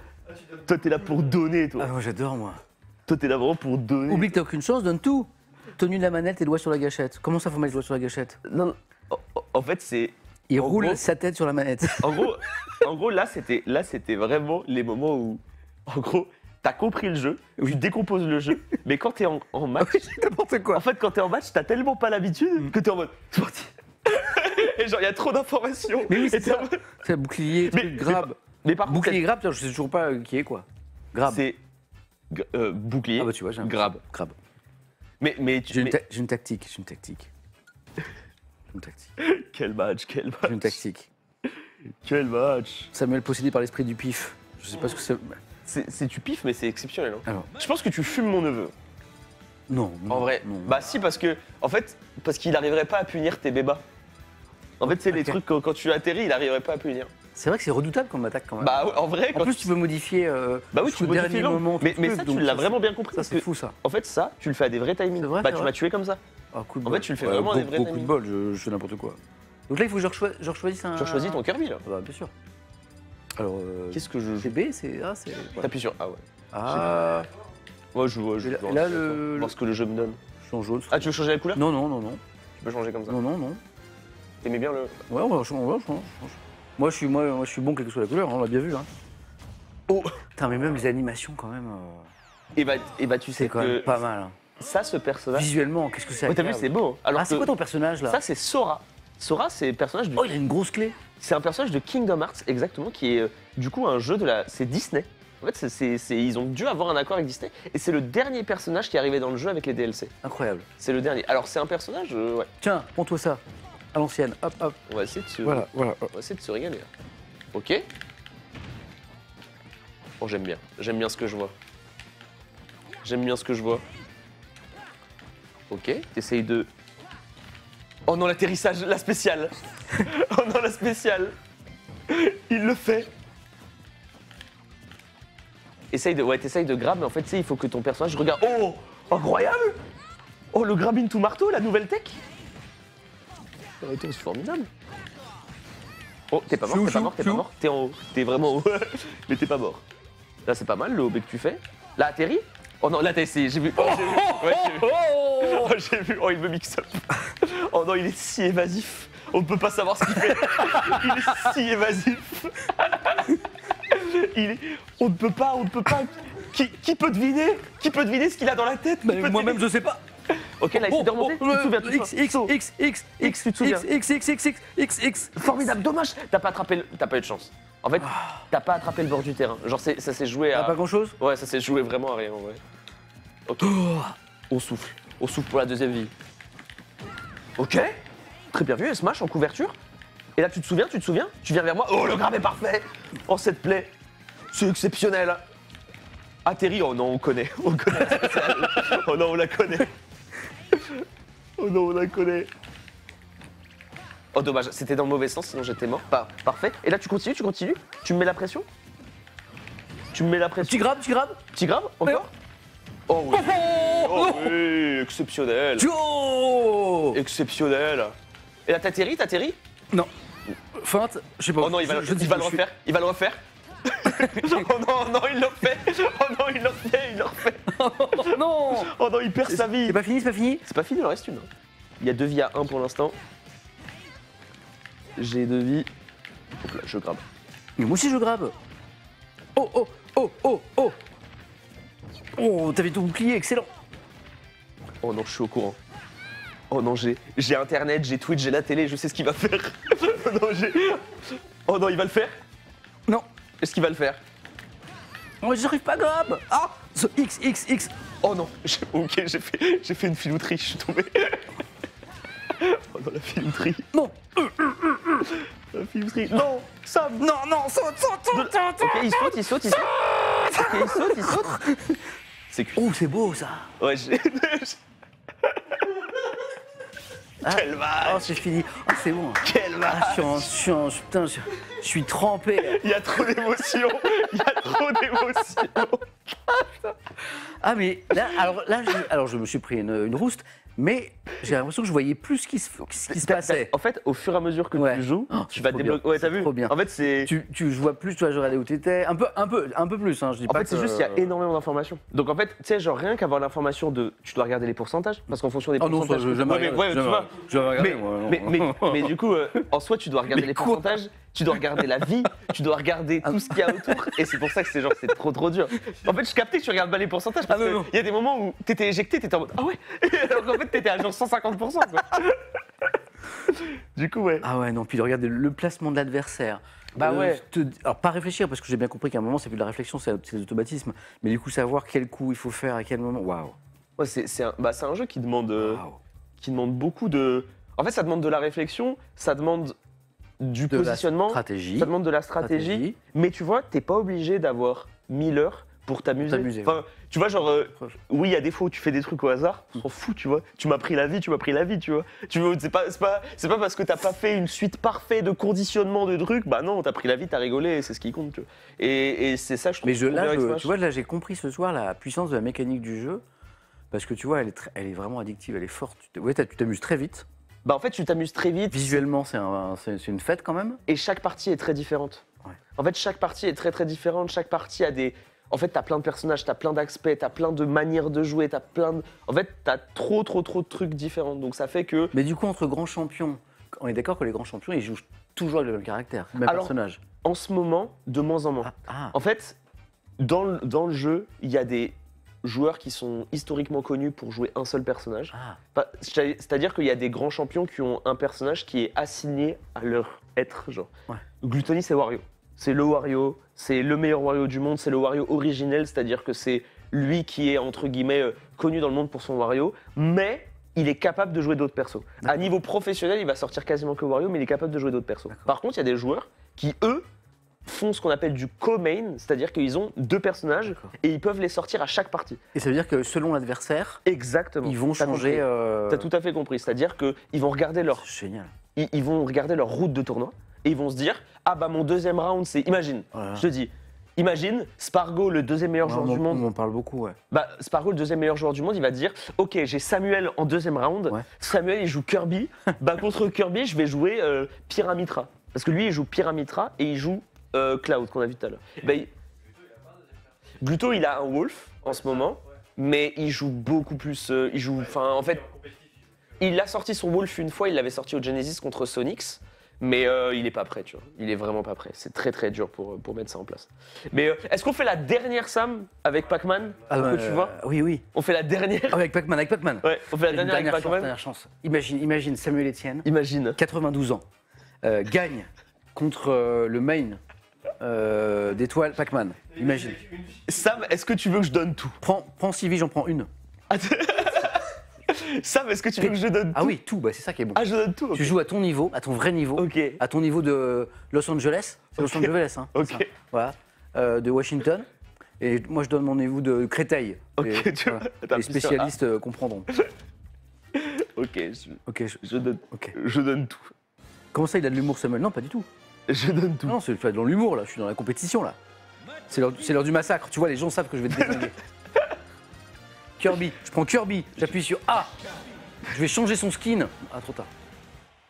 Toi, t'es là pour donner, toi. ah, moi j'adore moi. Toi, t'es là vraiment pour donner. Oublie que t'as aucune chance, donne tout. Tenue de la manette et doigts sur la gâchette. Comment ça faut mettre les doigts sur la gâchette Non, non. En- fait, c'est. Il En roule gros- sa tête sur la manette. En gros, en gros là, c'était là, c'était vraiment les moments où, en gros, t'as compris le jeu, tu décomposes le jeu, mais quand t'es en, en match, N'importe quoi. en fait, quand t'es en match, t'as tellement pas l'habitude que t'es en mode. c'est parti. Et genre, il y a trop d'informations. Mais oui, Et c'est en mode- C'est bouclier, Mais- truc, grab. Mais par contre, Bouclier, grab, putain, je sais toujours pas euh, qui est quoi. Grab. c'est g- euh, bouclier. Ah bah tu vois, j'ai un grab. Grab. Mais mais, tu, J'ai une, mais- ta- j'ai une tactique, j'ai une tactique. J'ai une tactique. quel match, quel J'ai une match, tactique. quel match. Samuel possédé par l'esprit du pif. Je sais pas ce que c'est. C'est c'est du pif, mais c'est exceptionnel. hein. Alors, Je pense que tu fumes mon neveu. non. non, En vrai, non. bah si parce que en fait parce qu'il n'arriverait pas à punir tes bébas. En fait, c'est les Ok. trucs quand, quand tu atterris, il n'arriverait pas à punir. C'est vrai que c'est redoutable comme attaque quand même. Bah ouais, en vrai, en plus, tu peux modifier. euh, bah oui, tu modifies l'angle. moment. Mais, ça, tu l'as vraiment bien compris Ça, c'est fou ça. en fait, ça, tu le fais à des vrais timings. Vrai, bah tu m'as tué comme ça. Ah, coup de En bol. fait, tu le fais Ouais, vraiment à des vrais gros coup de timings. bol, je, je fais n'importe quoi. Donc là, il faut que je, je rechoisisse un. Tu as choisi ton Kirby là. Ah Bah, bien sûr. Alors, euh, Qu'est-ce que je c'est joue B, c'est A, c'est. voilà. T'appuies sur Ah ouais. Ah, Moi, je joue. Je là- je le- voir ce que le jeu me donne. je suis en jaune. Ah, tu veux changer la couleur? Non, non, non, non. Tu peux changer comme ça. Non, non, non. T'aimais bien le. Ouais, on va changer. Moi, je suis, moi, moi, je suis bon quelle que soit la couleur, hein, on l'a bien vu. Hein. Oh Putain, mais même les animations, quand même, euh, Et bah, et bah tu sais c'est quand que même pas mal. hein. ça, ce personnage. Visuellement, qu'est-ce que c'est Ouais, t'as vu, agréable. c'est beau. hein. Alors Ah, c'est que quoi ton personnage là? ça, c'est Sora. Sora, c'est le personnage du Oh, il a une grosse clé. C'est un personnage de Kingdom Hearts, exactement, qui est euh, du coup un jeu de la. C'est Disney. En fait, c'est- c'est- c'est- ils ont dû avoir un accord avec Disney, et c'est le dernier personnage qui est arrivé dans le jeu avec les DLC. Incroyable. C'est le dernier. Alors, c'est un personnage, euh, ouais. Tiens, prends-toi ça. À l'ancienne. Hop, hop. On va essayer de se, Voilà, voilà. on va essayer de se régaler. là. Ok. Oh, j'aime bien. J'aime bien ce que je vois. J'aime bien ce que je vois. Ok, t'essayes de. Oh non, l'atterrissage, la spéciale. oh non, la spéciale. Il le fait. Essaye de, ouais, t'essayes de grab, mais en fait, tu sais, il faut que ton personnage regarde. Oh, incroyable. Oh, le grab into marteau, la nouvelle tech. Oh, attends, c'est formidable. Oh, t'es pas mort, t'es pas mort, t'es pas mort. T'es en haut, t'es vraiment en haut. mais t'es pas mort. Là, c'est pas mal le OB que tu fais. Là, atterri. Oh non, là, t'as essayé, j'ai vu. Oh, j'ai vu. Ouais, j'ai vu. Oh, j'ai vu. Oh, il me mix up. Oh non, il est si évasif. On ne peut pas savoir ce qu'il fait. Il est si évasif. Il est... On ne peut pas, on ne peut pas. Qui, qui peut deviner? Qui peut deviner ce qu'il a dans la tête? Peut Moi-même, je sais pas. Ok, là, souviens, tu te X, X. X, X, X, tu te souviens. X, X, X, X, X, X. Formidable, dommage. T'as pas attrapé, le- t'as pas eu de chance. En fait, t'as pas attrapé le bord du terrain. Genre, ça s'est joué T'as à. pas grand-chose? Ouais, ça s'est joué vraiment à rien, ouais. Ok. On souffle. On souffle pour la deuxième vie. Ok. Très bien vu, elle smash en couverture. Et là, tu te souviens, tu te souviens? Tu viens vers moi. Oh, le grave est parfait Oh, cette plaie. C'est exceptionnel. Atterri, oh non, on connaît. On connaît. oh non, on la connaît. Oh non, on la connaît. Oh, dommage, c'était dans le mauvais sens, sinon j'étais mort. Pas parfait. Et là, tu continues, tu continues? Tu me mets la pression? Tu me mets la pression? Petit grab, petit grab. Petit grave Encore? Oh oui Oh oui Exceptionnel Joe Exceptionnel Et là t'atterris, t'atterris? Non. Feinte, je sais pas. Oh non, il va, Je- je il va le refaire Il va le refaire Oh non, non, il le refait Oh non, il le refait, il le refait Non Oh non, il perd sa vie C'est pas fini, c'est pas fini C'est pas fini, il en reste une. Il y a deux vies à un pour l'instant. J'ai deux vies. Hop là, je grabe. Mais moi aussi je grab. Oh, oh, oh, oh, oh Oh, t'avais ton bouclier, excellent Oh non, je suis au courant. Oh non, j'ai j'ai internet, j'ai Twitch, j'ai la télé, je sais ce qu'il va faire. oh non, j'ai. Oh non, il va le faire Non Est-ce qu'il va le faire Oh, j'arrive pas grab Ah ce X, X, X Oh non, ok, j'ai fait, j'ai fait une filouterie, je suis tombé. oh non, la filouterie. Non La filouterie. Non, Sam Non, non, saute, saute, saute, saute Ok, il saute, il saute, il saute. Ok, il saute, il saute. C'est. Oh, c'est beau ça Ouais, j'ai. Ah. Quelle vache Oh, c'est fini. Oh, c'est bon. Quelle vache Ah, je suis en- je suis en- putain, je, je suis trempé. Il y a trop d'émotions Il y a trop d'émotions Ah, mais là, alors, là, je, alors je me suis pris une, une rouste, mais j'ai l'impression que je voyais plus ce qui se, ce qui se T'as- passait. En fait, au fur et à mesure que Ouais. tu joues, Oh, tu vas débloquer. Ouais, t'as vu trop bien. En fait, c'est. Tu, tu, vois plus, tu vois, je regardais où t'étais. Un peu, un peu, un peu plus, hein, je dis En pas fait, c'est juste qu'il y a énormément d'informations. Donc en fait, tu sais, genre rien qu'avoir l'information de. Tu dois regarder les pourcentages, parce qu'en fonction des Oh non, ça, pourcentages. je jamais Ouais, mais- regarder, ouais, tu vois. je vais regarder, Mais, moi, mais, mais- mais du coup, euh, en soi, tu dois regarder les pourcentages, tu dois regarder la vie, tu dois regarder tout ce qu'il y a autour, et c'est pour ça que c'est genre c'est trop trop dur. En fait, je captais que tu regardes pas les pourcentages parce Ah, qu'il y a des moments où t'étais éjecté, t'étais en mode ah ouais, alors qu'en fait t'étais à genre 150%. Quoi. du coup, ouais. Ah ouais, non, puis de regarder le placement de l'adversaire. Bah Euh, ouais. te- alors, pas réfléchir, parce que j'ai bien compris qu'à un moment, c'est plus de la réflexion, c'est des automatismes. Mais du coup, savoir quel coup il faut faire à quel moment. Waouh. Ouais, c'est c'est un, bah, c'est un jeu qui demande. euh, qui demande beaucoup de. En fait, ça demande de la réflexion, ça demande du De positionnement, stratégie. ça demande de la stratégie, mais tu vois, t'es pas obligé d'avoir 1000 heures pour t'amuser. Enfin, tu vois, genre, euh, oui, il y a des fois où tu fais des trucs au hasard, on s'en fout, tu vois. Tu m'as pris la vie, tu m'as pris la vie, tu vois. Tu veux, c'est pas, pas, c'est pas parce que t'as pas fait une suite parfaite de conditionnement de trucs, bah non, t'as pris la vie, t'as rigolé, c'est ce qui compte, tu vois. Et, et c'est ça, je trouve. Mais je, là, je- tu vois, là, j'ai compris ce soir la puissance de la mécanique du jeu. Parce que tu vois, elle est, elle est vraiment addictive, elle est forte. Tu ouais, tu t'amuses très vite. Bah en fait, tu t'amuses très vite. Visuellement, c'est un- c'est c'est une fête quand même. Et chaque partie est très différente. Ouais. En fait, chaque partie est très très différente. Chaque partie a des. En fait, t'as plein de personnages, t'as plein d'aspects, t'as plein de manières de jouer, t'as plein de. En fait, t'as trop trop trop de trucs différents. Donc ça fait que. Mais du coup, entre grands champions, on est d'accord que les grands champions, ils jouent toujours avec le même caractère, le même Alors- personnage. En ce moment, de moins en moins. Ah, ah. En fait, dans le, dans le jeu, il y a des joueurs qui sont historiquement connus pour jouer un seul personnage. ah. C'est-à-dire qu'il y a des grands champions qui ont un personnage qui est assigné à leur être, genre. Ouais. Gluttony, c'est Wario. C'est le Wario, c'est le meilleur Wario du monde, c'est le Wario originel, c'est-à-dire que c'est lui qui est, entre guillemets, euh, connu dans le monde pour son Wario, mais il est capable de jouer d'autres persos. À niveau professionnel, il va sortir quasiment que Wario, mais il est capable de jouer d'autres persos. Par contre, il y a des joueurs qui, eux, font ce qu'on appelle du co-main, c'est-à-dire qu'ils ont deux personnages et ils peuvent les sortir à chaque partie. Et ça veut dire que selon l'adversaire, Exactement. ils vont changer. euh, T'as tout à fait compris. C'est-à-dire qu'ils vont regarder leur, génial. ils, ils vont regarder leur route de tournoi et ils vont se dire ah bah mon deuxième round c'est imagine. Voilà. Je te dis. Imagine, Spargo, le deuxième meilleur joueur on, du on- monde. on en parle beaucoup, ouais. Bah, Spargo, le deuxième meilleur joueur du monde, il va dire Ok, j'ai Samuel en deuxième round. Ouais. Samuel, il joue Kirby. bah, contre Kirby, je vais jouer euh, Pyramitra. Parce que lui, il joue Pyramitra et il joue euh, Cloud, qu'on a vu tout à l'heure. Bah, il- Gluto, il a un Wolf en ce moment, mais il joue beaucoup plus. euh, il joue. Enfin, en fait, il a sorti son Wolf une fois, il l'avait sorti au Genesis contre Sonix. Mais euh, il est pas prêt, tu vois. Il est vraiment pas prêt. C'est très très dur pour, pour mettre ça en place. Mais euh, est-ce qu'on fait la dernière Sam avec Pac-Man? Ah, que euh, tu vois? Oui, oui. On fait la dernière? Avec Pac-Man, avec Pac-Man. Ouais, on fait la Une dernière avec chance, Pac-Man dernière chance. Imagine, imagine Samuel Etienne, Imagine. 92 ans, euh, gagne contre euh, le main euh, d'étoile Pac-Man. Imagine. Sam, est-ce que tu veux que je donne tout? Prends, prends six vies, j'en prends une. Sam, est-ce que tu veux que je donne tout? Ah oui, tout, bah, c'est ça qui est bon. Ah, je donne tout ok. Tu joues à ton niveau, à ton vrai niveau, Ok. à ton niveau de Los Angeles. C'est Los Ok. Angeles, hein. Ok. ça. Voilà. Euh, de Washington. Et moi, je donne mon niveau de Créteil. Ok, tu Les appuyé sur spécialistes euh, comprendront. A. Ok, je, Ok, je- je donne, ok. je donne tout. Comment ça, il a de l'humour, Samuel? Non, pas du tout. Je donne tout. Non, c'est dans l'humour, là. Je suis dans la compétition, là. C'est l'heure du massacre. Tu vois, les gens savent que je vais te désinguer. Kirby. Je prends Kirby. J'appuie sur A. Je vais changer son skin. Ah, trop tard.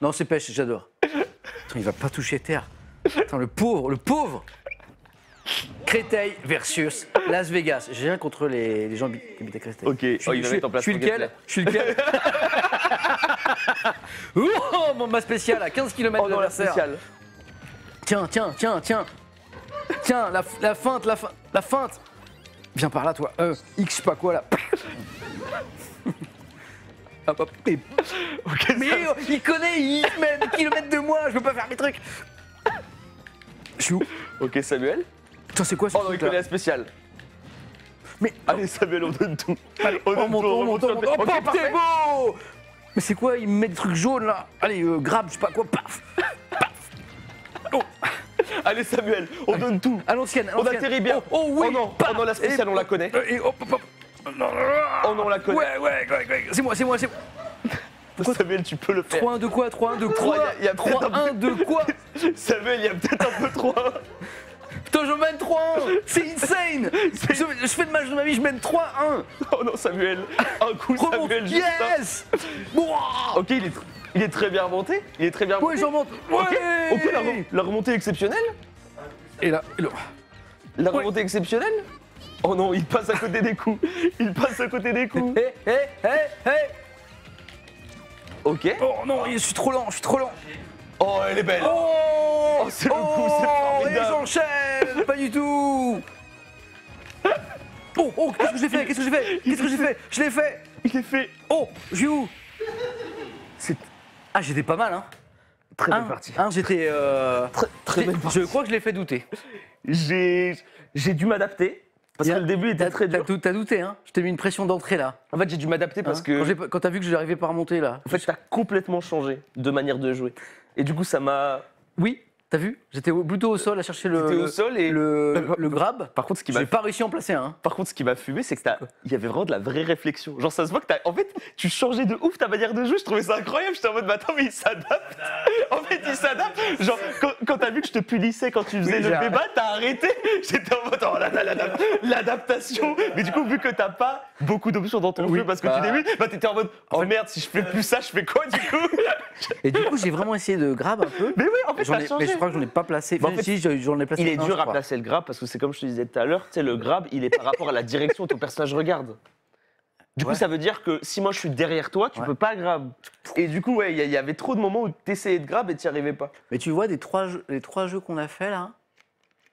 Non, c'est pêche, j'adore. Attends, il va pas toucher terre. Attends, le pauvre, le pauvre Créteil versus Las Vegas. J'ai rien contre les, les gens qui habitent à Créteil. Ok, Je suis, oh, il je suis- place je suis son lequel. Je suis lequel Oh, mon ma spécial à 15 km Oh de la spéciale. Tiens, tiens, tiens, tiens. Tiens, la, la feinte, la, feinte, la feinte. Viens par là, toi. Euh, X, je sais pas quoi, là. hop, hop. Et- Ok, Mais Sam. oh, il connaît, il met des kilomètres de moi, je peux pas faire mes trucs. Je suis où? Ok, Samuel. Putain, c'est quoi ce Oh non, il connaît la spéciale. Mais Allez, Samuel, on donne tout. Allez, on on monte, on monte, on monte. Oh, t'es beau Mais c'est quoi? Il me met des trucs jaunes là Allez, euh, grab, je sais pas quoi, paf Paf Oh. Allez Samuel, on donne tout. À l'ancienne, à On l'ancienne. atterrit bien. Oh, oh oui Oh non, oh non, la spéciale, Et- on la connaît. Euh, Et hop, hop, hop. Non, Oh non, on la connaît. Ouais, ouais, ouais, ouais. C'est moi, c'est moi, c'est moi. Samuel, tu peux le faire. 3-1 de quoi 3-1 de quoi y a- y a peut-être un 3-1 de quoi Samuel, il y a peut-être un peu trop. hein. Putain, je mène 3-1 C'est insane je, je fais le match de ma vie, je mène 3-1 Oh non, Samuel. Un coup, Remonte Samuel. Yes Ouah Ok, il est, il est très bien remonté. Il est très bien remonté. j'en monte Ok, Ouais ok, la, rem- la remontée exceptionnelle. Et là, et là. La Ouais. remontée exceptionnelle. Oh non, il passe à côté des coups. Il passe à côté des coups. Hé, hé, hé, hé Ok. Oh non, je suis trop lent, je suis trop lent Oh, elle est belle. Oh, Oh, c'est le coup, c'est Et formidable. j'enchaîne Pas du tout Oh, oh, qu'est-ce que j'ai fait Qu'est-ce que j'ai fait Qu'est-ce que j'ai fait? Je l'ai fait Il est fait. Oh, je suis où? C'est Ah, j'étais pas mal, hein très Un, belle partie. un, j'étais... euh, Très, très j'ai- belle partie. Je crois que je l'ai fait douter. J'ai j'ai dû m'adapter. Parce que le début était T'as très t'as dur. dou- t'as douté, hein Je t'ai mis une pression d'entrée, là. En fait, j'ai dû m'adapter parce Hein que. Quand j'ai pas- Quand t'as vu que j'arrivais pas à remonter, là. En fait, t'as complètement changé de manière de jouer. Et du coup, ça m'a. Oui, t'as vu? J'étais plutôt au sol à chercher le, J'étais au sol et. le, le grab. Par contre, ce qui m'a J'ai pas réussi à en placer un. hein. Par contre, ce qui m'a fumé, c'est que t'as- il y avait vraiment de la vraie réflexion. Genre, ça se voit que t'as. En fait, tu changeais de ouf ta manière de jouer. Je trouvais ça incroyable. J'étais en mode, attends, mais il s'adapte. En fait, il s'adapte. Genre, quand, quand t'as vu que je te punissais quand tu faisais Oui, le j'ai débat, t'as arrêté. J'étais en mode, oh là là, l'adap- l'adaptation. Mais du coup, vu que t'as pas beaucoup d'options dans ton jeu parce que bah- tu débutes, bah t'étais en mode, oh merde, si je fais plus ça, je fais quoi du coup? Et du coup, j'ai vraiment essayé de grab un peu. Mais oui, en fait, J'en t'as ai- mais changé. je crois que j'en ai pas placé. Bah, en fait, si, j'en ai placé Il est un, dur je à placer le grab parce que c'est comme je te disais tout à l'heure, tu sais, le grab, il est par rapport à la direction où ton personnage regarde. Du coup, Ouais. ça veut dire que si moi je suis derrière toi, tu Ouais. peux pas grab. Et du coup, ouais, il y, avait trop de moments où t'essayais de grab et t'y arrivais pas. Mais tu vois, des trois jeux, les trois jeux qu'on a fait là,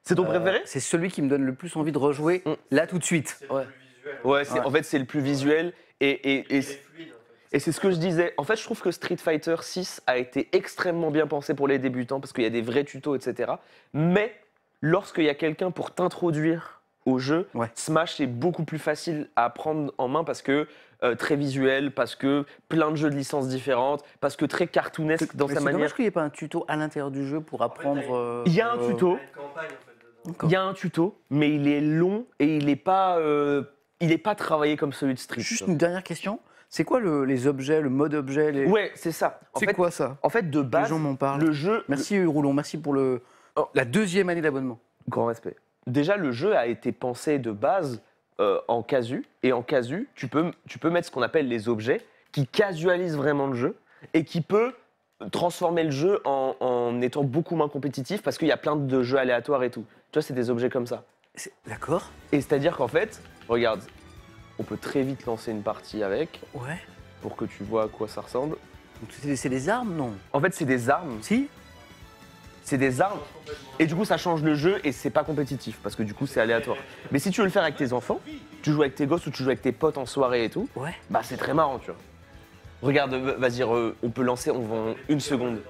C'est ton euh, préféré? c'est celui qui me donne le plus envie de rejouer Mm. là tout de suite. C'est Ouais. le plus visuel. Ouais, en fait, c'est le plus visuel. Et, et, et, Il est fluide en fait. Et c'est ce que je disais. En fait, je trouve que Street Fighter 6 a été extrêmement bien pensé pour les débutants parce qu'il y a des vrais tutos, etc. Mais lorsqu'il y a quelqu'un pour t'introduire au jeu, Ouais. Smash est beaucoup plus facile à prendre en main parce que euh, très visuel, parce que plein de jeux de licences différentes, parce que très cartoonesque dans sa c'est manière. dommage qu'il n'y ait pas un tuto à l'intérieur du jeu pour apprendre. euh, Il y a un euh, tuto, Il y a une campagne en fait dedans. il y a un tuto, mais il est long et il n'est pas, euh, il est pas travaillé comme celui de Street. Juste une dernière question. C'est quoi le- les objets, le mode objet les... Ouais, c'est ça. C'est quoi ça? En fait, de Les base, gens m'en parlent. le jeu, Merci Roulon, merci pour le Oh. la deuxième année d'abonnement. Grand respect. Déjà, le jeu a été pensé de base euh, en casu. Et en casu, tu peux, tu peux mettre ce qu'on appelle les objets qui casualisent vraiment le jeu et qui peut transformer le jeu en, en étant beaucoup moins compétitif parce qu'il y a plein de jeux aléatoires et tout. Tu vois, c'est des objets comme ça. D'accord. Et c'est-à-dire qu'en fait, regarde, on peut très vite lancer une partie avec Ouais. pour que tu vois à quoi ça ressemble. Donc C'est c'est des armes, non? En fait, c'est des armes. Si C'est des armes. Et du coup, ça change le jeu et c'est pas compétitif parce que du coup, c'est aléatoire. Mais si tu veux le faire avec tes enfants, tu joues avec tes gosses ou tu joues avec tes potes en soirée et tout, Ouais. bah c'est très marrant, tu vois. Regarde, euh, vas-y, re- on peut lancer, on va en une seconde.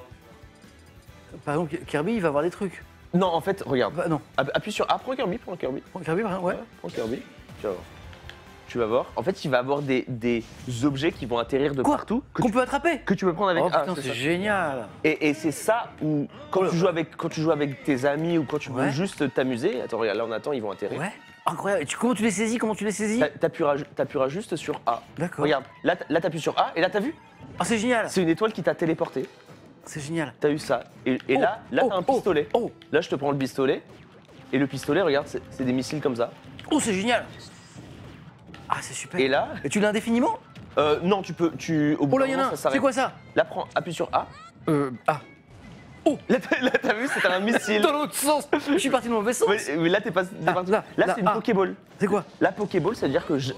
Par exemple, Kirby, il va avoir des trucs. Non, en fait, regarde, Bah, non. app- appuie sur A, prends Kirby, prends Kirby. Kirby, par exemple, ouais. Prends Kirby, tu vas voir. Tu vas voir. En fait, il va avoir des, des objets qui vont atterrir de Quoi partout que Qu'on tu, peut attraper que tu peux prendre avec Oh A. putain, c'est c'est ça. génial Et, et c'est ça où, quand, Oh tu joues avec, quand tu joues avec tes amis ou quand tu veux Ouais. juste t'amuser, attends, regarde, là on attend, ils vont atterrir. Ouais. Incroyable. Et tu, comment tu les saisis? Comment tu les saisis? T'a- T'appuieras ju- t'appuieras juste sur A. D'accord. Regarde, là, t- là t'appuies sur A et là t'as vu? Oh, c'est génial C'est une étoile qui t'a téléporté. C'est génial. T'as eu ça. Et, et Oh, là, là oh, t'as un oh, pistolet. Oh, Là je te prends le pistolet. Et le pistolet, regarde, c'est c'est des missiles comme ça. oh, c'est génial Ah, c'est super. Et là, Et tu l'as indéfiniment euh, non, tu peux, tu. Au bout Oh là, d'un il y en a un. ça s'arrête. C'est quoi ça Là, prends, appuie sur A. Euh. Ah. Là, t'as là, t'as vu, c'est un missile. Dans l'autre sens Je suis parti dans le mauvais sens mais là, t'es pas. t'es Ah, parti. là, Là, c'est une ah. Pokéball. C'est quoi La Pokéball, ça veut dire que je-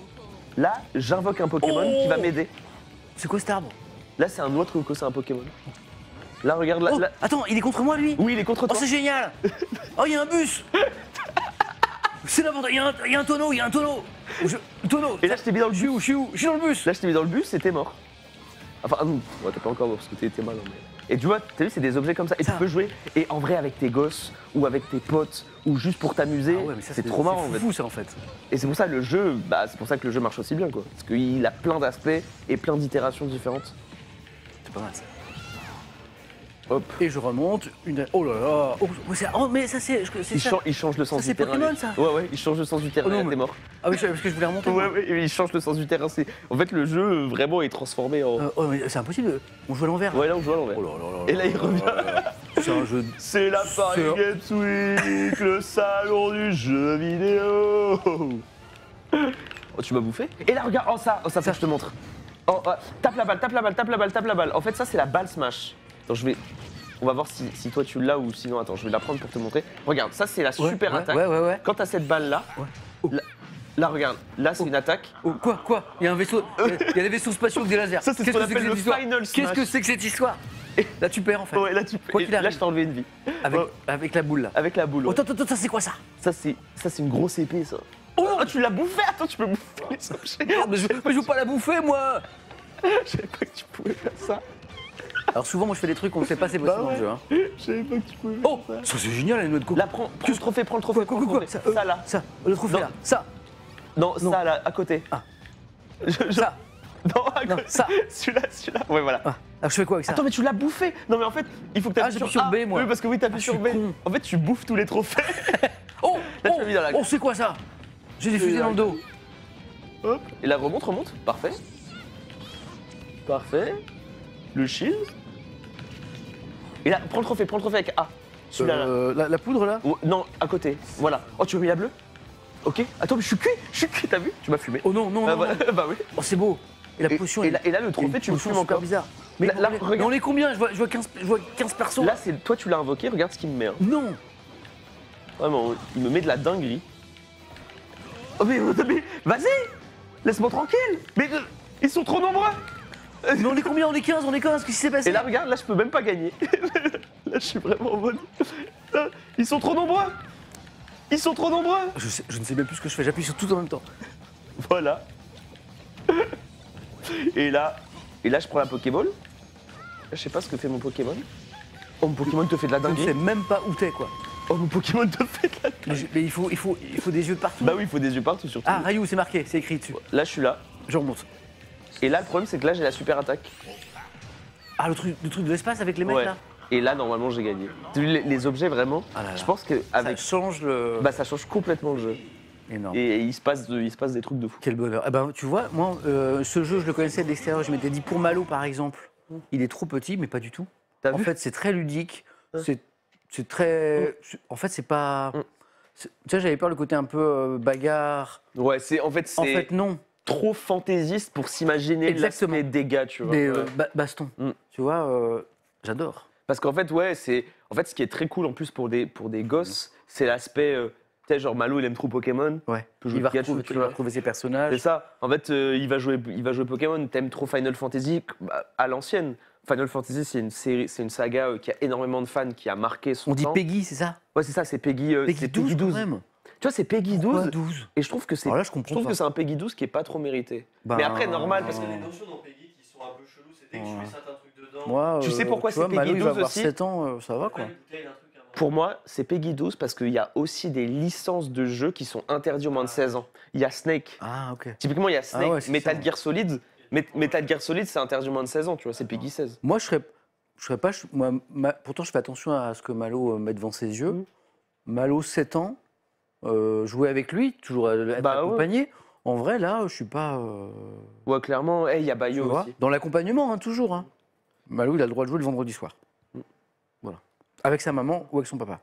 là, j'invoque un Pokémon Oh qui va m'aider. C'est quoi cet arbre Là, c'est un autre que c'est un Pokémon. Là, regarde, là, Oh, là- Attends, il est contre moi lui Oui, il est contre Oh, toi. c'est génial Oh, il y a un bus C'est n'importe Il y, a un- il y a un tonneau, il y a un tonneau Je- Tonneau Et là, je t'ai mis dans le Je suis bus. où Je suis où? Je suis dans le bus Là, je t'ai mis dans le bus et t'es mort. Enfin, ah non, ouais, t'es pas encore mort parce que t'es t'es mal. hein, mais- Et tu vois, t'as vu, c'est des objets comme ça. Et Ça. tu peux jouer. Et en vrai, avec tes gosses ou avec tes potes ou juste pour t'amuser, Ah ouais, mais ça, c'est trop marrant en C'est fait. fou ça en fait. Et c'est pour ça le jeu, bah, c'est pour ça que le jeu marche aussi bien quoi. Parce qu'il a plein d'aspects et plein d'itérations différentes. C'est pas mal ça. Hop. Et je remonte. Une... Oh là là. Oh, oh, c'est- oh, mais ça, c'est c'est Il, ça. chan- il change le sens Ça, du c'est terrain. Pokémon, lui. ça Ouais, ouais, il change le sens du terrain. Oh non, mais- t'es mort. Ah oui, parce que je voulais remonter. Ouais, il change le sens du terrain. c'est- En fait, le jeu euh, vraiment est transformé en. Euh, oh, mais c'est impossible. On joue à l'envers. Ouais, là, on joue à l'envers. Oh là là là Et là, il revient. C'est un jeu. C'est la Paris C'est- Games Week, le salon du jeu vidéo. Oh, tu m'as bouffé Et là, regarde, oh ça, oh, ça, que je te montre. Oh, oh, tape la balle, tape la balle, tape la balle, tape la balle. En fait, ça, c'est la balle smash. Attends, je vais. On va voir si, si toi tu l'as ou sinon, attends, je vais la prendre pour te montrer. Regarde, ça, c'est la Ouais, super ouais, attaque. Ouais, ouais, ouais. Quand t'as cette balle là, Ouais. Oh. là, là, regarde, là, c'est une attaque. Oh, quoi, quoi? Il y a un vaisseau. Il y a- il y a des vaisseaux spatiaux avec des lasers. Ça, c'est ce Qu'est-ce qu'on que c'est que appelle le cette histoire final Qu'est-ce que c'est que cette histoire? Là, tu perds en fait. Ouais, là, tu. Quoi et qu'il là, arrive. je t'ai enlevé une vie. Avec, Ouais. avec la boule là. Avec la boule. Oh, ouais. attends, attends, attends, c'est quoi ça? Ça, c'est ça, c'est une grosse épée, ça. Oh Oh, tu l'as bouffé Attends, tu peux bouffer les objets. Merde, mais je, mais je veux pas la bouffer moi Je savais pas que tu pouvais faire ça. Alors souvent, moi je fais des trucs qu'on ne sait pas c'est possible Bah dans le jeu. hein. Je savais pas que tu pouvais Oh Ça c'est génial la noix de coco. Là, prends, prends le trophée, prends le trophée. Quoi, quoi, quoi, ça, euh, Ça, là. Ça, le trophée Non. là. Ça, Non, Non. ça, là, à côté. Ah. Je- je- ça. Non, à Non, côté. ça. Celui-là, celui-là. Ouais, voilà. Ah, alors je fais quoi avec ça Attends, mais tu l'as bouffé Non, mais en fait, il faut que tu Ah, appuies j'appuie sur. B, moi. Oui, parce que oui, t'appuies Ah, sur B. con. En fait, tu bouffes tous les trophées. Oh Là, tu oh, mis dans la oh, c'est quoi ça J'ai des fusées dans le dos. Hop. Et là, remonte, remonte. Parfait. Parfait. Le shield. Et là, prends le trophée, prends le trophée avec A. Celui-là, là. Euh, la, la poudre là Oh, non, à côté. Voilà. Oh, tu veux mis la bleue Ok. Attends, mais je suis cuit. Je suis cuit, t'as vu Tu m'as fumé. Oh non, non, Ah, non, bah, non. bah oui. Oh c'est beau. Et la Et, potion et elle- là, et là, le une trophée, tu potion fumes super encore. bizarre. Mais, Là- là, on, est, regarde. mais on est combien je vois, je, vois 15, je vois 15 persos. Là, c'est toi, tu l'as invoqué. Regarde ce qu'il me met. hein. Non Vraiment, il me met de la dinguerie. Oh, mais, mais vas-y Laisse-moi tranquille Mais euh, ils sont trop nombreux Mais on est combien On est 15, on est 15, qu'est-ce qui s'est passé Et là, regarde, là, je peux même pas gagner. là, je suis vraiment en mode. Ils sont trop nombreux Ils sont trop nombreux je, sais- je ne sais même plus ce que je fais, j'appuie sur tout en même temps. Voilà. Et là, et là, je prends la Pokéball. Je sais pas ce que fait mon Pokémon. Oh, mon Pokémon te fait de la Je ne sais même pas où t'es quoi. Oh, mon Pokémon te fait de la Mais, je- mais il, faut, il, faut, il faut des yeux partout. Bah oui, il faut des yeux partout, surtout. Ah, Rayou, c'est marqué, c'est écrit dessus. Là, je suis là. Je remonte. Et là, le problème, c'est que là, j'ai la super attaque. Ah, le truc, le truc de l'espace avec les mecs Ouais. là Et là, normalement, j'ai gagné. Les, les objets, vraiment, Ah là là. je pense que avec, Ça change le. bah, ça change complètement le jeu. Énorme. Et, et il, se passe de- il se passe des trucs de fou. Quel bonheur. Eh ben, tu vois, moi, euh, ce jeu, je le connaissais de l'extérieur. Je m'étais dit, pour Malo, par exemple, il est trop petit, mais pas du tout. T'as En vu fait, c'est très ludique. Ouais. C'est c'est très. c'est- En fait, c'est pas. C'est- Tu vois, j'avais peur le côté un peu euh, bagarre. Ouais, c'est en fait, c'est En fait, non. Trop fantaisiste pour s'imaginer l'aspect dégâts, tu vois. Des Ouais. euh, ba- bastons. Mm. Tu vois, euh, j'adore. Parce qu'en fait, ouais, c'est en fait ce qui est très cool en plus pour des pour des gosses, c'est l'aspect euh, tu sais genre Malo, il aime trop Pokémon. Ouais. Il va, Pikachu, retrouver, tu il va vois. retrouver ses C'est personnages. ça. En fait, euh, il va jouer il va jouer Pokémon, t'aimes trop Final Fantasy bah, à l'ancienne. Final Fantasy, c'est une série, c'est une saga qui a énormément de fans, qui a marqué son On dit. Peggy, c'est ça? Ouais, c'est ça, c'est Peggy, Peggy c'est 12, quand même. Tu vois, c'est Peggy 12. Pourquoi 12 Et je trouve que c'est je trouve que c'est un Peggy 12 qui est pas trop mérité. Ben, Mais après, normal, Parce parce qu'il y que a des notions dans Peggy qui sont un peu cheloues, c'est dès que tu Ouais. mets certains trucs dedans. Moi, Tu sais euh, pourquoi tu vois, c'est Peggy Malo, il va 12 avoir aussi 7 ans, euh, ça va quoi. Pour moi, c'est Peggy 12 parce qu'il y a aussi des licences de jeux qui sont interdites aux moins de 16 ans. Il y a Snake. Ah, ok. Typiquement, il y a Snake. ouais, c'est Metal ça. Gear Solid. Met- Metal Gear Solid, c'est interdit aux moins de 16 ans, tu vois, c'est Peggy 16. Moi, je serais, je serais pas. je- Moi, ma- pourtant, je fais attention à ce que Malo euh, met devant ses yeux. Mm. Malo, 7 ans, euh, jouer avec lui, toujours être Bah ouais. accompagné. En vrai, là, je suis pas. euh, Ouais, clairement, hey, il y a Bayo aussi. dans l'accompagnement, hein, toujours. hein. Malo, il a le droit de jouer le vendredi soir. Mm. Voilà. Avec sa maman ou avec son papa.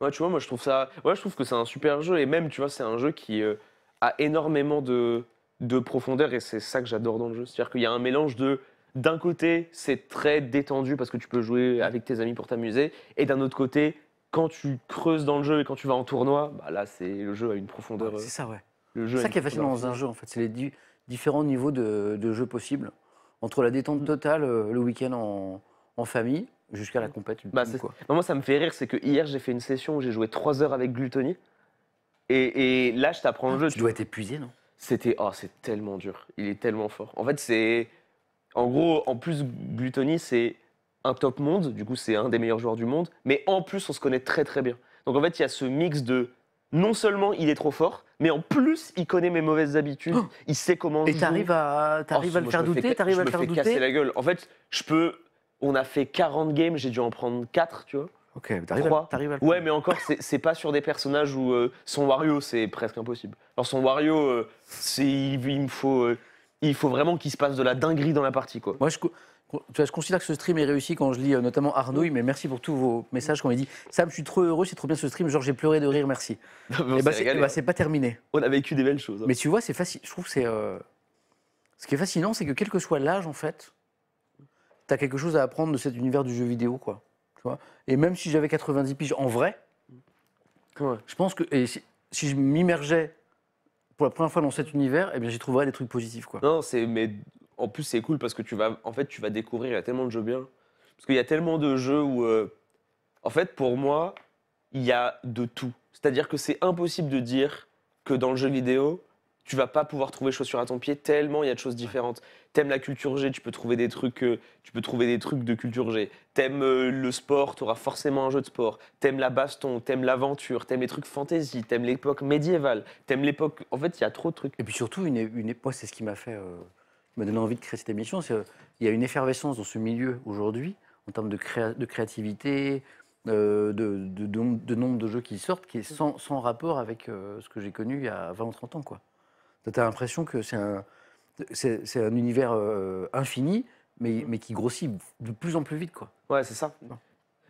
Ouais, tu vois, moi, je trouve ça. Ouais, je trouve que c'est un super jeu. Et même, tu vois, c'est un jeu qui euh, a énormément de, de profondeur. Et c'est ça que j'adore dans le jeu. C'est-à-dire qu'il y a un mélange de. D'un côté, c'est très détendu parce que tu peux jouer avec tes amis pour t'amuser. Et d'un autre côté, quand tu creuses dans le jeu et quand tu vas en tournoi, bah là, c'est le jeu a une profondeur. euh, C'est ça, ouais. le jeu C'est ça qui est fascinant dans un jeu, en fait. C'est les di- différents niveaux de, de jeu possibles. Entre la détente Mm. totale, euh, le week-end en, en famille, jusqu'à la. Bah, c'est- quoi. Non, moi, ça me fait rire, c'est que hier, j'ai fait une session où j'ai joué 3 heures avec Gluttony. Et, et là, je t'apprends le jeu. Tu dois être épuisé, non? C'était. Oh, c'est tellement dur. Il est tellement fort. En fait, c'est. En gros, en plus, Gluttony, c'est un top monde. Du coup, c'est un des meilleurs joueurs du monde. Mais en plus, on se connaît très, très bien. Donc, en fait, il y a ce mix de. Non seulement il est trop fort, mais en plus, il connaît mes mauvaises habitudes. Oh il sait comment. Et je t'arrives à, Oh, t'arrives à le faire je me fais douter T'arrives je à le me faire fais douter casser la gueule. En fait, je peux. on a fait 40 games, j'ai dû en prendre 4, tu vois. Ok, t'arrives à, t'arrives à le Ouais, mais encore, c'est pas sur des personnages où euh, son Wario, c'est presque impossible. Alors son Wario, euh, c'est il, il me faut, euh, il faut vraiment qu'il se passe de la dinguerie dans la partie, quoi. Moi, je, je considère que ce stream est réussi quand je lis euh, notamment Arnouille, mais merci pour tous vos messages quand il dit Sam, je suis trop heureux, c'est trop bien ce stream, genre j'ai pleuré de rire, merci. Et s'est bah, c'est eh bah, hein. c'est pas terminé. on a vécu des belles choses. hein. Mais tu vois, c'est facile. Je trouve que c'est. euh, Ce qui est fascinant, c'est que quel que soit l'âge, en fait, tu as quelque chose à apprendre de cet univers du jeu vidéo, quoi. Tu vois? Et même si j'avais 90 piges en vrai, Ouais. je pense que. Et si, si je m'immergeais pour la première fois dans cet univers, eh bien, j'y trouverais des trucs positifs, quoi. Non, c'est mais en plus c'est cool parce que tu vas en fait tu vas découvrir il y a tellement de jeux bien parce qu'il y a tellement de jeux où euh, en fait pour moi il y a de tout. C'est-à-dire que c'est impossible de dire que dans le jeu vidéo tu vas pas pouvoir trouver chaussures à ton pied tellement il y a de choses différentes. T'aimes la culture G, tu peux trouver des trucs, euh, tu peux trouver des trucs de culture G. T'aimes euh, le sport, tu auras forcément un jeu de sport. T'aimes la baston, t'aimes l'aventure, t'aimes les trucs fantasy, t'aimes l'époque médiévale, t'aimes l'époque. En fait, il y a trop de trucs. Et puis surtout, une, une, c'est ce qui m'a fait, qui m'a donné envie de créer cette émission. C'est euh, il y a une effervescence dans ce milieu aujourd'hui en termes de, créa- de créativité, euh, de, de, de nom- de nombre de jeux qui sortent, qui est sans, sans rapport avec euh, ce que j'ai connu il y a 20 ou 30 ans. Tu as l'impression que c'est un, c'est, un univers euh, infini, mais, mais qui grossit de plus en plus vite. Quoi. Ouais, c'est ça.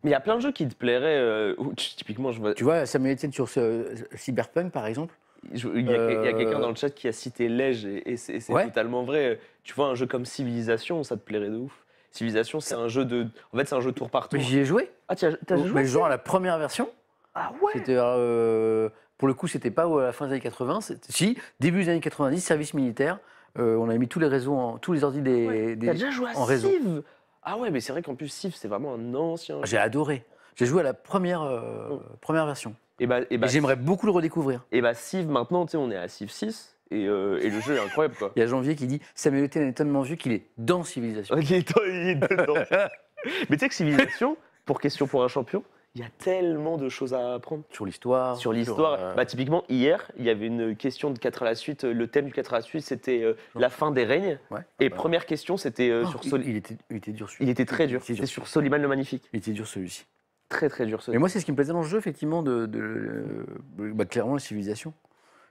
Mais il y a plein de jeux qui te plairaient. euh, où typiquement, je vois. Tu vois, Samuel Etienne sur ce, Cyberpunk, par exemple. Je- Il y a, il y a quelqu'un Euh, dans le chat qui a cité Lège et, et c'est c'est Ouais. totalement vrai. Tu vois, un jeu comme Civilisation, ça te plairait de ouf. Civilisation, c'est un jeu de. En fait, c'est un jeu tour par tour. Mais j'y ai joué. Ah, tu as, t'as joué mais genre à la première version. Ah ouais C'était euh, pour le coup, c'était pas à la fin des années 80. c'était- Si, début des années 90, service militaire. euh, on a mis tous les réseaux, en- tous les ordi des. Ouais. des- T'as déjà joué à en réseau. Civ? Ah ouais, mais c'est vrai qu'en plus, Civ, c'est vraiment un ancien. J'ai adoré. J'ai joué à la première, euh, Oh. première version. Et bah, et bah, Et j'aimerais beaucoup le redécouvrir. et bah Civ, maintenant, on est à Civ 6 et, euh, et le jeu est incroyable, quoi. Il y a Janvier qui dit Samuel Etienne est tellement vieux qu'il est dans Civilisation. Il est, il est dedans. mais tu sais que Civilisation, pour question pour un champion, il y a tellement de choses à apprendre. Sur l'histoire. Sur l'histoire, euh, bah, typiquement hier, il y avait une question de 4 à la suite. Le thème du 4 à la suite, c'était euh, la fin des règnes. ouais. Et Bah, première question, c'était euh, oh, sur il, Sol- il était, il était dur. Il était très dur. Il était C'est sur Soliman le Magnifique. Il était dur celui-ci. Très très dur ce Mais moi, c'est ce qui me plaisait dans le jeu, effectivement, de, de- euh, bah, clairement la civilisation.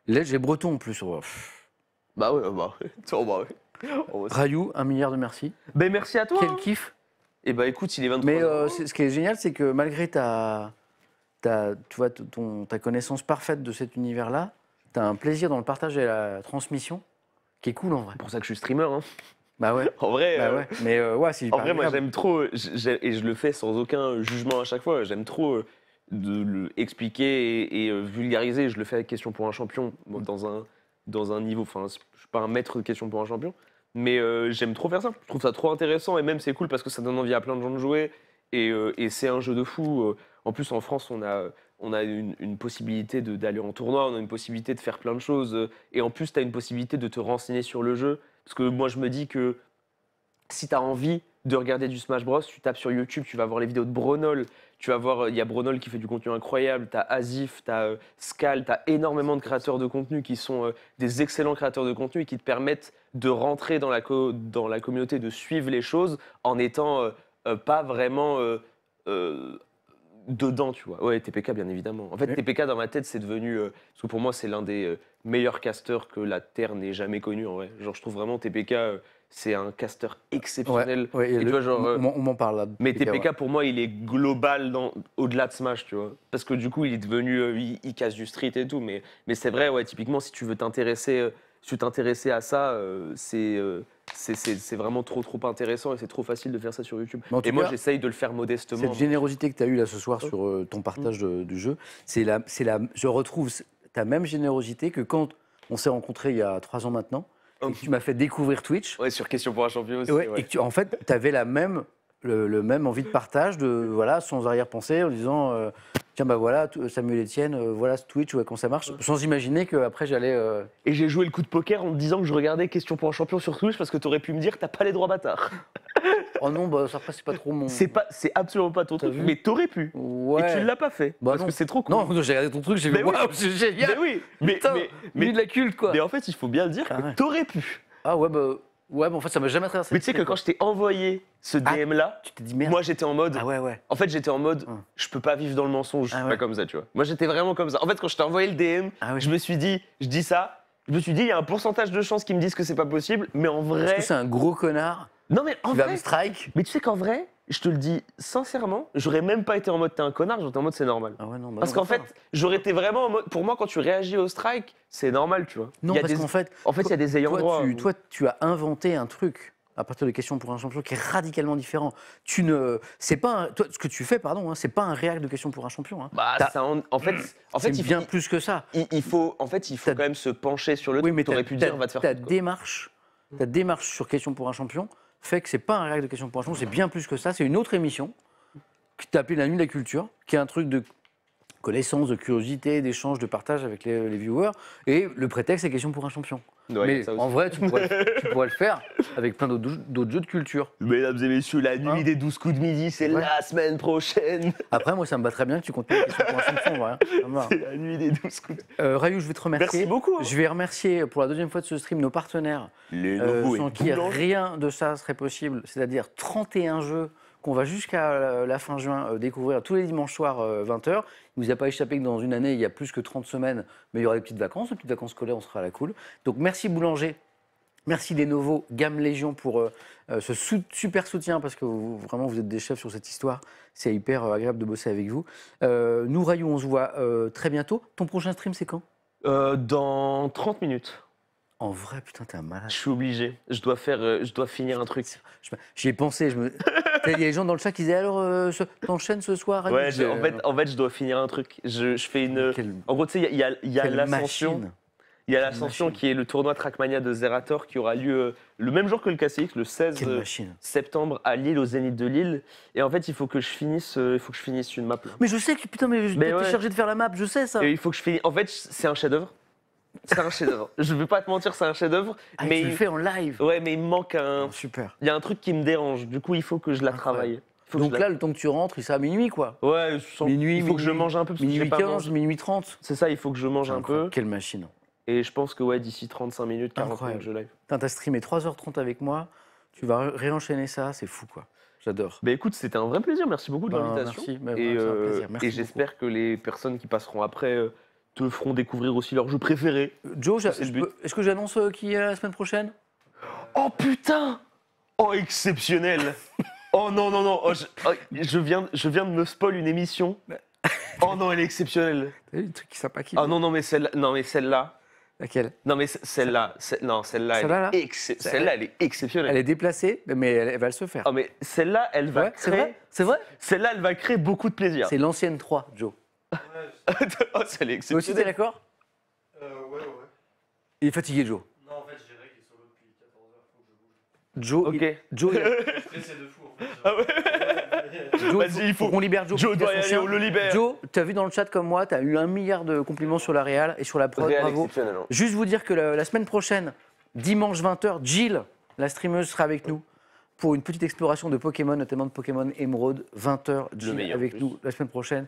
Là, j'ai breton en plus. oh. Bah ouais, bah ouais. Oh, bah. Oh, bah, Rayou, un milliard de merci. Ben, merci à toi. Quel kiff. Et bah écoute, il est 23 Mais euh, ce qui est génial, c'est que malgré ta, ta, tu vois, ton, ta connaissance parfaite de cet univers-là, tu as un plaisir dans le partage et la transmission qui est cool en vrai. C'est pour ça que je suis streamer. hein. Bah ouais. En vrai, bah euh, ouais. Mais euh, ouais, en vrai moi j'aime trop, euh, et je le fais sans aucun jugement à chaque fois, j'aime trop euh, de le expliquer et, et, vulgariser. Je le fais avec Question pour un champion, moi, dans, un, dans un niveau, enfin je suis pas un maître de Question pour un champion, mais euh, j'aime trop faire ça. Je trouve ça trop intéressant et même c'est cool parce que ça donne envie à plein de gens de jouer et, euh, et c'est un jeu de fou. En plus en France on a, on a une, une possibilité d'aller en tournoi, on a une possibilité de faire plein de choses et en plus tu as une possibilité de te renseigner sur le jeu. Parce que moi je me dis que si tu as envie de regarder du Smash Bros, tu tapes sur YouTube, tu vas voir les vidéos de Bronol, tu vas voir, euh, il y a Bronol qui fait du contenu incroyable, tu as Asif, tu as Scal, tu as énormément de créateurs de contenu qui sont euh, des excellents créateurs de contenu et qui te permettent de rentrer dans la, dans la communauté, de suivre les choses en étant euh, euh, pas vraiment euh, euh, dedans, tu vois. Ouais, TPK, bien évidemment. En fait, Oui. TPK, dans ma tête, c'est devenu. euh, parce que pour moi, c'est l'un des euh, meilleurs casteurs que la Terre n'ait jamais connu, en vrai. Genre, je trouve vraiment TPK, euh, c'est un casteur exceptionnel. Ouais, et Et tu vois, genre, on, on m'en parle là. Mais TPK, TPK, ouais. pour moi, il est global dans, au-delà de Smash, tu vois. Parce que du coup, il est devenu. il, il casse du street et tout. Mais, mais c'est vrai, ouais, typiquement, si tu veux t'intéresser. si tu veux t'intéresser à ça, c'est, c'est, vraiment trop, trop intéressant et c'est trop facile de faire ça sur YouTube. Et moi, j'essaye de le faire modestement. Cette générosité que tu as eue là ce soir sur euh, ton partage de- du jeu, c'est la, c'est la, je retrouve ta même générosité que quand on s'est rencontrés il y a trois ans maintenant. et que tu m'as fait découvrir Twitch. Ouais, sur Question pour un champion aussi. Ouais, ouais. Et que tu, en fait, tu avais la même, le, le même envie de partage, de, voilà, sans arrière-pensée, en disant euh, tiens, bah voilà, Samuel Etienne, euh, voilà ce Twitch, ouais, comment ça marche, sans imaginer qu'après j'allais. euh, Et j'ai joué le coup de poker en te disant que je regardais Question pour un champion sur Twitch parce que t'aurais pu me dire t'as pas les droits bâtards. Oh non, bah ça après, c'est pas trop mon. C'est pas, c'est absolument pas ton truc, mais t'aurais pu. Ouais. Et tu l'as pas fait Bah parce non. que c'est trop cool. Non, j'ai regardé ton truc, j'ai vu, waouh, c'est génial! mais oui, mais, Putain, mais, mais mais, de la culte, quoi! mais en fait il faut bien le dire Ah que ouais. t'aurais pu. Ah ouais, bah. Ouais, mais en fait, ça m'a jamais traversé. Mais tu sais que quand je t'ai envoyé ce Ah. DM là, Tu t'es dit merde. moi j'étais en mode. Ah ouais, ouais. En fait, j'étais en mode, Hum. je peux pas vivre dans le mensonge, je Ah suis ouais. pas comme ça, tu vois. Moi, j'étais vraiment comme ça. En fait, quand je t'ai envoyé le DM, Ah ouais. je me suis dit, je dis ça, je me suis dit, il y a un pourcentage de chances qu'ils me disent que c'est pas possible, mais en vrai. que c'est un gros connard Non, mais en qui va vrai. me strike Mais tu sais qu'en vrai, je te le dis sincèrement, j'aurais même pas été en mode t'es un connard, j'aurais été en mode c'est normal. Ah ouais, non, bah Parce qu'en fait, j'aurais été vraiment en mode. Pour moi, quand tu réagis au strike, c'est normal, tu vois. Non, Il y a parce des- qu'en fait, En fait, il y a des ayants toi, droit. tu, ou- toi, tu as inventé un truc à partir de questions pour un champion qui est radicalement différent. Tu ne, c'est pas, un- toi, ce que tu fais, pardon, hein, c'est pas un réact de questions pour un champion. hein. Bah, ça en... en fait, en fait, il, bien il- plus que ça. il- il faut, en fait, il faut quand même se pencher sur le Oui, truc. mais T'aurais ta- pu dire, va te faire ta démarche, ta démarche sur questions pour un champion fait que c'est pas un réact de questions pour un champion, c'est bien plus que ça. C'est une autre émission qui t'a appelé la nuit de la culture, qui est un truc de connaissance, de curiosité, d'échange, de partage avec les, viewers. Et le prétexte, c'est questions pour un champion. Ouais, mais en vrai, tu pourrais, tu pourrais le faire avec plein d'autres jeux de culture. Mesdames et messieurs, la nuit Hein des 12 coups de midi, c'est Ouais. la semaine prochaine. Après, moi, ça me va très bien que tu me va. C'est la nuit des 12 coups de Euh, Rayou, je vais te remercier. Merci beaucoup. hein. Je vais remercier pour la deuxième fois de ce stream nos partenaires Les euh, sans qui rien de ça serait possible, c'est-à-dire 31 jeux qu'on va jusqu'à euh, la fin juin euh, découvrir tous les dimanches soirs 20h. Il ne nous a pas échappé que dans une année, il y a plus que 30 semaines, mais il y aura des petites vacances, des petites vacances scolaires, on sera à la cool. Donc merci Boulanger, merci Lenovo, Gamme Légion pour euh, euh, ce sou- super soutien, parce que vous- vraiment vous êtes des chefs sur cette histoire. C'est hyper euh, agréable de bosser avec vous. Euh, nous, Rayou, on se voit euh, très bientôt. Ton prochain stream, c'est quand? Euh, dans 30 minutes. En vrai, putain, t'es un malade. Je suis obligé. Je dois faire, euh, je dois finir un truc. J'y ai pensé. Je me... Il y a des gens dans le chat qui disaient alors, euh, ce- t'enchaînes ce soir Ouais, Je en, euh, fait, en fait, je dois finir un truc. Je, je fais une. quelle, En gros, tu sais, il y a, il y a l'ascension. Il y a l'ascension machine. qui est le tournoi Trackmania de Zerator qui aura lieu euh, le même jour que le KCX, le 16 Quelle euh, machine. septembre à Lille, au Zénith de Lille. Et en fait, il faut que je finisse, euh, il faut que je finisse une map. là. Mais je sais que putain, mais je Mais t'ai ouais. chargé de faire la map, je sais ça. Et il faut que je finisse. En fait, c'est un chef-d'œuvre. C'est un chef-d'œuvre. je vais pas te mentir, c'est un chef-d'œuvre. Ah, mais tu le il- fais en live. Ouais, mais il me manque un. Oh, super. Il y a un truc qui me dérange. Du coup, il faut que je la travaille. Que Donc la- là, le temps que tu rentres, il sera à minuit quoi. Ouais, sans- Minuit, il faut que je mange un peu parce que Minuit pas 15, mangé. minuit 30. C'est ça, il faut que je mange un peu. Quelle machine. Et je pense que ouais, d'ici 35 minutes, 40 Incroyable. minutes, je live. Putain, t'as streamé 3h30 avec moi. Tu vas ré- réenchaîner ça, c'est fou quoi. J'adore. Bah écoute, c'était un vrai plaisir. Merci beaucoup de Ben, l'invitation. merci. Ben, Et, euh, et j'espère que les personnes qui passeront après euh, te feront découvrir aussi leur jeu préféré. Joe, est-ce que j'annonce euh, qui est la semaine prochaine? Oh putain Oh exceptionnel Oh non, non, non oh, je, oh, je viens, je viin de me spoil une émission. Oh non, elle est exceptionnelle. T'as vu le truc qui sympa qui Ah non, non, mais celle-là, non, mais celle-là, Laquelle? Non, mais celle-là, non, celle-là, elle, Celle-là, est excep- celle-là, elle est exceptionnelle. Elle est déplacée, mais elle, elle va le se faire. Oh mais celle-là, elle va Ouais, c'est créer, vrai? C'est vrai? celle-là, elle va créer beaucoup de plaisir. C'est l'ancienne 3, Joe. Ouais, oh, celle est Toi aussi, t'es d'accord euh, ouais, ouais. Il est fatigué, Joe. Non, en fait, j'ai règle est solo depuis 14h, faut que je bouge. Joe, Ok. il- Joe, il- Je suis stressé de fou, en fait. Ah ouais Joe, Vas-y, il faut- qu'on libère Joe. Joe pour qu'il doit y fasse aller, son on le libère. Joe, tu as vu dans le chat comme moi, tu as eu un milliard de compliments sur la Real et sur la prod. Réel Bravo. exceptionnel. hein. Juste vous dire que la, la semaine prochaine, dimanche 20h, Jill, la streameuse, sera avec nous pour une petite exploration de Pokémon, notamment de Pokémon Emerald. 20h, Jill meilleur, en avec nous la semaine prochaine.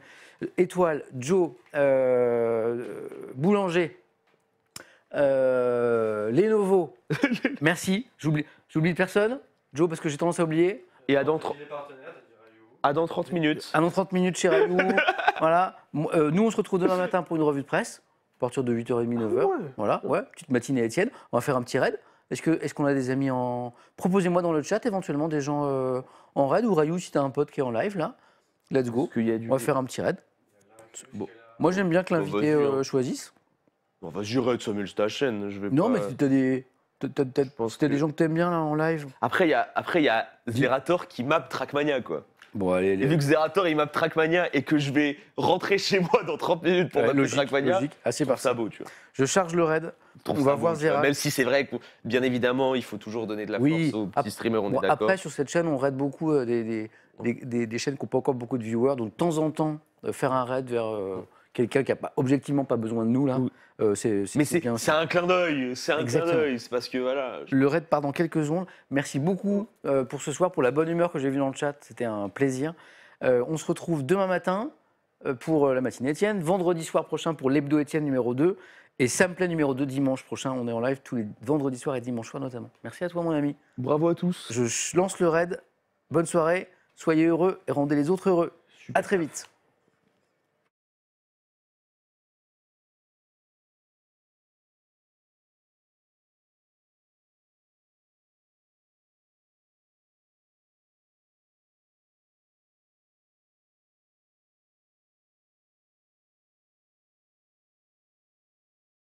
Étoile, Joe, euh, Boulanger, euh, Lenovo. Merci. J'oublie, personne. Joe, parce que j'ai tendance à oublier. Et à dans, à dans 30 minutes. À dans 30 minutes chez Rayou. voilà. Euh, nous, on se retrouve demain matin pour une revue de presse, à partir de 8h30, 9h. ouais. Voilà, ouais, petite matinée Étienne. On va faire un petit raid. Est-ce qu'on a des amis en. Proposez-moi dans le chat éventuellement des gens euh, en raid ou Rayou si t'as un pote qui est en live là. Let's go. Parce qu'il y a du... On va faire un petit raid. Bon. Moi j'aime bien que l'invité vas-y, hein. euh, choisisse. Bon, vas-y, Red, Samuel, c'est ta chaîne. Je vais Non, pas- mais t'as des. t'as que- des gens que t'aimes bien là en live. Après, il y a, après, il y a Zerator qui map Trackmania, quoi. Bon, allez, vu que Zerator, il map Trackmania et que je vais rentrer chez moi dans 30 minutes pour Ouais, mapper logique, Trackmania, logique. Assez par tu vois. Je charge le raid. On va voir. Zera. Même si c'est vrai que, bien évidemment, il faut toujours donner de la Oui. force aux petits streamers, on Bon, est d'accord. après, sur cette chaîne, on raid beaucoup euh, des, des, des- des- des chaînes qui n'ont pas encore beaucoup de viewers. Donc, de temps en temps, euh, faire un raid vers euh, quelqu'un qui n'a pas, objectivement pas besoin de nous, là, Oui. euh, c'est c'est- Mais c'est un clin d'œil, c'est un clin d'œil, c'est parce que voilà. je- Le raid part dans quelques secondes. Merci beaucoup euh, pour ce soir, pour la bonne humeur que j'ai vue dans le chat. C'était un plaisir. Euh, on se retrouve demain matin pour la matinée Étienne, vendredi soir prochain pour l'hebdo Étienne numéro 2 Et Samplay numéro 2 dimanche prochain. On est en live tous les vendredis soirs et dimanche soir notamment. Merci à toi, mon ami. Bravo à tous. Je lance le raid. Bonne soirée. Soyez heureux et rendez les autres heureux. À très vite.